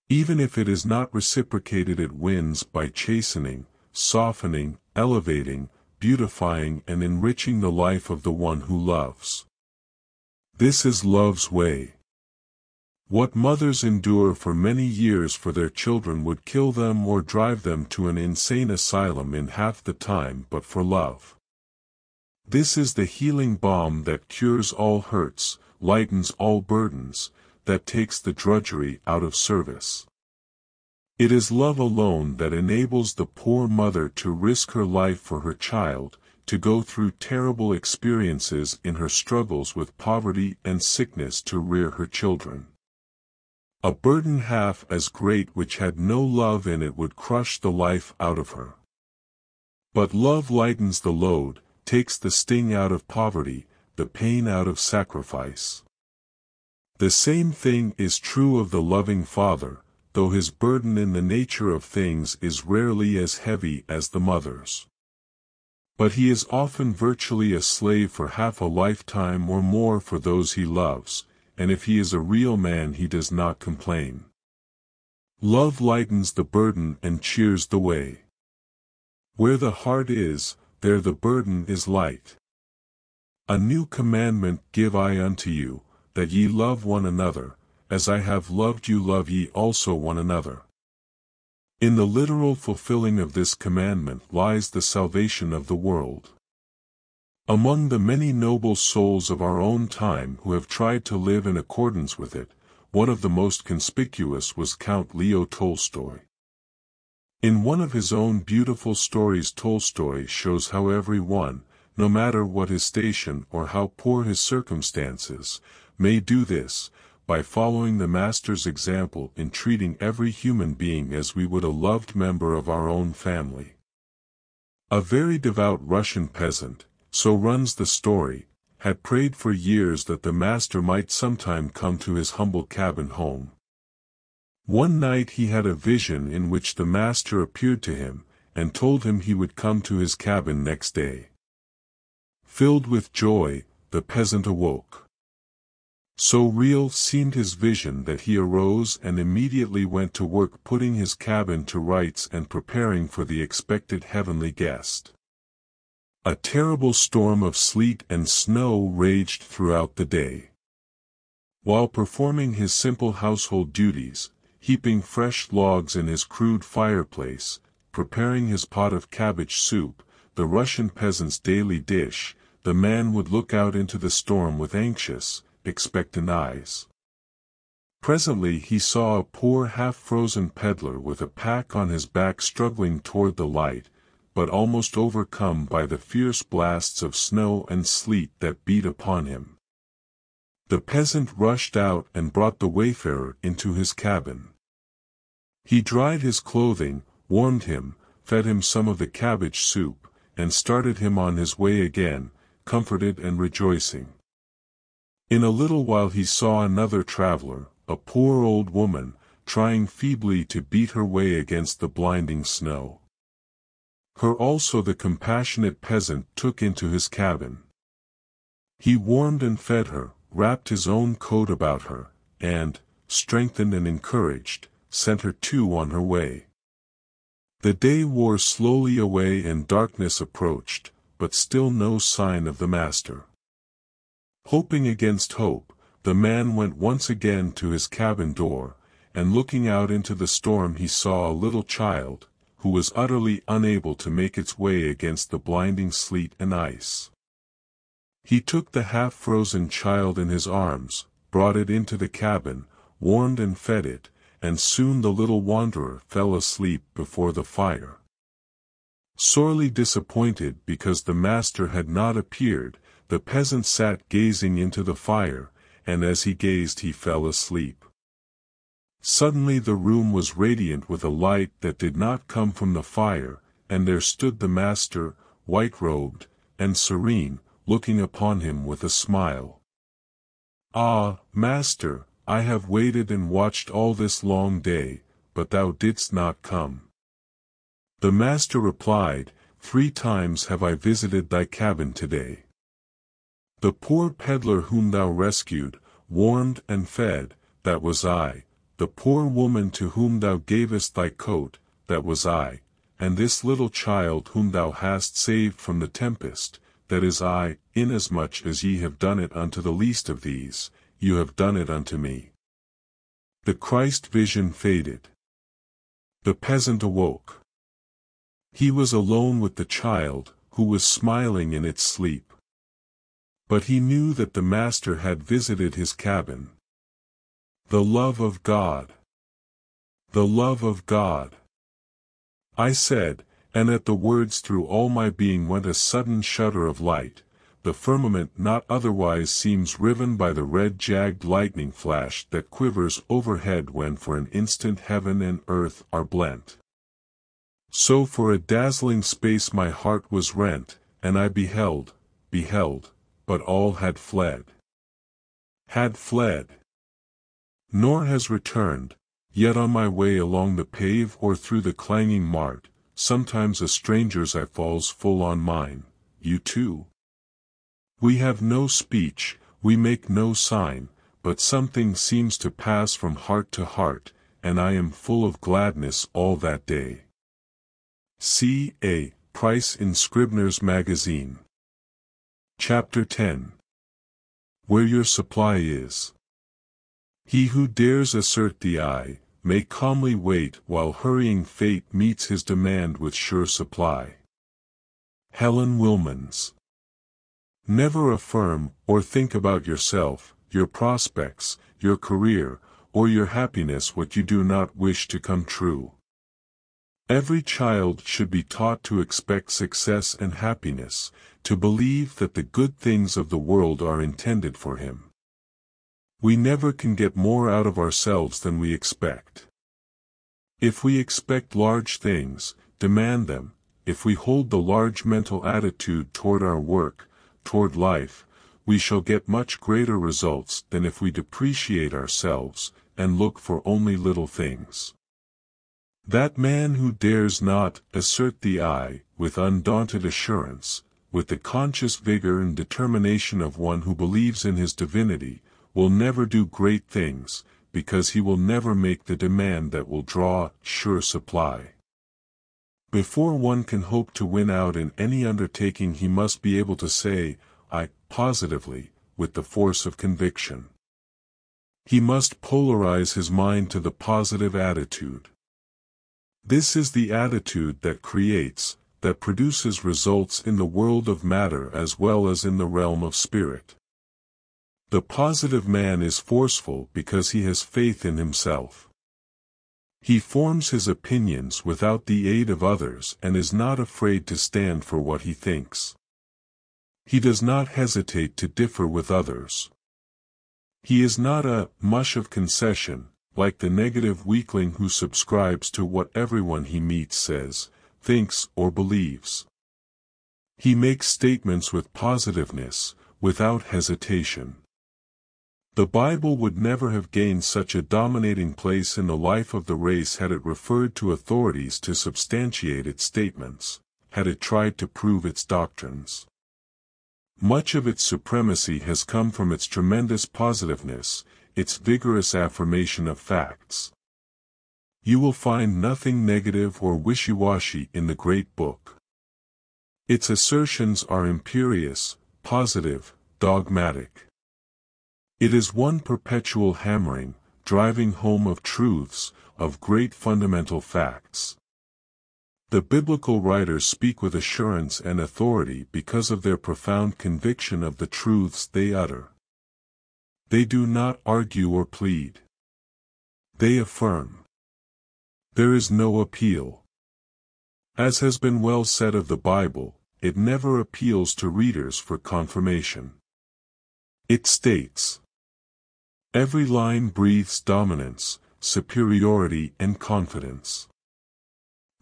S1: Even if it is not reciprocated it wins by chastening, softening, elevating, beautifying and enriching the life of the one who loves. This is love's way. What mothers endure for many years for their children would kill them or drive them to an insane asylum in half the time but for love. This is the healing balm that cures all hurts, lightens all burdens, that takes the drudgery out of service. It is love alone that enables the poor mother to risk her life for her child, to go through terrible experiences in her struggles with poverty and sickness to rear her children. A burden half as great which had no love in it would crush the life out of her. But love lightens the load, takes the sting out of poverty, the pain out of sacrifice. The same thing is true of the loving father, though his burden in the nature of things is rarely as heavy as the mother's. But he is often virtually a slave for half a lifetime or more for those he loves, and if he is a real man he does not complain. Love lightens the burden and cheers the way. Where the heart is, there the burden is light. A new commandment give I unto you, that ye love one another, as I have loved you love ye also one another. In the literal fulfilling of this commandment lies the salvation of the world. Among the many noble souls of our own time who have tried to live in accordance with it, one of the most conspicuous was Count Leo Tolstoy. In one of his own beautiful stories Tolstoy shows how every one, no matter what his station or how poor his circumstances, may do this, by following the Master's example in treating every human being as we would a loved member of our own family. A very devout Russian peasant, so runs the story, had prayed for years that the master might sometime come to his humble cabin home. One night he had a vision in which the master appeared to him, and told him he would come to his cabin next day. Filled with joy, the peasant awoke. So real seemed his vision that he arose and immediately went to work putting his cabin to rights and preparing for the expected heavenly guest. A terrible storm of sleet and snow raged throughout the day. While performing his simple household duties, heaping fresh logs in his crude fireplace, preparing his pot of cabbage soup, the Russian peasant's daily dish, the man would look out into the storm with anxious, expectant eyes. Presently he saw a poor half-frozen peddler with a pack on his back struggling toward the light, but almost overcome by the fierce blasts of snow and sleet that beat upon him. The peasant rushed out and brought the wayfarer into his cabin. He dried his clothing, warmed him, fed him some of the cabbage soup, and started him on his way again, comforted and rejoicing. In a little while he saw another traveler, a poor old woman, trying feebly to beat her way against the blinding snow. Her also the compassionate peasant took into his cabin. He warmed and fed her, wrapped his own coat about her, and, strengthened and encouraged, sent her too on her way. The day wore slowly away and darkness approached, but still no sign of the master. Hoping against hope, the man went once again to his cabin door, and looking out into the storm he saw a little child, who was utterly unable to make its way against the blinding sleet and ice. He took the half-frozen child in his arms, brought it into the cabin, warmed and fed it, and soon the little wanderer fell asleep before the fire. Sorely disappointed because the master had not appeared, the peasant sat gazing into the fire, and as he gazed he fell asleep. Suddenly the room was radiant with a light that did not come from the fire, and there stood the master, white-robed, and serene, looking upon him with a smile. Ah, master, I have waited and watched all this long day, but thou didst not come. The master replied, Three times have I visited thy cabin today. The poor peddler whom thou rescued, warmed and fed, that was I, the poor woman to whom thou gavest thy coat, that was I, and this little child whom thou hast saved from the tempest, that is I, inasmuch as ye have done it unto the least of these, you have done it unto me. The Christ vision faded. The peasant awoke. He was alone with the child, who was smiling in its sleep. But he knew that the master had visited his cabin, the love of God. The love of God. I said, and at the words through all my being went a sudden shudder of light, the firmament not otherwise seems riven by the red jagged lightning flash that quivers overhead when for an instant heaven and earth are blent. So for a dazzling space my heart was rent, and I beheld, beheld, but all had fled. Had fled nor has returned, yet on my way along the pave or through the clanging mart, sometimes a stranger's eye falls full on mine, you too. We have no speech, we make no sign, but something seems to pass from heart to heart, and I am full of gladness all that day. C. A. Price in Scribner's Magazine Chapter 10 Where Your Supply Is he who dares assert the I, may calmly wait while hurrying fate meets his demand with sure supply. Helen Wilmans Never affirm or think about yourself, your prospects, your career, or your happiness what you do not wish to come true. Every child should be taught to expect success and happiness, to believe that the good things of the world are intended for him. We never can get more out of ourselves than we expect. If we expect large things, demand them, if we hold the large mental attitude toward our work, toward life, we shall get much greater results than if we depreciate ourselves, and look for only little things. That man who dares not assert the I, with undaunted assurance, with the conscious vigor and determination of one who believes in his divinity, will never do great things, because he will never make the demand that will draw sure supply. Before one can hope to win out in any undertaking he must be able to say, I, positively, with the force of conviction. He must polarize his mind to the positive attitude. This is the attitude that creates, that produces results in the world of matter as well as in the realm of spirit. The positive man is forceful because he has faith in himself. He forms his opinions without the aid of others and is not afraid to stand for what he thinks. He does not hesitate to differ with others. He is not a mush of concession, like the negative weakling who subscribes to what everyone he meets says, thinks or believes. He makes statements with positiveness, without hesitation. The Bible would never have gained such a dominating place in the life of the race had it referred to authorities to substantiate its statements, had it tried to prove its doctrines. Much of its supremacy has come from its tremendous positiveness, its vigorous affirmation of facts. You will find nothing negative or wishy-washy in the great book. Its assertions are imperious, positive, dogmatic. It is one perpetual hammering, driving home of truths, of great fundamental facts. The biblical writers speak with assurance and authority because of their profound conviction of the truths they utter. They do not argue or plead. They affirm. There is no appeal. As has been well said of the Bible, it never appeals to readers for confirmation. It states, Every line breathes dominance, superiority and confidence.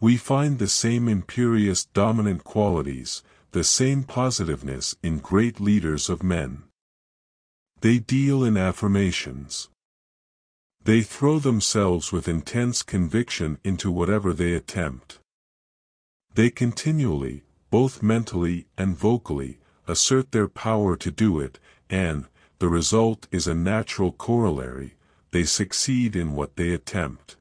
S1: We find the same imperious dominant qualities, the same positiveness in great leaders of men. They deal in affirmations. They throw themselves with intense conviction into whatever they attempt. They continually, both mentally and vocally, assert their power to do it, and, the result is a natural corollary, they succeed in what they attempt.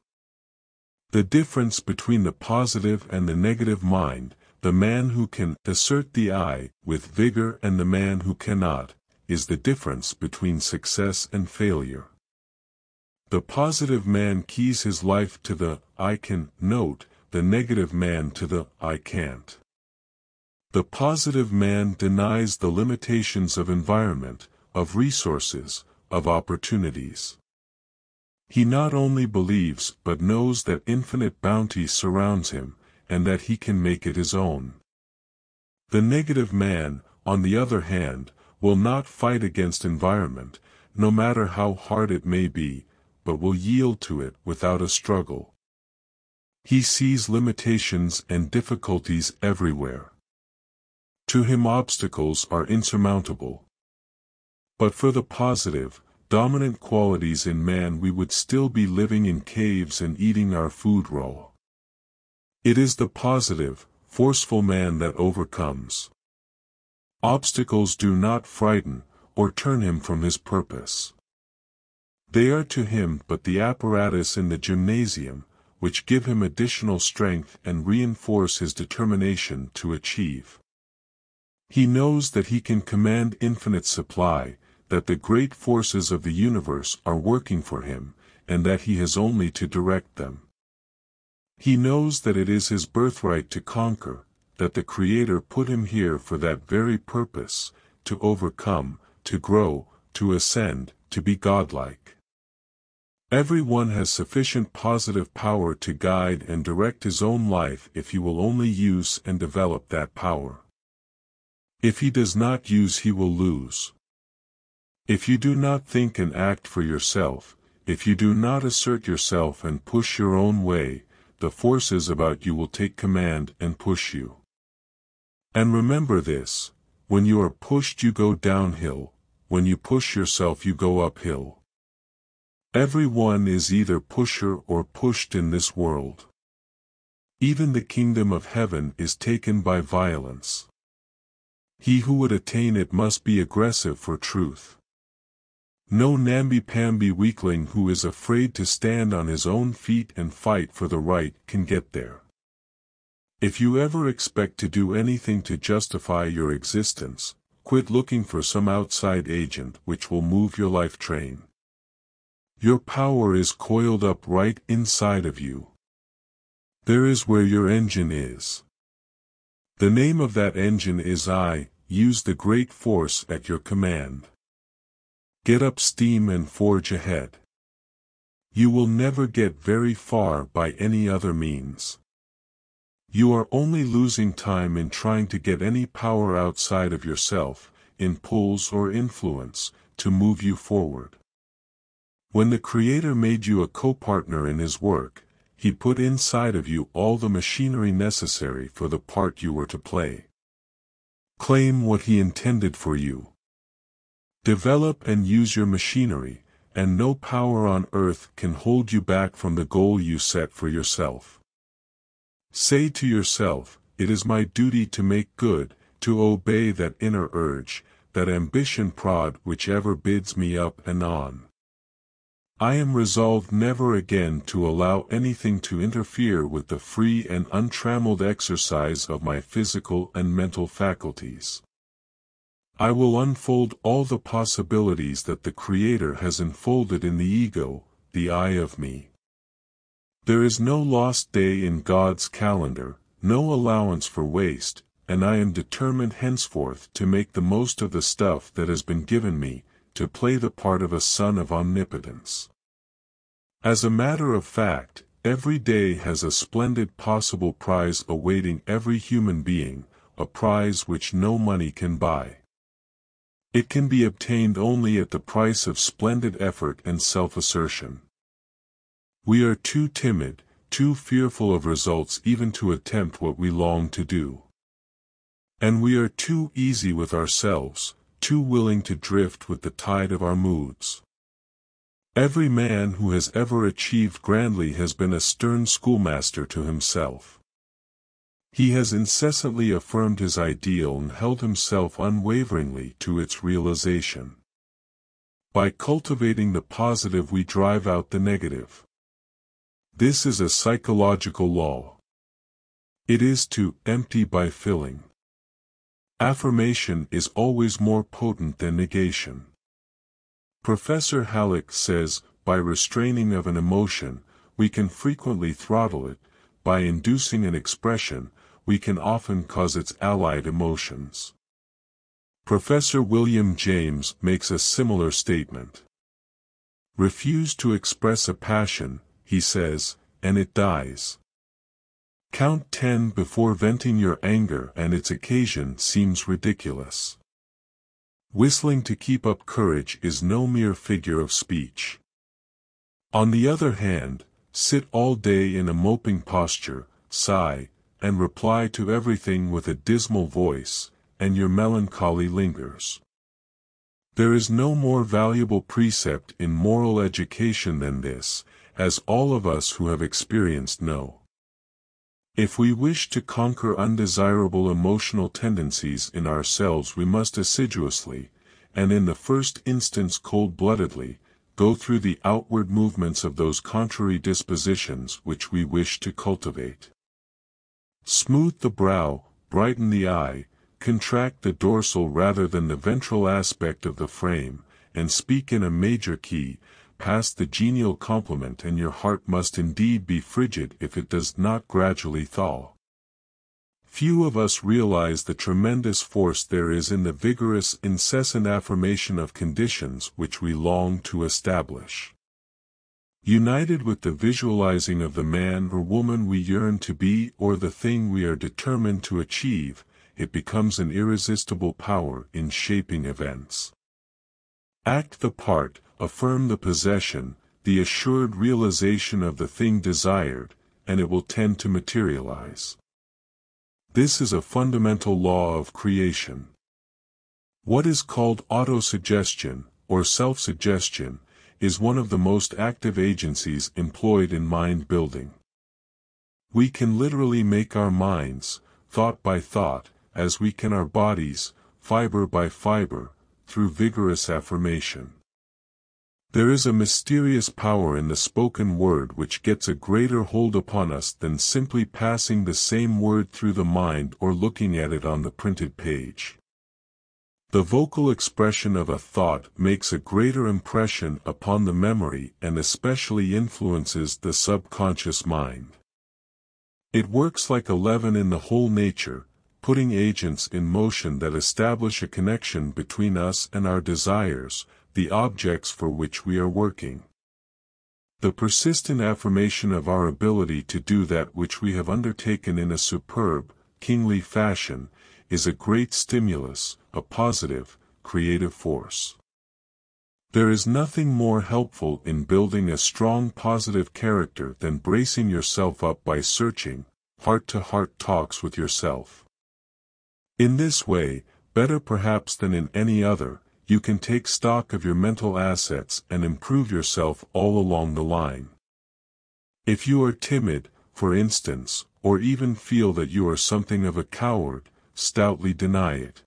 S1: The difference between the positive and the negative mind, the man who can assert the I with vigor and the man who cannot, is the difference between success and failure. The positive man keys his life to the I can note, the negative man to the I can't. The positive man denies the limitations of environment, of resources, of opportunities. He not only believes but knows that infinite bounty surrounds him, and that he can make it his own. The negative man, on the other hand, will not fight against environment, no matter how hard it may be, but will yield to it without a struggle. He sees limitations and difficulties everywhere. To him obstacles are insurmountable. But for the positive, dominant qualities in man we would still be living in caves and eating our food raw. It is the positive, forceful man that overcomes. Obstacles do not frighten, or turn him from his purpose. They are to him but the apparatus in the gymnasium, which give him additional strength and reinforce his determination to achieve. He knows that he can command infinite supply, that the great forces of the universe are working for him, and that he has only to direct them. He knows that it is his birthright to conquer, that the Creator put him here for that very purpose, to overcome, to grow, to ascend, to be godlike. Everyone has sufficient positive power to guide and direct his own life if he will only use and develop that power. If he does not use he will lose. If you do not think and act for yourself, if you do not assert yourself and push your own way, the forces about you will take command and push you. And remember this, when you are pushed you go downhill, when you push yourself you go uphill. Everyone is either pusher or pushed in this world. Even the kingdom of heaven is taken by violence. He who would attain it must be aggressive for truth. No namby-pamby weakling who is afraid to stand on his own feet and fight for the right can get there. If you ever expect to do anything to justify your existence, quit looking for some outside agent which will move your life train. Your power is coiled up right inside of you. There is where your engine is. The name of that engine is I, use the great force at your command. Get up steam and forge ahead. You will never get very far by any other means. You are only losing time in trying to get any power outside of yourself, in pulls or influence, to move you forward. When the Creator made you a co-partner in His work, He put inside of you all the machinery necessary for the part you were to play. Claim what He intended for you, Develop and use your machinery, and no power on earth can hold you back from the goal you set for yourself. Say to yourself, it is my duty to make good, to obey that inner urge, that ambition prod which ever bids me up and on. I am resolved never again to allow anything to interfere with the free and untrammeled exercise of my physical and mental faculties. I will unfold all the possibilities that the Creator has enfolded in the ego, the I of me. There is no lost day in God's calendar, no allowance for waste, and I am determined henceforth to make the most of the stuff that has been given me, to play the part of a son of omnipotence. As a matter of fact, every day has a splendid possible prize awaiting every human being, a prize which no money can buy. It can be obtained only at the price of splendid effort and self-assertion. We are too timid, too fearful of results even to attempt what we long to do. And we are too easy with ourselves, too willing to drift with the tide of our moods. Every man who has ever achieved grandly has been a stern schoolmaster to himself. He has incessantly affirmed his ideal and held himself unwaveringly to its realization. By cultivating the positive we drive out the negative. This is a psychological law. It is to empty by filling. Affirmation is always more potent than negation. Professor Halleck says, by restraining of an emotion, we can frequently throttle it, by inducing an expression, we can often cause its allied emotions. Professor William James makes a similar statement. Refuse to express a passion, he says, and it dies. Count ten before venting your anger and its occasion seems ridiculous. Whistling to keep up courage is no mere figure of speech. On the other hand, sit all day in a moping posture, sigh, and reply to everything with a dismal voice, and your melancholy lingers. There is no more valuable precept in moral education than this, as all of us who have experienced know. If we wish to conquer undesirable emotional tendencies in ourselves we must assiduously, and in the first instance cold-bloodedly, go through the outward movements of those contrary dispositions which we wish to cultivate. Smooth the brow, brighten the eye, contract the dorsal rather than the ventral aspect of the frame, and speak in a major key, pass the genial compliment and your heart must indeed be frigid if it does not gradually thaw. Few of us realize the tremendous force there is in the vigorous incessant affirmation of conditions which we long to establish. United with the visualizing of the man or woman we yearn to be or the thing we are determined to achieve, it becomes an irresistible power in shaping events. Act the part, affirm the possession, the assured realization of the thing desired, and it will tend to materialize. This is a fundamental law of creation. What is called autosuggestion, or self-suggestion, is one of the most active agencies employed in mind building. We can literally make our minds, thought by thought, as we can our bodies, fiber by fiber, through vigorous affirmation. There is a mysterious power in the spoken word which gets a greater hold upon us than simply passing the same word through the mind or looking at it on the printed page. The vocal expression of a thought makes a greater impression upon the memory and especially influences the subconscious mind. It works like a leaven in the whole nature, putting agents in motion that establish a connection between us and our desires, the objects for which we are working. The persistent affirmation of our ability to do that which we have undertaken in a superb, kingly fashion, is a great stimulus, a positive, creative force. There is nothing more helpful in building a strong positive character than bracing yourself up by searching, heart-to-heart -heart talks with yourself. In this way, better perhaps than in any other, you can take stock of your mental assets and improve yourself all along the line. If you are timid, for instance, or even feel that you are something of a coward, stoutly deny it.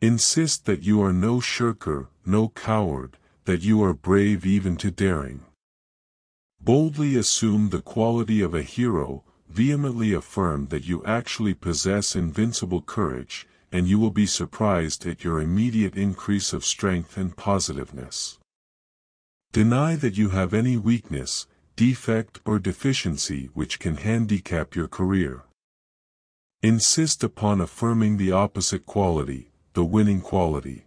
S1: Insist that you are no shirker, no coward, that you are brave even to daring. Boldly assume the quality of a hero, vehemently affirm that you actually possess invincible courage, and you will be surprised at your immediate increase of strength and positiveness. Deny that you have any weakness, defect or deficiency which can handicap your career. Insist upon affirming the opposite quality, the winning quality.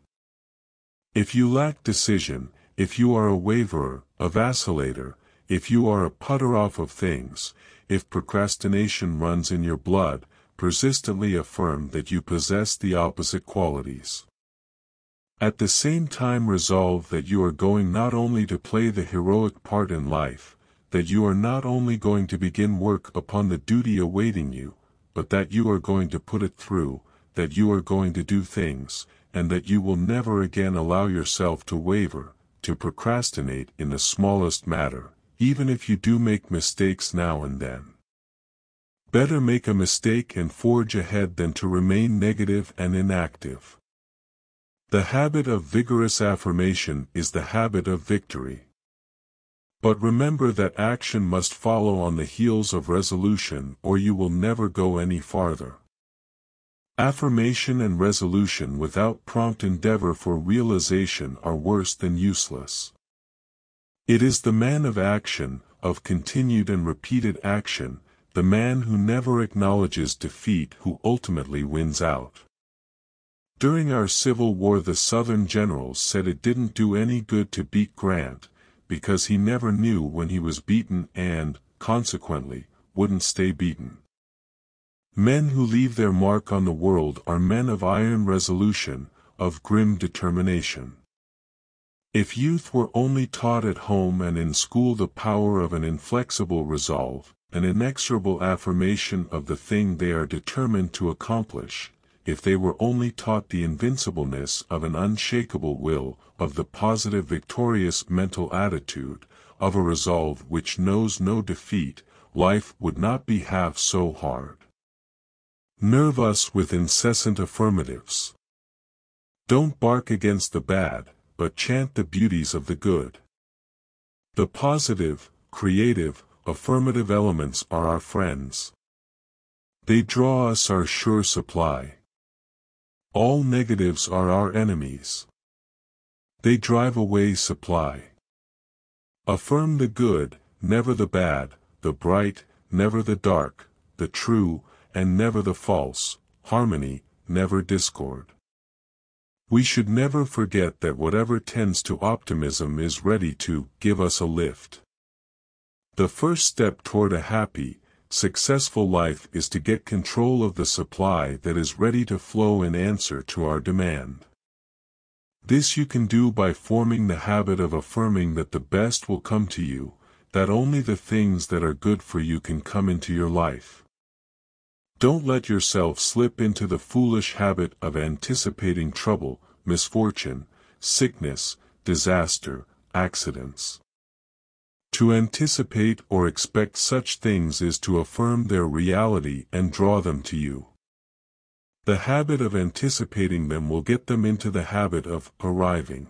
S1: If you lack decision, if you are a waverer, a vacillator, if you are a putter off of things, if procrastination runs in your blood, persistently affirm that you possess the opposite qualities. At the same time resolve that you are going not only to play the heroic part in life, that you are not only going to begin work upon the duty awaiting you, but that you are going to put it through, that you are going to do things, and that you will never again allow yourself to waver, to procrastinate in the smallest matter, even if you do make mistakes now and then. Better make a mistake and forge ahead than to remain negative and inactive. The habit of vigorous affirmation is the habit of victory. But remember that action must follow on the heels of resolution or you will never go any farther. Affirmation and resolution without prompt endeavor for realization are worse than useless. It is the man of action, of continued and repeated action, the man who never acknowledges defeat who ultimately wins out. During our Civil War the Southern generals said it didn't do any good to beat Grant, because he never knew when he was beaten and, consequently, wouldn't stay beaten. Men who leave their mark on the world are men of iron resolution, of grim determination. If youth were only taught at home and in school the power of an inflexible resolve, an inexorable affirmation of the thing they are determined to accomplish, if they were only taught the invincibleness of an unshakable will, of the positive victorious mental attitude, of a resolve which knows no defeat, life would not be half so hard. Nerve us with incessant affirmatives. Don't bark against the bad, but chant the beauties of the good. The positive, creative, affirmative elements are our friends. They draw us our sure supply. All negatives are our enemies. They drive away supply. Affirm the good, never the bad, the bright, never the dark, the true, and never the false, harmony, never discord. We should never forget that whatever tends to optimism is ready to give us a lift. The first step toward a happy, successful life is to get control of the supply that is ready to flow in answer to our demand. This you can do by forming the habit of affirming that the best will come to you, that only the things that are good for you can come into your life. Don't let yourself slip into the foolish habit of anticipating trouble, misfortune, sickness, disaster, accidents. To anticipate or expect such things is to affirm their reality and draw them to you. The habit of anticipating them will get them into the habit of arriving.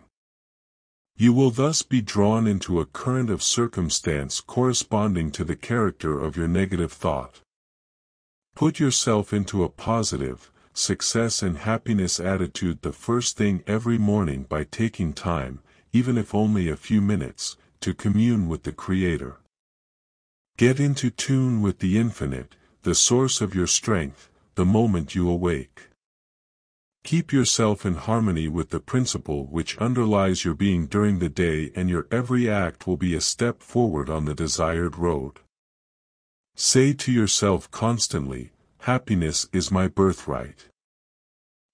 S1: You will thus be drawn into a current of circumstance corresponding to the character of your negative thought. Put yourself into a positive, success and happiness attitude the first thing every morning by taking time, even if only a few minutes, to commune with the Creator. Get into tune with the infinite, the source of your strength, the moment you awake. Keep yourself in harmony with the principle which underlies your being during the day and your every act will be a step forward on the desired road. Say to yourself constantly, happiness is my birthright.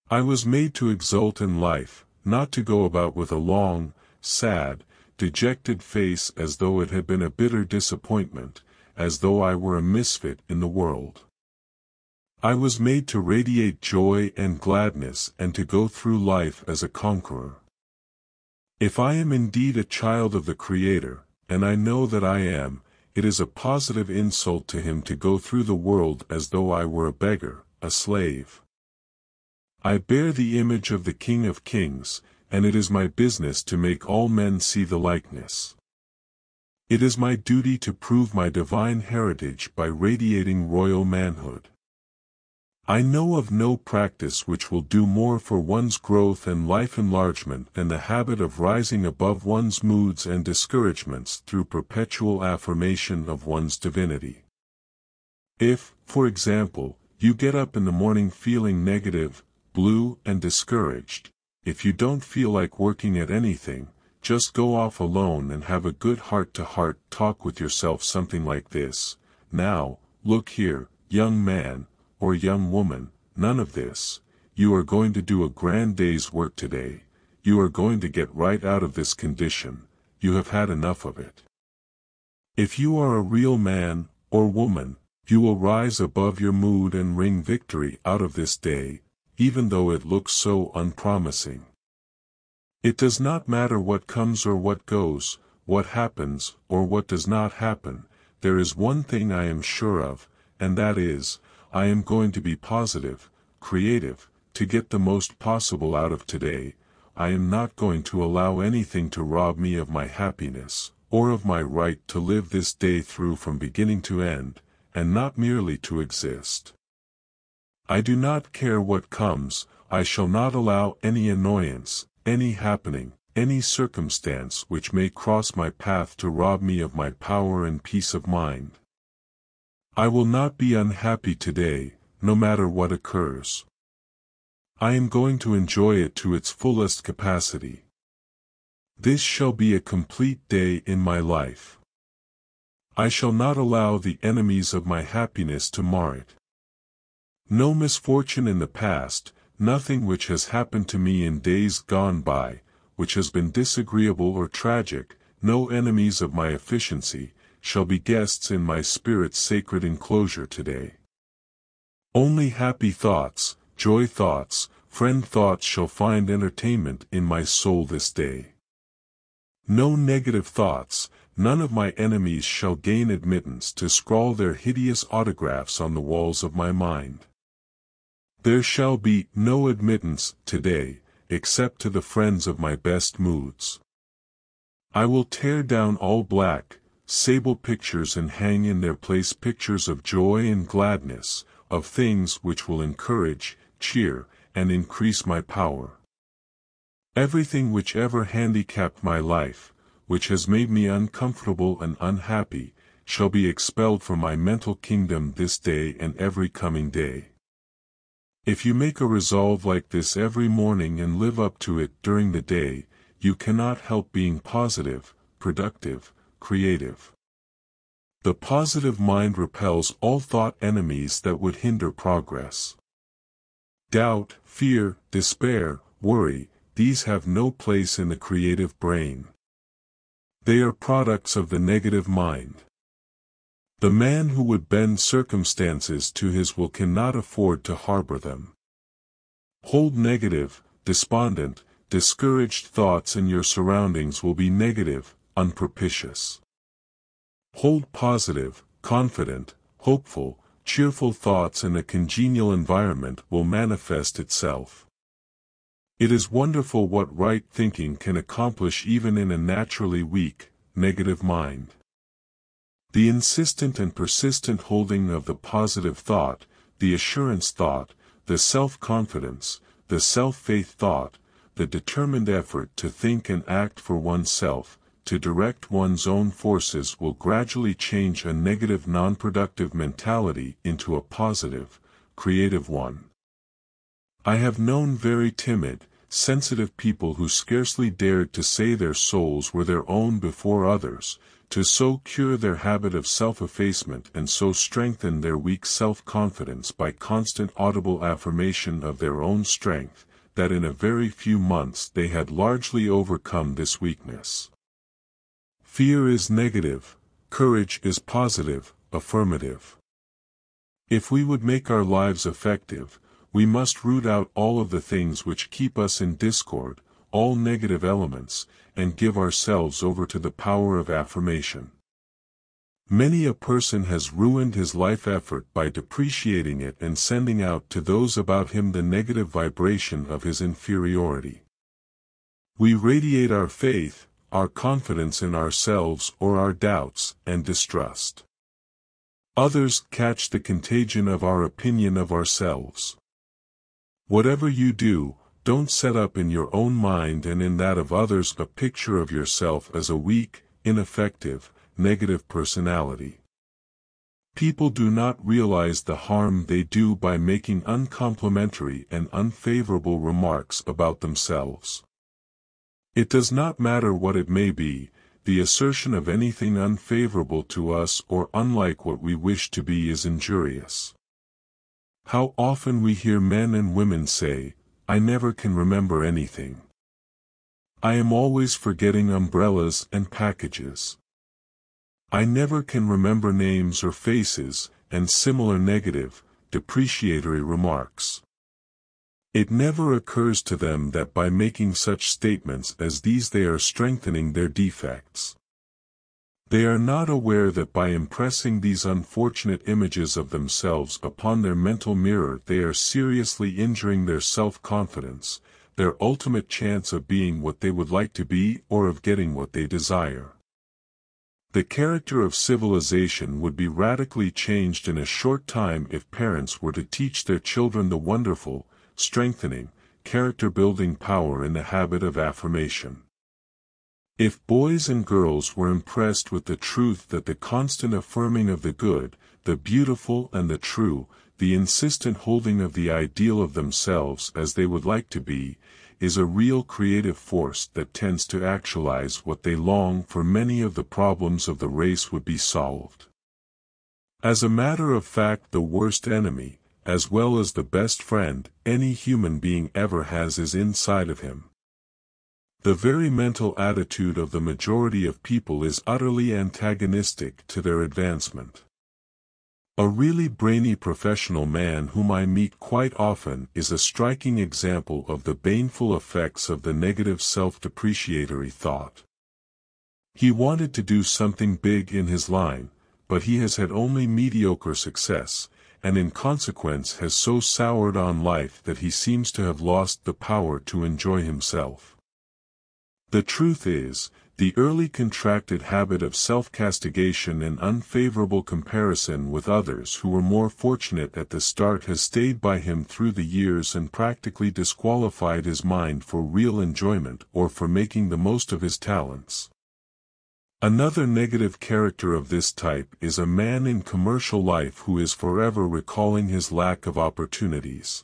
S1: I was made to exult in life, not to go about with a long, sad, dejected face as though it had been a bitter disappointment, as though I were a misfit in the world. I was made to radiate joy and gladness and to go through life as a conqueror. If I am indeed a child of the Creator, and I know that I am, it is a positive insult to him to go through the world as though I were a beggar, a slave. I bear the image of the King of Kings, and it is my business to make all men see the likeness. It is my duty to prove my divine heritage by radiating royal manhood. I know of no practice which will do more for one's growth and life enlargement than the habit of rising above one's moods and discouragements through perpetual affirmation of one's divinity. If, for example, you get up in the morning feeling negative, blue, and discouraged, if you don't feel like working at anything, just go off alone and have a good heart-to-heart -heart talk with yourself something like this. Now, look here, young man, or young woman, none of this. You are going to do a grand day's work today. You are going to get right out of this condition. You have had enough of it. If you are a real man, or woman, you will rise above your mood and wring victory out of this day, even though it looks so unpromising. It does not matter what comes or what goes, what happens or what does not happen, there is one thing I am sure of, and that is, I am going to be positive, creative, to get the most possible out of today, I am not going to allow anything to rob me of my happiness, or of my right to live this day through from beginning to end, and not merely to exist. I do not care what comes, I shall not allow any annoyance, any happening, any circumstance which may cross my path to rob me of my power and peace of mind. I will not be unhappy today, no matter what occurs. I am going to enjoy it to its fullest capacity. This shall be a complete day in my life. I shall not allow the enemies of my happiness to mar it. No misfortune in the past, nothing which has happened to me in days gone by, which has been disagreeable or tragic, no enemies of my efficiency, shall be guests in my spirit's sacred enclosure today. Only happy thoughts, joy thoughts, friend thoughts shall find entertainment in my soul this day. No negative thoughts, none of my enemies shall gain admittance to scrawl their hideous autographs on the walls of my mind. There shall be no admittance today, except to the friends of my best moods. I will tear down all black, sable pictures and hang in their place pictures of joy and gladness, of things which will encourage, cheer, and increase my power. Everything which ever handicapped my life, which has made me uncomfortable and unhappy, shall be expelled from my mental kingdom this day and every coming day. If you make a resolve like this every morning and live up to it during the day, you cannot help being positive, productive, creative. The positive mind repels all thought enemies that would hinder progress. Doubt, fear, despair, worry, these have no place in the creative brain. They are products of the negative mind. The man who would bend circumstances to his will cannot afford to harbor them. Hold negative, despondent, discouraged thoughts and your surroundings will be negative, unpropitious. Hold positive, confident, hopeful, cheerful thoughts in a congenial environment will manifest itself. It is wonderful what right thinking can accomplish even in a naturally weak, negative mind. The insistent and persistent holding of the positive thought, the assurance thought, the self-confidence, the self-faith thought, the determined effort to think and act for oneself, to direct one's own forces will gradually change a negative non-productive mentality into a positive, creative one. I have known very timid, sensitive people who scarcely dared to say their souls were their own before others, to so cure their habit of self-effacement and so strengthen their weak self-confidence by constant audible affirmation of their own strength, that in a very few months they had largely overcome this weakness. Fear is negative, courage is positive, affirmative. If we would make our lives effective, we must root out all of the things which keep us in discord, all negative elements, and give ourselves over to the power of affirmation. Many a person has ruined his life effort by depreciating it and sending out to those about him the negative vibration of his inferiority. We radiate our faith, our confidence in ourselves or our doubts and distrust. Others catch the contagion of our opinion of ourselves. Whatever you do, don't set up in your own mind and in that of others a picture of yourself as a weak, ineffective, negative personality. People do not realize the harm they do by making uncomplimentary and unfavorable remarks about themselves. It does not matter what it may be, the assertion of anything unfavorable to us or unlike what we wish to be is injurious. How often we hear men and women say, I never can remember anything. I am always forgetting umbrellas and packages. I never can remember names or faces, and similar negative, depreciatory remarks. It never occurs to them that by making such statements as these they are strengthening their defects. They are not aware that by impressing these unfortunate images of themselves upon their mental mirror they are seriously injuring their self-confidence, their ultimate chance of being what they would like to be or of getting what they desire. The character of civilization would be radically changed in a short time if parents were to teach their children the wonderful, strengthening, character-building power in the habit of affirmation. If boys and girls were impressed with the truth that the constant affirming of the good, the beautiful and the true, the insistent holding of the ideal of themselves as they would like to be, is a real creative force that tends to actualize what they long for many of the problems of the race would be solved. As a matter of fact the worst enemy, as well as the best friend any human being ever has is inside of him. The very mental attitude of the majority of people is utterly antagonistic to their advancement. A really brainy professional man whom I meet quite often is a striking example of the baneful effects of the negative self-depreciatory thought. He wanted to do something big in his line, but he has had only mediocre success, and in consequence has so soured on life that he seems to have lost the power to enjoy himself. The truth is, the early contracted habit of self-castigation and unfavorable comparison with others who were more fortunate at the start has stayed by him through the years and practically disqualified his mind for real enjoyment or for making the most of his talents. Another negative character of this type is a man in commercial life who is forever recalling his lack of opportunities.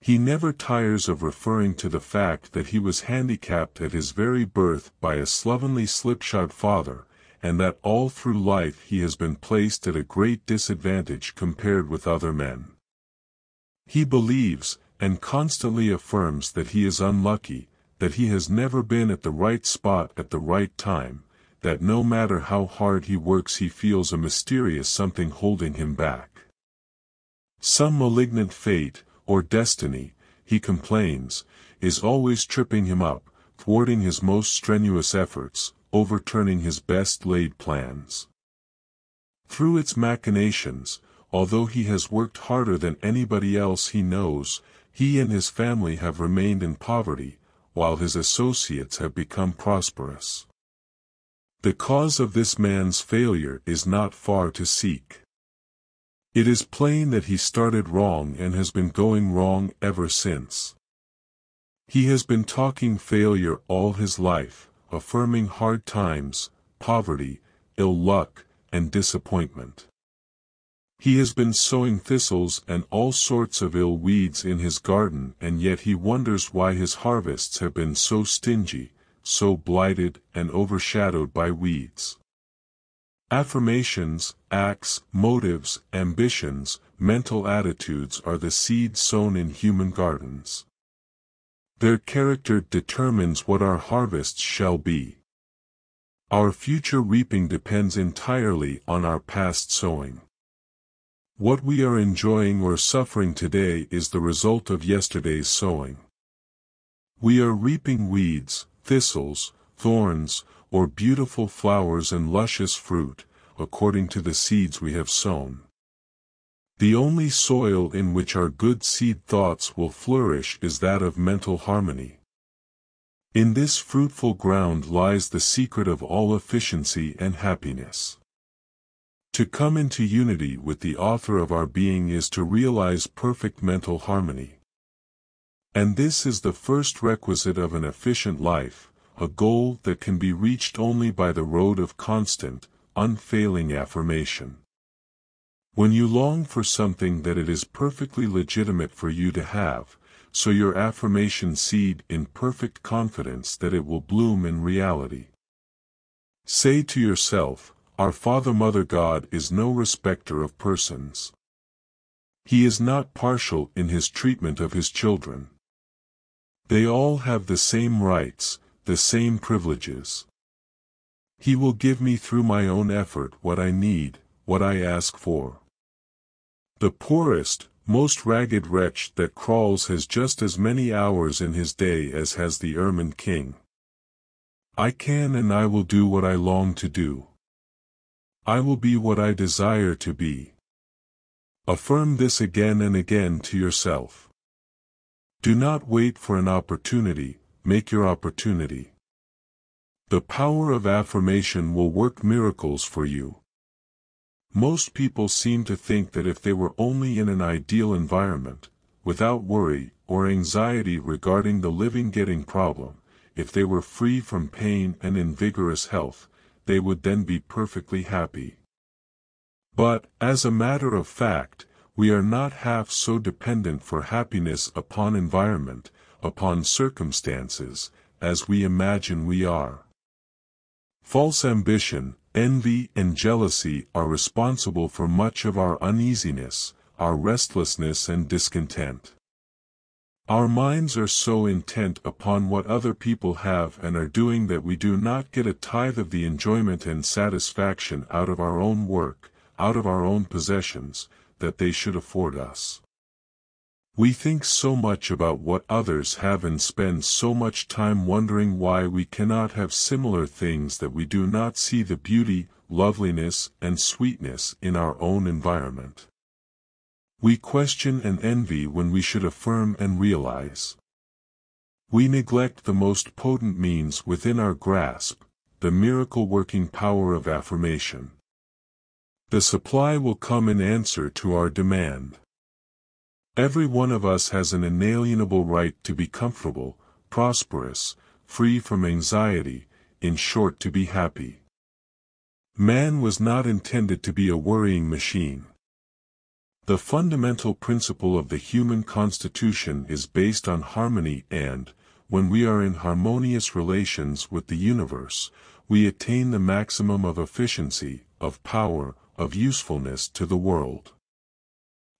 S1: He never tires of referring to the fact that he was handicapped at his very birth by a slovenly slipshod father, and that all through life he has been placed at a great disadvantage compared with other men. He believes, and constantly affirms that he is unlucky, that he has never been at the right spot at the right time, that no matter how hard he works he feels a mysterious something holding him back. Some malignant fate, or destiny, he complains, is always tripping him up, thwarting his most strenuous efforts, overturning his best laid plans. Through its machinations, although he has worked harder than anybody else he knows, he and his family have remained in poverty, while his associates have become prosperous. The cause of this man's failure is not far to seek. It is plain that he started wrong and has been going wrong ever since. He has been talking failure all his life, affirming hard times, poverty, ill luck, and disappointment. He has been sowing thistles and all sorts of ill weeds in his garden and yet he wonders why his harvests have been so stingy, so blighted and overshadowed by weeds. Affirmations, acts, motives, ambitions, mental attitudes are the seeds sown in human gardens. Their character determines what our harvests shall be. Our future reaping depends entirely on our past sowing. What we are enjoying or suffering today is the result of yesterday's sowing. We are reaping weeds, thistles, thorns, or beautiful flowers and luscious fruit, according to the seeds we have sown. The only soil in which our good seed thoughts will flourish is that of mental harmony. In this fruitful ground lies the secret of all efficiency and happiness. To come into unity with the author of our being is to realize perfect mental harmony. And this is the first requisite of an efficient life, a goal that can be reached only by the road of constant, unfailing affirmation. When you long for something that it is perfectly legitimate for you to have, so your affirmation seed in perfect confidence that it will bloom in reality. Say to yourself, Our Father Mother God is no respecter of persons. He is not partial in his treatment of his children. They all have the same rights, the same privileges. He will give me through my own effort what I need, what I ask for. The poorest, most ragged wretch that crawls has just as many hours in his day as has the ermined king. I can and I will do what I long to do. I will be what I desire to be. Affirm this again and again to yourself. Do not wait for an opportunity, make your opportunity. The power of affirmation will work miracles for you. Most people seem to think that if they were only in an ideal environment, without worry or anxiety regarding the living getting problem, if they were free from pain and in vigorous health, they would then be perfectly happy. But, as a matter of fact, we are not half so dependent for happiness upon environment, upon circumstances, as we imagine we are. False ambition, envy and jealousy are responsible for much of our uneasiness, our restlessness and discontent. Our minds are so intent upon what other people have and are doing that we do not get a tithe of the enjoyment and satisfaction out of our own work, out of our own possessions, that they should afford us. We think so much about what others have and spend so much time wondering why we cannot have similar things that we do not see the beauty, loveliness, and sweetness in our own environment. We question and envy when we should affirm and realize. We neglect the most potent means within our grasp, the miracle-working power of affirmation. The supply will come in answer to our demand. Every one of us has an inalienable right to be comfortable, prosperous, free from anxiety, in short to be happy. Man was not intended to be a worrying machine. The fundamental principle of the human constitution is based on harmony and, when we are in harmonious relations with the universe, we attain the maximum of efficiency, of power, of usefulness to the world.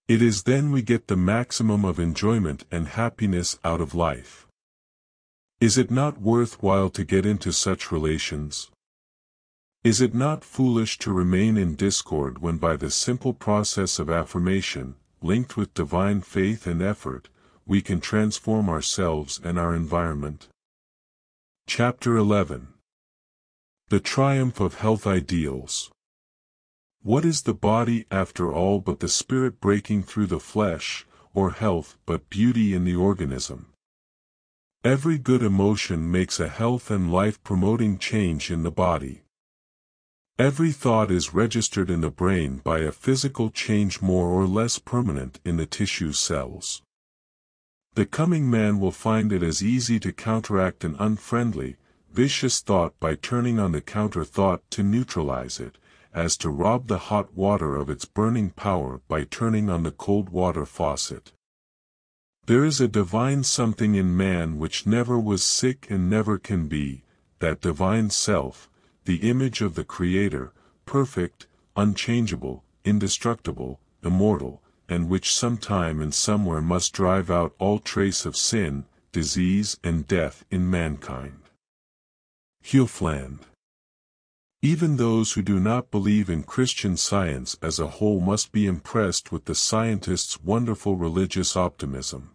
S1: It is then we get the maximum of enjoyment and happiness out of life. Is it not worthwhile to get into such relations? Is it not foolish to remain in discord when by the simple process of affirmation, linked with divine faith and effort, we can transform ourselves and our environment? Chapter 11 The Triumph of Health Ideals what is the body after all but the spirit breaking through the flesh, or health but beauty in the organism? Every good emotion makes a health and life-promoting change in the body. Every thought is registered in the brain by a physical change more or less permanent in the tissue cells. The coming man will find it as easy to counteract an unfriendly, vicious thought by turning on the counter-thought to neutralize it, as to rob the hot water of its burning power by turning on the cold water faucet. There is a divine something in man which never was sick and never can be, that divine self, the image of the Creator, perfect, unchangeable, indestructible, immortal, and which sometime and somewhere must drive out all trace of sin, disease and death in mankind. Fland. Even those who do not believe in Christian science as a whole must be impressed with the scientists' wonderful religious optimism.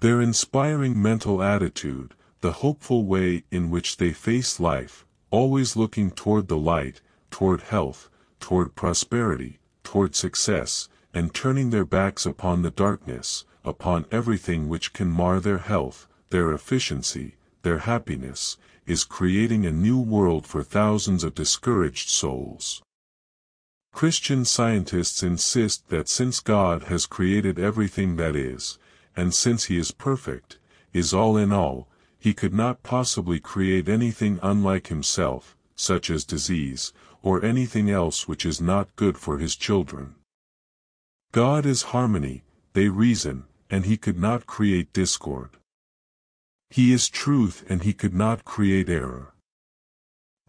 S1: Their inspiring mental attitude, the hopeful way in which they face life, always looking toward the light, toward health, toward prosperity, toward success, and turning their backs upon the darkness, upon everything which can mar their health, their efficiency, their happiness, is creating a new world for thousands of discouraged souls. Christian scientists insist that since God has created everything that is, and since he is perfect, is all in all, he could not possibly create anything unlike himself, such as disease, or anything else which is not good for his children. God is harmony, they reason, and he could not create discord. He is truth and he could not create error.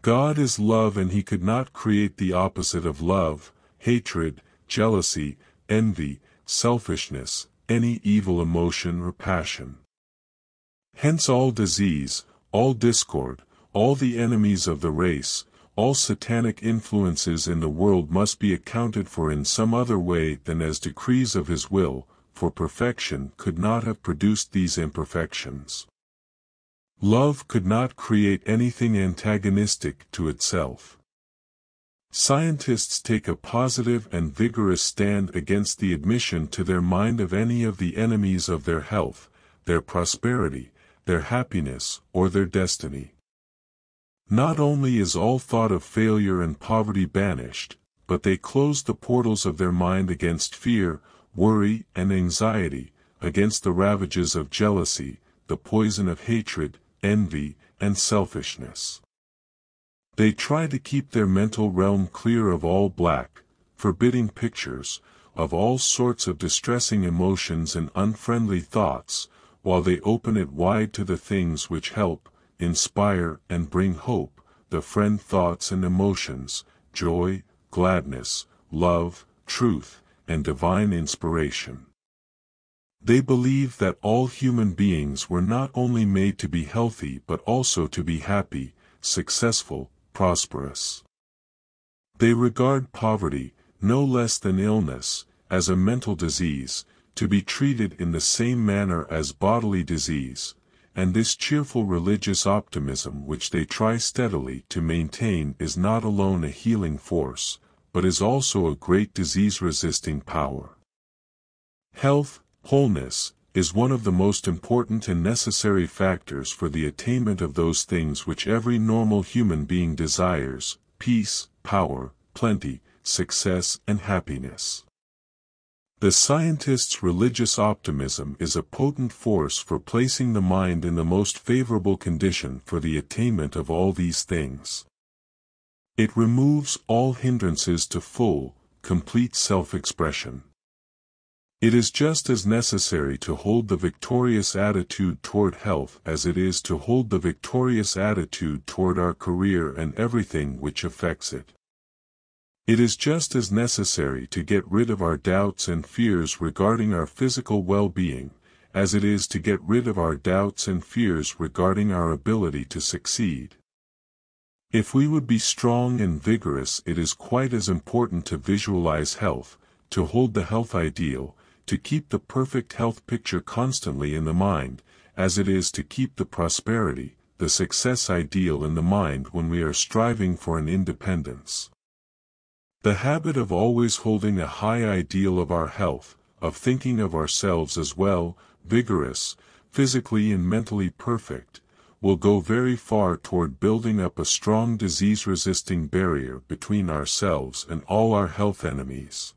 S1: God is love and he could not create the opposite of love, hatred, jealousy, envy, selfishness, any evil emotion or passion. Hence all disease, all discord, all the enemies of the race, all satanic influences in the world must be accounted for in some other way than as decrees of his will, for perfection could not have produced these imperfections. Love could not create anything antagonistic to itself. Scientists take a positive and vigorous stand against the admission to their mind of any of the enemies of their health, their prosperity, their happiness, or their destiny. Not only is all thought of failure and poverty banished, but they close the portals of their mind against fear, worry and anxiety, against the ravages of jealousy, the poison of hatred, envy, and selfishness. They try to keep their mental realm clear of all black, forbidding pictures, of all sorts of distressing emotions and unfriendly thoughts, while they open it wide to the things which help, inspire and bring hope, the friend thoughts and emotions, joy, gladness, love, truth, and divine inspiration. They believe that all human beings were not only made to be healthy but also to be happy, successful, prosperous. They regard poverty, no less than illness, as a mental disease, to be treated in the same manner as bodily disease, and this cheerful religious optimism which they try steadily to maintain is not alone a healing force, but is also a great disease-resisting power. Health, Wholeness is one of the most important and necessary factors for the attainment of those things which every normal human being desires, peace, power, plenty, success and happiness. The scientist's religious optimism is a potent force for placing the mind in the most favorable condition for the attainment of all these things. It removes all hindrances to full, complete self-expression. It is just as necessary to hold the victorious attitude toward health as it is to hold the victorious attitude toward our career and everything which affects it. It is just as necessary to get rid of our doubts and fears regarding our physical well-being, as it is to get rid of our doubts and fears regarding our ability to succeed. If we would be strong and vigorous it is quite as important to visualize health, to hold the health ideal, to keep the perfect health picture constantly in the mind, as it is to keep the prosperity, the success ideal in the mind when we are striving for an independence. The habit of always holding a high ideal of our health, of thinking of ourselves as well, vigorous, physically and mentally perfect, will go very far toward building up a strong disease-resisting barrier between ourselves and all our health enemies.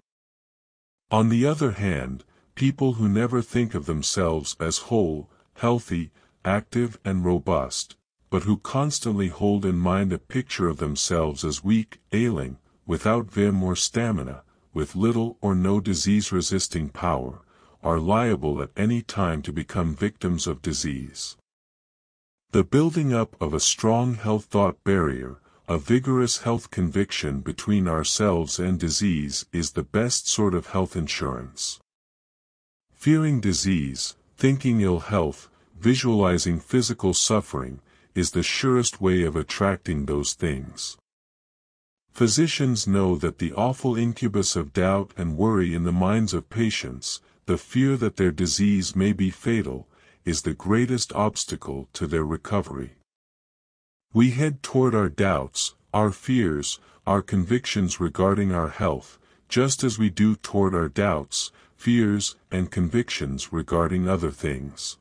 S1: On the other hand, people who never think of themselves as whole, healthy, active and robust, but who constantly hold in mind a picture of themselves as weak, ailing, without vim or stamina, with little or no disease-resisting power, are liable at any time to become victims of disease. The building up of a strong health-thought barrier, a vigorous health conviction between ourselves and disease is the best sort of health insurance. Fearing disease, thinking ill health, visualizing physical suffering, is the surest way of attracting those things. Physicians know that the awful incubus of doubt and worry in the minds of patients, the fear that their disease may be fatal, is the greatest obstacle to their recovery. We head toward our doubts, our fears, our convictions regarding our health, just as we do toward our doubts, fears, and convictions regarding other things.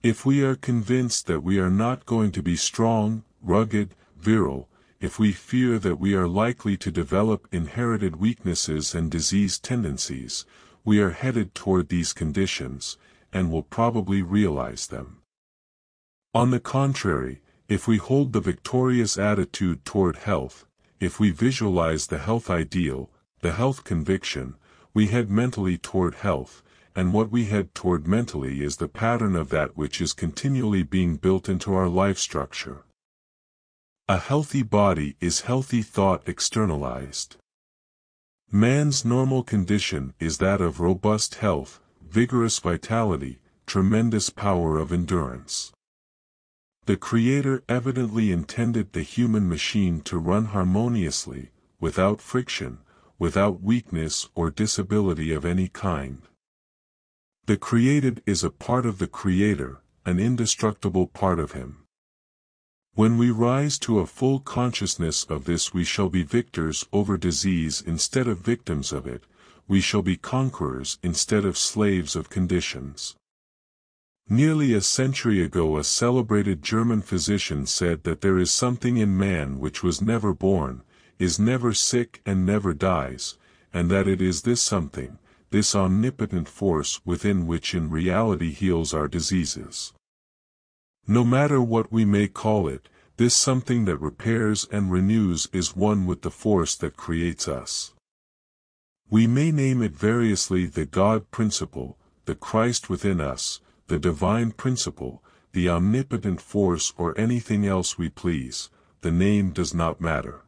S1: If we are convinced that we are not going to be strong, rugged, virile, if we fear that we are likely to develop inherited weaknesses and disease tendencies, we are headed toward these conditions, and will probably realize them. On the contrary, if we hold the victorious attitude toward health, if we visualize the health ideal, the health conviction, we head mentally toward health, and what we head toward mentally is the pattern of that which is continually being built into our life structure. A healthy body is healthy thought externalized. Man's normal condition is that of robust health, vigorous vitality, tremendous power of endurance. The Creator evidently intended the human machine to run harmoniously, without friction, without weakness or disability of any kind. The created is a part of the Creator, an indestructible part of Him. When we rise to a full consciousness of this we shall be victors over disease instead of victims of it, we shall be conquerors instead of slaves of conditions. Nearly a century ago a celebrated German physician said that there is something in man which was never born, is never sick and never dies, and that it is this something, this omnipotent force within which in reality heals our diseases. No matter what we may call it, this something that repairs and renews is one with the force that creates us. We may name it variously the God principle, the Christ within us, the divine principle, the omnipotent force or anything else we please, the name does not matter.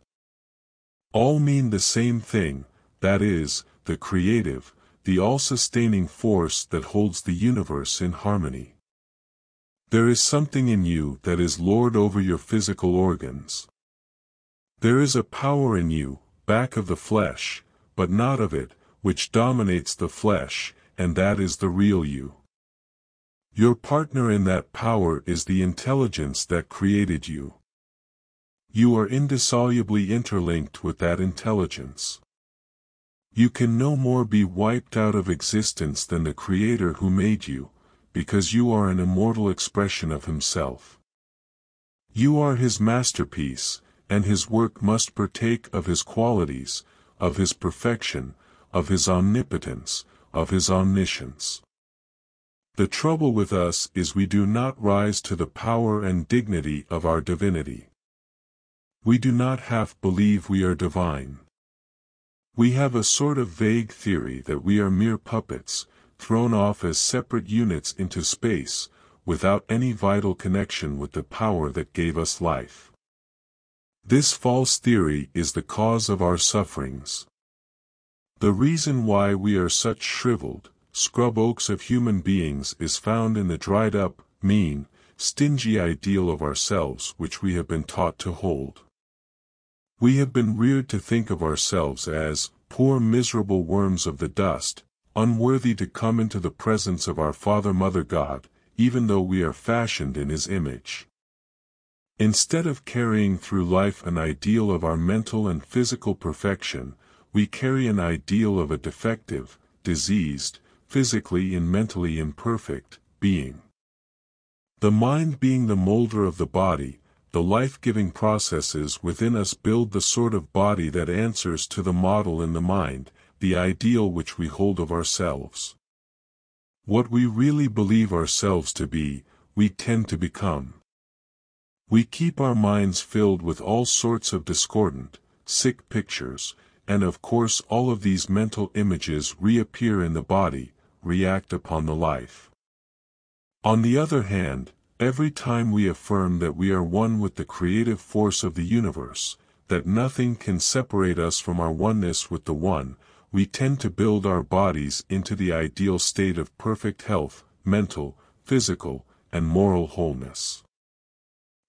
S1: All mean the same thing, that is, the creative, the all-sustaining force that holds the universe in harmony. There is something in you that is lord over your physical organs. There is a power in you, back of the flesh, but not of it, which dominates the flesh, and that is the real you. Your partner in that power is the intelligence that created you. You are indissolubly interlinked with that intelligence. You can no more be wiped out of existence than the Creator who made you, because you are an immortal expression of Himself. You are His masterpiece, and His work must partake of His qualities, of His perfection, of His omnipotence, of His omniscience. The trouble with us is we do not rise to the power and dignity of our divinity. We do not half believe we are divine. We have a sort of vague theory that we are mere puppets, thrown off as separate units into space, without any vital connection with the power that gave us life. This false theory is the cause of our sufferings. The reason why we are such shriveled, scrub oaks of human beings is found in the dried up, mean, stingy ideal of ourselves which we have been taught to hold. We have been reared to think of ourselves as, poor miserable worms of the dust, unworthy to come into the presence of our Father Mother God, even though we are fashioned in His image. Instead of carrying through life an ideal of our mental and physical perfection, we carry an ideal of a defective, diseased, physically and mentally imperfect, being. The mind being the molder of the body, the life-giving processes within us build the sort of body that answers to the model in the mind, the ideal which we hold of ourselves. What we really believe ourselves to be, we tend to become. We keep our minds filled with all sorts of discordant, sick pictures, and of course all of these mental images reappear in the body, react upon the life. On the other hand, every time we affirm that we are one with the creative force of the universe, that nothing can separate us from our oneness with the One, we tend to build our bodies into the ideal state of perfect health, mental, physical, and moral wholeness.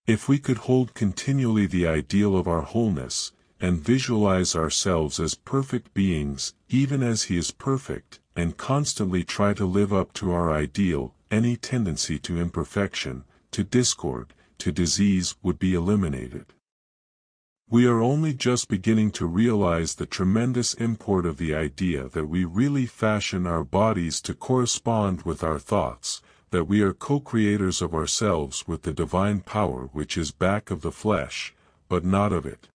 S1: If we could hold continually the ideal of our wholeness, and visualize ourselves as perfect beings, even as He is perfect, and constantly try to live up to our ideal, any tendency to imperfection, to discord, to disease would be eliminated. We are only just beginning to realize the tremendous import of the idea that we really fashion our bodies to correspond with our thoughts, that we are co-creators of ourselves with the divine power which is back of the flesh, but not of it.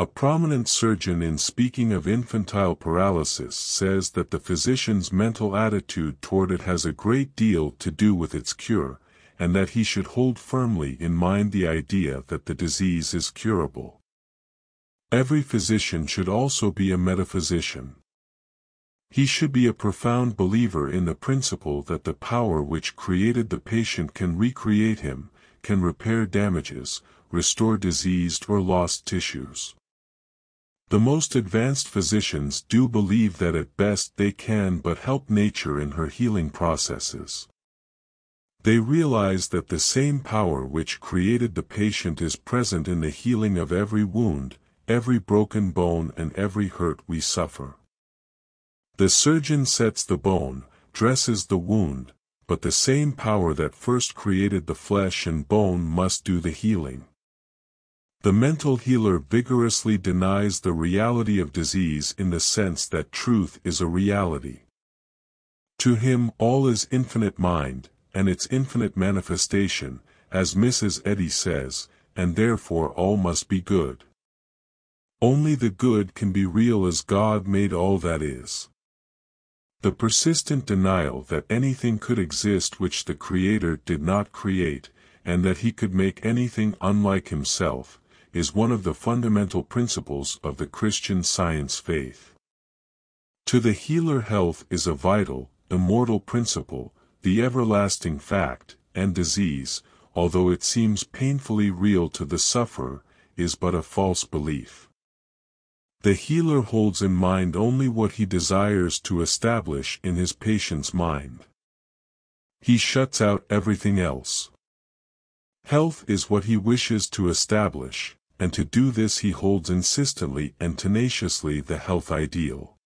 S1: A prominent surgeon in speaking of infantile paralysis says that the physician's mental attitude toward it has a great deal to do with its cure, and that he should hold firmly in mind the idea that the disease is curable. Every physician should also be a metaphysician. He should be a profound believer in the principle that the power which created the patient can recreate him, can repair damages, restore diseased or lost tissues. The most advanced physicians do believe that at best they can but help nature in her healing processes. They realize that the same power which created the patient is present in the healing of every wound, every broken bone and every hurt we suffer. The surgeon sets the bone, dresses the wound, but the same power that first created the flesh and bone must do the healing. The mental healer vigorously denies the reality of disease in the sense that truth is a reality. To him all is infinite mind, and its infinite manifestation, as Mrs. Eddy says, and therefore all must be good. Only the good can be real as God made all that is. The persistent denial that anything could exist which the Creator did not create, and that he could make anything unlike himself, is one of the fundamental principles of the Christian science faith. To the healer health is a vital, immortal principle, the everlasting fact, and disease, although it seems painfully real to the sufferer, is but a false belief. The healer holds in mind only what he desires to establish in his patient's mind. He shuts out everything else. Health is what he wishes to establish, and to do this he holds insistently and tenaciously the health ideal.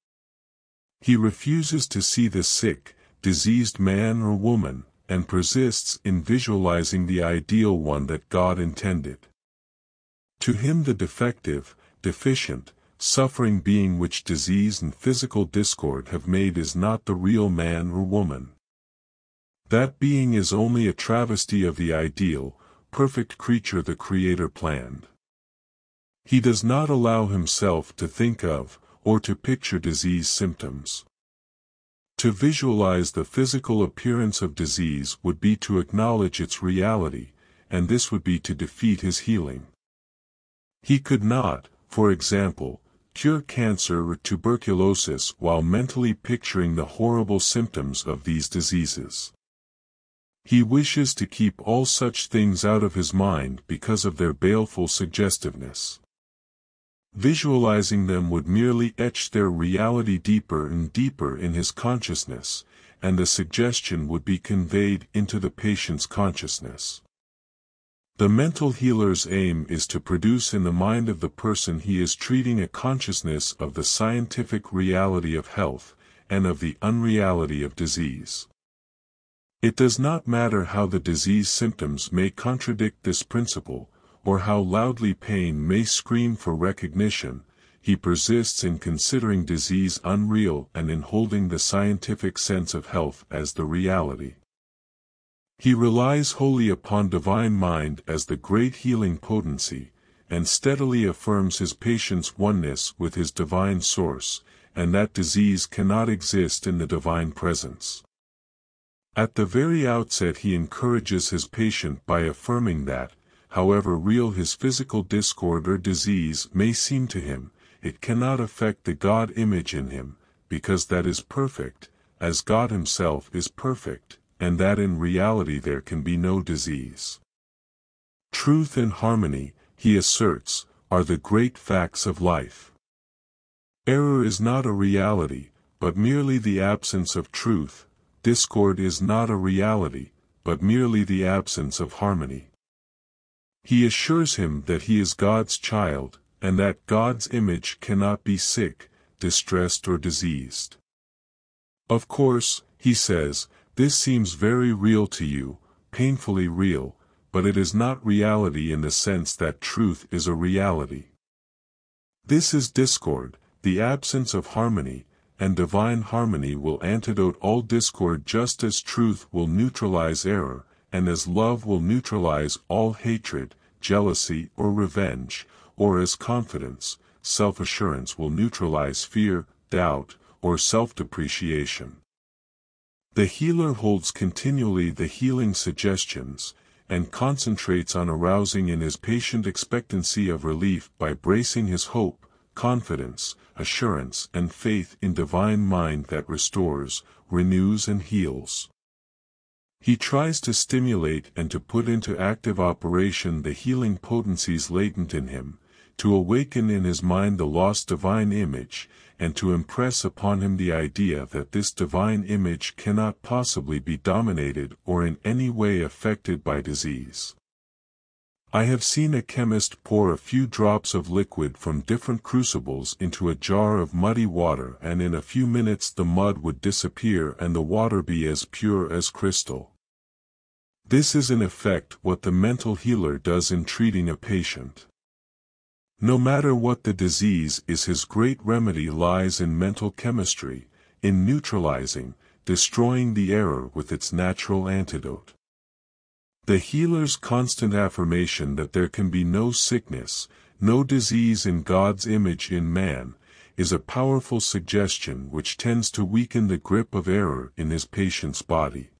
S1: He refuses to see the sick, diseased man or woman, and persists in visualizing the ideal one that God intended. To him the defective, deficient, suffering being which disease and physical discord have made is not the real man or woman. That being is only a travesty of the ideal, perfect creature the Creator planned. He does not allow himself to think of, or to picture disease symptoms. To visualize the physical appearance of disease would be to acknowledge its reality, and this would be to defeat his healing. He could not, for example, cure cancer or tuberculosis while mentally picturing the horrible symptoms of these diseases. He wishes to keep all such things out of his mind because of their baleful suggestiveness. Visualizing them would merely etch their reality deeper and deeper in his consciousness, and the suggestion would be conveyed into the patient's consciousness. The mental healer's aim is to produce in the mind of the person he is treating a consciousness of the scientific reality of health, and of the unreality of disease. It does not matter how the disease symptoms may contradict this principle, or how loudly pain may scream for recognition, he persists in considering disease unreal and in holding the scientific sense of health as the reality. He relies wholly upon divine mind as the great healing potency, and steadily affirms his patient's oneness with his divine source, and that disease cannot exist in the divine presence. At the very outset he encourages his patient by affirming that, however real his physical discord or disease may seem to him, it cannot affect the God image in him, because that is perfect, as God himself is perfect, and that in reality there can be no disease. Truth and harmony, he asserts, are the great facts of life. Error is not a reality, but merely the absence of truth, discord is not a reality, but merely the absence of harmony. He assures him that he is God's child, and that God's image cannot be sick, distressed or diseased. Of course, he says, this seems very real to you, painfully real, but it is not reality in the sense that truth is a reality. This is discord, the absence of harmony, and divine harmony will antidote all discord just as truth will neutralize error, and as love will neutralize all hatred, jealousy or revenge, or as confidence, self-assurance will neutralize fear, doubt, or self-depreciation. The healer holds continually the healing suggestions, and concentrates on arousing in his patient expectancy of relief by bracing his hope, confidence, assurance and faith in divine mind that restores, renews and heals. He tries to stimulate and to put into active operation the healing potencies latent in him, to awaken in his mind the lost divine image, and to impress upon him the idea that this divine image cannot possibly be dominated or in any way affected by disease. I have seen a chemist pour a few drops of liquid from different crucibles into a jar of muddy water and in a few minutes the mud would disappear and the water be as pure as crystal. This is in effect what the mental healer does in treating a patient. No matter what the disease is his great remedy lies in mental chemistry, in neutralizing, destroying the error with its natural antidote. The healer's constant affirmation that there can be no sickness, no disease in God's image in man, is a powerful suggestion which tends to weaken the grip of error in his patient's body.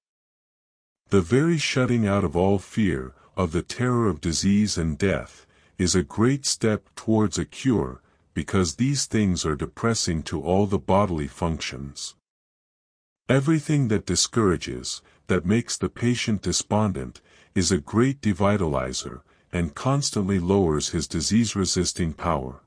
S1: The very shutting out of all fear, of the terror of disease and death, is a great step towards a cure, because these things are depressing to all the bodily functions. Everything that discourages, that makes the patient despondent, is a great devitalizer, and constantly lowers his disease-resisting power.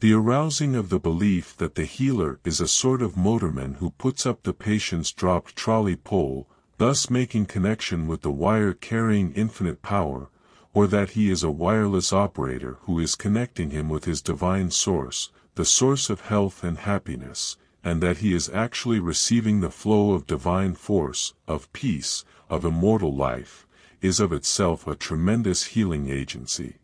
S1: The arousing of the belief that the healer is a sort of motorman who puts up the patient's dropped trolley pole, thus making connection with the wire carrying infinite power, or that he is a wireless operator who is connecting him with his divine source, the source of health and happiness, and that he is actually receiving the flow of divine force, of peace, of immortal life, is of itself a tremendous healing agency.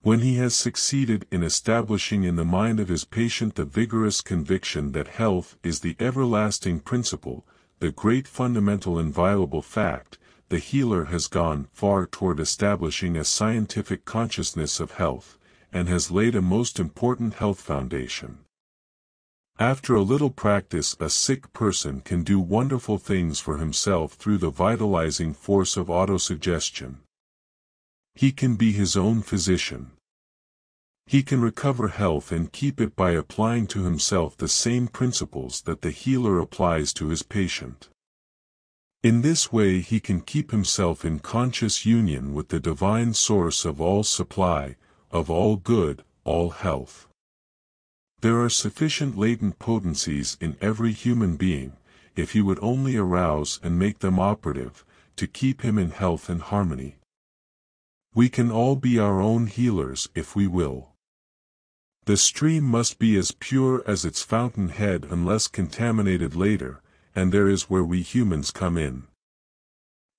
S1: When he has succeeded in establishing in the mind of his patient the vigorous conviction that health is the everlasting principle, the great fundamental inviolable fact, the healer has gone far toward establishing a scientific consciousness of health, and has laid a most important health foundation. After a little practice a sick person can do wonderful things for himself through the vitalizing force of autosuggestion. He can be his own physician he can recover health and keep it by applying to himself the same principles that the healer applies to his patient. In this way he can keep himself in conscious union with the divine source of all supply, of all good, all health. There are sufficient latent potencies in every human being, if he would only arouse and make them operative, to keep him in health and harmony. We can all be our own healers if we will. The stream must be as pure as its fountain head unless contaminated later, and there is where we humans come in.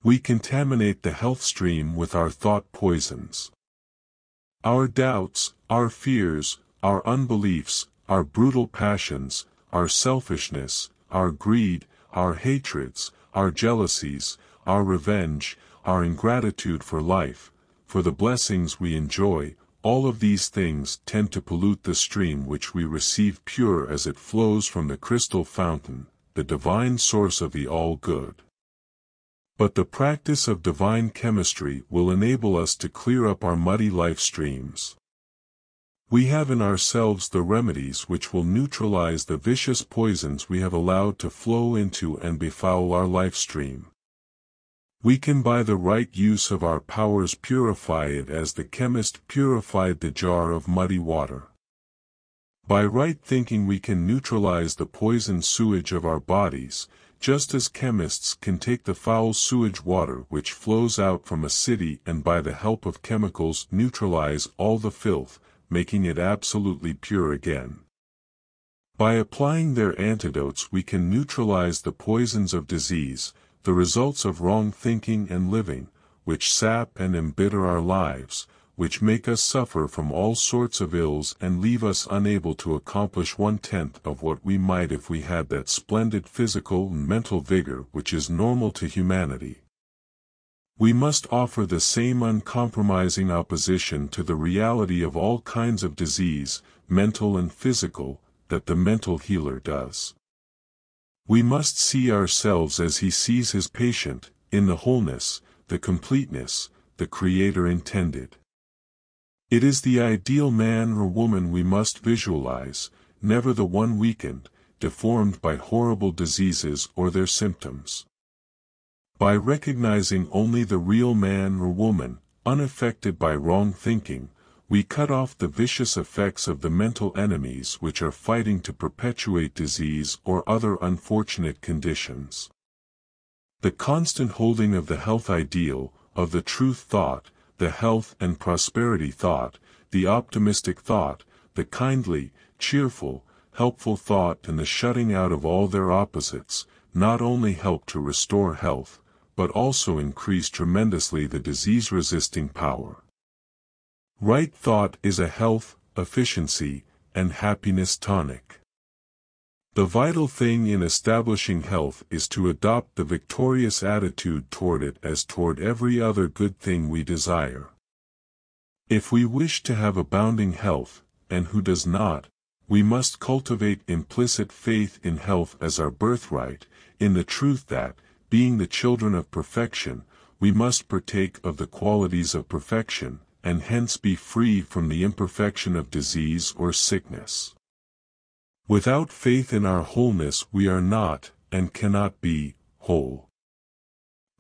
S1: We contaminate the health stream with our thought poisons. Our doubts, our fears, our unbeliefs, our brutal passions, our selfishness, our greed, our hatreds, our jealousies, our revenge, our ingratitude for life, for the blessings we enjoy, all of these things tend to pollute the stream which we receive pure as it flows from the crystal fountain, the divine source of the all-good. But the practice of divine chemistry will enable us to clear up our muddy life streams. We have in ourselves the remedies which will neutralize the vicious poisons we have allowed to flow into and befoul our life stream. We can by the right use of our powers purify it as the chemist purified the jar of muddy water. By right thinking we can neutralize the poison sewage of our bodies, just as chemists can take the foul sewage water which flows out from a city and by the help of chemicals neutralize all the filth, making it absolutely pure again. By applying their antidotes we can neutralize the poisons of disease, the results of wrong thinking and living, which sap and embitter our lives, which make us suffer from all sorts of ills and leave us unable to accomplish one-tenth of what we might if we had that splendid physical and mental vigor which is normal to humanity. We must offer the same uncompromising opposition to the reality of all kinds of disease, mental and physical, that the mental healer does. We must see ourselves as he sees his patient, in the wholeness, the completeness, the Creator intended. It is the ideal man or woman we must visualize, never the one weakened, deformed by horrible diseases or their symptoms. By recognizing only the real man or woman, unaffected by wrong thinking, we cut off the vicious effects of the mental enemies which are fighting to perpetuate disease or other unfortunate conditions. The constant holding of the health ideal, of the truth thought, the health and prosperity thought, the optimistic thought, the kindly, cheerful, helpful thought and the shutting out of all their opposites, not only help to restore health, but also increase tremendously the disease-resisting power. Right thought is a health, efficiency, and happiness tonic. The vital thing in establishing health is to adopt the victorious attitude toward it as toward every other good thing we desire. If we wish to have abounding health, and who does not, we must cultivate implicit faith in health as our birthright, in the truth that, being the children of perfection, we must partake of the qualities of perfection, and hence be free from the imperfection of disease or sickness. Without faith in our wholeness we are not, and cannot be, whole.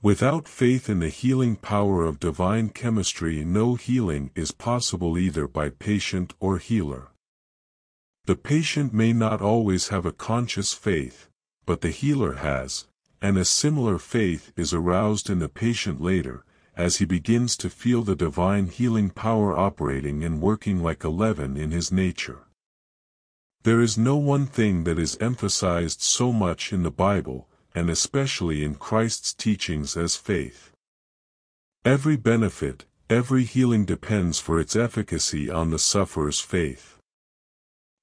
S1: Without faith in the healing power of divine chemistry no healing is possible either by patient or healer. The patient may not always have a conscious faith, but the healer has, and a similar faith is aroused in the patient later, as he begins to feel the divine healing power operating and working like a leaven in his nature. There is no one thing that is emphasized so much in the Bible, and especially in Christ's teachings as faith. Every benefit, every healing depends for its efficacy on the sufferer's faith.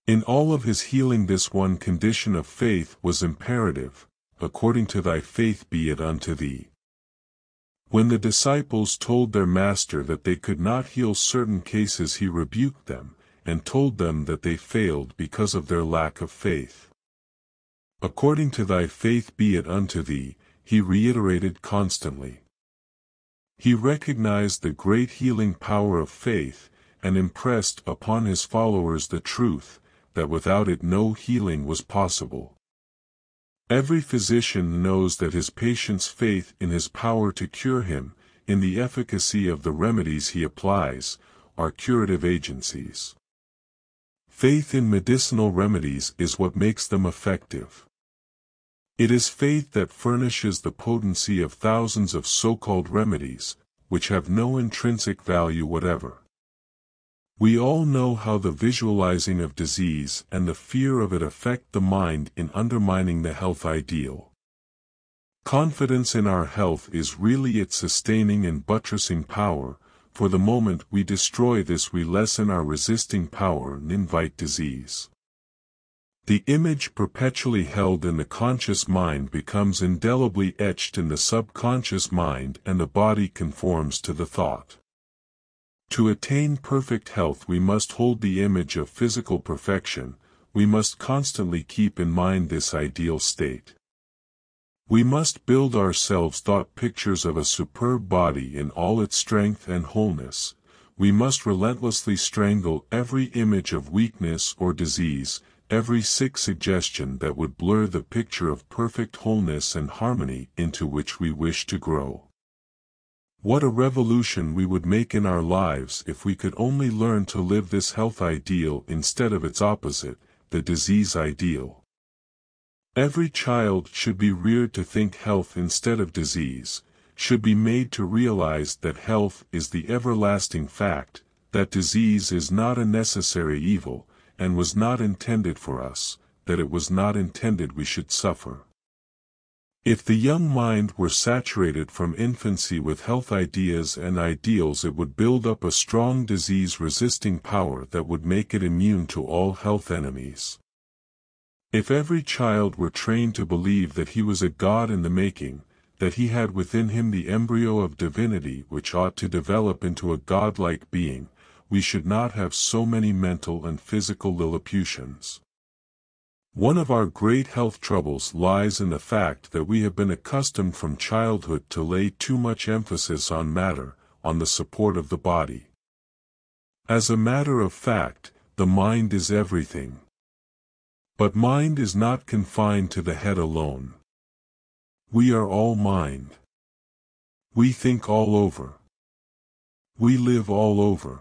S1: In all of his healing this one condition of faith was imperative, according to thy faith be it unto thee. When the disciples told their master that they could not heal certain cases he rebuked them, and told them that they failed because of their lack of faith. According to thy faith be it unto thee, he reiterated constantly. He recognized the great healing power of faith, and impressed upon his followers the truth, that without it no healing was possible. Every physician knows that his patient's faith in his power to cure him, in the efficacy of the remedies he applies, are curative agencies. Faith in medicinal remedies is what makes them effective. It is faith that furnishes the potency of thousands of so-called remedies, which have no intrinsic value whatever. We all know how the visualizing of disease and the fear of it affect the mind in undermining the health ideal. Confidence in our health is really its sustaining and buttressing power, for the moment we destroy this we lessen our resisting power and invite disease. The image perpetually held in the conscious mind becomes indelibly etched in the subconscious mind and the body conforms to the thought. To attain perfect health we must hold the image of physical perfection, we must constantly keep in mind this ideal state. We must build ourselves thought pictures of a superb body in all its strength and wholeness, we must relentlessly strangle every image of weakness or disease, every sick suggestion that would blur the picture of perfect wholeness and harmony into which we wish to grow. What a revolution we would make in our lives if we could only learn to live this health ideal instead of its opposite, the disease ideal. Every child should be reared to think health instead of disease, should be made to realize that health is the everlasting fact, that disease is not a necessary evil, and was not intended for us, that it was not intended we should suffer. If the young mind were saturated from infancy with health ideas and ideals it would build up a strong disease-resisting power that would make it immune to all health enemies. If every child were trained to believe that he was a god in the making, that he had within him the embryo of divinity which ought to develop into a godlike being, we should not have so many mental and physical Lilliputians. One of our great health troubles lies in the fact that we have been accustomed from childhood to lay too much emphasis on matter, on the support of the body. As a matter of fact, the mind is everything. But mind is not confined to the head alone. We are all mind. We think all over. We live all over.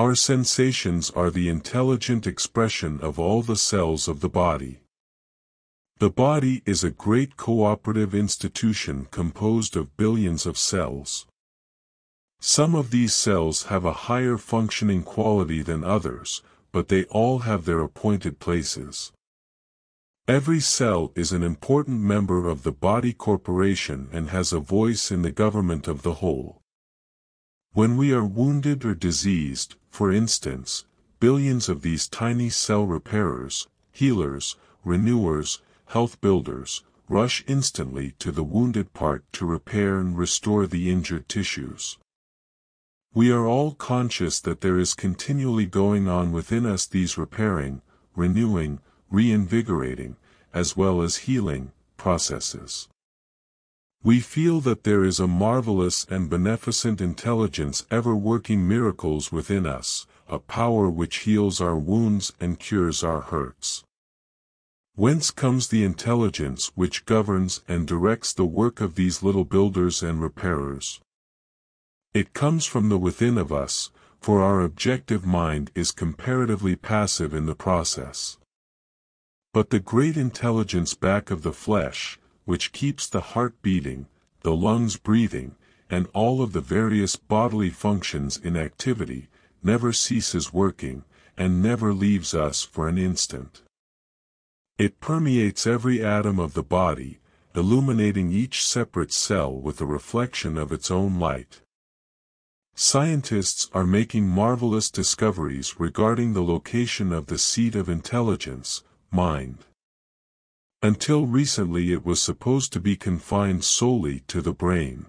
S1: Our sensations are the intelligent expression of all the cells of the body. The body is a great cooperative institution composed of billions of cells. Some of these cells have a higher functioning quality than others, but they all have their appointed places. Every cell is an important member of the body corporation and has a voice in the government of the whole. When we are wounded or diseased, for instance, billions of these tiny cell repairers, healers, renewers, health builders, rush instantly to the wounded part to repair and restore the injured tissues. We are all conscious that there is continually going on within us these repairing, renewing, reinvigorating, as well as healing, processes. We feel that there is a marvelous and beneficent intelligence ever working miracles within us, a power which heals our wounds and cures our hurts. Whence comes the intelligence which governs and directs the work of these little builders and repairers? It comes from the within of us, for our objective mind is comparatively passive in the process. But the great intelligence back of the flesh, which keeps the heart beating, the lungs breathing, and all of the various bodily functions in activity, never ceases working, and never leaves us for an instant. It permeates every atom of the body, illuminating each separate cell with a reflection of its own light. Scientists are making marvelous discoveries regarding the location of the seat of intelligence, mind. Until recently it was supposed to be confined solely to the brain.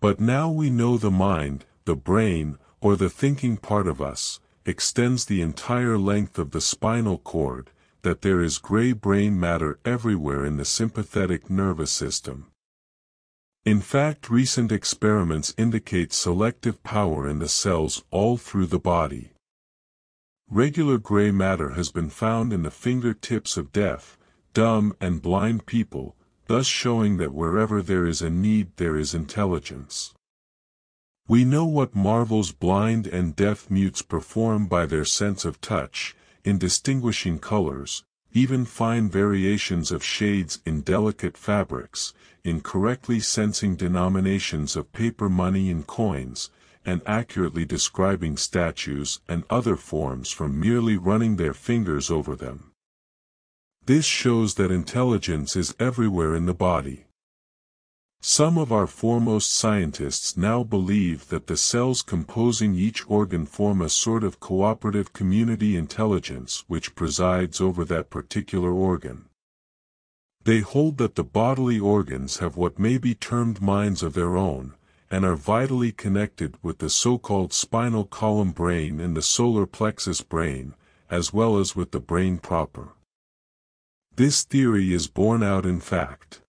S1: But now we know the mind, the brain, or the thinking part of us, extends the entire length of the spinal cord, that there is gray brain matter everywhere in the sympathetic nervous system. In fact recent experiments indicate selective power in the cells all through the body. Regular gray matter has been found in the fingertips of death, dumb and blind people, thus showing that wherever there is a need there is intelligence. We know what marvels blind and deaf mutes perform by their sense of touch, in distinguishing colors, even fine variations of shades in delicate fabrics, in correctly sensing denominations of paper money and coins, and accurately describing statues and other forms from merely running their fingers over them. This shows that intelligence is everywhere in the body. Some of our foremost scientists now believe that the cells composing each organ form a sort of cooperative community intelligence which presides over that particular organ. They hold that the bodily organs have what may be termed minds of their own, and are vitally connected with the so-called spinal column brain and the solar plexus brain, as well as with the brain proper. This theory is borne out in fact.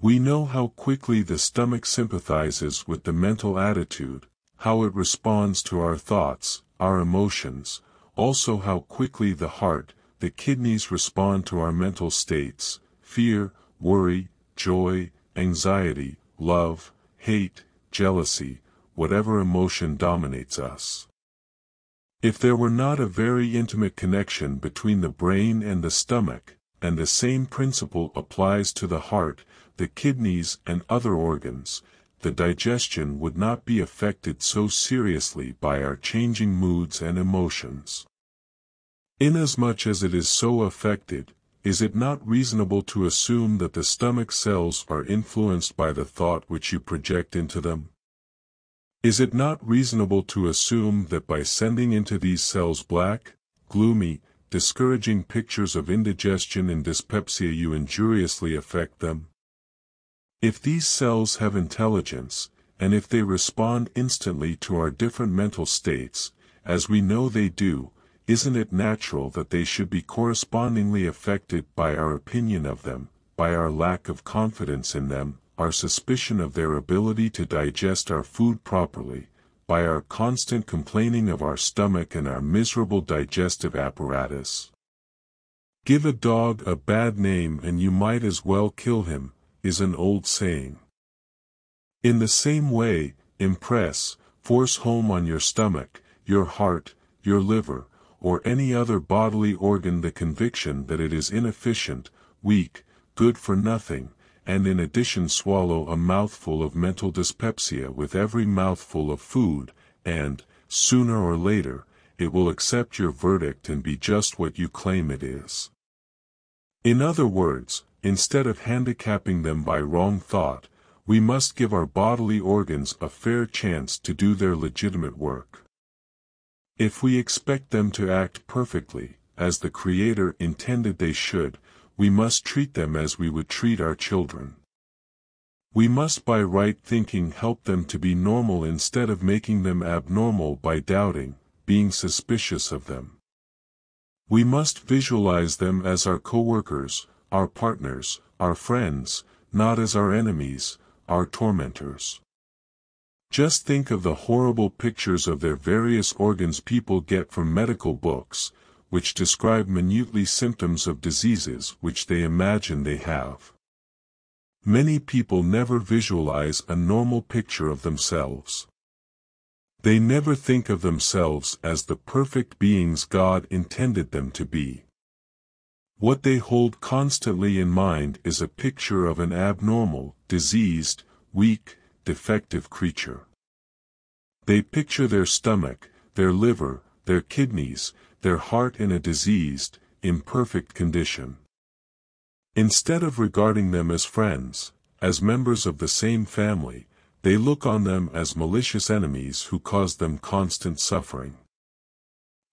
S1: We know how quickly the stomach sympathizes with the mental attitude, how it responds to our thoughts, our emotions, also how quickly the heart, the kidneys respond to our mental states, fear, worry, joy, anxiety, love, hate, jealousy, whatever emotion dominates us. If there were not a very intimate connection between the brain and the stomach, and the same principle applies to the heart, the kidneys and other organs, the digestion would not be affected so seriously by our changing moods and emotions. Inasmuch as it is so affected, is it not reasonable to assume that the stomach cells are influenced by the thought which you project into them? Is it not reasonable to assume that by sending into these cells black, gloomy, discouraging pictures of indigestion and dyspepsia you injuriously affect them? If these cells have intelligence, and if they respond instantly to our different mental states, as we know they do, isn't it natural that they should be correspondingly affected by our opinion of them, by our lack of confidence in them, our suspicion of their ability to digest our food properly, by our constant complaining of our stomach and our miserable digestive apparatus. Give a dog a bad name and you might as well kill him, is an old saying. In the same way, impress, force home on your stomach, your heart, your liver, or any other bodily organ the conviction that it is inefficient, weak, good for nothing, and in addition swallow a mouthful of mental dyspepsia with every mouthful of food, and, sooner or later, it will accept your verdict and be just what you claim it is. In other words, instead of handicapping them by wrong thought, we must give our bodily organs a fair chance to do their legitimate work. If we expect them to act perfectly, as the Creator intended they should, we must treat them as we would treat our children. We must by right thinking help them to be normal instead of making them abnormal by doubting, being suspicious of them. We must visualize them as our co-workers, our partners, our friends, not as our enemies, our tormentors. Just think of the horrible pictures of their various organs people get from medical books, which describe minutely symptoms of diseases which they imagine they have. Many people never visualize a normal picture of themselves. They never think of themselves as the perfect beings God intended them to be. What they hold constantly in mind is a picture of an abnormal, diseased, weak, defective creature. They picture their stomach, their liver, their kidneys, their heart in a diseased, imperfect condition. Instead of regarding them as friends, as members of the same family, they look on them as malicious enemies who cause them constant suffering.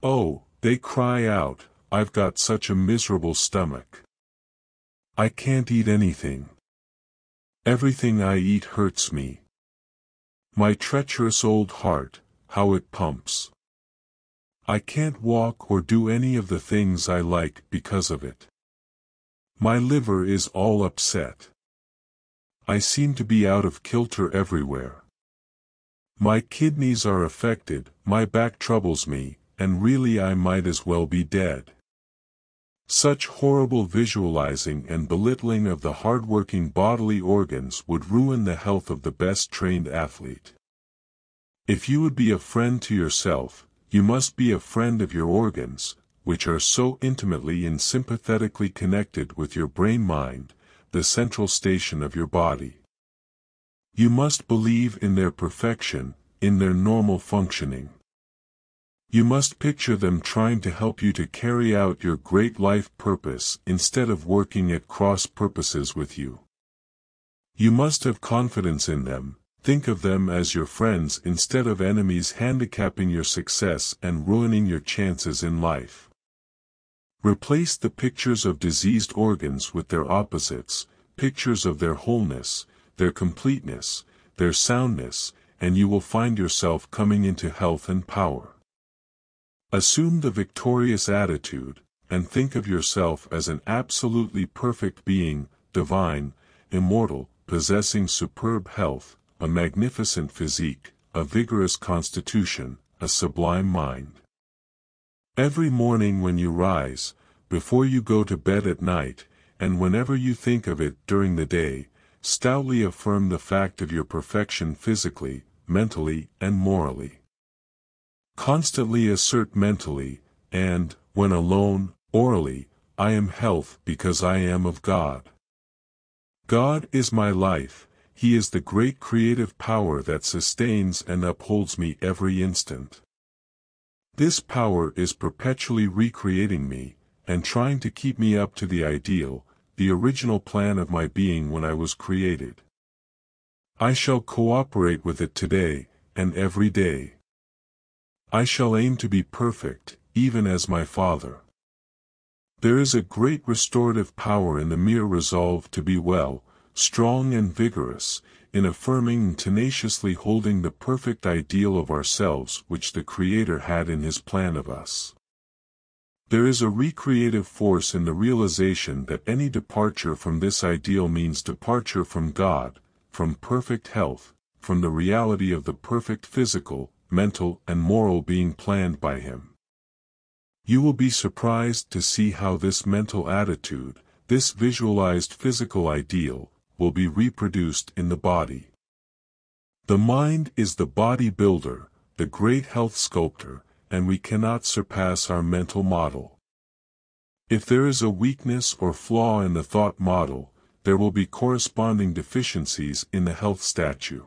S1: Oh, they cry out, I've got such a miserable stomach. I can't eat anything. Everything I eat hurts me. My treacherous old heart, how it pumps. I can't walk or do any of the things I like because of it. My liver is all upset. I seem to be out of kilter everywhere. My kidneys are affected, my back troubles me, and really I might as well be dead. Such horrible visualizing and belittling of the hard-working bodily organs would ruin the health of the best trained athlete. If you would be a friend to yourself, you must be a friend of your organs, which are so intimately and sympathetically connected with your brain-mind, the central station of your body. You must believe in their perfection, in their normal functioning. You must picture them trying to help you to carry out your great life purpose instead of working at cross purposes with you. You must have confidence in them, Think of them as your friends instead of enemies handicapping your success and ruining your chances in life. Replace the pictures of diseased organs with their opposites, pictures of their wholeness, their completeness, their soundness, and you will find yourself coming into health and power. Assume the victorious attitude, and think of yourself as an absolutely perfect being, divine, immortal, possessing superb health, a magnificent physique, a vigorous constitution, a sublime mind. Every morning when you rise, before you go to bed at night, and whenever you think of it during the day, stoutly affirm the fact of your perfection physically, mentally, and morally. Constantly assert mentally, and, when alone, orally, I am health because I am of God. God is my life, he is the great creative power that sustains and upholds me every instant. This power is perpetually recreating me, and trying to keep me up to the ideal, the original plan of my being when I was created. I shall cooperate with it today, and every day. I shall aim to be perfect, even as my Father. There is a great restorative power in the mere resolve to be well, strong and vigorous, in affirming and tenaciously holding the perfect ideal of ourselves which the Creator had in His plan of us. There is a recreative force in the realization that any departure from this ideal means departure from God, from perfect health, from the reality of the perfect physical, mental and moral being planned by Him. You will be surprised to see how this mental attitude, this visualized physical ideal, will be reproduced in the body. The mind is the body builder, the great health sculptor, and we cannot surpass our mental model. If there is a weakness or flaw in the thought model, there will be corresponding deficiencies in the health statue.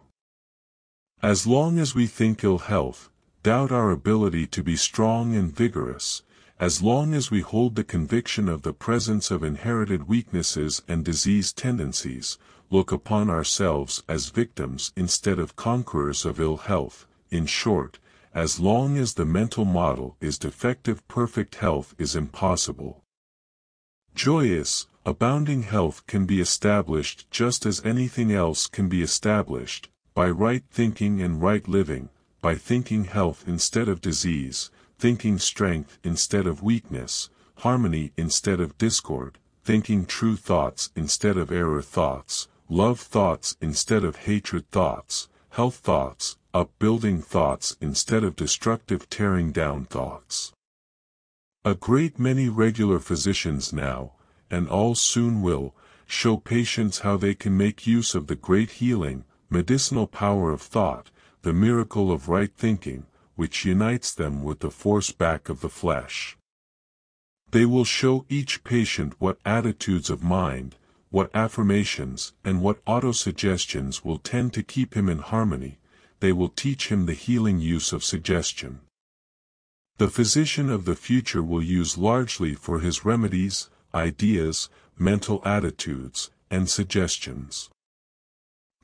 S1: As long as we think ill health, doubt our ability to be strong and vigorous, as long as we hold the conviction of the presence of inherited weaknesses and disease tendencies, look upon ourselves as victims instead of conquerors of ill health, in short, as long as the mental model is defective perfect health is impossible. Joyous, abounding health can be established just as anything else can be established, by right thinking and right living, by thinking health instead of disease, thinking strength instead of weakness, harmony instead of discord, thinking true thoughts instead of error thoughts, love thoughts instead of hatred thoughts, health thoughts, upbuilding thoughts instead of destructive tearing down thoughts. A great many regular physicians now, and all soon will, show patients how they can make use of the great healing, medicinal power of thought, the miracle of right thinking, which unites them with the force back of the flesh. They will show each patient what attitudes of mind, what affirmations and what autosuggestions will tend to keep him in harmony, they will teach him the healing use of suggestion. The physician of the future will use largely for his remedies, ideas, mental attitudes, and suggestions.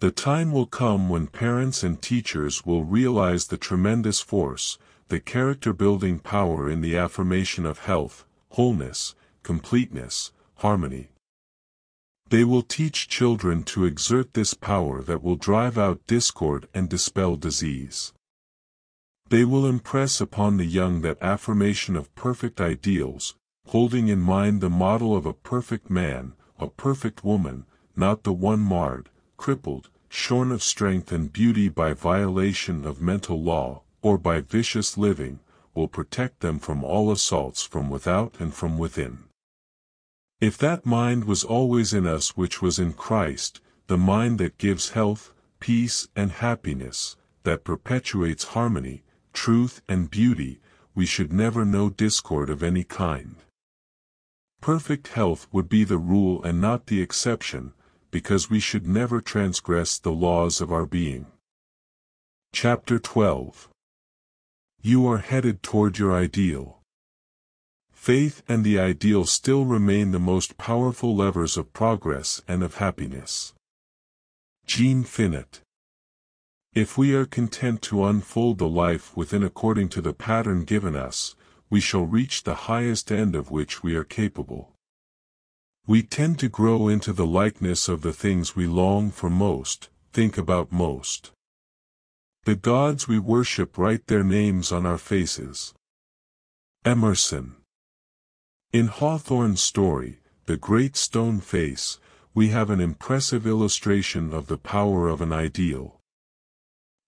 S1: The time will come when parents and teachers will realize the tremendous force, the character-building power in the affirmation of health, wholeness, completeness, harmony. They will teach children to exert this power that will drive out discord and dispel disease. They will impress upon the young that affirmation of perfect ideals, holding in mind the model of a perfect man, a perfect woman, not the one marred, crippled, shorn of strength and beauty by violation of mental law, or by vicious living, will protect them from all assaults from without and from within. If that mind was always in us which was in Christ, the mind that gives health, peace and happiness, that perpetuates harmony, truth and beauty, we should never know discord of any kind. Perfect health would be the rule and not the exception, because we should never transgress the laws of our being. Chapter 12 You are headed toward your ideal. Faith and the ideal still remain the most powerful levers of progress and of happiness. Jean Finot If we are content to unfold the life within according to the pattern given us, we shall reach the highest end of which we are capable. We tend to grow into the likeness of the things we long for most, think about most. The gods we worship write their names on our faces. Emerson In Hawthorne's story, The Great Stone Face, we have an impressive illustration of the power of an ideal.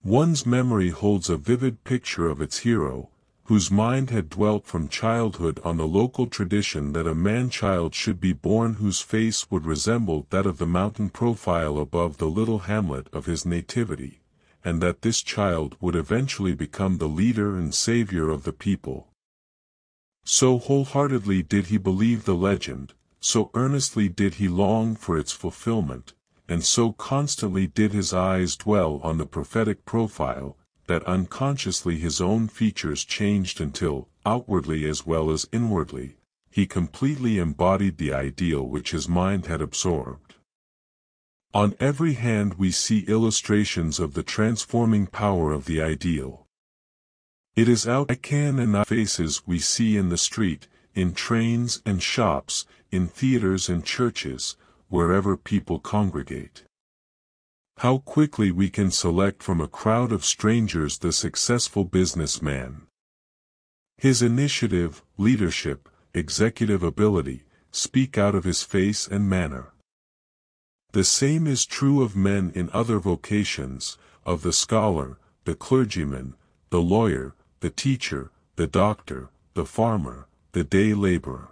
S1: One's memory holds a vivid picture of its hero, whose mind had dwelt from childhood on the local tradition that a man-child should be born whose face would resemble that of the mountain profile above the little hamlet of his nativity, and that this child would eventually become the leader and savior of the people. So wholeheartedly did he believe the legend, so earnestly did he long for its fulfillment, and so constantly did his eyes dwell on the prophetic profile, that unconsciously his own features changed until, outwardly as well as inwardly, he completely embodied the ideal which his mind had absorbed. On every hand we see illustrations of the transforming power of the ideal. It is out I can and faces we see in the street, in trains and shops, in theaters and churches, wherever people congregate. How quickly we can select from a crowd of strangers the successful businessman. His initiative, leadership, executive ability, speak out of his face and manner. The same is true of men in other vocations, of the scholar, the clergyman, the lawyer, the teacher, the doctor, the farmer, the day laborer.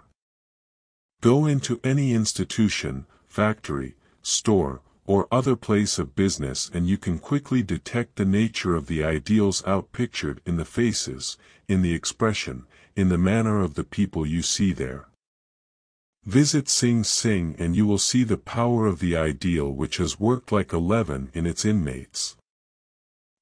S1: Go into any institution, factory, store, or other place of business and you can quickly detect the nature of the ideals outpictured in the faces, in the expression, in the manner of the people you see there. Visit Sing Sing and you will see the power of the ideal which has worked like a leaven in its inmates.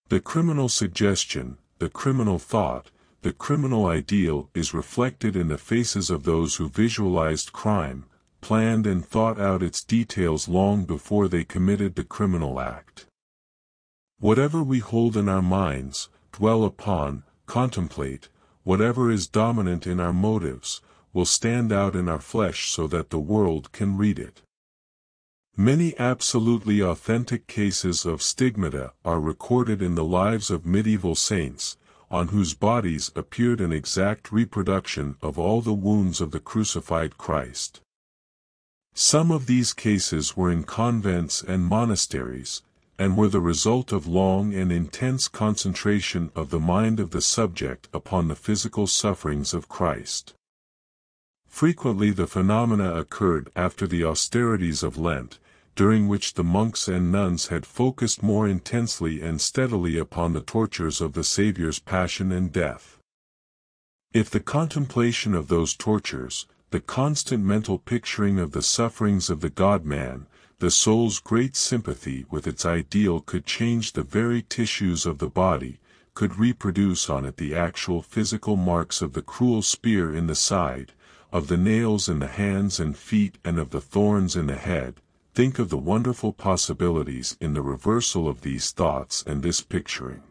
S1: The criminal suggestion, the criminal thought, the criminal ideal is reflected in the faces of those who visualized crime, planned and thought out its details long before they committed the criminal act. Whatever we hold in our minds, dwell upon, contemplate, whatever is dominant in our motives, will stand out in our flesh so that the world can read it. Many absolutely authentic cases of stigmata are recorded in the lives of medieval saints, on whose bodies appeared an exact reproduction of all the wounds of the crucified Christ. Some of these cases were in convents and monasteries, and were the result of long and intense concentration of the mind of the subject upon the physical sufferings of Christ. Frequently the phenomena occurred after the austerities of Lent, during which the monks and nuns had focused more intensely and steadily upon the tortures of the Saviour's passion and death. If the contemplation of those tortures, the constant mental picturing of the sufferings of the God-man, the soul's great sympathy with its ideal could change the very tissues of the body, could reproduce on it the actual physical marks of the cruel spear in the side, of the nails in the hands and feet and of the thorns in the head, think of the wonderful possibilities in the reversal of these thoughts and this picturing.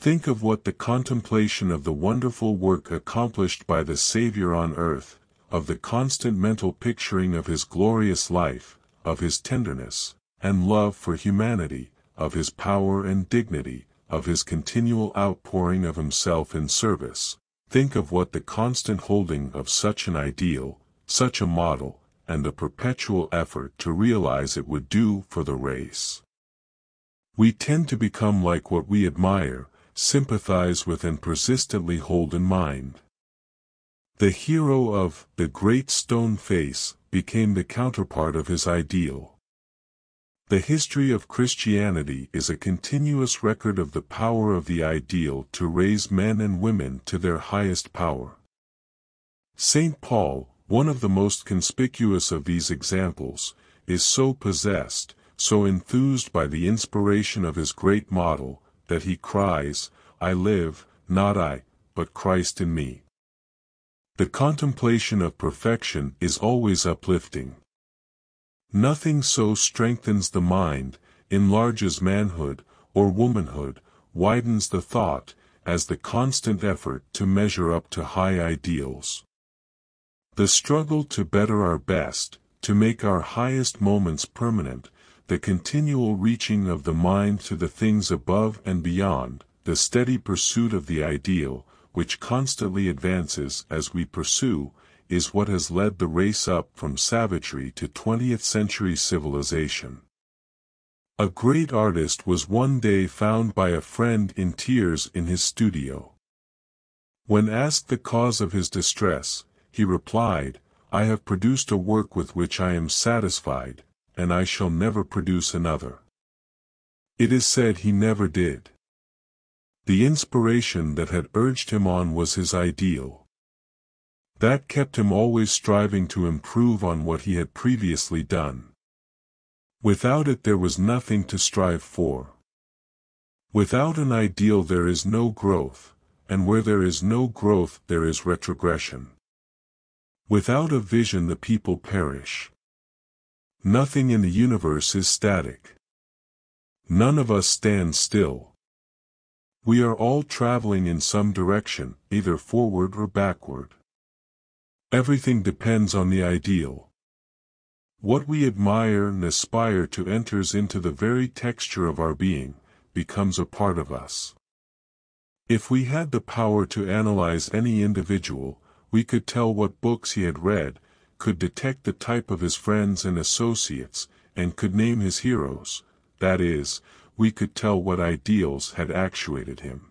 S1: Think of what the contemplation of the wonderful work accomplished by the Savior on earth, of the constant mental picturing of his glorious life, of his tenderness, and love for humanity, of his power and dignity, of his continual outpouring of himself in service, think of what the constant holding of such an ideal, such a model, and the perpetual effort to realize it would do for the race. We tend to become like what we admire, sympathize with and persistently hold in mind. The hero of The Great Stone Face became the counterpart of his ideal. The history of Christianity is a continuous record of the power of the ideal to raise men and women to their highest power. St. Paul, one of the most conspicuous of these examples, is so possessed, so enthused by the inspiration of his great model, that he cries, I live, not I, but Christ in me. The contemplation of perfection is always uplifting. Nothing so strengthens the mind, enlarges manhood, or womanhood, widens the thought, as the constant effort to measure up to high ideals. The struggle to better our best, to make our highest moments permanent, the continual reaching of the mind to the things above and beyond, the steady pursuit of the ideal, which constantly advances as we pursue, is what has led the race up from savagery to 20th century civilization. A great artist was one day found by a friend in tears in his studio. When asked the cause of his distress, he replied, I have produced a work with which I am satisfied, and I shall never produce another. It is said he never did. The inspiration that had urged him on was his ideal. That kept him always striving to improve on what he had previously done. Without it there was nothing to strive for. Without an ideal there is no growth, and where there is no growth there is retrogression. Without a vision the people perish. Nothing in the universe is static. None of us stands still. We are all traveling in some direction, either forward or backward. Everything depends on the ideal. What we admire and aspire to enters into the very texture of our being, becomes a part of us. If we had the power to analyze any individual, we could tell what books he had read, could detect the type of his friends and associates, and could name his heroes, that is, we could tell what ideals had actuated him.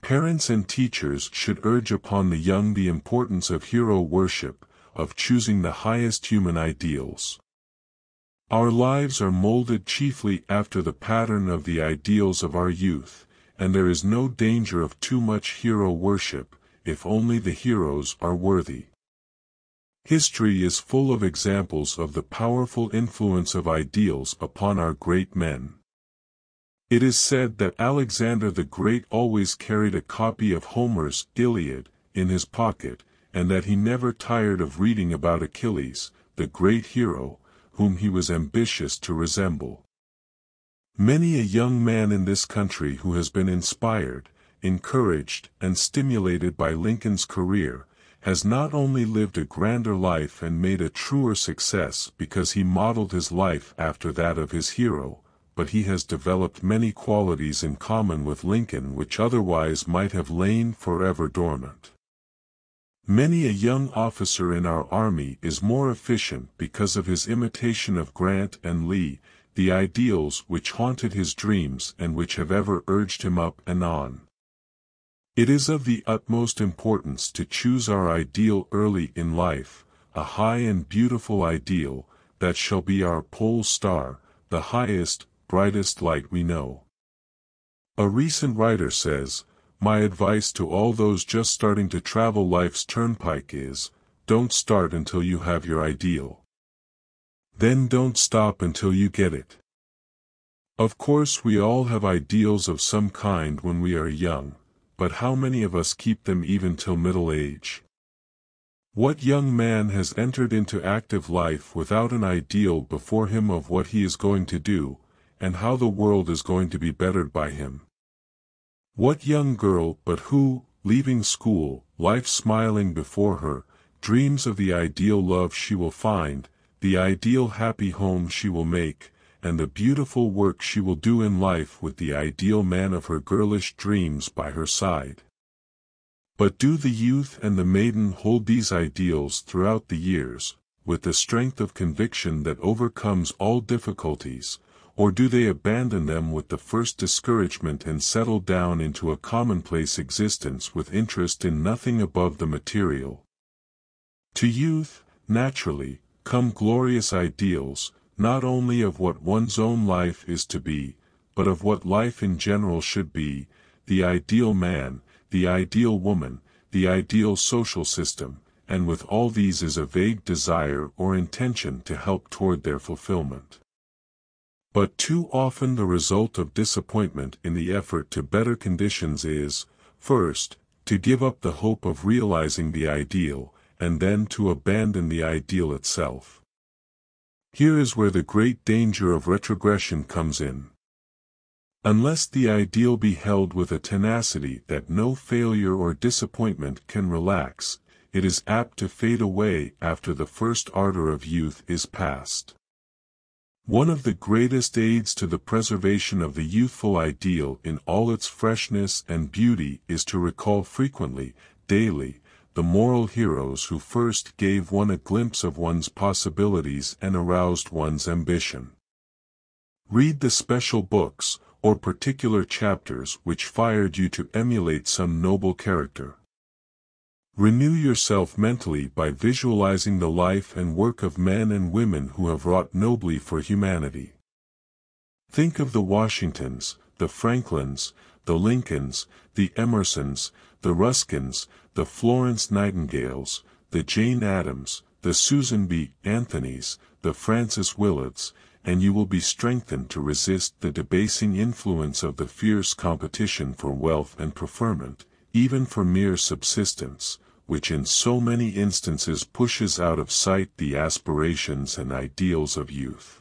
S1: Parents and teachers should urge upon the young the importance of hero worship, of choosing the highest human ideals. Our lives are molded chiefly after the pattern of the ideals of our youth, and there is no danger of too much hero worship, if only the heroes are worthy. History is full of examples of the powerful influence of ideals upon our great men. It is said that Alexander the Great always carried a copy of Homer's Iliad in his pocket, and that he never tired of reading about Achilles, the great hero, whom he was ambitious to resemble. Many a young man in this country who has been inspired, encouraged, and stimulated by Lincoln's career, has not only lived a grander life and made a truer success because he modeled his life after that of his hero, but he has developed many qualities in common with Lincoln which otherwise might have lain forever dormant. Many a young officer in our army is more efficient because of his imitation of Grant and Lee, the ideals which haunted his dreams and which have ever urged him up and on. It is of the utmost importance to choose our ideal early in life, a high and beautiful ideal, that shall be our pole star, the highest, brightest light we know. A recent writer says, My advice to all those just starting to travel life's turnpike is, don't start until you have your ideal. Then don't stop until you get it. Of course we all have ideals of some kind when we are young, but how many of us keep them even till middle age? What young man has entered into active life without an ideal before him of what he is going to do, and how the world is going to be bettered by him. What young girl but who, leaving school, life smiling before her, dreams of the ideal love she will find, the ideal happy home she will make, and the beautiful work she will do in life with the ideal man of her girlish dreams by her side. But do the youth and the maiden hold these ideals throughout the years, with the strength of conviction that overcomes all difficulties, or do they abandon them with the first discouragement and settle down into a commonplace existence with interest in nothing above the material? To youth, naturally, come glorious ideals, not only of what one's own life is to be, but of what life in general should be, the ideal man, the ideal woman, the ideal social system, and with all these is a vague desire or intention to help toward their fulfillment. But too often the result of disappointment in the effort to better conditions is, first, to give up the hope of realizing the ideal, and then to abandon the ideal itself. Here is where the great danger of retrogression comes in. Unless the ideal be held with a tenacity that no failure or disappointment can relax, it is apt to fade away after the first ardor of youth is past. One of the greatest aids to the preservation of the youthful ideal in all its freshness and beauty is to recall frequently, daily, the moral heroes who first gave one a glimpse of one's possibilities and aroused one's ambition. Read the special books, or particular chapters which fired you to emulate some noble character. Renew yourself mentally by visualizing the life and work of men and women who have wrought nobly for humanity. Think of the Washingtons, the Franklins, the Lincolns, the Emersons, the Ruskins, the Florence Nightingales, the Jane Addams, the Susan B. Anthonys, the Frances Willards, and you will be strengthened to resist the debasing influence of the fierce competition for wealth and preferment, even for mere subsistence, which in so many instances pushes out of sight the aspirations and ideals of youth.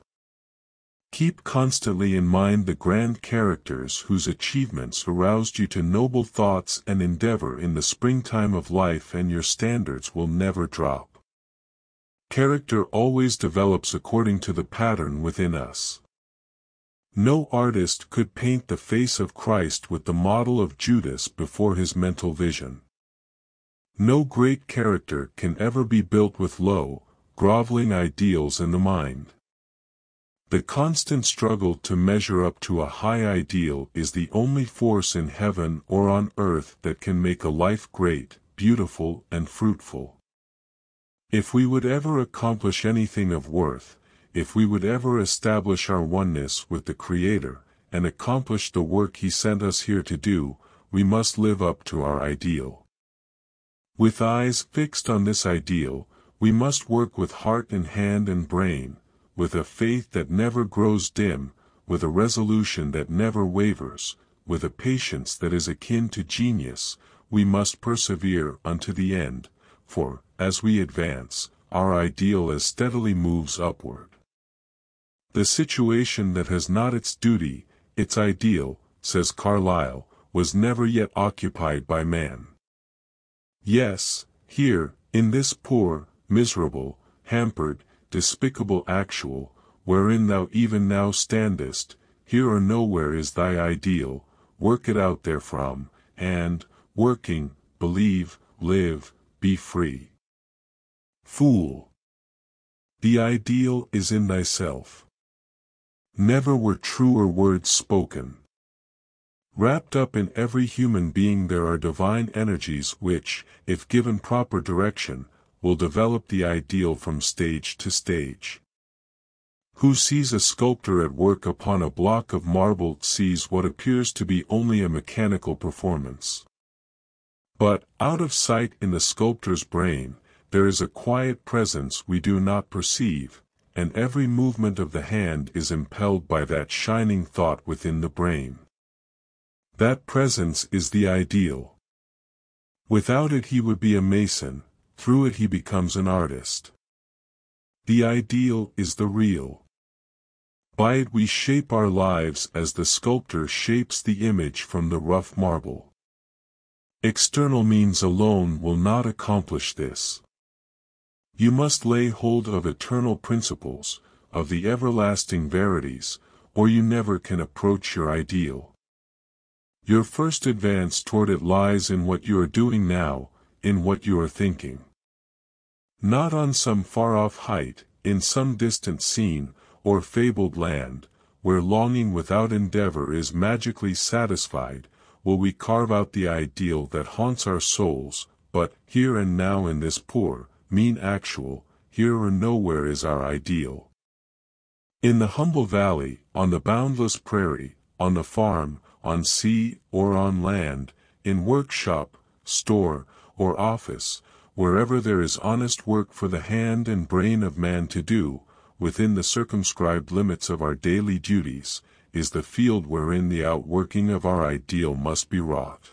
S1: Keep constantly in mind the grand characters whose achievements aroused you to noble thoughts and endeavor in the springtime of life and your standards will never drop. Character always develops according to the pattern within us. No artist could paint the face of Christ with the model of Judas before his mental vision. No great character can ever be built with low, groveling ideals in the mind. The constant struggle to measure up to a high ideal is the only force in heaven or on earth that can make a life great, beautiful and fruitful. If we would ever accomplish anything of worth, if we would ever establish our oneness with the Creator, and accomplish the work He sent us here to do, we must live up to our ideal. With eyes fixed on this ideal, we must work with heart and hand and brain, with a faith that never grows dim, with a resolution that never wavers, with a patience that is akin to genius, we must persevere unto the end, for, as we advance, our ideal as steadily moves upward. The situation that has not its duty, its ideal, says Carlyle, was never yet occupied by man. Yes, here, in this poor, miserable, hampered, despicable actual, wherein thou even now standest, here or nowhere is thy ideal, work it out therefrom, and, working, believe, live, be free. Fool! The ideal is in thyself. Never were truer words spoken. Wrapped up in every human being there are divine energies which, if given proper direction, will develop the ideal from stage to stage. Who sees a sculptor at work upon a block of marble sees what appears to be only a mechanical performance. But, out of sight in the sculptor's brain, there is a quiet presence we do not perceive, and every movement of the hand is impelled by that shining thought within the brain. That presence is the ideal. Without it he would be a mason, through it he becomes an artist. The ideal is the real. By it we shape our lives as the sculptor shapes the image from the rough marble. External means alone will not accomplish this. You must lay hold of eternal principles, of the everlasting verities, or you never can approach your ideal. Your first advance toward it lies in what you are doing now, in what you are thinking. Not on some far-off height, in some distant scene, or fabled land, where longing without endeavor is magically satisfied, will we carve out the ideal that haunts our souls, but, here and now in this poor, mean actual, here or nowhere is our ideal. In the humble valley, on the boundless prairie, on the farm, on sea or on land, in workshop, store, or office, wherever there is honest work for the hand and brain of man to do, within the circumscribed limits of our daily duties, is the field wherein the outworking of our ideal must be wrought.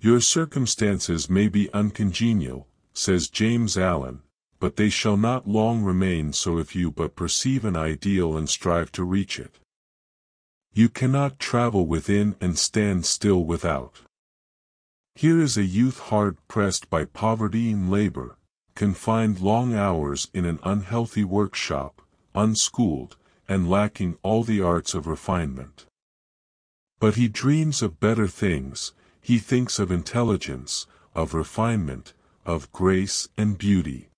S1: Your circumstances may be uncongenial, says James Allen, but they shall not long remain so if you but perceive an ideal and strive to reach it. You cannot travel within and stand still without. Here is a youth hard pressed by poverty and labor, confined long hours in an unhealthy workshop, unschooled, and lacking all the arts of refinement. But he dreams of better things, he thinks of intelligence, of refinement, of grace and beauty.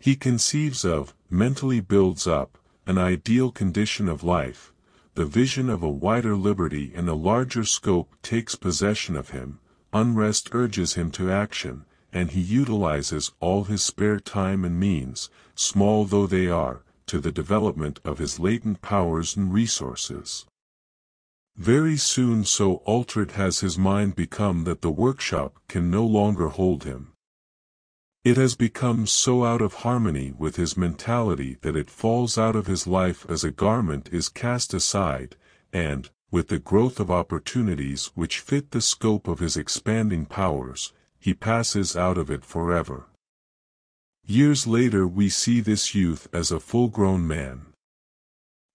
S1: He conceives of, mentally builds up, an ideal condition of life, the vision of a wider liberty and a larger scope takes possession of him, unrest urges him to action, and he utilizes all his spare time and means, small though they are, to the development of his latent powers and resources. Very soon so altered has his mind become that the workshop can no longer hold him, it has become so out of harmony with his mentality that it falls out of his life as a garment is cast aside, and, with the growth of opportunities which fit the scope of his expanding powers, he passes out of it forever. Years later we see this youth as a full-grown man.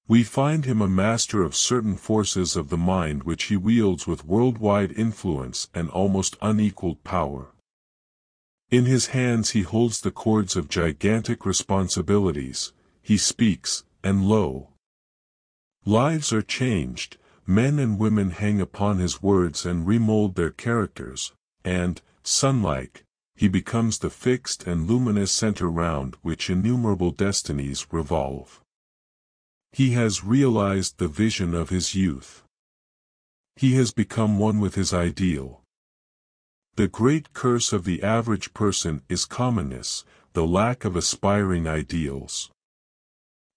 S1: We find him a master of certain forces of the mind which he wields with worldwide influence and almost unequaled power. In his hands he holds the cords of gigantic responsibilities, he speaks, and lo! Lives are changed, men and women hang upon his words and remold their characters, and, sunlike, he becomes the fixed and luminous center round which innumerable destinies revolve. He has realized the vision of his youth. He has become one with his ideal, the great curse of the average person is commonness, the lack of aspiring ideals.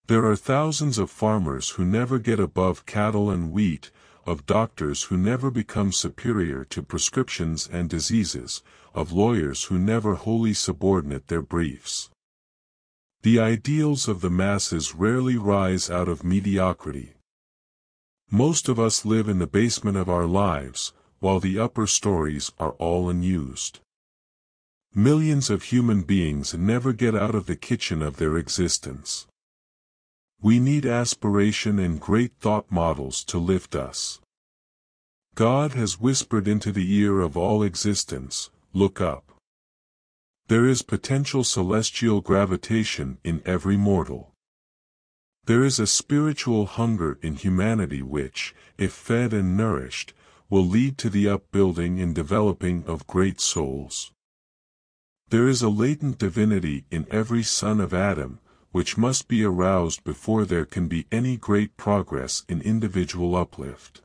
S1: There are thousands of farmers who never get above cattle and wheat, of doctors who never become superior to prescriptions and diseases, of lawyers who never wholly subordinate their briefs. The ideals of the masses rarely rise out of mediocrity. Most of us live in the basement of our lives, while the upper stories are all unused. Millions of human beings never get out of the kitchen of their existence. We need aspiration and great thought models to lift us. God has whispered into the ear of all existence, look up. There is potential celestial gravitation in every mortal. There is a spiritual hunger in humanity which, if fed and nourished, will lead to the upbuilding and developing of great souls. There is a latent divinity in every son of Adam, which must be aroused before there can be any great progress in individual uplift.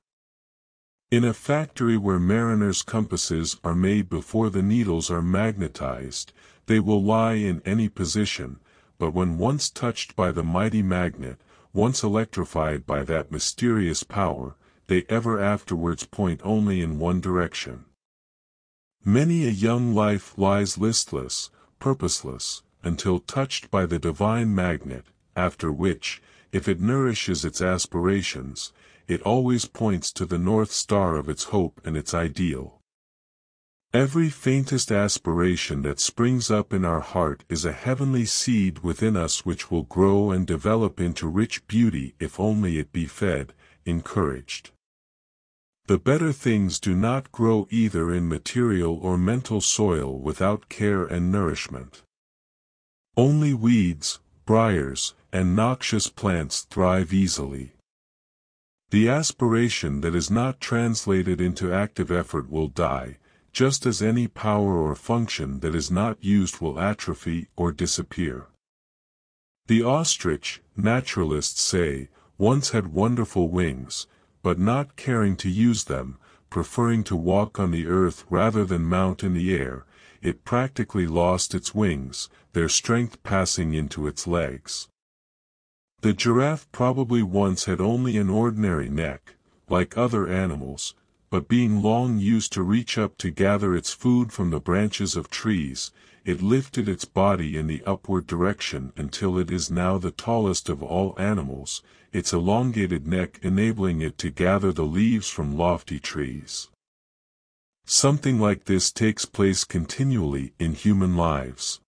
S1: In a factory where mariners' compasses are made before the needles are magnetized, they will lie in any position, but when once touched by the mighty magnet, once electrified by that mysterious power, they ever afterwards point only in one direction. Many a young life lies listless, purposeless, until touched by the divine magnet, after which, if it nourishes its aspirations, it always points to the north star of its hope and its ideal. Every faintest aspiration that springs up in our heart is a heavenly seed within us which will grow and develop into rich beauty if only it be fed, encouraged. The better things do not grow either in material or mental soil without care and nourishment. Only weeds, briars, and noxious plants thrive easily. The aspiration that is not translated into active effort will die, just as any power or function that is not used will atrophy or disappear. The ostrich, naturalists say, once had wonderful wings, but not caring to use them, preferring to walk on the earth rather than mount in the air, it practically lost its wings, their strength passing into its legs. The giraffe probably once had only an ordinary neck, like other animals, but being long used to reach up to gather its food from the branches of trees, it lifted its body in the upward direction until it is now the tallest of all animals, its elongated neck enabling it to gather the leaves from lofty trees. Something like this takes place continually in human lives.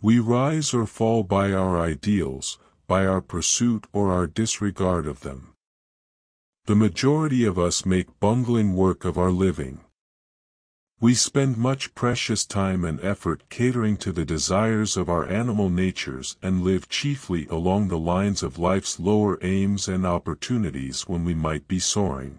S1: We rise or fall by our ideals, by our pursuit or our disregard of them. The majority of us make bungling work of our living. We spend much precious time and effort catering to the desires of our animal natures and live chiefly along the lines of life's lower aims and opportunities when we might be soaring.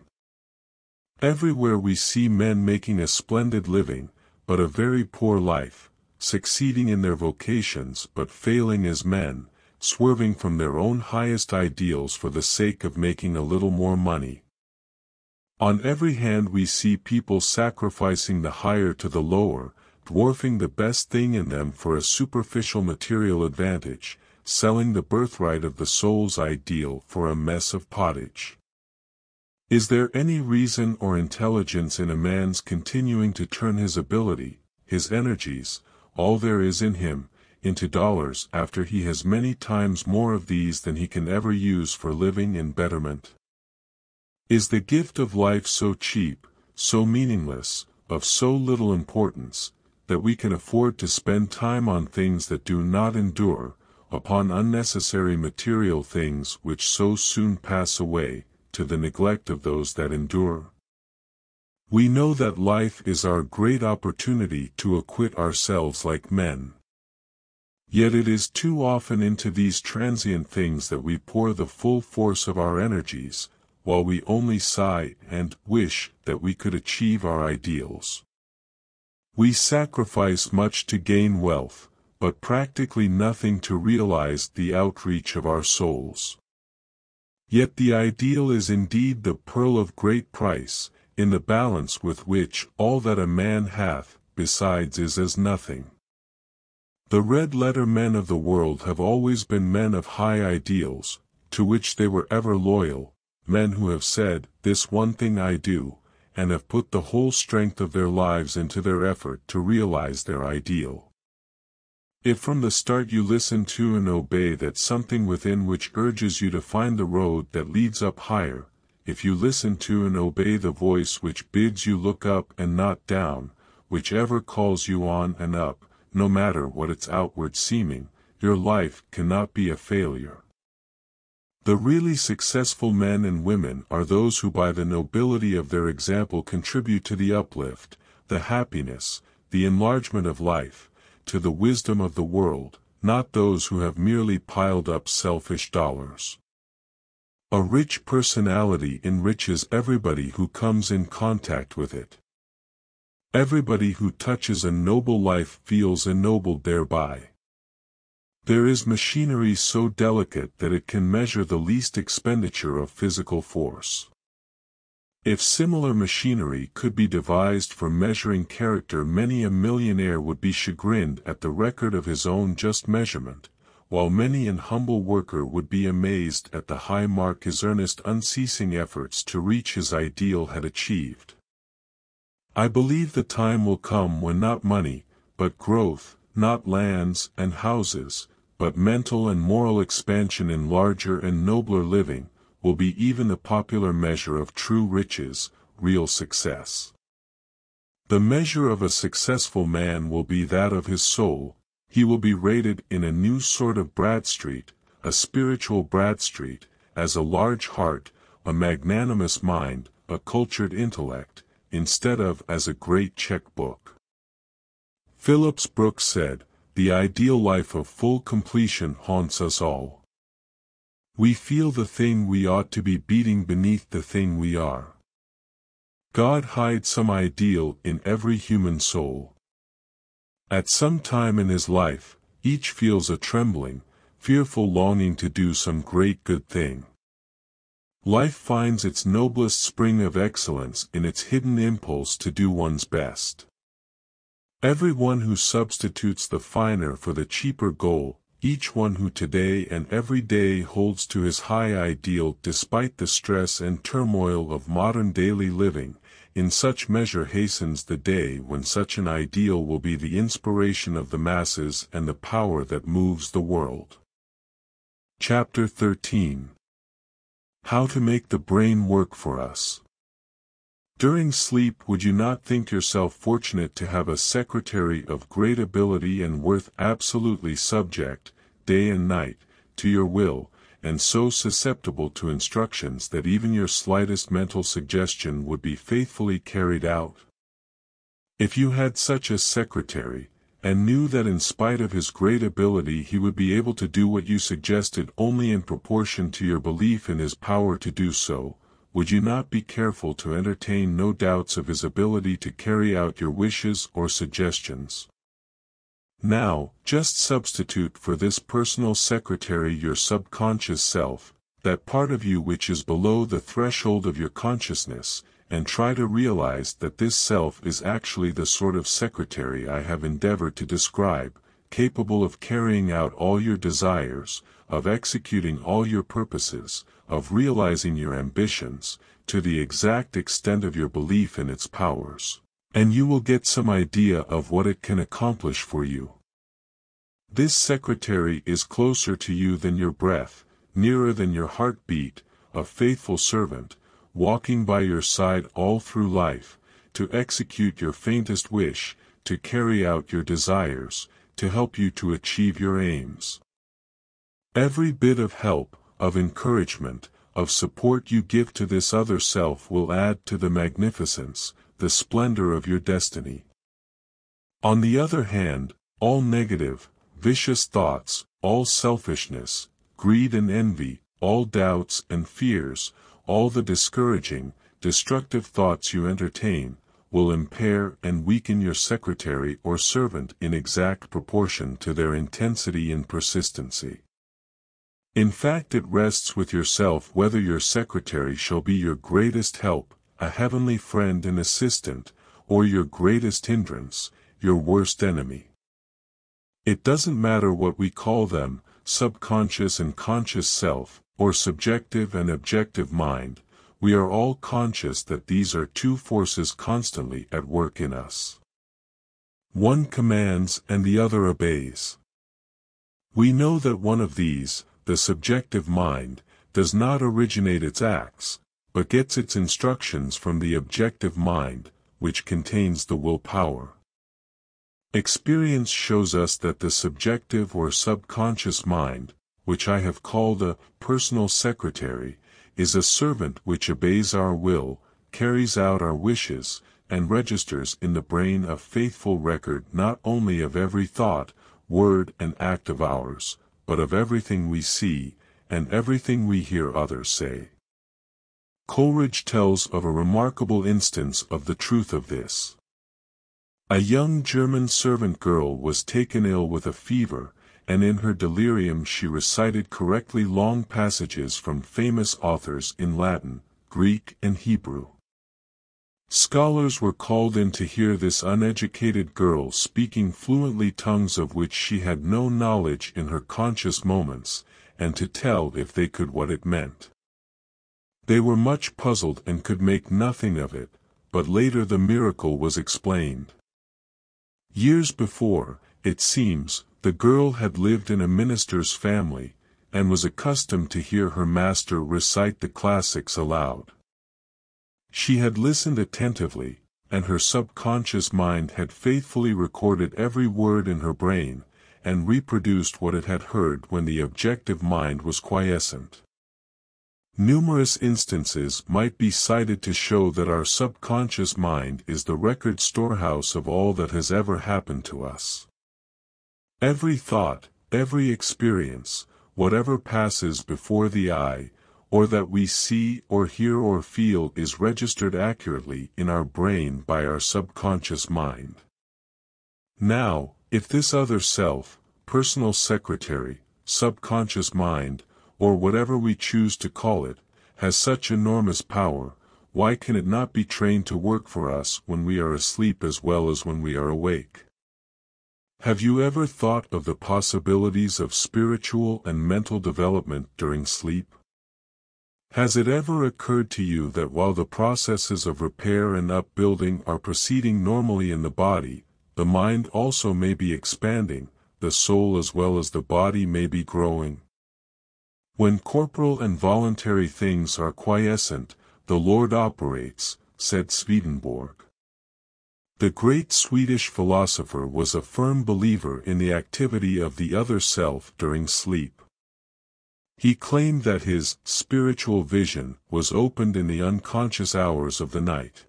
S1: Everywhere we see men making a splendid living, but a very poor life, succeeding in their vocations but failing as men, swerving from their own highest ideals for the sake of making a little more money, on every hand we see people sacrificing the higher to the lower, dwarfing the best thing in them for a superficial material advantage, selling the birthright of the soul's ideal for a mess of pottage. Is there any reason or intelligence in a man's continuing to turn his ability, his energies, all there is in him, into dollars after he has many times more of these than he can ever use for living and betterment? Is the gift of life so cheap, so meaningless, of so little importance, that we can afford to spend time on things that do not endure, upon unnecessary material things which so soon pass away, to the neglect of those that endure? We know that life is our great opportunity to acquit ourselves like men. Yet it is too often into these transient things that we pour the full force of our energies, while we only sigh and wish that we could achieve our ideals. We sacrifice much to gain wealth, but practically nothing to realize the outreach of our souls. Yet the ideal is indeed the pearl of great price, in the balance with which all that a man hath, besides is as nothing. The red-letter men of the world have always been men of high ideals, to which they were ever loyal, men who have said, this one thing I do, and have put the whole strength of their lives into their effort to realize their ideal. If from the start you listen to and obey that something within which urges you to find the road that leads up higher, if you listen to and obey the voice which bids you look up and not down, whichever calls you on and up, no matter what its outward seeming, your life cannot be a failure. The really successful men and women are those who by the nobility of their example contribute to the uplift, the happiness, the enlargement of life, to the wisdom of the world, not those who have merely piled up selfish dollars. A rich personality enriches everybody who comes in contact with it. Everybody who touches a noble life feels ennobled thereby. There is machinery so delicate that it can measure the least expenditure of physical force. If similar machinery could be devised for measuring character many a millionaire would be chagrined at the record of his own just measurement, while many an humble worker would be amazed at the high mark his earnest unceasing efforts to reach his ideal had achieved. I believe the time will come when not money, but growth, not lands and houses, but mental and moral expansion in larger and nobler living, will be even the popular measure of true riches, real success. The measure of a successful man will be that of his soul, he will be rated in a new sort of Bradstreet, a spiritual Bradstreet, as a large heart, a magnanimous mind, a cultured intellect, instead of as a great checkbook. Phillips Brooks said, the ideal life of full completion haunts us all. We feel the thing we ought to be beating beneath the thing we are. God hides some ideal in every human soul. At some time in his life, each feels a trembling, fearful longing to do some great good thing. Life finds its noblest spring of excellence in its hidden impulse to do one's best. Everyone who substitutes the finer for the cheaper goal, each one who today and every day holds to his high ideal despite the stress and turmoil of modern daily living, in such measure hastens the day when such an ideal will be the inspiration of the masses and the power that moves the world. Chapter 13 How to Make the Brain Work for Us during sleep would you not think yourself fortunate to have a secretary of great ability and worth absolutely subject, day and night, to your will, and so susceptible to instructions that even your slightest mental suggestion would be faithfully carried out? If you had such a secretary, and knew that in spite of his great ability he would be able to do what you suggested only in proportion to your belief in his power to do so, would you not be careful to entertain no doubts of his ability to carry out your wishes or suggestions? Now, just substitute for this personal secretary your subconscious self, that part of you which is below the threshold of your consciousness, and try to realize that this self is actually the sort of secretary I have endeavored to describe, capable of carrying out all your desires, of executing all your purposes, of realizing your ambitions, to the exact extent of your belief in its powers. And you will get some idea of what it can accomplish for you. This secretary is closer to you than your breath, nearer than your heartbeat, a faithful servant, walking by your side all through life, to execute your faintest wish, to carry out your desires, to help you to achieve your aims. Every bit of help, of encouragement, of support you give to this other self will add to the magnificence, the splendor of your destiny. On the other hand, all negative, vicious thoughts, all selfishness, greed and envy, all doubts and fears, all the discouraging, destructive thoughts you entertain, will impair and weaken your secretary or servant in exact proportion to their intensity and persistency. In fact it rests with yourself whether your secretary shall be your greatest help, a heavenly friend and assistant, or your greatest hindrance, your worst enemy. It doesn't matter what we call them, subconscious and conscious self, or subjective and objective mind, we are all conscious that these are two forces constantly at work in us. One commands and the other obeys. We know that one of these, the subjective mind, does not originate its acts, but gets its instructions from the objective mind, which contains the willpower. Experience shows us that the subjective or subconscious mind, which I have called a personal secretary, is a servant which obeys our will, carries out our wishes, and registers in the brain a faithful record not only of every thought, word and act of ours, but of everything we see, and everything we hear others say. Coleridge tells of a remarkable instance of the truth of this. A young German servant girl was taken ill with a fever, and in her delirium she recited correctly long passages from famous authors in Latin, Greek and Hebrew. Scholars were called in to hear this uneducated girl speaking fluently tongues of which she had no knowledge in her conscious moments, and to tell if they could what it meant. They were much puzzled and could make nothing of it, but later the miracle was explained. Years before, it seems, the girl had lived in a minister's family, and was accustomed to hear her master recite the classics aloud. She had listened attentively, and her subconscious mind had faithfully recorded every word in her brain, and reproduced what it had heard when the objective mind was quiescent. Numerous instances might be cited to show that our subconscious mind is the record storehouse of all that has ever happened to us. Every thought, every experience, whatever passes before the eye, or that we see or hear or feel is registered accurately in our brain by our subconscious mind. Now, if this other self, personal secretary, subconscious mind, or whatever we choose to call it, has such enormous power, why can it not be trained to work for us when we are asleep as well as when we are awake? Have you ever thought of the possibilities of spiritual and mental development during sleep? Has it ever occurred to you that while the processes of repair and upbuilding are proceeding normally in the body, the mind also may be expanding, the soul as well as the body may be growing? When corporal and voluntary things are quiescent, the Lord operates, said Swedenborg. The great Swedish philosopher was a firm believer in the activity of the other self during sleep. He claimed that his spiritual vision was opened in the unconscious hours of the night.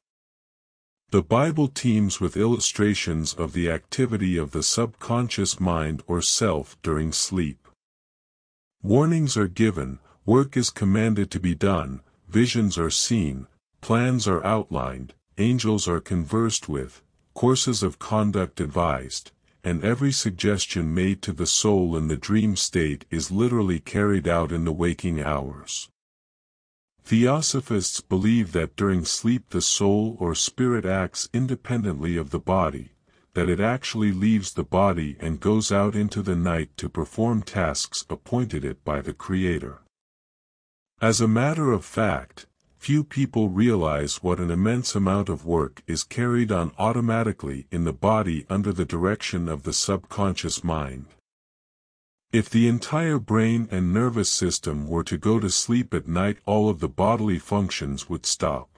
S1: The Bible teems with illustrations of the activity of the subconscious mind or self during sleep. Warnings are given, work is commanded to be done, visions are seen, plans are outlined, angels are conversed with, courses of conduct advised, and every suggestion made to the soul in the dream state is literally carried out in the waking hours. Theosophists believe that during sleep the soul or spirit acts independently of the body, that it actually leaves the body and goes out into the night to perform tasks appointed it by the Creator. As a matter of fact, few people realize what an immense amount of work is carried on automatically in the body under the direction of the subconscious mind. If the entire brain and nervous system were to go to sleep at night all of the bodily functions would stop.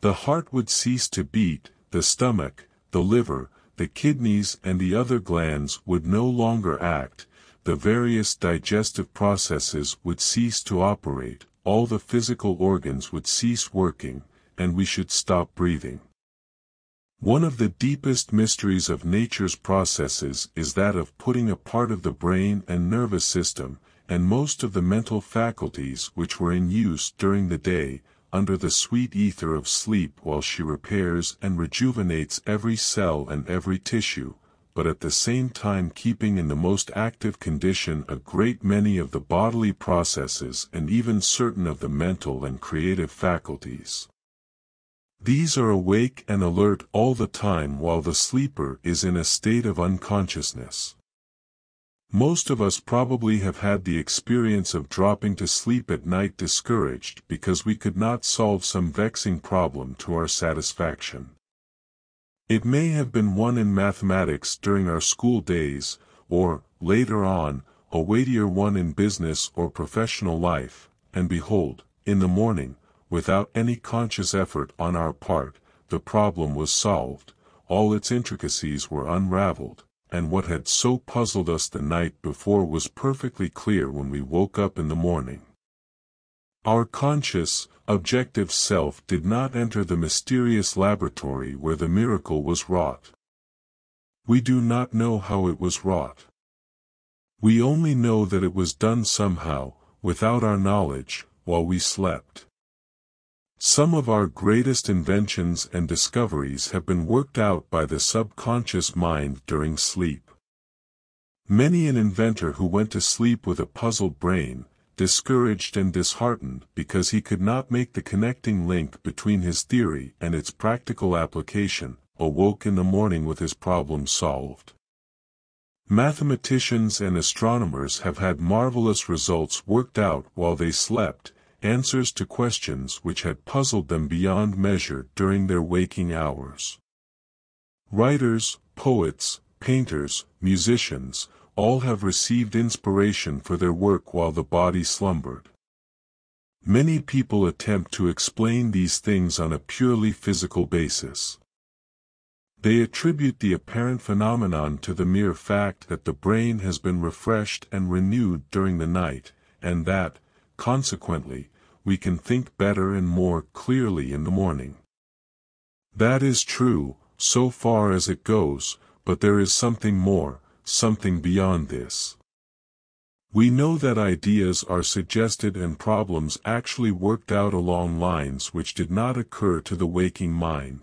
S1: The heart would cease to beat, the stomach, the liver, the kidneys and the other glands would no longer act, the various digestive processes would cease to operate, all the physical organs would cease working, and we should stop breathing. One of the deepest mysteries of nature's processes is that of putting a part of the brain and nervous system, and most of the mental faculties which were in use during the day, under the sweet ether of sleep while she repairs and rejuvenates every cell and every tissue, but at the same time keeping in the most active condition a great many of the bodily processes and even certain of the mental and creative faculties. These are awake and alert all the time while the sleeper is in a state of unconsciousness. Most of us probably have had the experience of dropping to sleep at night discouraged because we could not solve some vexing problem to our satisfaction. It may have been one in mathematics during our school days, or, later on, a weightier one in business or professional life, and behold, in the morning, without any conscious effort on our part, the problem was solved, all its intricacies were unraveled, and what had so puzzled us the night before was perfectly clear when we woke up in the morning. Our conscious, objective self did not enter the mysterious laboratory where the miracle was wrought. We do not know how it was wrought. We only know that it was done somehow, without our knowledge, while we slept. Some of our greatest inventions and discoveries have been worked out by the subconscious mind during sleep. Many an inventor who went to sleep with a puzzled brain, discouraged and disheartened because he could not make the connecting link between his theory and its practical application, awoke in the morning with his problem solved. Mathematicians and astronomers have had marvelous results worked out while they slept, answers to questions which had puzzled them beyond measure during their waking hours. Writers, poets, painters, musicians, all have received inspiration for their work while the body slumbered. Many people attempt to explain these things on a purely physical basis. They attribute the apparent phenomenon to the mere fact that the brain has been refreshed and renewed during the night, and that, consequently, we can think better and more clearly in the morning. That is true, so far as it goes, but there is something more, something beyond this. We know that ideas are suggested and problems actually worked out along lines which did not occur to the waking mind.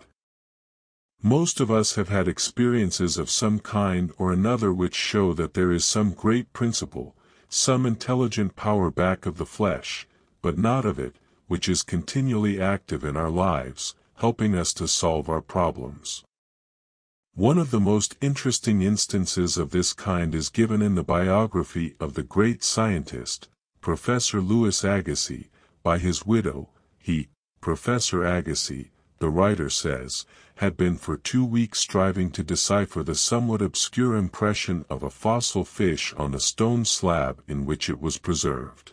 S1: Most of us have had experiences of some kind or another which show that there is some great principle, some intelligent power back of the flesh, but not of it, which is continually active in our lives, helping us to solve our problems. One of the most interesting instances of this kind is given in the biography of the great scientist, Professor Louis Agassiz, by his widow, he, Professor Agassiz, the writer says, had been for two weeks striving to decipher the somewhat obscure impression of a fossil fish on a stone slab in which it was preserved.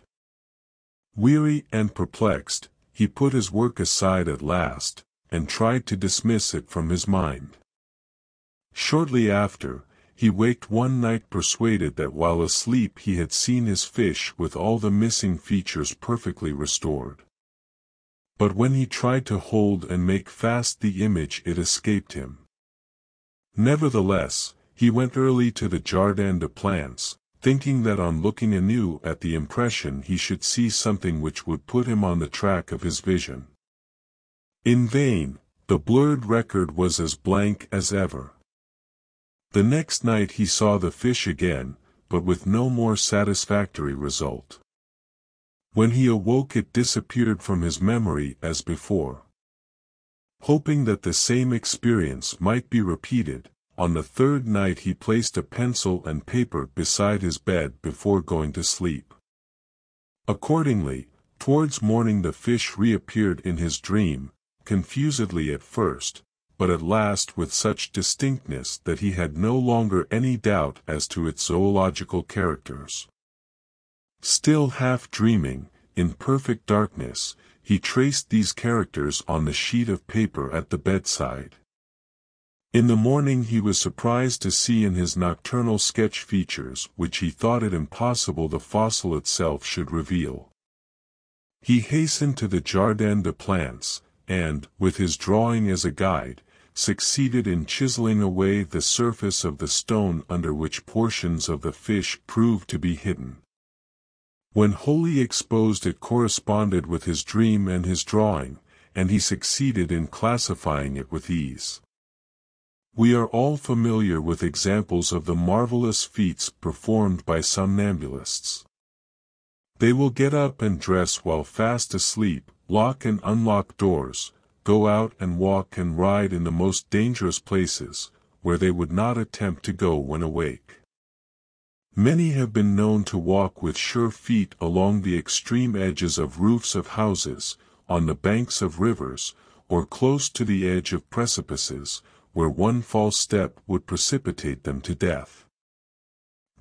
S1: Weary and perplexed, he put his work aside at last, and tried to dismiss it from his mind. Shortly after, he waked one night persuaded that while asleep he had seen his fish with all the missing features perfectly restored. But when he tried to hold and make fast the image it escaped him. Nevertheless, he went early to the Jardin des Plantes, thinking that on looking anew at the impression he should see something which would put him on the track of his vision. In vain, the blurred record was as blank as ever. The next night he saw the fish again, but with no more satisfactory result. When he awoke it disappeared from his memory as before. Hoping that the same experience might be repeated, on the third night he placed a pencil and paper beside his bed before going to sleep. Accordingly, towards morning the fish reappeared in his dream, confusedly at first, but at last with such distinctness that he had no longer any doubt as to its zoological characters. Still half-dreaming, in perfect darkness, he traced these characters on the sheet of paper at the bedside. In the morning he was surprised to see in his nocturnal sketch features which he thought it impossible the fossil itself should reveal. He hastened to the Jardin des Plantes, and, with his drawing as a guide, succeeded in chiseling away the surface of the stone under which portions of the fish proved to be hidden. When wholly exposed it corresponded with his dream and his drawing, and he succeeded in classifying it with ease. We are all familiar with examples of the marvelous feats performed by somnambulists. They will get up and dress while fast asleep, lock and unlock doors, go out and walk and ride in the most dangerous places, where they would not attempt to go when awake. Many have been known to walk with sure feet along the extreme edges of roofs of houses, on the banks of rivers, or close to the edge of precipices, where one false step would precipitate them to death.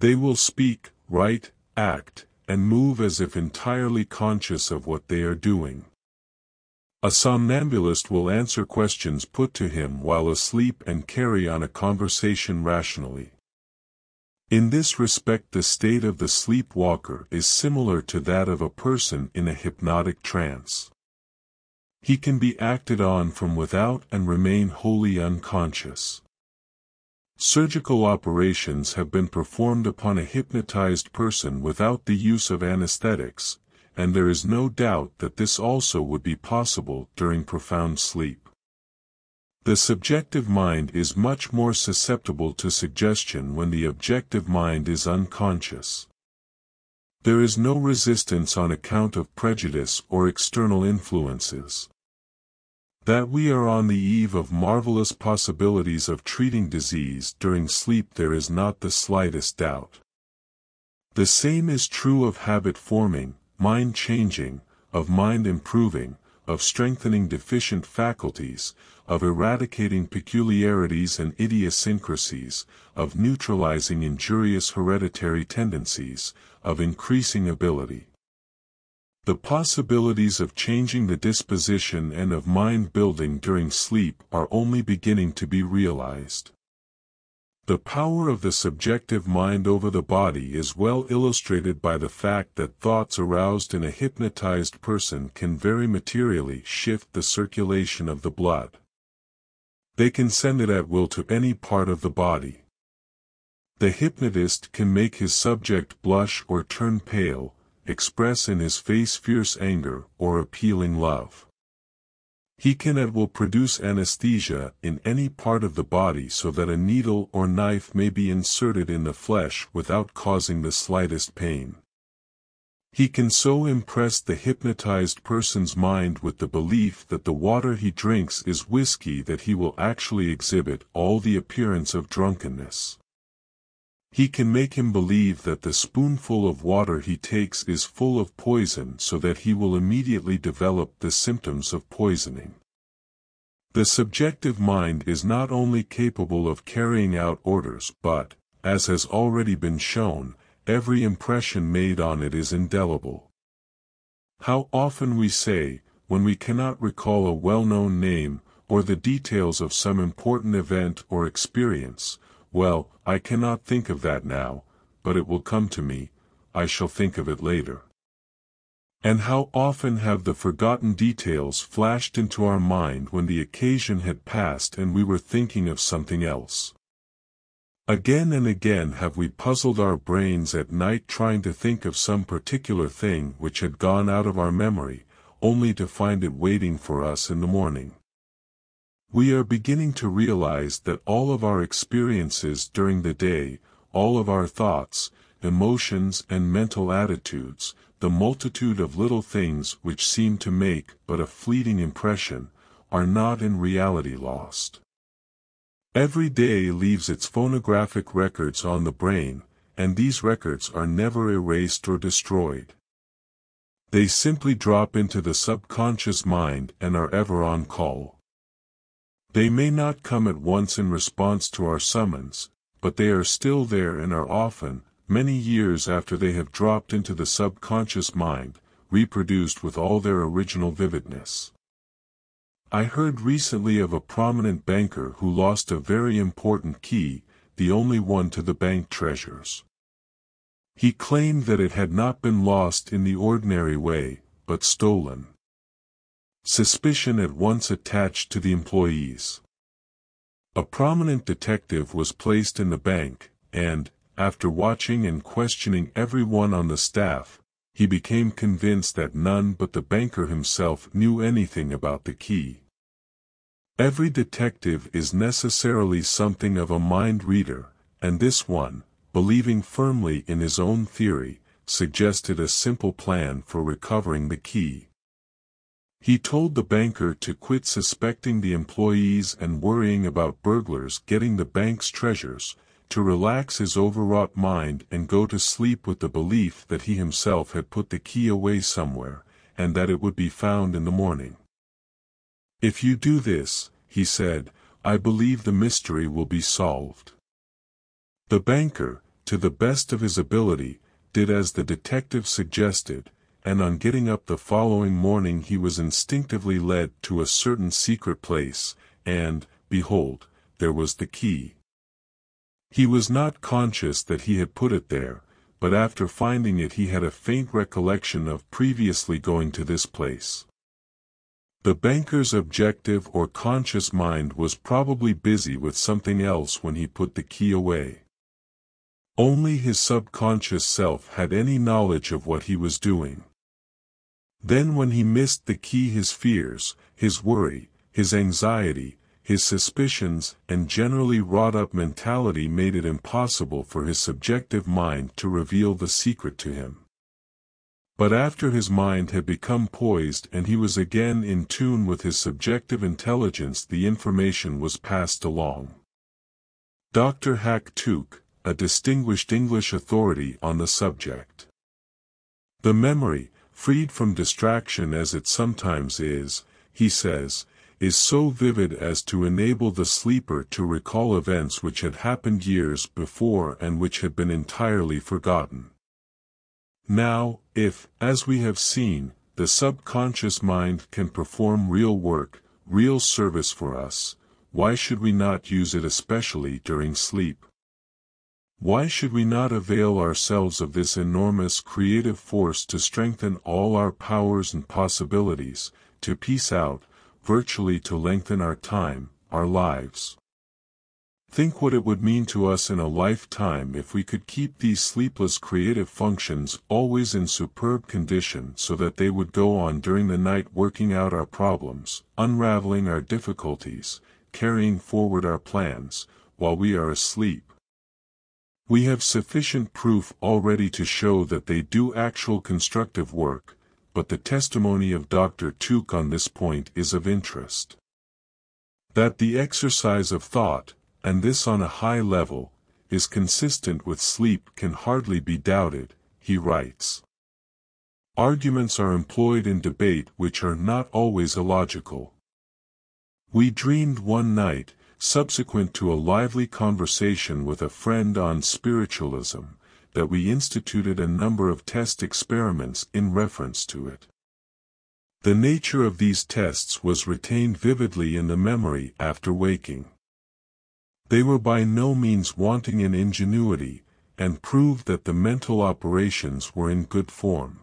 S1: They will speak, write, act, and move as if entirely conscious of what they are doing, a somnambulist will answer questions put to him while asleep and carry on a conversation rationally. In this respect the state of the sleepwalker is similar to that of a person in a hypnotic trance. He can be acted on from without and remain wholly unconscious. Surgical operations have been performed upon a hypnotized person without the use of anesthetics, and there is no doubt that this also would be possible during profound sleep. The subjective mind is much more susceptible to suggestion when the objective mind is unconscious. There is no resistance on account of prejudice or external influences. That we are on the eve of marvelous possibilities of treating disease during sleep there is not the slightest doubt. The same is true of habit forming, mind changing, of mind improving, of strengthening deficient faculties, of eradicating peculiarities and idiosyncrasies, of neutralizing injurious hereditary tendencies, of increasing ability. The possibilities of changing the disposition and of mind building during sleep are only beginning to be realized. The power of the subjective mind over the body is well illustrated by the fact that thoughts aroused in a hypnotized person can very materially shift the circulation of the blood. They can send it at will to any part of the body. The hypnotist can make his subject blush or turn pale, express in his face fierce anger or appealing love. He can and will produce anesthesia in any part of the body so that a needle or knife may be inserted in the flesh without causing the slightest pain. He can so impress the hypnotized person's mind with the belief that the water he drinks is whiskey that he will actually exhibit all the appearance of drunkenness. He can make him believe that the spoonful of water he takes is full of poison so that he will immediately develop the symptoms of poisoning. The subjective mind is not only capable of carrying out orders but, as has already been shown, every impression made on it is indelible. How often we say, when we cannot recall a well-known name, or the details of some important event or experience, well, I cannot think of that now, but it will come to me, I shall think of it later. And how often have the forgotten details flashed into our mind when the occasion had passed and we were thinking of something else. Again and again have we puzzled our brains at night trying to think of some particular thing which had gone out of our memory, only to find it waiting for us in the morning. We are beginning to realize that all of our experiences during the day, all of our thoughts, emotions and mental attitudes, the multitude of little things which seem to make but a fleeting impression, are not in reality lost. Every day leaves its phonographic records on the brain, and these records are never erased or destroyed. They simply drop into the subconscious mind and are ever on call. They may not come at once in response to our summons, but they are still there and are often, many years after they have dropped into the subconscious mind, reproduced with all their original vividness. I heard recently of a prominent banker who lost a very important key, the only one to the bank treasures. He claimed that it had not been lost in the ordinary way, but stolen. Suspicion at once attached to the employees. A prominent detective was placed in the bank, and, after watching and questioning everyone on the staff, he became convinced that none but the banker himself knew anything about the key. Every detective is necessarily something of a mind reader, and this one, believing firmly in his own theory, suggested a simple plan for recovering the key. He told the banker to quit suspecting the employees and worrying about burglars getting the bank's treasures, to relax his overwrought mind and go to sleep with the belief that he himself had put the key away somewhere, and that it would be found in the morning. If you do this, he said, I believe the mystery will be solved. The banker, to the best of his ability, did as the detective suggested, and on getting up the following morning he was instinctively led to a certain secret place, and, behold, there was the key. He was not conscious that he had put it there, but after finding it he had a faint recollection of previously going to this place. The banker's objective or conscious mind was probably busy with something else when he put the key away. Only his subconscious self had any knowledge of what he was doing. Then when he missed the key his fears, his worry, his anxiety, his suspicions and generally wrought-up mentality made it impossible for his subjective mind to reveal the secret to him. But after his mind had become poised and he was again in tune with his subjective intelligence the information was passed along. Dr. Hack a distinguished English authority on the subject. The memory, freed from distraction as it sometimes is, he says, is so vivid as to enable the sleeper to recall events which had happened years before and which had been entirely forgotten. Now, if, as we have seen, the subconscious mind can perform real work, real service for us, why should we not use it especially during sleep? Why should we not avail ourselves of this enormous creative force to strengthen all our powers and possibilities, to piece out, virtually to lengthen our time, our lives? Think what it would mean to us in a lifetime if we could keep these sleepless creative functions always in superb condition so that they would go on during the night working out our problems, unraveling our difficulties, carrying forward our plans, while we are asleep we have sufficient proof already to show that they do actual constructive work, but the testimony of Dr. Tuke on this point is of interest. That the exercise of thought, and this on a high level, is consistent with sleep can hardly be doubted, he writes. Arguments are employed in debate which are not always illogical. We dreamed one night, subsequent to a lively conversation with a friend on spiritualism, that we instituted a number of test experiments in reference to it. The nature of these tests was retained vividly in the memory after waking. They were by no means wanting in ingenuity, and proved that the mental operations were in good form.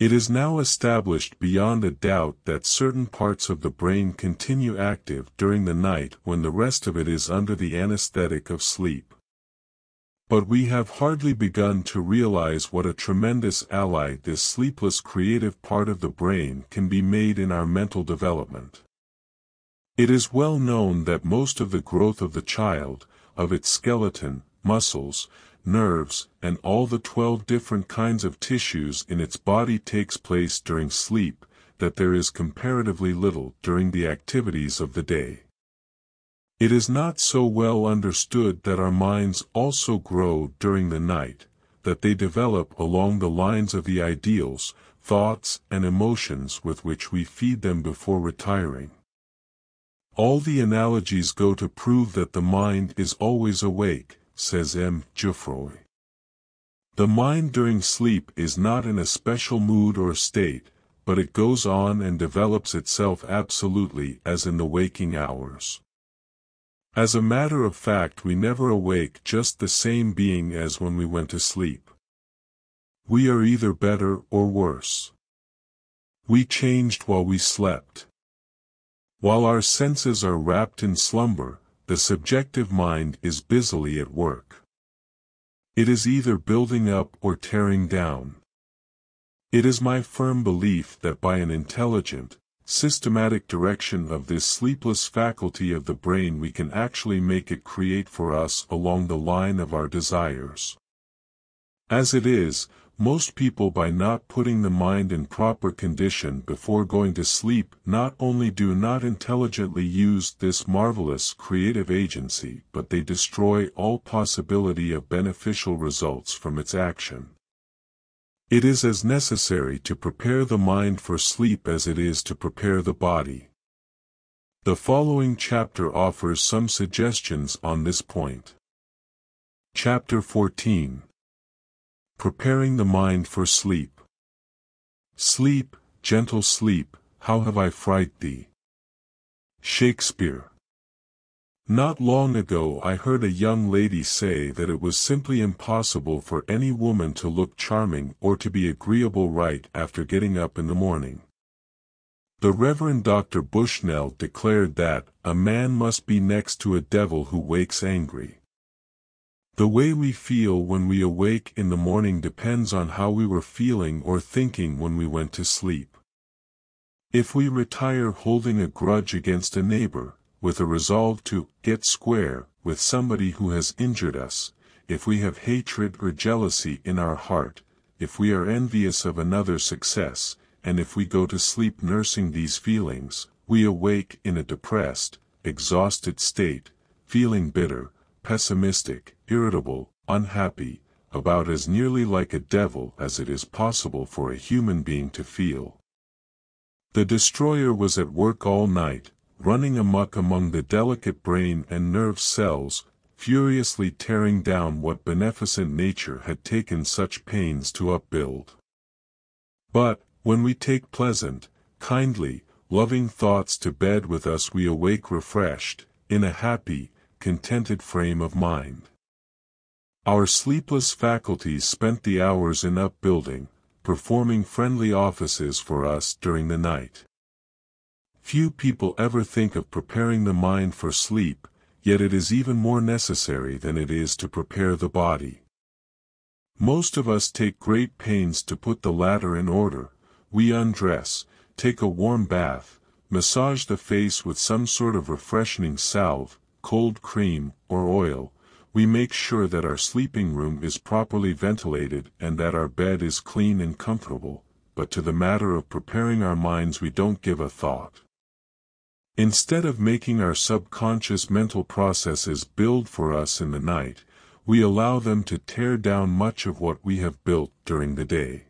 S1: It is now established beyond a doubt that certain parts of the brain continue active during the night when the rest of it is under the anesthetic of sleep. But we have hardly begun to realize what a tremendous ally this sleepless creative part of the brain can be made in our mental development. It is well known that most of the growth of the child, of its skeleton, muscles, nerves, and all the 12 different kinds of tissues in its body takes place during sleep, that there is comparatively little during the activities of the day. It is not so well understood that our minds also grow during the night, that they develop along the lines of the ideals, thoughts and emotions with which we feed them before retiring. All the analogies go to prove that the mind is always awake, says M. Geoffroy. The mind during sleep is not in a special mood or state, but it goes on and develops itself absolutely as in the waking hours. As a matter of fact we never awake just the same being as when we went to sleep. We are either better or worse. We changed while we slept. While our senses are wrapped in slumber, the subjective mind is busily at work. It is either building up or tearing down. It is my firm belief that by an intelligent, systematic direction of this sleepless faculty of the brain we can actually make it create for us along the line of our desires. As it is, most people by not putting the mind in proper condition before going to sleep not only do not intelligently use this marvelous creative agency but they destroy all possibility of beneficial results from its action. It is as necessary to prepare the mind for sleep as it is to prepare the body. The following chapter offers some suggestions on this point. Chapter 14 Preparing the mind for sleep. Sleep, gentle sleep, how have I fright thee? Shakespeare. Not long ago I heard a young lady say that it was simply impossible for any woman to look charming or to be agreeable right after getting up in the morning. The Reverend Dr. Bushnell declared that, a man must be next to a devil who wakes angry. The way we feel when we awake in the morning depends on how we were feeling or thinking when we went to sleep. If we retire holding a grudge against a neighbor, with a resolve to get square with somebody who has injured us, if we have hatred or jealousy in our heart, if we are envious of another's success, and if we go to sleep nursing these feelings, we awake in a depressed, exhausted state, feeling bitter, pessimistic, irritable, unhappy, about as nearly like a devil as it is possible for a human being to feel. The destroyer was at work all night, running amuck among the delicate brain and nerve cells, furiously tearing down what beneficent nature had taken such pains to upbuild. But, when we take pleasant, kindly, loving thoughts to bed with us we awake refreshed, in a happy, contented frame of mind. Our sleepless faculties spent the hours in upbuilding, performing friendly offices for us during the night. Few people ever think of preparing the mind for sleep, yet it is even more necessary than it is to prepare the body. Most of us take great pains to put the latter in order, we undress, take a warm bath, massage the face with some sort of refreshing salve, cold cream, or oil, we make sure that our sleeping room is properly ventilated and that our bed is clean and comfortable, but to the matter of preparing our minds we don't give a thought. Instead of making our subconscious mental processes build for us in the night, we allow them to tear down much of what we have built during the day.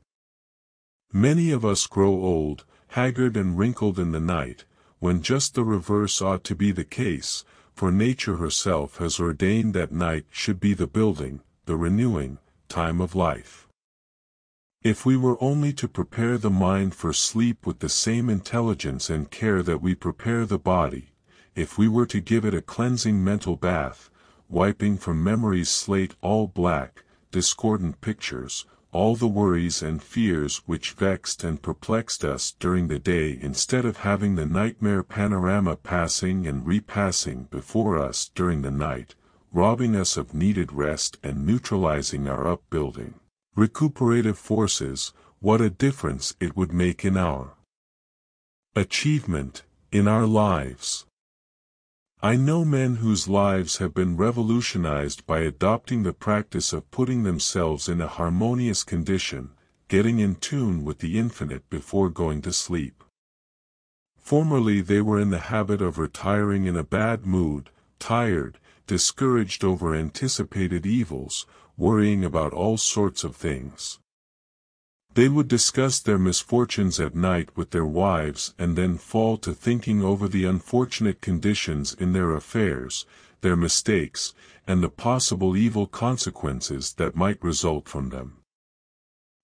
S1: Many of us grow old, haggard and wrinkled in the night, when just the reverse ought to be the case, for nature herself has ordained that night should be the building, the renewing, time of life. If we were only to prepare the mind for sleep with the same intelligence and care that we prepare the body, if we were to give it a cleansing mental bath, wiping from memory's slate all black, discordant pictures, all the worries and fears which vexed and perplexed us during the day instead of having the nightmare panorama passing and repassing before us during the night, robbing us of needed rest and neutralizing our upbuilding. Recuperative forces, what a difference it would make in our achievement, in our lives. I know men whose lives have been revolutionized by adopting the practice of putting themselves in a harmonious condition, getting in tune with the infinite before going to sleep. Formerly they were in the habit of retiring in a bad mood, tired, discouraged over anticipated evils, worrying about all sorts of things. They would discuss their misfortunes at night with their wives and then fall to thinking over the unfortunate conditions in their affairs, their mistakes, and the possible evil consequences that might result from them.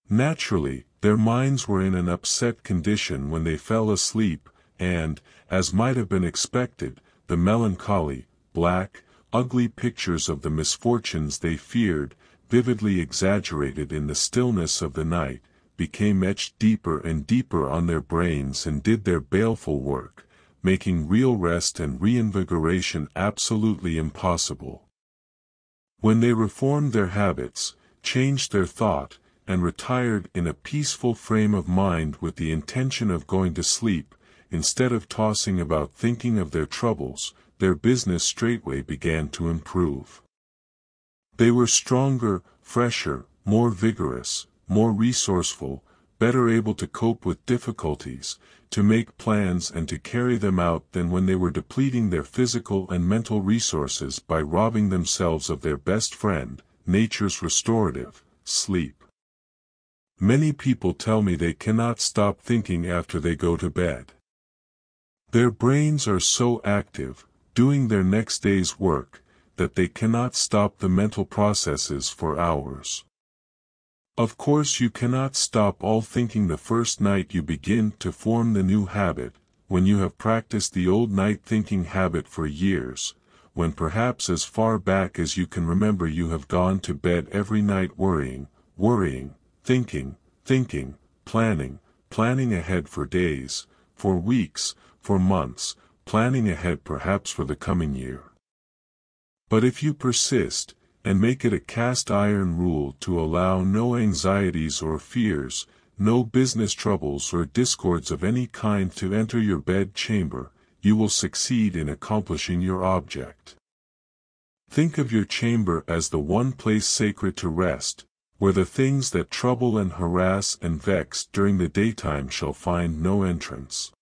S1: Naturally, their minds were in an upset condition when they fell asleep, and, as might have been expected, the melancholy, black, ugly pictures of the misfortunes they feared, vividly exaggerated in the stillness of the night, became etched deeper and deeper on their brains and did their baleful work, making real rest and reinvigoration absolutely impossible. When they reformed their habits, changed their thought, and retired in a peaceful frame of mind with the intention of going to sleep, instead of tossing about thinking of their troubles, their business straightway began to improve. They were stronger, fresher, more vigorous, more resourceful, better able to cope with difficulties, to make plans and to carry them out than when they were depleting their physical and mental resources by robbing themselves of their best friend, nature's restorative, sleep. Many people tell me they cannot stop thinking after they go to bed. Their brains are so active, doing their next day's work, that they cannot stop the mental processes for hours. Of course you cannot stop all thinking the first night you begin to form the new habit, when you have practiced the old night thinking habit for years, when perhaps as far back as you can remember you have gone to bed every night worrying, worrying, thinking, thinking, planning, planning ahead for days, for weeks, for months, planning ahead perhaps for the coming year. But if you persist, and make it a cast iron rule to allow no anxieties or fears, no business troubles or discords of any kind to enter your bed chamber, you will succeed in accomplishing your object. Think of your chamber as the one place sacred to rest, where the things that trouble and harass and vex during the daytime shall find no entrance.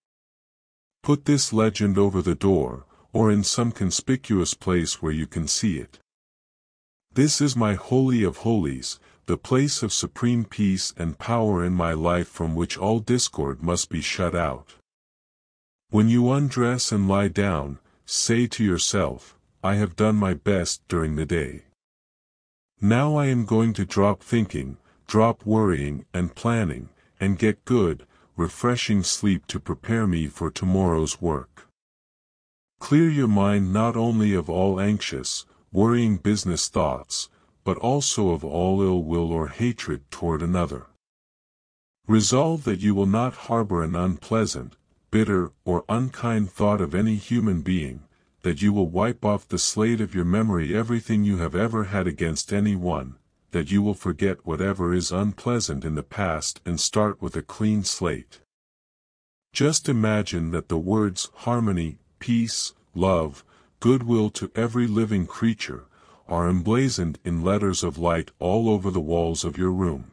S1: Put this legend over the door, or in some conspicuous place where you can see it. This is my holy of holies, the place of supreme peace and power in my life from which all discord must be shut out. When you undress and lie down, say to yourself, I have done my best during the day. Now I am going to drop thinking, drop worrying and planning, and get good, refreshing sleep to prepare me for tomorrow's work. Clear your mind not only of all anxious, worrying business thoughts, but also of all ill will or hatred toward another. Resolve that you will not harbor an unpleasant, bitter, or unkind thought of any human being, that you will wipe off the slate of your memory everything you have ever had against anyone, that you will forget whatever is unpleasant in the past and start with a clean slate. Just imagine that the words harmony, peace, love, goodwill to every living creature, are emblazoned in letters of light all over the walls of your room.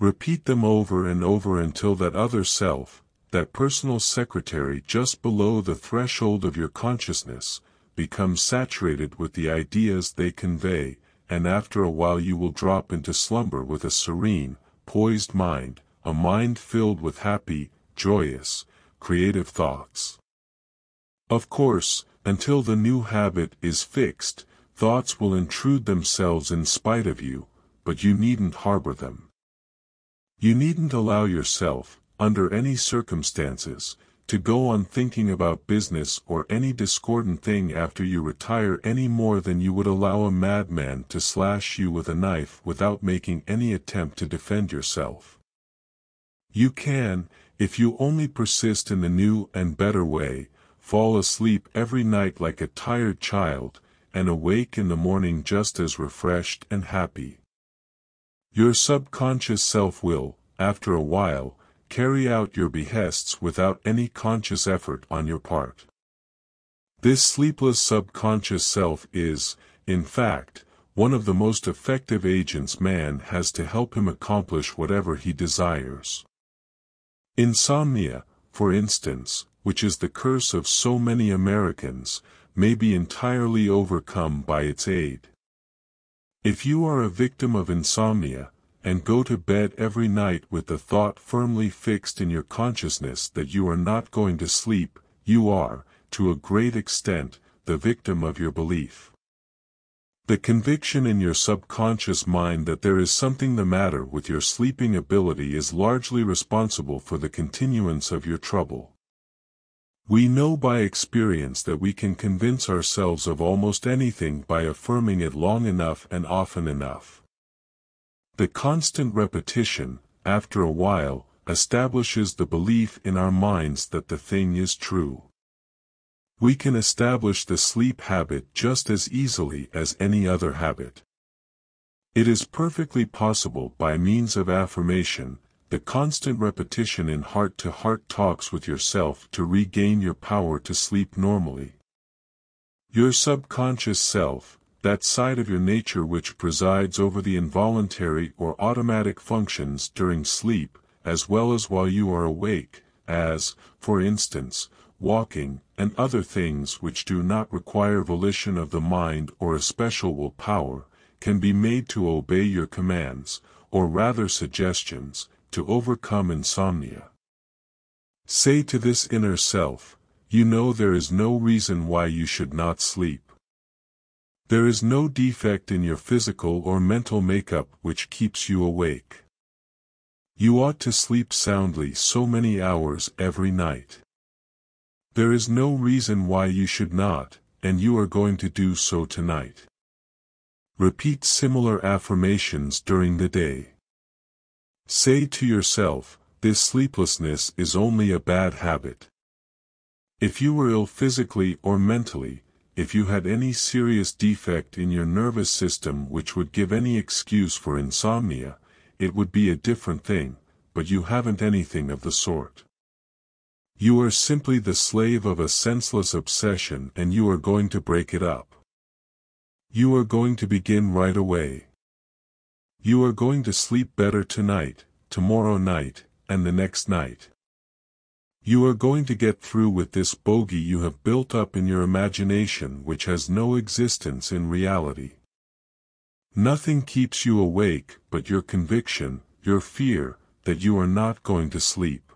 S1: Repeat them over and over until that other self, that personal secretary just below the threshold of your consciousness, becomes saturated with the ideas they convey, and after a while you will drop into slumber with a serene, poised mind, a mind filled with happy, joyous, creative thoughts. Of course, until the new habit is fixed, thoughts will intrude themselves in spite of you, but you needn't harbor them. You needn't allow yourself, under any circumstances, to go on thinking about business or any discordant thing after you retire any more than you would allow a madman to slash you with a knife without making any attempt to defend yourself. You can, if you only persist in the new and better way, fall asleep every night like a tired child, and awake in the morning just as refreshed and happy. Your subconscious self will, after a while, carry out your behests without any conscious effort on your part. This sleepless subconscious self is, in fact, one of the most effective agents man has to help him accomplish whatever he desires. Insomnia, for instance, which is the curse of so many Americans, may be entirely overcome by its aid. If you are a victim of insomnia, and go to bed every night with the thought firmly fixed in your consciousness that you are not going to sleep, you are, to a great extent, the victim of your belief. The conviction in your subconscious mind that there is something the matter with your sleeping ability is largely responsible for the continuance of your trouble. We know by experience that we can convince ourselves of almost anything by affirming it long enough and often enough. The constant repetition, after a while, establishes the belief in our minds that the thing is true. We can establish the sleep habit just as easily as any other habit. It is perfectly possible by means of affirmation, the constant repetition in heart-to-heart -heart talks with yourself to regain your power to sleep normally. Your subconscious self, that side of your nature which presides over the involuntary or automatic functions during sleep, as well as while you are awake, as, for instance, walking, and other things which do not require volition of the mind or a special will power, can be made to obey your commands, or rather suggestions, to overcome insomnia. Say to this inner self, you know there is no reason why you should not sleep. There is no defect in your physical or mental makeup which keeps you awake. You ought to sleep soundly so many hours every night. There is no reason why you should not, and you are going to do so tonight. Repeat similar affirmations during the day. Say to yourself, this sleeplessness is only a bad habit. If you were ill physically or mentally, if you had any serious defect in your nervous system which would give any excuse for insomnia, it would be a different thing, but you haven't anything of the sort. You are simply the slave of a senseless obsession and you are going to break it up. You are going to begin right away, you are going to sleep better tonight, tomorrow night, and the next night. You are going to get through with this bogey you have built up in your imagination which has no existence in reality. Nothing keeps you awake but your conviction, your fear, that you are not going to sleep.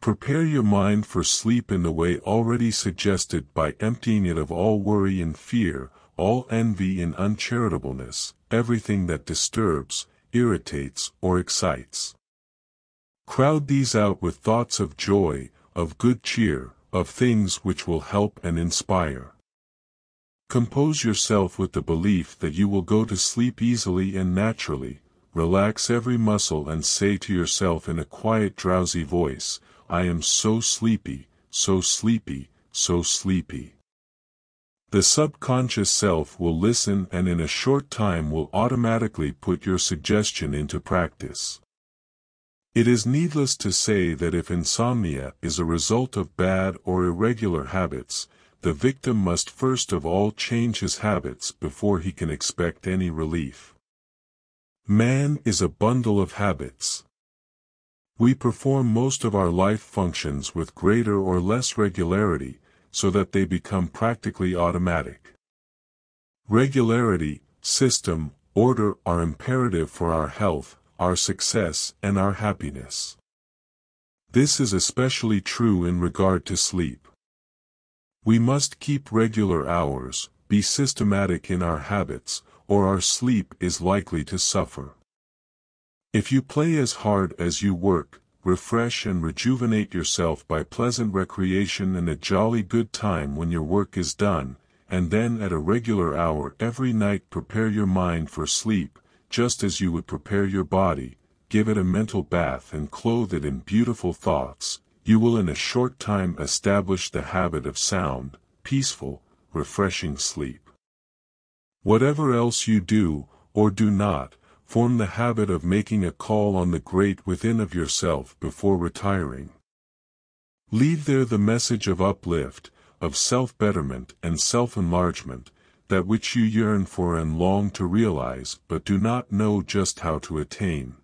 S1: Prepare your mind for sleep in the way already suggested by emptying it of all worry and fear, all envy and uncharitableness, everything that disturbs, irritates or excites. Crowd these out with thoughts of joy, of good cheer, of things which will help and inspire. Compose yourself with the belief that you will go to sleep easily and naturally, relax every muscle and say to yourself in a quiet drowsy voice, I am so sleepy, so sleepy, so sleepy. The subconscious self will listen and in a short time will automatically put your suggestion into practice. It is needless to say that if insomnia is a result of bad or irregular habits, the victim must first of all change his habits before he can expect any relief. Man is a bundle of habits. We perform most of our life functions with greater or less regularity, so that they become practically automatic. Regularity, system, order are imperative for our health, our success and our happiness. This is especially true in regard to sleep. We must keep regular hours, be systematic in our habits, or our sleep is likely to suffer. If you play as hard as you work, refresh and rejuvenate yourself by pleasant recreation and a jolly good time when your work is done, and then at a regular hour every night prepare your mind for sleep, just as you would prepare your body, give it a mental bath and clothe it in beautiful thoughts, you will in a short time establish the habit of sound, peaceful, refreshing sleep. Whatever else you do, or do not, Form the habit of making a call on the great within of yourself before retiring. Leave there the message of uplift, of self-betterment and self-enlargement, that which you yearn for and long to realize but do not know just how to attain.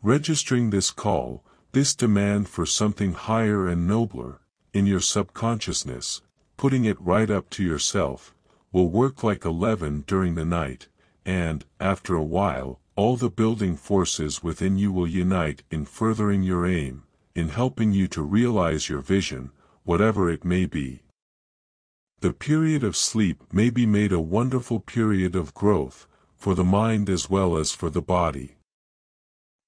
S1: Registering this call, this demand for something higher and nobler, in your subconsciousness, putting it right up to yourself, will work like a leaven during the night, and, after a while, all the building forces within you will unite in furthering your aim, in helping you to realize your vision, whatever it may be. The period of sleep may be made a wonderful period of growth, for the mind as well as for the body.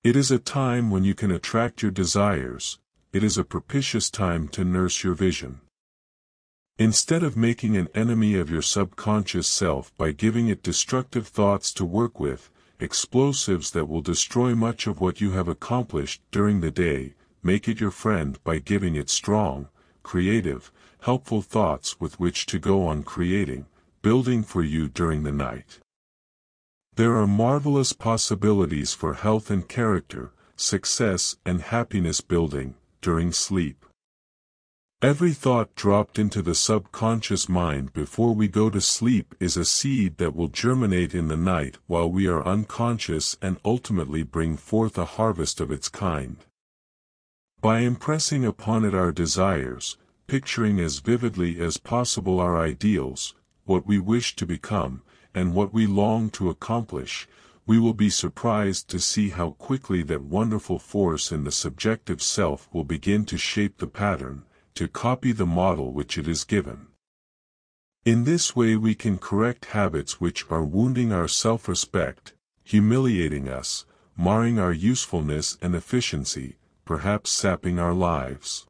S1: It is a time when you can attract your desires, it is a propitious time to nurse your vision. Instead of making an enemy of your subconscious self by giving it destructive thoughts to work with, explosives that will destroy much of what you have accomplished during the day, make it your friend by giving it strong, creative, helpful thoughts with which to go on creating, building for you during the night. There are marvelous possibilities for health and character, success and happiness building, during sleep. Every thought dropped into the subconscious mind before we go to sleep is a seed that will germinate in the night while we are unconscious and ultimately bring forth a harvest of its kind. By impressing upon it our desires, picturing as vividly as possible our ideals, what we wish to become, and what we long to accomplish, we will be surprised to see how quickly that wonderful force in the subjective self will begin to shape the pattern, to copy the model which it is given. In this way we can correct habits which are wounding our self-respect, humiliating us, marring our usefulness and efficiency, perhaps sapping our lives.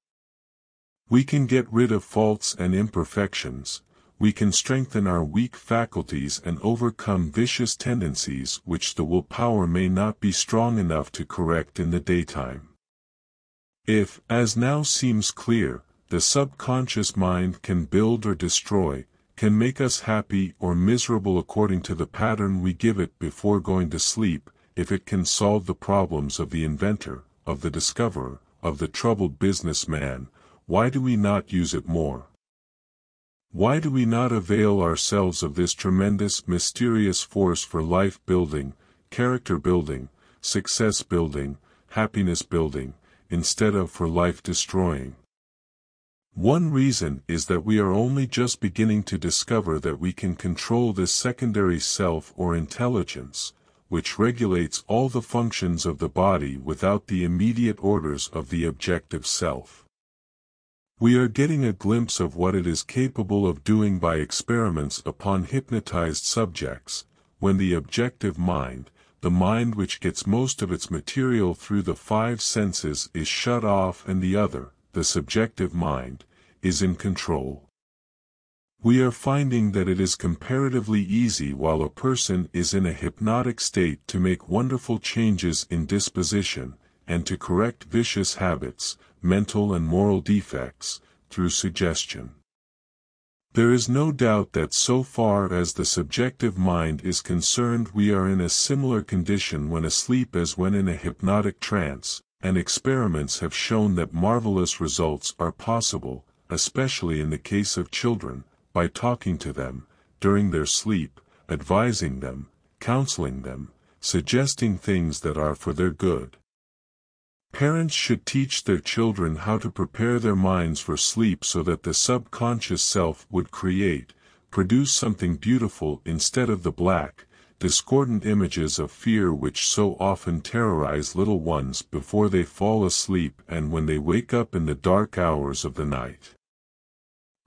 S1: We can get rid of faults and imperfections, we can strengthen our weak faculties and overcome vicious tendencies which the willpower may not be strong enough to correct in the daytime. If, as now seems clear, the subconscious mind can build or destroy, can make us happy or miserable according to the pattern we give it before going to sleep, if it can solve the problems of the inventor, of the discoverer, of the troubled businessman, why do we not use it more? Why do we not avail ourselves of this tremendous mysterious force for life building, character building, success building, happiness building, instead of for life destroying? One reason is that we are only just beginning to discover that we can control this secondary self or intelligence, which regulates all the functions of the body without the immediate orders of the objective self. We are getting a glimpse of what it is capable of doing by experiments upon hypnotized subjects, when the objective mind, the mind which gets most of its material through the five senses is shut off and the other, the subjective mind, is in control. We are finding that it is comparatively easy while a person is in a hypnotic state to make wonderful changes in disposition, and to correct vicious habits, mental and moral defects, through suggestion. There is no doubt that so far as the subjective mind is concerned we are in a similar condition when asleep as when in a hypnotic trance, and experiments have shown that marvelous results are possible, especially in the case of children, by talking to them, during their sleep, advising them, counseling them, suggesting things that are for their good. Parents should teach their children how to prepare their minds for sleep so that the subconscious self would create, produce something beautiful instead of the black, discordant images of fear which so often terrorize little ones before they fall asleep and when they wake up in the dark hours of the night.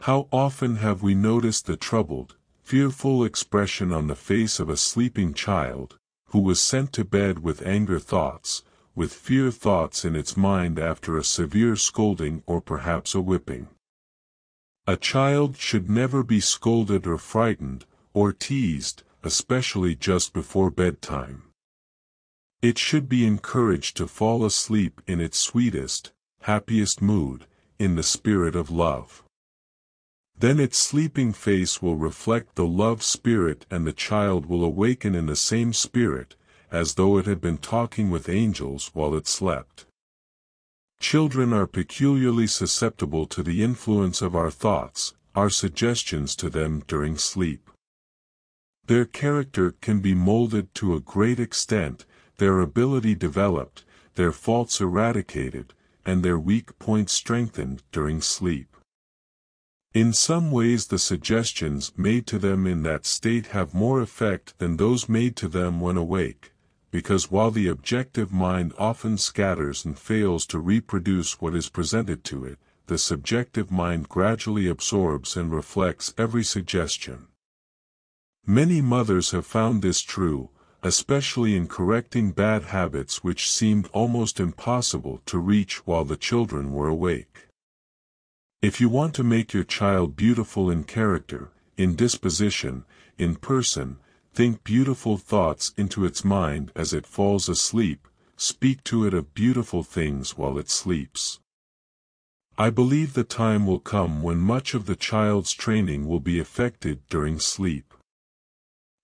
S1: How often have we noticed the troubled, fearful expression on the face of a sleeping child, who was sent to bed with anger thoughts, with fear thoughts in its mind after a severe scolding or perhaps a whipping. A child should never be scolded or frightened, or teased, especially just before bedtime. It should be encouraged to fall asleep in its sweetest, happiest mood, in the spirit of love. Then its sleeping face will reflect the love spirit and the child will awaken in the same spirit, as though it had been talking with angels while it slept. Children are peculiarly susceptible to the influence of our thoughts, our suggestions to them during sleep. Their character can be molded to a great extent, their ability developed, their faults eradicated, and their weak points strengthened during sleep. In some ways the suggestions made to them in that state have more effect than those made to them when awake, because while the objective mind often scatters and fails to reproduce what is presented to it, the subjective mind gradually absorbs and reflects every suggestion. Many mothers have found this true, especially in correcting bad habits which seemed almost impossible to reach while the children were awake. If you want to make your child beautiful in character, in disposition, in person, think beautiful thoughts into its mind as it falls asleep, speak to it of beautiful things while it sleeps. I believe the time will come when much of the child's training will be effected during sleep.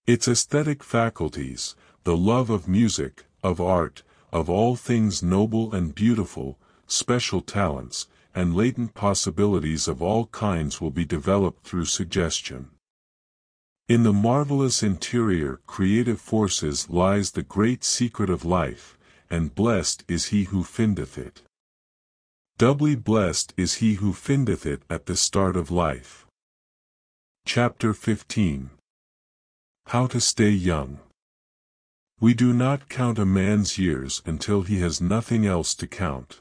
S1: Its aesthetic faculties, the love of music, of art, of all things noble and beautiful, special talents, and latent possibilities of all kinds will be developed through suggestion. In the marvelous interior creative forces lies the great secret of life, and blessed is he who findeth it. Doubly blessed is he who findeth it at the start of life. Chapter 15 how to stay young. We do not count a man's years until he has nothing else to count.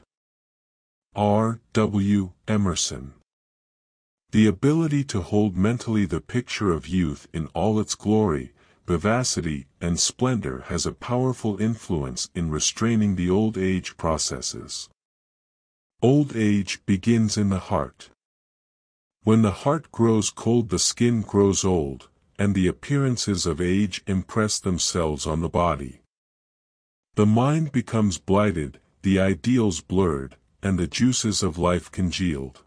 S1: R. W. Emerson. The ability to hold mentally the picture of youth in all its glory, vivacity, and splendor has a powerful influence in restraining the old age processes. Old age begins in the heart. When the heart grows cold the skin grows old, and the appearances of age impress themselves on the body. The mind becomes blighted, the ideals blurred, and the juices of life congealed.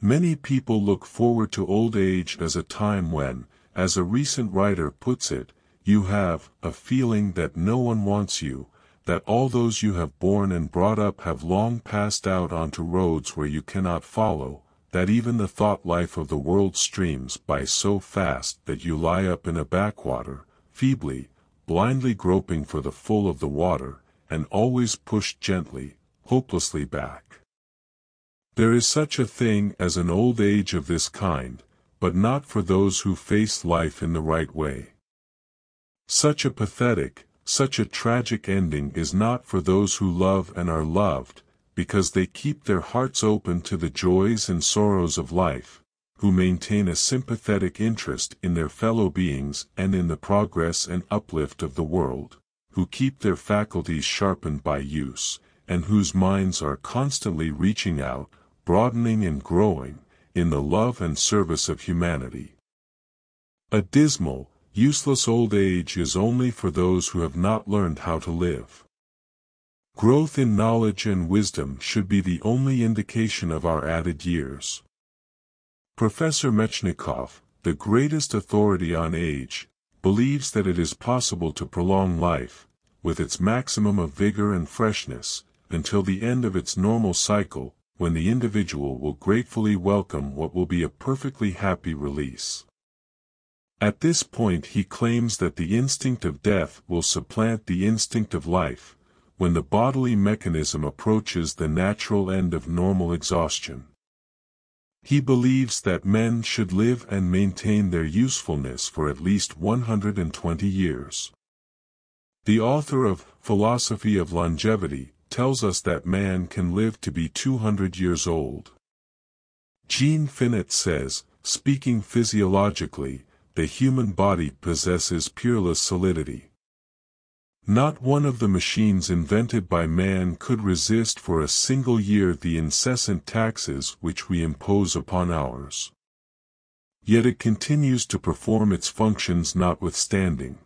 S1: Many people look forward to old age as a time when, as a recent writer puts it, you have a feeling that no one wants you, that all those you have born and brought up have long passed out onto roads where you cannot follow, that even the thought life of the world streams by so fast that you lie up in a backwater, feebly, blindly groping for the full of the water, and always pushed gently, hopelessly back. There is such a thing as an old age of this kind, but not for those who face life in the right way. Such a pathetic, such a tragic ending is not for those who love and are loved, because they keep their hearts open to the joys and sorrows of life, who maintain a sympathetic interest in their fellow beings and in the progress and uplift of the world, who keep their faculties sharpened by use, and whose minds are constantly reaching out, broadening and growing, in the love and service of humanity. A dismal, useless old age is only for those who have not learned how to live. Growth in knowledge and wisdom should be the only indication of our added years. Professor Mechnikov, the greatest authority on age, believes that it is possible to prolong life, with its maximum of vigor and freshness, until the end of its normal cycle, when the individual will gratefully welcome what will be a perfectly happy release. At this point he claims that the instinct of death will supplant the instinct of life, when the bodily mechanism approaches the natural end of normal exhaustion. He believes that men should live and maintain their usefulness for at least 120 years. The author of Philosophy of Longevity tells us that man can live to be 200 years old. Jean Finot says, speaking physiologically, the human body possesses peerless solidity. Not one of the machines invented by man could resist for a single year the incessant taxes which we impose upon ours. Yet it continues to perform its functions notwithstanding.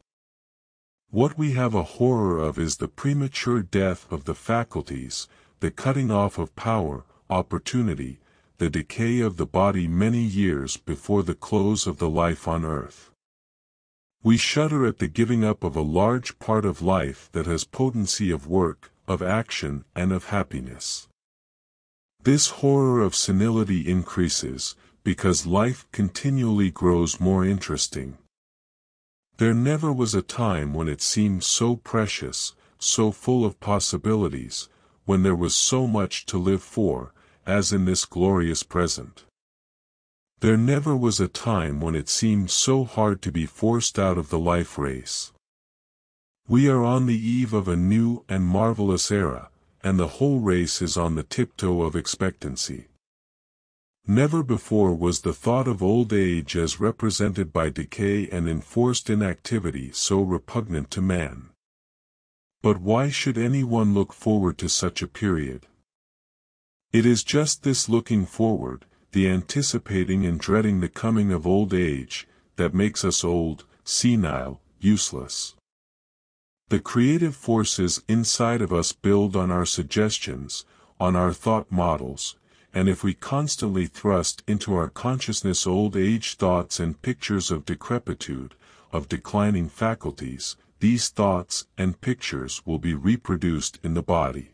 S1: What we have a horror of is the premature death of the faculties, the cutting off of power, opportunity, the decay of the body many years before the close of the life on earth. We shudder at the giving up of a large part of life that has potency of work, of action, and of happiness. This horror of senility increases, because life continually grows more interesting. There never was a time when it seemed so precious, so full of possibilities, when there was so much to live for, as in this glorious present. There never was a time when it seemed so hard to be forced out of the life race. We are on the eve of a new and marvelous era, and the whole race is on the tiptoe of expectancy. Never before was the thought of old age as represented by decay and enforced inactivity so repugnant to man. But why should anyone look forward to such a period? It is just this looking forward, the anticipating and dreading the coming of old age, that makes us old, senile, useless. The creative forces inside of us build on our suggestions, on our thought models, and if we constantly thrust into our consciousness old age thoughts and pictures of decrepitude, of declining faculties, these thoughts and pictures will be reproduced in the body.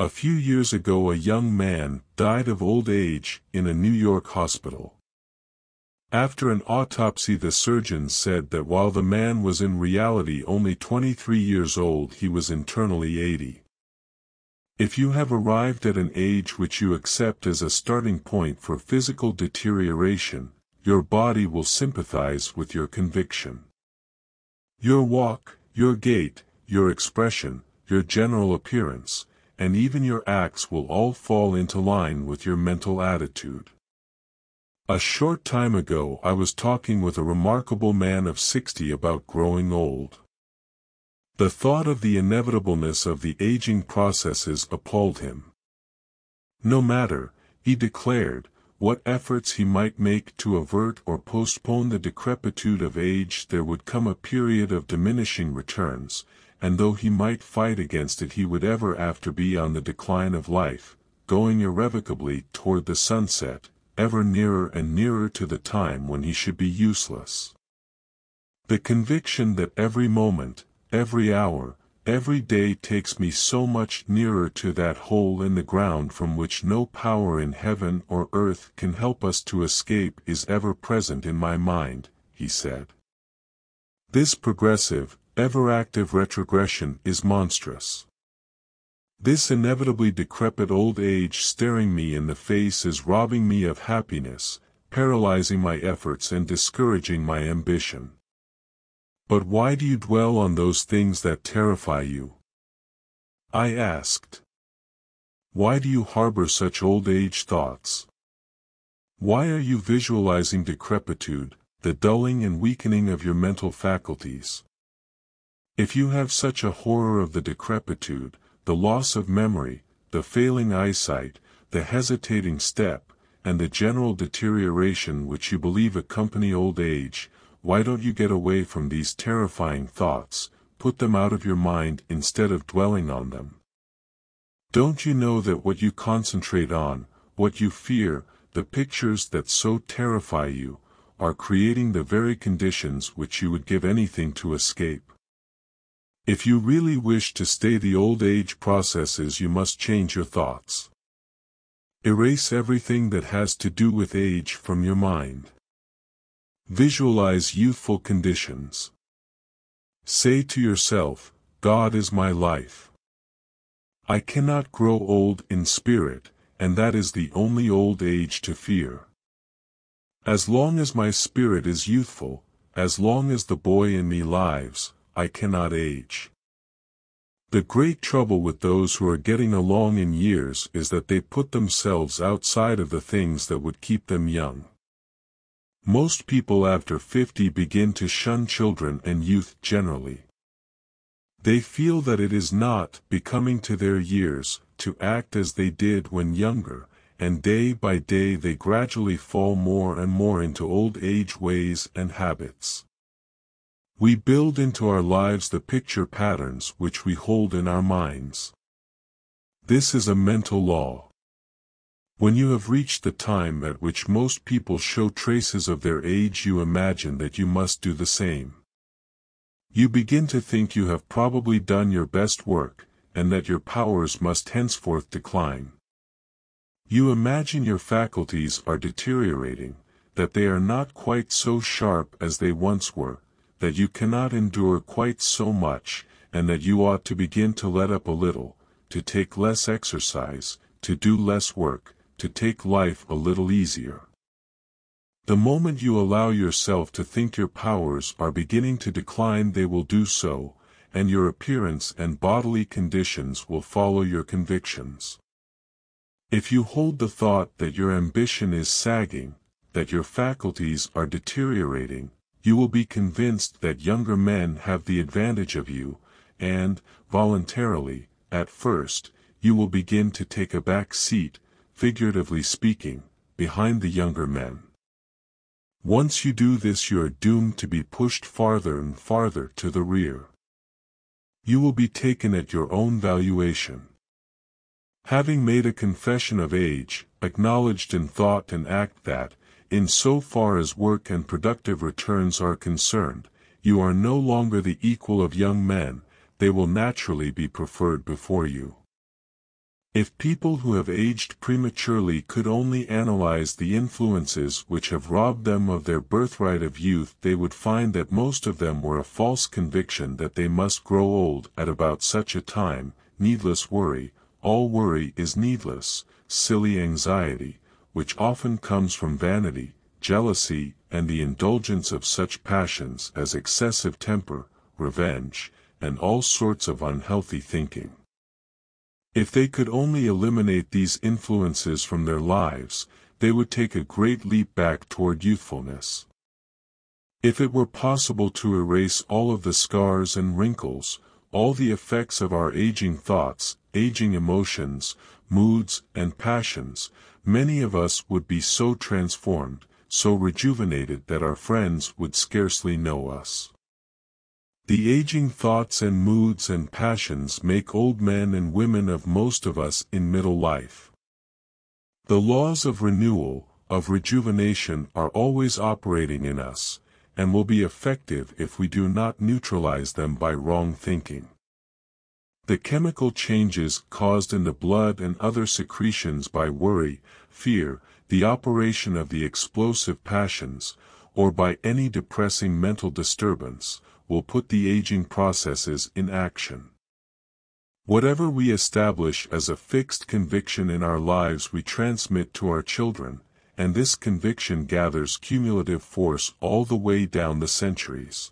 S1: A few years ago a young man died of old age in a New York hospital. After an autopsy the surgeon said that while the man was in reality only 23 years old he was internally 80. If you have arrived at an age which you accept as a starting point for physical deterioration, your body will sympathize with your conviction. Your walk, your gait, your expression, your general appearance, and even your acts will all fall into line with your mental attitude. A short time ago I was talking with a remarkable man of 60 about growing old. The thought of the inevitableness of the aging processes appalled him. No matter, he declared, what efforts he might make to avert or postpone the decrepitude of age there would come a period of diminishing returns, and though he might fight against it he would ever after be on the decline of life, going irrevocably toward the sunset, ever nearer and nearer to the time when he should be useless. The conviction that every moment, every hour, every day takes me so much nearer to that hole in the ground from which no power in heaven or earth can help us to escape is ever present in my mind, he said. This progressive, ever-active retrogression is monstrous. This inevitably decrepit old age staring me in the face is robbing me of happiness, paralyzing my efforts and discouraging my ambition. But why do you dwell on those things that terrify you? I asked. Why do you harbor such old age thoughts? Why are you visualizing decrepitude, the dulling and weakening of your mental faculties? If you have such a horror of the decrepitude, the loss of memory, the failing eyesight, the hesitating step, and the general deterioration which you believe accompany old age, why don't you get away from these terrifying thoughts, put them out of your mind instead of dwelling on them? Don't you know that what you concentrate on, what you fear, the pictures that so terrify you, are creating the very conditions which you would give anything to escape? If you really wish to stay the old age processes you must change your thoughts. Erase everything that has to do with age from your mind. Visualize youthful conditions. Say to yourself, God is my life. I cannot grow old in spirit, and that is the only old age to fear. As long as my spirit is youthful, as long as the boy in me lives, I cannot age. The great trouble with those who are getting along in years is that they put themselves outside of the things that would keep them young. Most people after 50 begin to shun children and youth generally. They feel that it is not becoming to their years to act as they did when younger, and day by day they gradually fall more and more into old age ways and habits. We build into our lives the picture patterns which we hold in our minds. This is a mental law. When you have reached the time at which most people show traces of their age you imagine that you must do the same. You begin to think you have probably done your best work, and that your powers must henceforth decline. You imagine your faculties are deteriorating, that they are not quite so sharp as they once were, that you cannot endure quite so much, and that you ought to begin to let up a little, to take less exercise, to do less work, to take life a little easier. The moment you allow yourself to think your powers are beginning to decline they will do so, and your appearance and bodily conditions will follow your convictions. If you hold the thought that your ambition is sagging, that your faculties are deteriorating, you will be convinced that younger men have the advantage of you, and, voluntarily, at first, you will begin to take a back seat, figuratively speaking, behind the younger men. Once you do this you are doomed to be pushed farther and farther to the rear. You will be taken at your own valuation. Having made a confession of age, acknowledged in thought and act that, in so far as work and productive returns are concerned, you are no longer the equal of young men, they will naturally be preferred before you. If people who have aged prematurely could only analyze the influences which have robbed them of their birthright of youth they would find that most of them were a false conviction that they must grow old at about such a time, needless worry, all worry is needless, silly anxiety, which often comes from vanity, jealousy, and the indulgence of such passions as excessive temper, revenge, and all sorts of unhealthy thinking. If they could only eliminate these influences from their lives, they would take a great leap back toward youthfulness. If it were possible to erase all of the scars and wrinkles, all the effects of our aging thoughts aging emotions, moods, and passions, many of us would be so transformed, so rejuvenated that our friends would scarcely know us. The aging thoughts and moods and passions make old men and women of most of us in middle life. The laws of renewal, of rejuvenation are always operating in us, and will be effective if we do not neutralize them by wrong thinking. The chemical changes caused in the blood and other secretions by worry, fear, the operation of the explosive passions, or by any depressing mental disturbance, will put the aging processes in action. Whatever we establish as a fixed conviction in our lives we transmit to our children, and this conviction gathers cumulative force all the way down the centuries.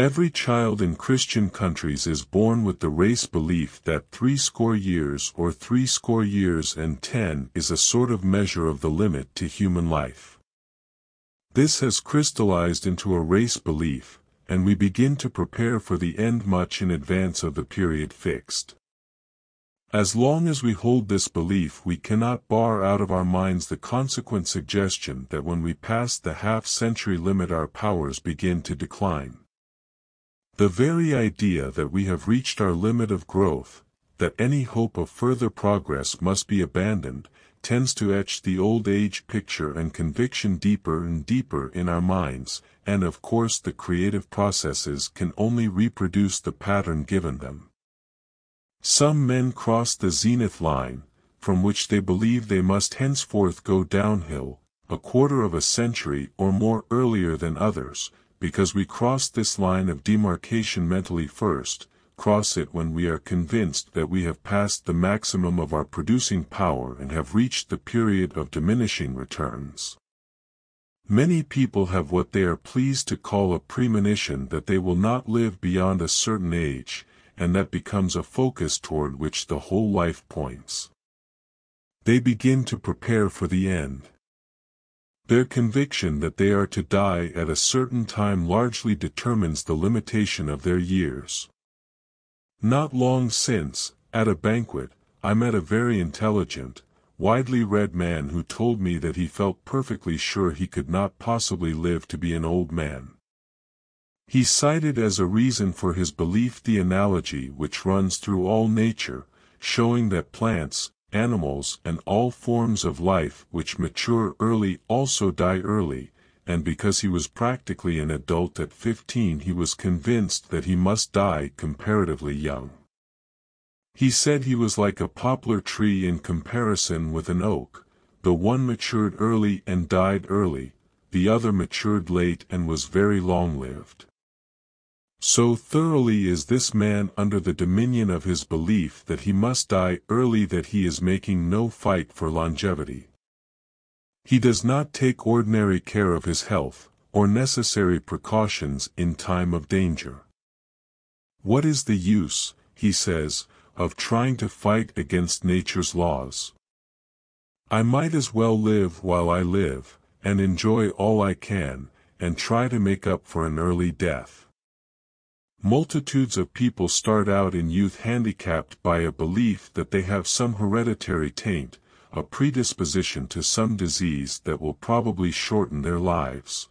S1: Every child in Christian countries is born with the race belief that three score years or three score years and ten is a sort of measure of the limit to human life. This has crystallized into a race belief, and we begin to prepare for the end much in advance of the period fixed. As long as we hold this belief we cannot bar out of our minds the consequent suggestion that when we pass the half-century limit our powers begin to decline. The very idea that we have reached our limit of growth, that any hope of further progress must be abandoned, tends to etch the old age picture and conviction deeper and deeper in our minds, and of course the creative processes can only reproduce the pattern given them. Some men cross the zenith line, from which they believe they must henceforth go downhill, a quarter of a century or more earlier than others, because we cross this line of demarcation mentally first, cross it when we are convinced that we have passed the maximum of our producing power and have reached the period of diminishing returns. Many people have what they are pleased to call a premonition that they will not live beyond a certain age, and that becomes a focus toward which the whole life points. They begin to prepare for the end, their conviction that they are to die at a certain time largely determines the limitation of their years. Not long since, at a banquet, I met a very intelligent, widely read man who told me that he felt perfectly sure he could not possibly live to be an old man. He cited as a reason for his belief the analogy which runs through all nature, showing that plants, animals and all forms of life which mature early also die early, and because he was practically an adult at 15 he was convinced that he must die comparatively young. He said he was like a poplar tree in comparison with an oak, the one matured early and died early, the other matured late and was very long-lived. So thoroughly is this man under the dominion of his belief that he must die early that he is making no fight for longevity. He does not take ordinary care of his health, or necessary precautions in time of danger. What is the use, he says, of trying to fight against nature's laws? I might as well live while I live, and enjoy all I can, and try to make up for an early death. Multitudes of people start out in youth handicapped by a belief that they have some hereditary taint, a predisposition to some disease that will probably shorten their lives.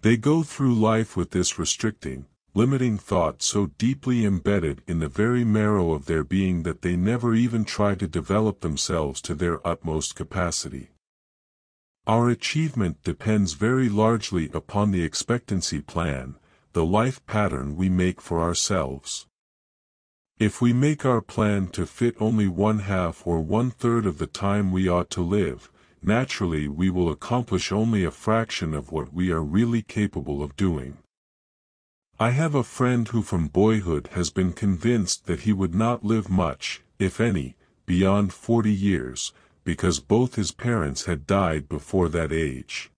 S1: They go through life with this restricting, limiting thought so deeply embedded in the very marrow of their being that they never even try to develop themselves to their utmost capacity. Our achievement depends very largely upon the expectancy plan, the life pattern we make for ourselves. If we make our plan to fit only one half or one third of the time we ought to live, naturally we will accomplish only a fraction of what we are really capable of doing. I have a friend who from boyhood has been convinced that he would not live much, if any, beyond forty years, because both his parents had died before that age.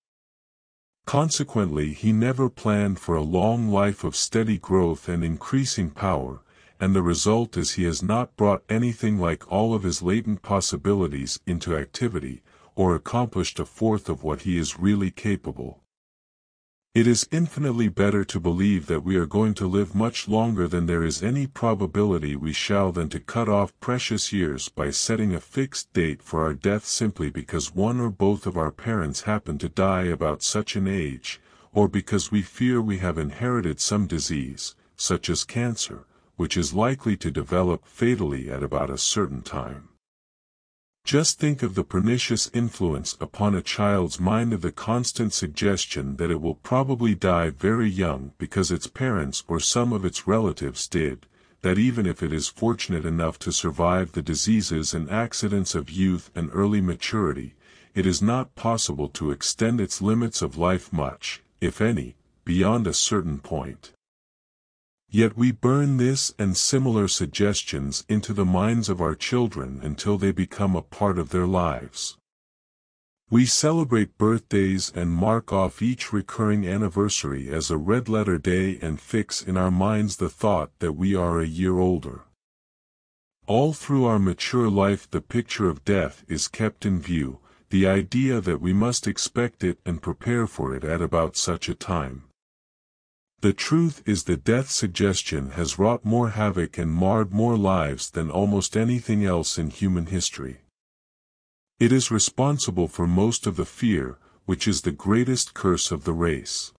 S1: Consequently he never planned for a long life of steady growth and increasing power, and the result is he has not brought anything like all of his latent possibilities into activity, or accomplished a fourth of what he is really capable. It is infinitely better to believe that we are going to live much longer than there is any probability we shall than to cut off precious years by setting a fixed date for our death simply because one or both of our parents happen to die about such an age, or because we fear we have inherited some disease, such as cancer, which is likely to develop fatally at about a certain time. Just think of the pernicious influence upon a child's mind of the constant suggestion that it will probably die very young because its parents or some of its relatives did, that even if it is fortunate enough to survive the diseases and accidents of youth and early maturity, it is not possible to extend its limits of life much, if any, beyond a certain point. Yet we burn this and similar suggestions into the minds of our children until they become a part of their lives. We celebrate birthdays and mark off each recurring anniversary as a red-letter day and fix in our minds the thought that we are a year older. All through our mature life the picture of death is kept in view, the idea that we must expect it and prepare for it at about such a time. The truth is that death suggestion has wrought more havoc and marred more lives than almost anything else in human history. It is responsible for most of the fear, which is the greatest curse of the race.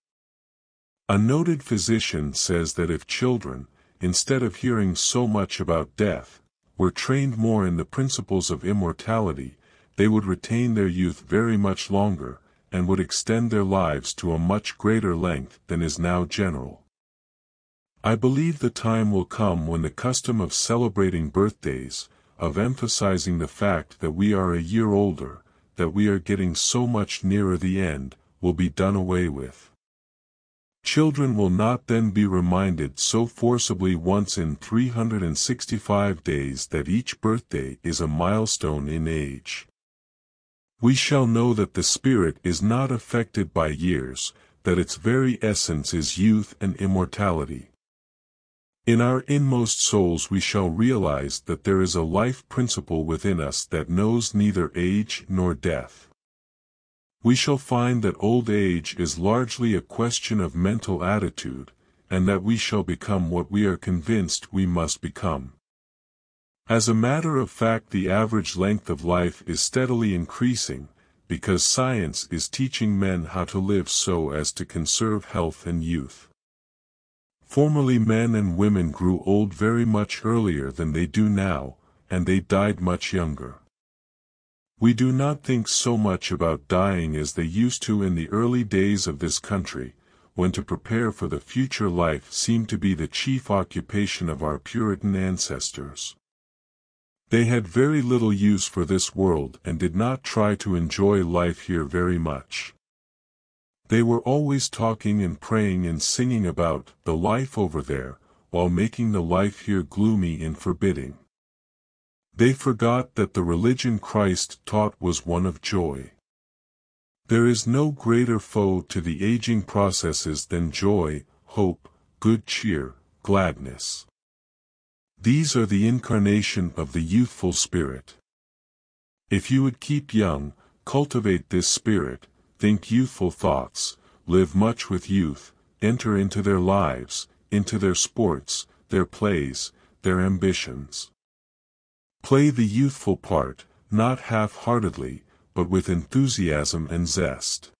S1: A noted physician says that if children, instead of hearing so much about death, were trained more in the principles of immortality, they would retain their youth very much longer, and would extend their lives to a much greater length than is now general. I believe the time will come when the custom of celebrating birthdays, of emphasizing the fact that we are a year older, that we are getting so much nearer the end, will be done away with. Children will not then be reminded so forcibly once in 365 days that each birthday is a milestone in age we shall know that the spirit is not affected by years, that its very essence is youth and immortality. In our inmost souls we shall realize that there is a life principle within us that knows neither age nor death. We shall find that old age is largely a question of mental attitude, and that we shall become what we are convinced we must become. As a matter of fact the average length of life is steadily increasing, because science is teaching men how to live so as to conserve health and youth. Formerly men and women grew old very much earlier than they do now, and they died much younger. We do not think so much about dying as they used to in the early days of this country, when to prepare for the future life seemed to be the chief occupation of our Puritan ancestors. They had very little use for this world and did not try to enjoy life here very much. They were always talking and praying and singing about the life over there, while making the life here gloomy and forbidding. They forgot that the religion Christ taught was one of joy. There is no greater foe to the aging processes than joy, hope, good cheer, gladness. These are the incarnation of the youthful spirit. If you would keep young, cultivate this spirit, think youthful thoughts, live much with youth, enter into their lives, into their sports, their plays, their ambitions. Play the youthful part, not half-heartedly, but with enthusiasm and zest.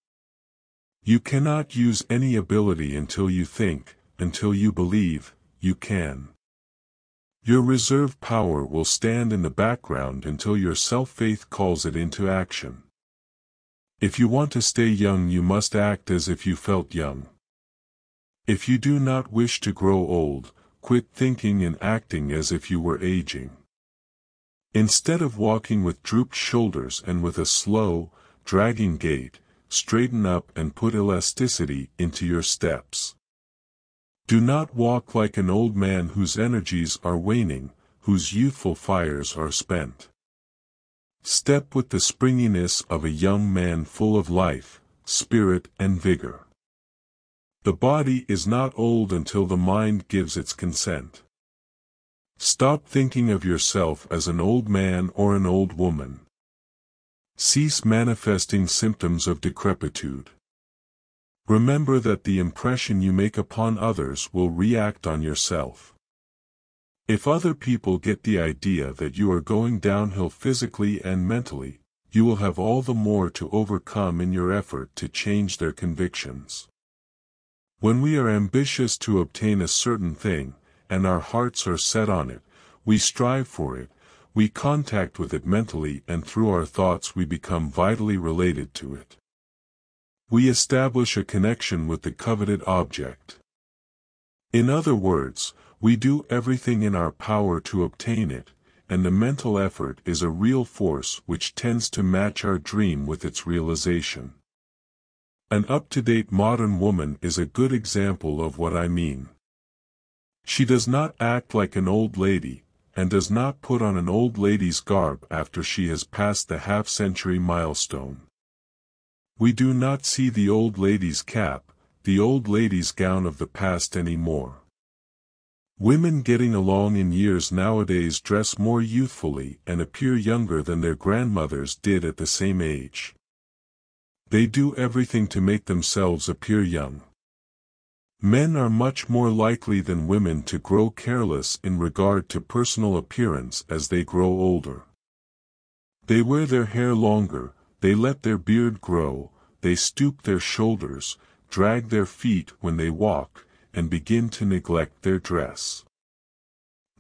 S1: You cannot use any ability until you think, until you believe, you can. Your reserve power will stand in the background until your self-faith calls it into action. If you want to stay young you must act as if you felt young. If you do not wish to grow old, quit thinking and acting as if you were aging. Instead of walking with drooped shoulders and with a slow, dragging gait, straighten up and put elasticity into your steps. Do not walk like an old man whose energies are waning, whose youthful fires are spent. Step with the springiness of a young man full of life, spirit and vigor. The body is not old until the mind gives its consent. Stop thinking of yourself as an old man or an old woman. Cease manifesting symptoms of decrepitude. Remember that the impression you make upon others will react on yourself. If other people get the idea that you are going downhill physically and mentally, you will have all the more to overcome in your effort to change their convictions. When we are ambitious to obtain a certain thing, and our hearts are set on it, we strive for it, we contact with it mentally and through our thoughts we become vitally related to it we establish a connection with the coveted object. In other words, we do everything in our power to obtain it, and the mental effort is a real force which tends to match our dream with its realization. An up-to-date modern woman is a good example of what I mean. She does not act like an old lady, and does not put on an old lady's garb after she has passed the half-century milestone. We do not see the old lady's cap, the old lady's gown of the past any more. Women getting along in years nowadays dress more youthfully and appear younger than their grandmothers did at the same age. They do everything to make themselves appear young. Men are much more likely than women to grow careless in regard to personal appearance as they grow older. They wear their hair longer, they let their beard grow, they stoop their shoulders, drag their feet when they walk, and begin to neglect their dress.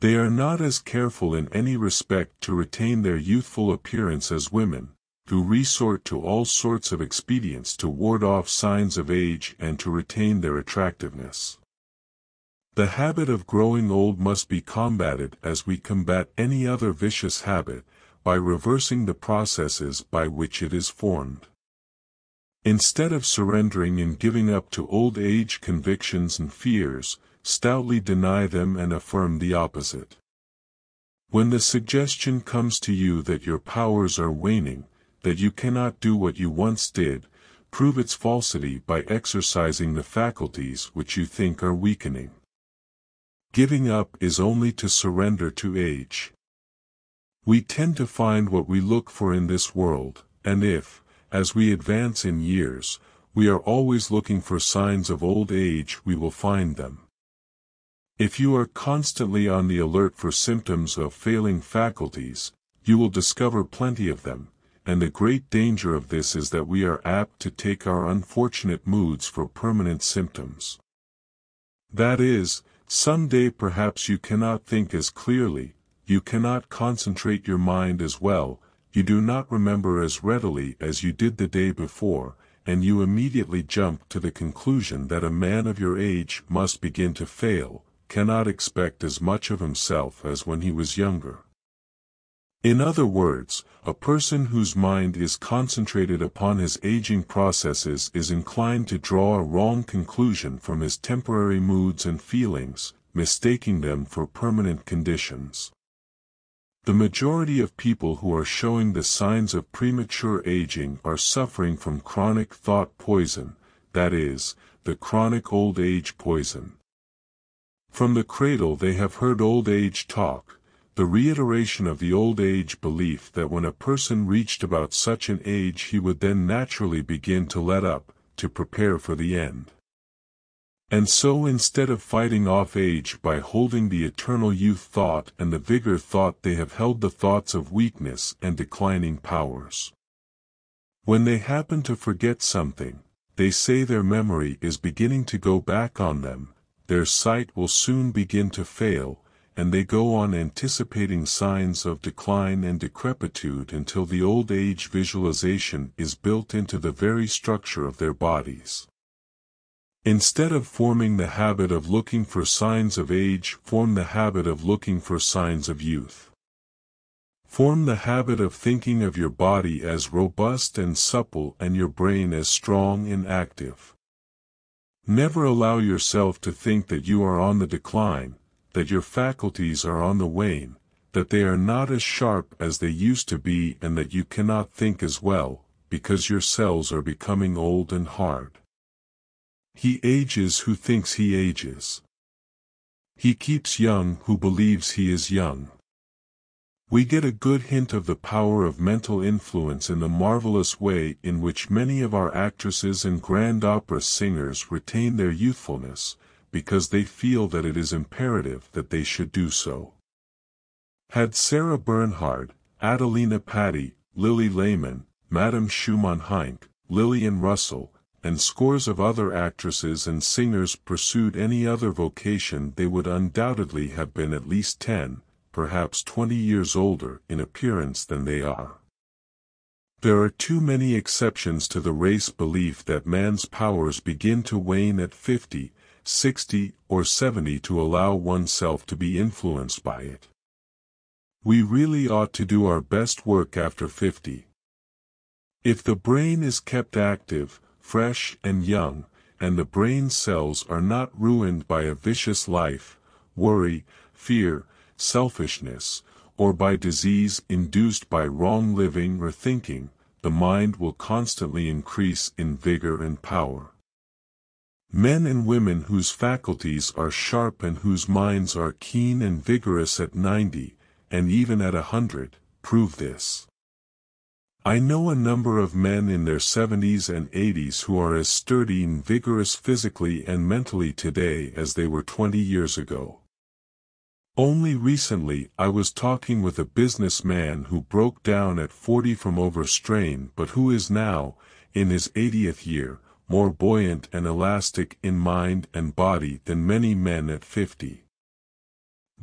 S1: They are not as careful in any respect to retain their youthful appearance as women, who resort to all sorts of expedients to ward off signs of age and to retain their attractiveness. The habit of growing old must be combated as we combat any other vicious habit, by reversing the processes by which it is formed. Instead of surrendering and giving up to old age convictions and fears, stoutly deny them and affirm the opposite. When the suggestion comes to you that your powers are waning, that you cannot do what you once did, prove its falsity by exercising the faculties which you think are weakening. Giving up is only to surrender to age. We tend to find what we look for in this world, and if, as we advance in years, we are always looking for signs of old age we will find them. If you are constantly on the alert for symptoms of failing faculties, you will discover plenty of them, and the great danger of this is that we are apt to take our unfortunate moods for permanent symptoms. That is, some day perhaps you cannot think as clearly, you cannot concentrate your mind as well, you do not remember as readily as you did the day before, and you immediately jump to the conclusion that a man of your age must begin to fail, cannot expect as much of himself as when he was younger. In other words, a person whose mind is concentrated upon his aging processes is inclined to draw a wrong conclusion from his temporary moods and feelings, mistaking them for permanent conditions. The majority of people who are showing the signs of premature aging are suffering from chronic thought poison, that is, the chronic old age poison. From the cradle they have heard old age talk, the reiteration of the old age belief that when a person reached about such an age he would then naturally begin to let up, to prepare for the end. And so instead of fighting off age by holding the eternal youth thought and the vigor thought they have held the thoughts of weakness and declining powers. When they happen to forget something, they say their memory is beginning to go back on them, their sight will soon begin to fail, and they go on anticipating signs of decline and decrepitude until the old age visualization is built into the very structure of their bodies. Instead of forming the habit of looking for signs of age, form the habit of looking for signs of youth. Form the habit of thinking of your body as robust and supple and your brain as strong and active. Never allow yourself to think that you are on the decline, that your faculties are on the wane, that they are not as sharp as they used to be and that you cannot think as well, because your cells are becoming old and hard. He ages who thinks he ages. He keeps young who believes he is young. We get a good hint of the power of mental influence in the marvelous way in which many of our actresses and grand opera singers retain their youthfulness, because they feel that it is imperative that they should do so. Had Sarah Bernhardt, Adelina Patti, Lilli Lehmann, Madame Schumann-Heink, Lillian Russell, and scores of other actresses and singers pursued any other vocation they would undoubtedly have been at least 10, perhaps 20 years older in appearance than they are. There are too many exceptions to the race belief that man's powers begin to wane at fifty, sixty, or 70 to allow oneself to be influenced by it. We really ought to do our best work after 50. If the brain is kept active, fresh and young, and the brain cells are not ruined by a vicious life, worry, fear, selfishness, or by disease induced by wrong living or thinking, the mind will constantly increase in vigor and power. Men and women whose faculties are sharp and whose minds are keen and vigorous at ninety, and even at a hundred, prove this. I know a number of men in their 70s and 80s who are as sturdy and vigorous physically and mentally today as they were 20 years ago. Only recently I was talking with a businessman who broke down at 40 from overstrain but who is now, in his 80th year, more buoyant and elastic in mind and body than many men at 50.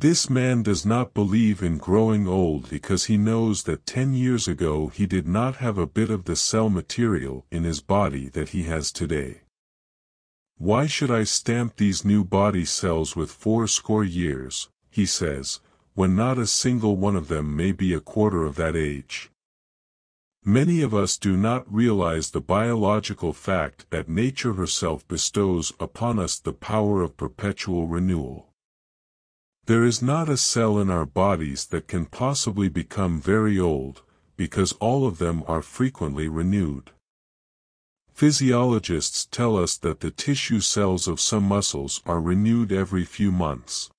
S1: This man does not believe in growing old because he knows that 10 years ago he did not have a bit of the cell material in his body that he has today. Why should I stamp these new body cells with fourscore years, he says, when not a single one of them may be a quarter of that age? Many of us do not realize the biological fact that nature herself bestows upon us the power of perpetual renewal. There is not a cell in our bodies that can possibly become very old, because all of them are frequently renewed. Physiologists tell us that the tissue cells of some muscles are renewed every few months.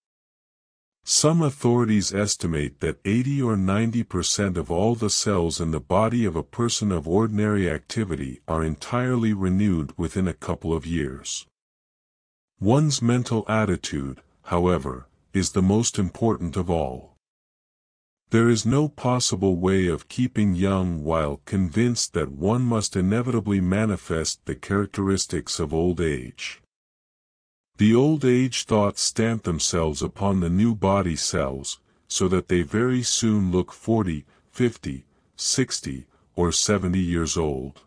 S1: Some authorities estimate that 80 or 90% of all the cells in the body of a person of ordinary activity are entirely renewed within a couple of years. One's mental attitude, however, is the most important of all. There is no possible way of keeping young while convinced that one must inevitably manifest the characteristics of old age. The old age thoughts stamp themselves upon the new body cells, so that they very soon look 40, 50, 60, or 70 years old.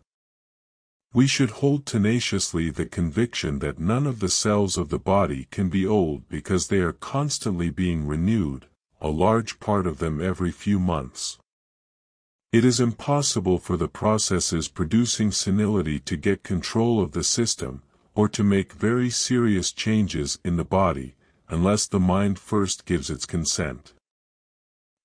S1: We should hold tenaciously the conviction that none of the cells of the body can be old because they are constantly being renewed, a large part of them every few months. It is impossible for the processes producing senility to get control of the system, or to make very serious changes in the body, unless the mind first gives its consent.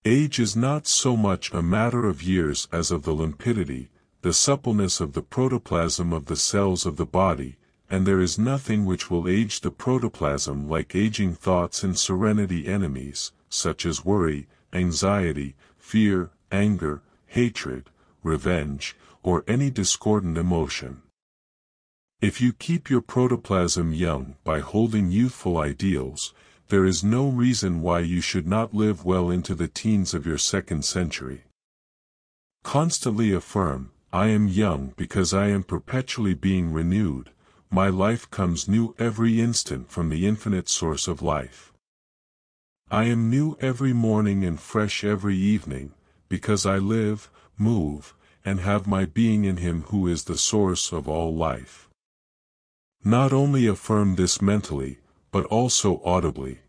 S1: Age is not so much a matter of years as of the limpidity, the suppleness of the protoplasm of the cells of the body, and there is nothing which will age the protoplasm like aging thoughts and serenity enemies, such as worry, anxiety, fear, anger, hatred, revenge, or any discordant emotion. If you keep your protoplasm young by holding youthful ideals, there is no reason why you should not live well into the teens of your second century. Constantly affirm, I am young because I am perpetually being renewed, my life comes new every instant from the infinite source of life. I am new every morning and fresh every evening, because I live, move, and have my being in Him who is the source of all life. Not only affirm this mentally, but also audibly.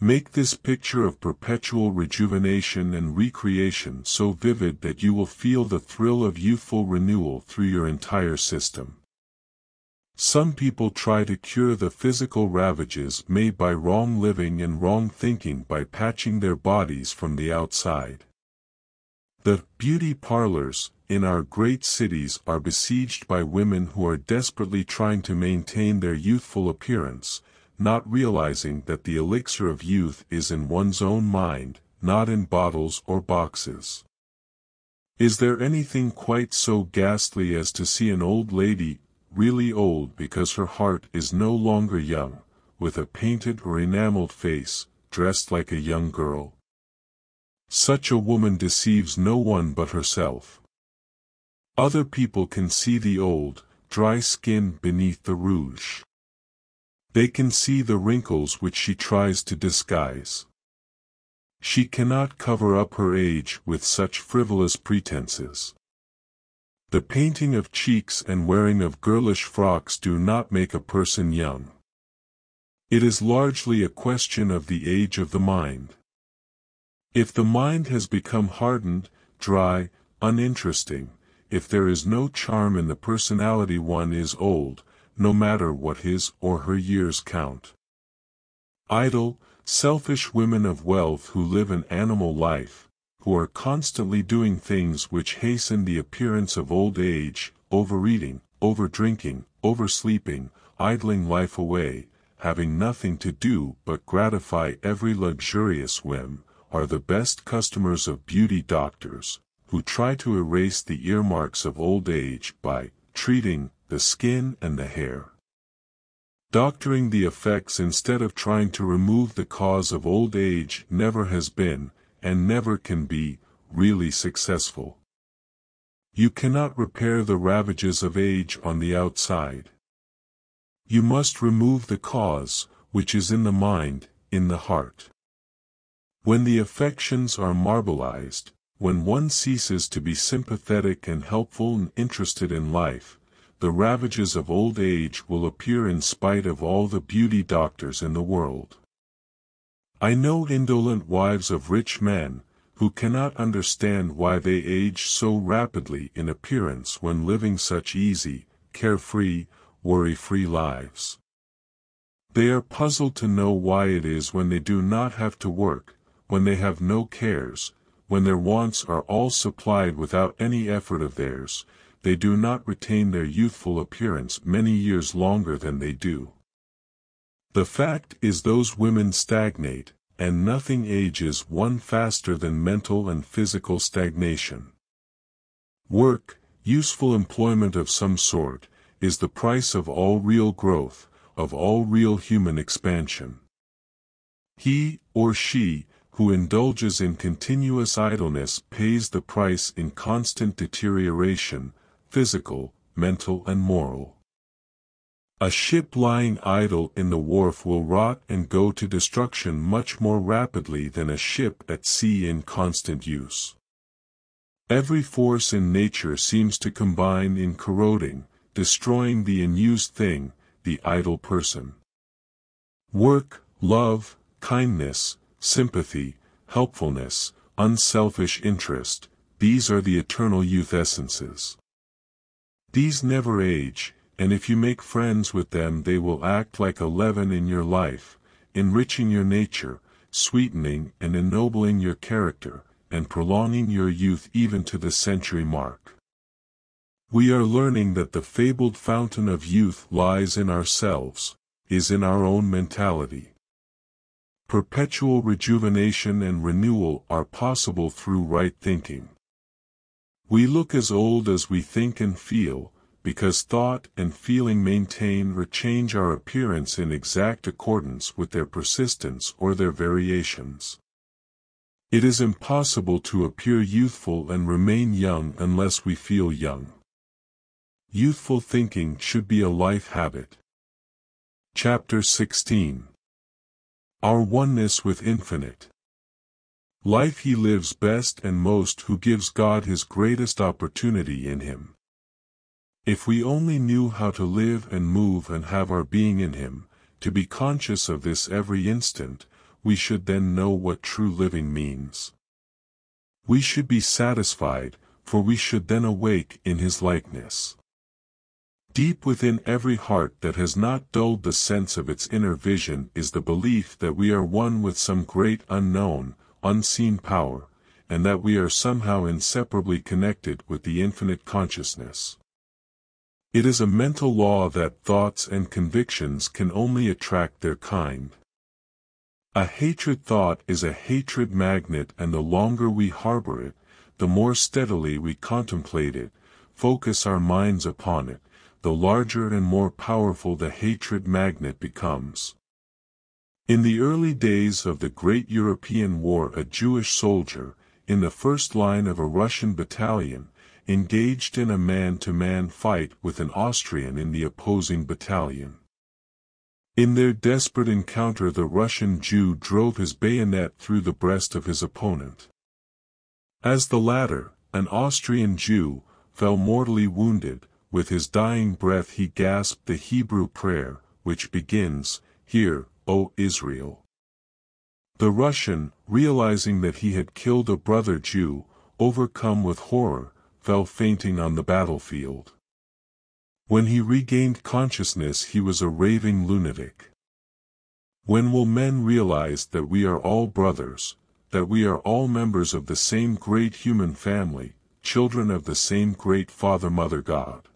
S1: Make this picture of perpetual rejuvenation and recreation so vivid that you will feel the thrill of youthful renewal through your entire system. Some people try to cure the physical ravages made by wrong living and wrong thinking by patching their bodies from the outside. The beauty parlors in our great cities are besieged by women who are desperately trying to maintain their youthful appearance, not realizing that the elixir of youth is in one's own mind, not in bottles or boxes. Is there anything quite so ghastly as to see an old lady, really old because her heart is no longer young, with a painted or enameled face, dressed like a young girl? Such a woman deceives no one but herself. Other people can see the old, dry skin beneath the rouge. They can see the wrinkles which she tries to disguise. She cannot cover up her age with such frivolous pretenses. The painting of cheeks and wearing of girlish frocks do not make a person young. It is largely a question of the age of the mind. If the mind has become hardened, dry, uninteresting, if there is no charm in the personality one is old, no matter what his or her years count. Idle, selfish women of wealth who live an animal life, who are constantly doing things which hasten the appearance of old age, overeating, overdrinking, oversleeping, idling life away, having nothing to do but gratify every luxurious whim, are the best customers of beauty doctors, who try to erase the earmarks of old age by treating, the skin and the hair. Doctoring the effects instead of trying to remove the cause of old age never has been, and never can be, really successful. You cannot repair the ravages of age on the outside. You must remove the cause, which is in the mind, in the heart. When the affections are marbleized, when one ceases to be sympathetic and helpful and interested in life, the ravages of old age will appear in spite of all the beauty doctors in the world. I know indolent wives of rich men, who cannot understand why they age so rapidly in appearance when living such easy, carefree, worry-free lives. They are puzzled to know why it is when they do not have to work, when they have no cares, when their wants are all supplied without any effort of theirs, they do not retain their youthful appearance many years longer than they do. The fact is those women stagnate, and nothing ages one faster than mental and physical stagnation. Work, useful employment of some sort, is the price of all real growth, of all real human expansion. He, or she, who indulges in continuous idleness pays the price in constant deterioration, physical, mental and moral. A ship lying idle in the wharf will rot and go to destruction much more rapidly than a ship at sea in constant use. Every force in nature seems to combine in corroding, destroying the unused thing, the idle person. Work, love, kindness, sympathy, helpfulness, unselfish interest, these are the eternal youth essences. These never age, and if you make friends with them they will act like a leaven in your life, enriching your nature, sweetening and ennobling your character, and prolonging your youth even to the century mark. We are learning that the fabled fountain of youth lies in ourselves, is in our own mentality. Perpetual rejuvenation and renewal are possible through right thinking. We look as old as we think and feel, because thought and feeling maintain or change our appearance in exact accordance with their persistence or their variations. It is impossible to appear youthful and remain young unless we feel young. Youthful thinking should be a life habit. Chapter 16 Our Oneness with Infinite Life he lives best and most who gives God his greatest opportunity in him. If we only knew how to live and move and have our being in him, to be conscious of this every instant, we should then know what true living means. We should be satisfied, for we should then awake in his likeness. Deep within every heart that has not dulled the sense of its inner vision is the belief that we are one with some great unknown, unseen power, and that we are somehow inseparably connected with the infinite consciousness. It is a mental law that thoughts and convictions can only attract their kind. A hatred thought is a hatred magnet and the longer we harbor it, the more steadily we contemplate it, focus our minds upon it, the larger and more powerful the hatred magnet becomes. In the early days of the Great European War a Jewish soldier, in the first line of a Russian battalion, engaged in a man-to-man -man fight with an Austrian in the opposing battalion. In their desperate encounter the Russian Jew drove his bayonet through the breast of his opponent. As the latter, an Austrian Jew, fell mortally wounded, with his dying breath he gasped the Hebrew prayer, which begins, Hear, O Israel. The Russian, realizing that he had killed a brother Jew, overcome with horror, fell fainting on the battlefield. When he regained consciousness he was a raving lunatic. When will men realize that we are all brothers, that we are all members of the same great human family, children of the same great Father-Mother God?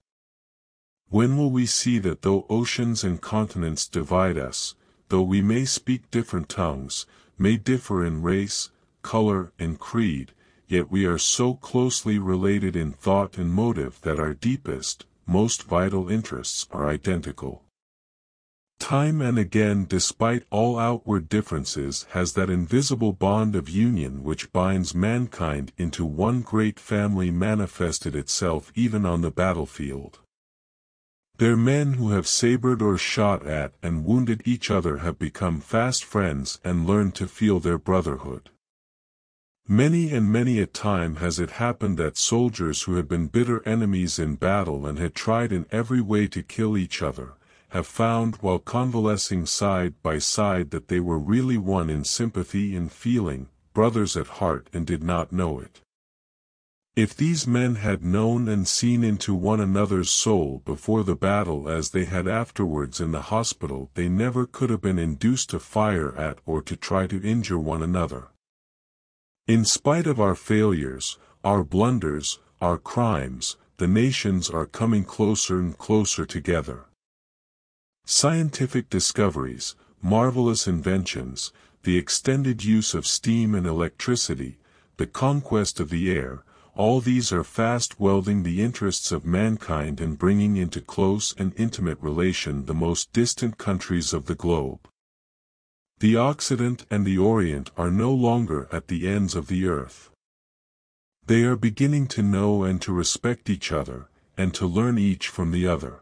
S1: When will we see that though oceans and continents divide us, though we may speak different tongues, may differ in race, color and creed, yet we are so closely related in thought and motive that our deepest, most vital interests are identical. Time and again despite all outward differences has that invisible bond of union which binds mankind into one great family manifested itself even on the battlefield. There men who have sabred or shot at and wounded each other have become fast friends and learned to feel their brotherhood. Many and many a time has it happened that soldiers who had been bitter enemies in battle and had tried in every way to kill each other, have found while convalescing side by side that they were really one in sympathy and feeling, brothers at heart and did not know it. If these men had known and seen into one another's soul before the battle as they had afterwards in the hospital they never could have been induced to fire at or to try to injure one another. In spite of our failures, our blunders, our crimes, the nations are coming closer and closer together. Scientific discoveries, marvelous inventions, the extended use of steam and electricity, the conquest of the air, all these are fast welding the interests of mankind and bringing into close and intimate relation the most distant countries of the globe. The Occident and the Orient are no longer at the ends of the earth. They are beginning to know and to respect each other, and to learn each from the other.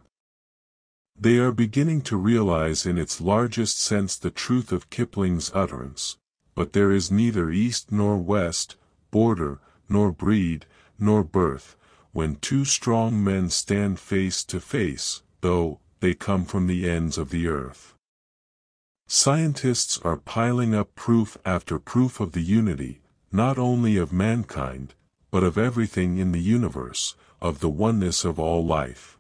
S1: They are beginning to realize in its largest sense the truth of Kipling's utterance, but there is neither east nor west, border, nor breed, nor birth, when two strong men stand face to face, though they come from the ends of the earth. Scientists are piling up proof after proof of the unity, not only of mankind, but of everything in the universe, of the oneness of all life.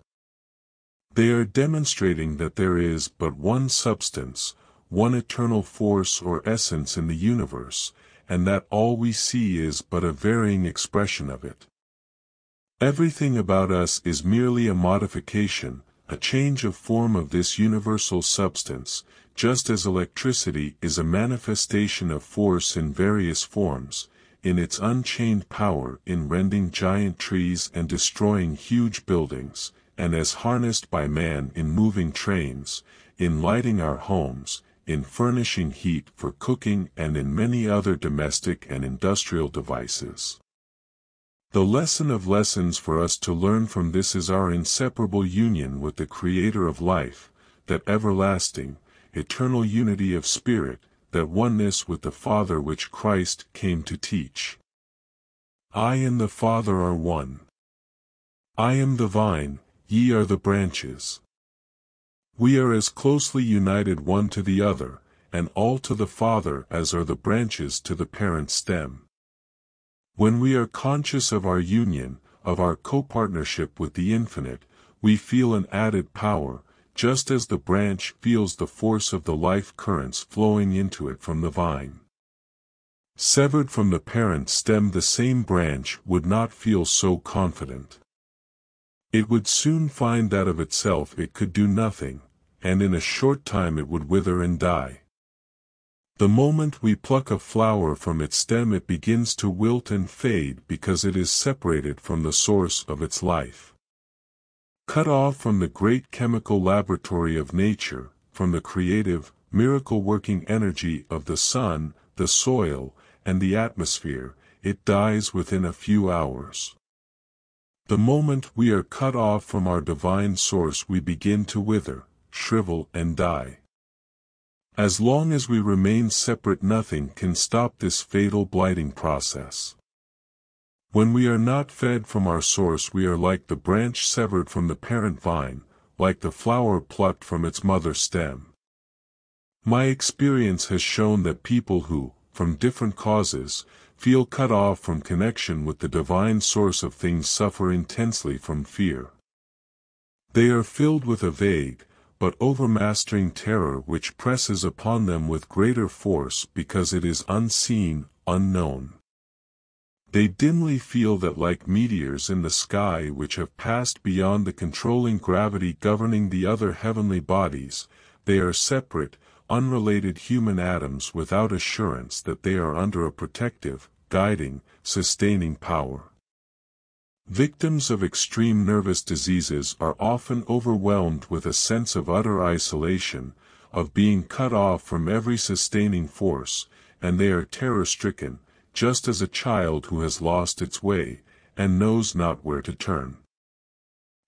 S1: They are demonstrating that there is but one substance, one eternal force or essence in the universe, and that all we see is but a varying expression of it. Everything about us is merely a modification, a change of form of this universal substance, just as electricity is a manifestation of force in various forms, in its unchained power in rending giant trees and destroying huge buildings, and as harnessed by man in moving trains, in lighting our homes, in furnishing heat for cooking and in many other domestic and industrial devices. The lesson of lessons for us to learn from this is our inseparable union with the Creator of life, that everlasting, eternal unity of spirit, that oneness with the Father which Christ came to teach. I and the Father are one. I am the vine, ye are the branches. We are as closely united one to the other, and all to the Father as are the branches to the parent stem. When we are conscious of our union, of our co-partnership with the infinite, we feel an added power, just as the branch feels the force of the life currents flowing into it from the vine. Severed from the parent stem the same branch would not feel so confident. It would soon find that of itself it could do nothing, and in a short time it would wither and die. The moment we pluck a flower from its stem it begins to wilt and fade because it is separated from the source of its life. Cut off from the great chemical laboratory of nature, from the creative, miracle-working energy of the sun, the soil, and the atmosphere, it dies within a few hours. The moment we are cut off from our divine source we begin to wither, shrivel and die. As long as we remain separate nothing can stop this fatal blighting process. When we are not fed from our source we are like the branch severed from the parent vine, like the flower plucked from its mother stem. My experience has shown that people who, from different causes, feel cut off from connection with the divine source of things suffer intensely from fear. They are filled with a vague, but overmastering terror which presses upon them with greater force because it is unseen, unknown. They dimly feel that like meteors in the sky which have passed beyond the controlling gravity governing the other heavenly bodies, they are separate, unrelated human atoms without assurance that they are under a protective, guiding, sustaining power. Victims of extreme nervous diseases are often overwhelmed with a sense of utter isolation, of being cut off from every sustaining force, and they are terror-stricken, just as a child who has lost its way, and knows not where to turn.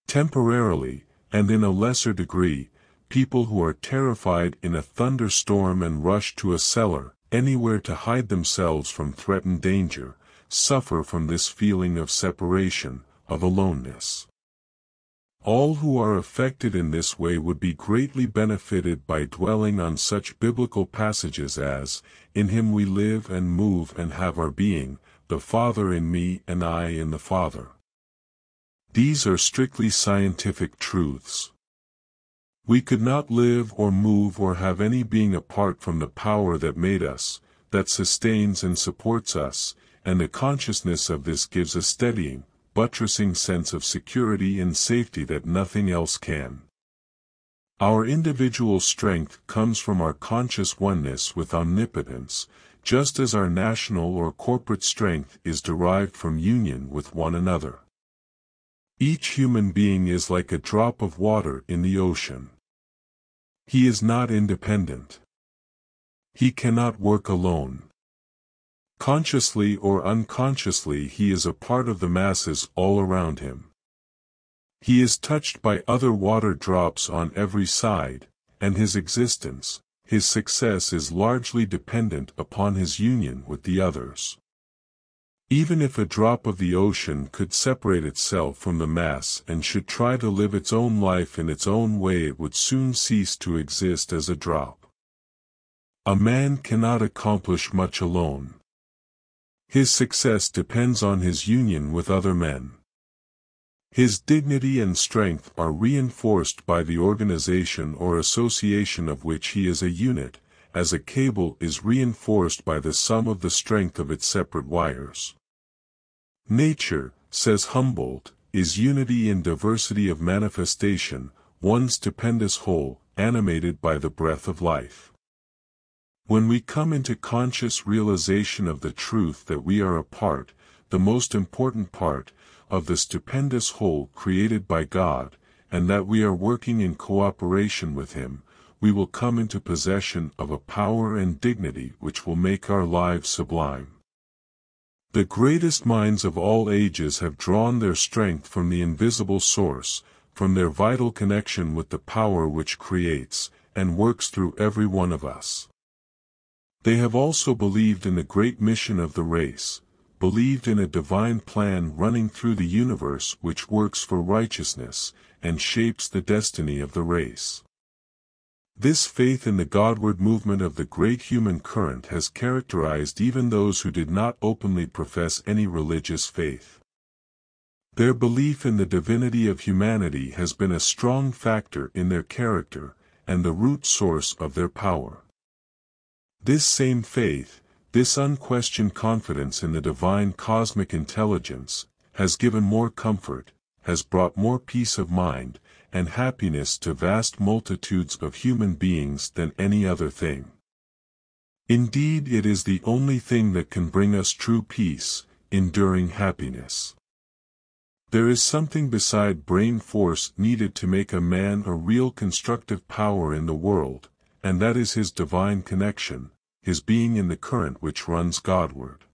S1: Temporarily, and in a lesser degree, people who are terrified in a thunderstorm and rush to a cellar, anywhere to hide themselves from threatened danger, suffer from this feeling of separation, of aloneness. All who are affected in this way would be greatly benefited by dwelling on such biblical passages as, In him we live and move and have our being, the Father in me and I in the Father. These are strictly scientific truths. We could not live or move or have any being apart from the power that made us, that sustains and supports us, and the consciousness of this gives a steadying, buttressing sense of security and safety that nothing else can. Our individual strength comes from our conscious oneness with omnipotence, just as our national or corporate strength is derived from union with one another. Each human being is like a drop of water in the ocean. He is not independent. He cannot work alone. Consciously or unconsciously he is a part of the masses all around him. He is touched by other water drops on every side, and his existence, his success is largely dependent upon his union with the others. Even if a drop of the ocean could separate itself from the mass and should try to live its own life in its own way it would soon cease to exist as a drop. A man cannot accomplish much alone. His success depends on his union with other men. His dignity and strength are reinforced by the organization or association of which he is a unit, as a cable is reinforced by the sum of the strength of its separate wires. Nature, says Humboldt, is unity in diversity of manifestation, one stupendous whole, animated by the breath of life. When we come into conscious realization of the truth that we are a part, the most important part, of the stupendous whole created by God, and that we are working in cooperation with Him, we will come into possession of a power and dignity which will make our lives sublime. The greatest minds of all ages have drawn their strength from the invisible source, from their vital connection with the power which creates, and works through every one of us. They have also believed in the great mission of the race, believed in a divine plan running through the universe which works for righteousness, and shapes the destiny of the race. This faith in the Godward movement of the great human current has characterized even those who did not openly profess any religious faith. Their belief in the divinity of humanity has been a strong factor in their character, and the root source of their power. This same faith, this unquestioned confidence in the divine cosmic intelligence, has given more comfort, has brought more peace of mind, and happiness to vast multitudes of human beings than any other thing. Indeed it is the only thing that can bring us true peace, enduring happiness. There is something beside brain force needed to make a man a real constructive power in the world, and that is his divine connection, his being in the current which runs Godward.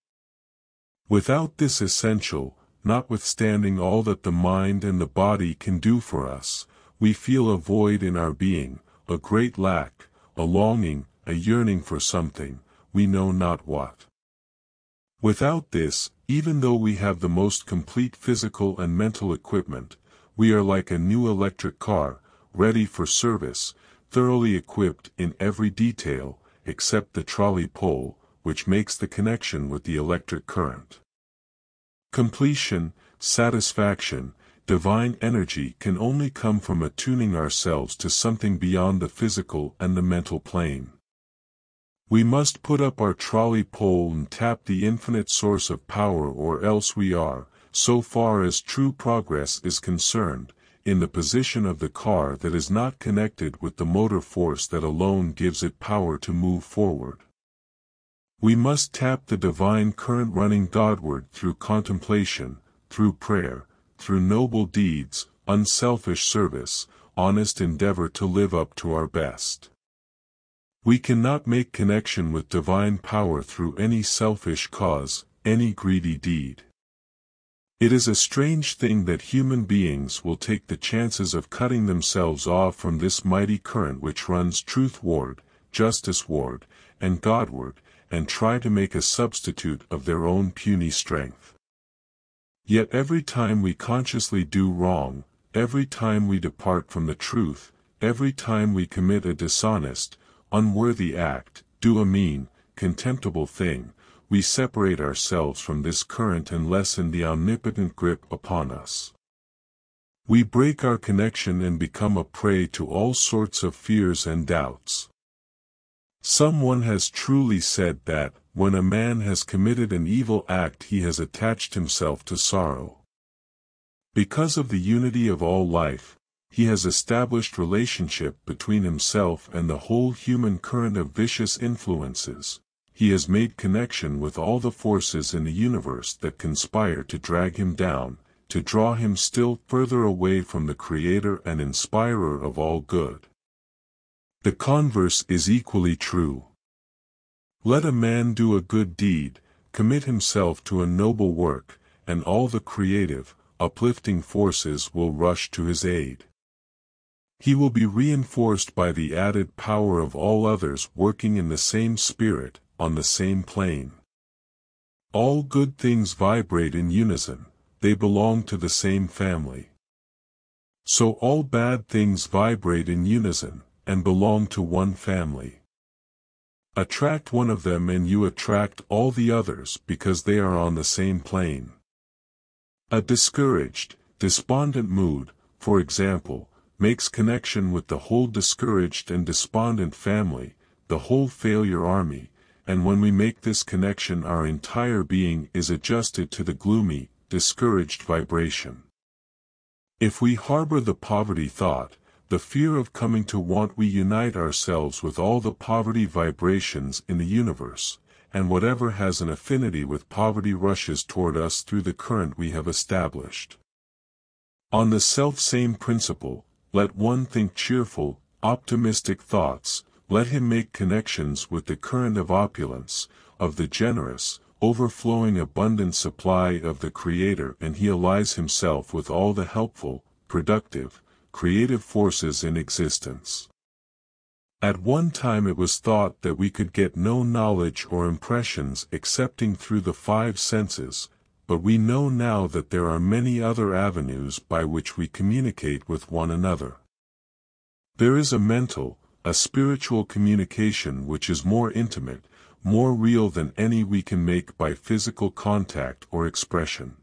S1: Without this essential, notwithstanding all that the mind and the body can do for us, we feel a void in our being, a great lack, a longing, a yearning for something, we know not what. Without this, even though we have the most complete physical and mental equipment, we are like a new electric car, ready for service, thoroughly equipped in every detail, except the trolley pole, which makes the connection with the electric current. Completion, satisfaction, divine energy can only come from attuning ourselves to something beyond the physical and the mental plane. We must put up our trolley pole and tap the infinite source of power or else we are, so far as true progress is concerned, in the position of the car that is not connected with the motor force that alone gives it power to move forward. We must tap the divine current running Godward through contemplation, through prayer, through noble deeds, unselfish service, honest endeavor to live up to our best. We cannot make connection with divine power through any selfish cause, any greedy deed. It is a strange thing that human beings will take the chances of cutting themselves off from this mighty current which runs truthward, justiceward, and Godward, and try to make a substitute of their own puny strength. Yet every time we consciously do wrong, every time we depart from the truth, every time we commit a dishonest, unworthy act, do a mean, contemptible thing, we separate ourselves from this current and lessen the omnipotent grip upon us. We break our connection and become a prey to all sorts of fears and doubts. Someone has truly said that, when a man has committed an evil act he has attached himself to sorrow. Because of the unity of all life, he has established relationship between himself and the whole human current of vicious influences he has made connection with all the forces in the universe that conspire to drag him down, to draw him still further away from the Creator and Inspirer of all good. The converse is equally true. Let a man do a good deed, commit himself to a noble work, and all the creative, uplifting forces will rush to his aid. He will be reinforced by the added power of all others working in the same spirit, on the same plane. All good things vibrate in unison, they belong to the same family. So all bad things vibrate in unison, and belong to one family. Attract one of them and you attract all the others because they are on the same plane. A discouraged, despondent mood, for example, makes connection with the whole discouraged and despondent family, the whole failure army, and when we make this connection our entire being is adjusted to the gloomy, discouraged vibration. If we harbor the poverty thought, the fear of coming to want we unite ourselves with all the poverty vibrations in the universe, and whatever has an affinity with poverty rushes toward us through the current we have established. On the self-same principle, let one think cheerful, optimistic thoughts, let him make connections with the current of opulence, of the generous, overflowing abundant supply of the Creator and he allies himself with all the helpful, productive, creative forces in existence. At one time it was thought that we could get no knowledge or impressions excepting through the five senses, but we know now that there are many other avenues by which we communicate with one another. There is a mental, a spiritual communication which is more intimate, more real than any we can make by physical contact or expression.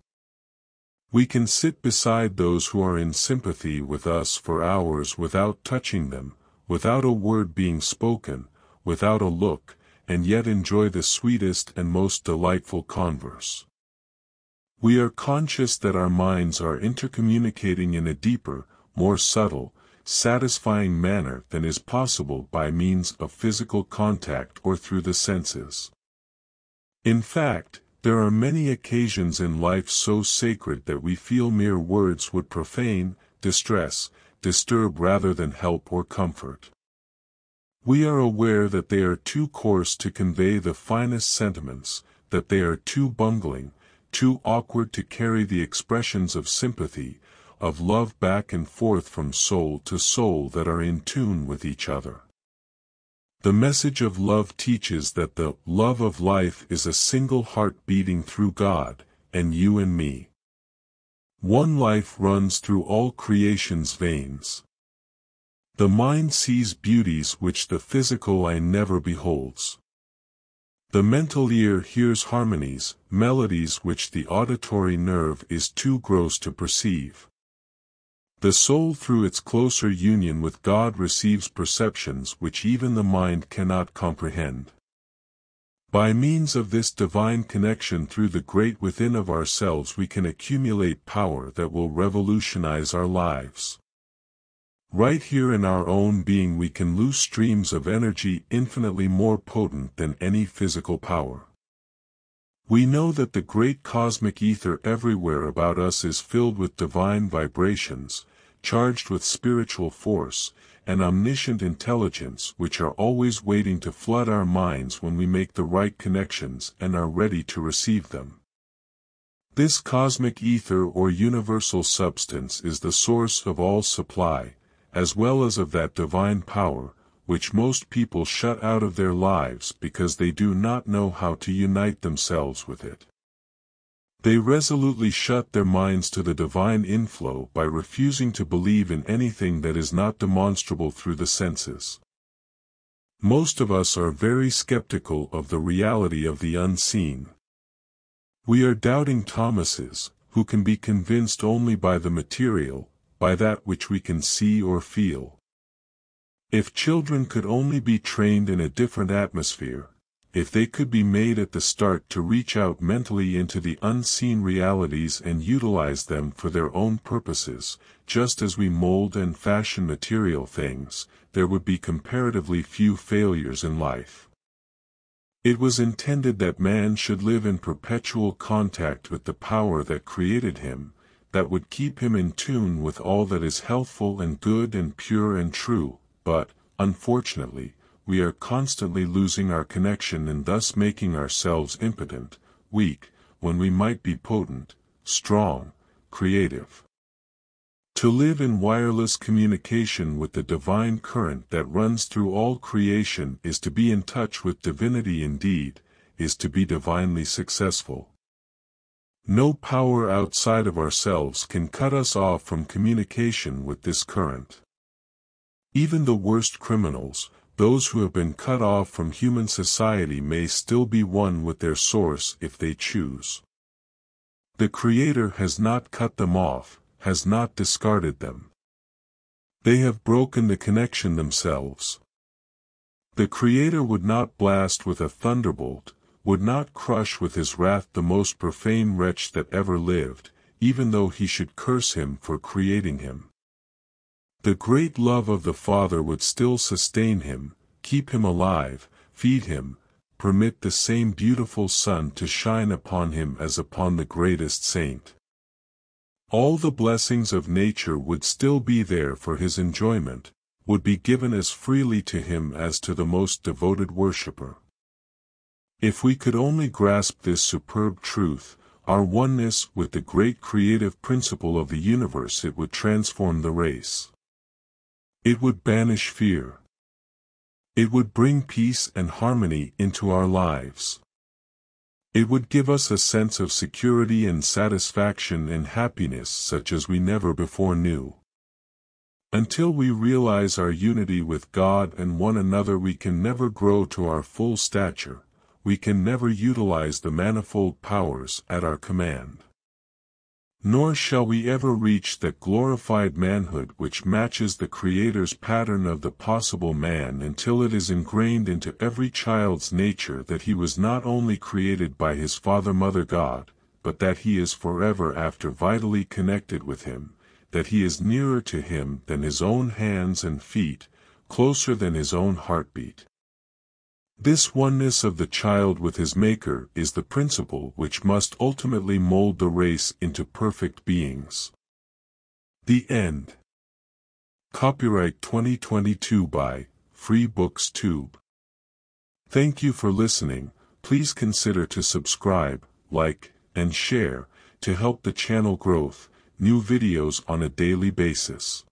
S1: We can sit beside those who are in sympathy with us for hours without touching them, without a word being spoken, without a look, and yet enjoy the sweetest and most delightful converse. We are conscious that our minds are intercommunicating in a deeper, more subtle, satisfying manner than is possible by means of physical contact or through the senses. In fact, there are many occasions in life so sacred that we feel mere words would profane, distress, disturb rather than help or comfort. We are aware that they are too coarse to convey the finest sentiments, that they are too bungling, too awkward to carry the expressions of sympathy, of love back and forth from soul to soul that are in tune with each other. The message of love teaches that the love of life is a single heart beating through God, and you and me. One life runs through all creation's veins. The mind sees beauties which the physical eye never beholds. The mental ear hears harmonies, melodies which the auditory nerve is too gross to perceive. The soul through its closer union with God receives perceptions which even the mind cannot comprehend. By means of this divine connection through the great within of ourselves we can accumulate power that will revolutionize our lives. Right here in our own being we can loose streams of energy infinitely more potent than any physical power. We know that the great cosmic ether everywhere about us is filled with divine vibrations, charged with spiritual force, and omniscient intelligence which are always waiting to flood our minds when we make the right connections and are ready to receive them. This cosmic ether or universal substance is the source of all supply, as well as of that divine power, which most people shut out of their lives because they do not know how to unite themselves with it. They resolutely shut their minds to the divine inflow by refusing to believe in anything that is not demonstrable through the senses. Most of us are very skeptical of the reality of the unseen. We are doubting Thomases, who can be convinced only by the material, by that which we can see or feel. If children could only be trained in a different atmosphere, if they could be made at the start to reach out mentally into the unseen realities and utilize them for their own purposes, just as we mold and fashion material things, there would be comparatively few failures in life. It was intended that man should live in perpetual contact with the power that created him, that would keep him in tune with all that is healthful and good and pure and true, but, unfortunately, we are constantly losing our connection and thus making ourselves impotent, weak, when we might be potent, strong, creative. To live in wireless communication with the divine current that runs through all creation is to be in touch with divinity indeed, is to be divinely successful. No power outside of ourselves can cut us off from communication with this current. Even the worst criminals, those who have been cut off from human society may still be one with their source if they choose. The Creator has not cut them off, has not discarded them. They have broken the connection themselves. The Creator would not blast with a thunderbolt, would not crush with his wrath the most profane wretch that ever lived, even though he should curse him for creating him. The great love of the Father would still sustain him, keep him alive, feed him, permit the same beautiful sun to shine upon him as upon the greatest saint. All the blessings of nature would still be there for his enjoyment, would be given as freely to him as to the most devoted worshipper. If we could only grasp this superb truth, our oneness with the great creative principle of the universe it would transform the race. It would banish fear. It would bring peace and harmony into our lives. It would give us a sense of security and satisfaction and happiness such as we never before knew. Until we realize our unity with God and one another we can never grow to our full stature, we can never utilize the manifold powers at our command nor shall we ever reach that glorified manhood which matches the Creator's pattern of the possible man until it is ingrained into every child's nature that he was not only created by his Father-Mother God, but that he is forever after vitally connected with him, that he is nearer to him than his own hands and feet, closer than his own heartbeat. This oneness of the child with his maker is the principle which must ultimately mold the race into perfect beings. The End Copyright 2022 by Free Books Tube Thank you for listening. Please consider to subscribe, like, and share to help the channel growth, new videos on a daily basis.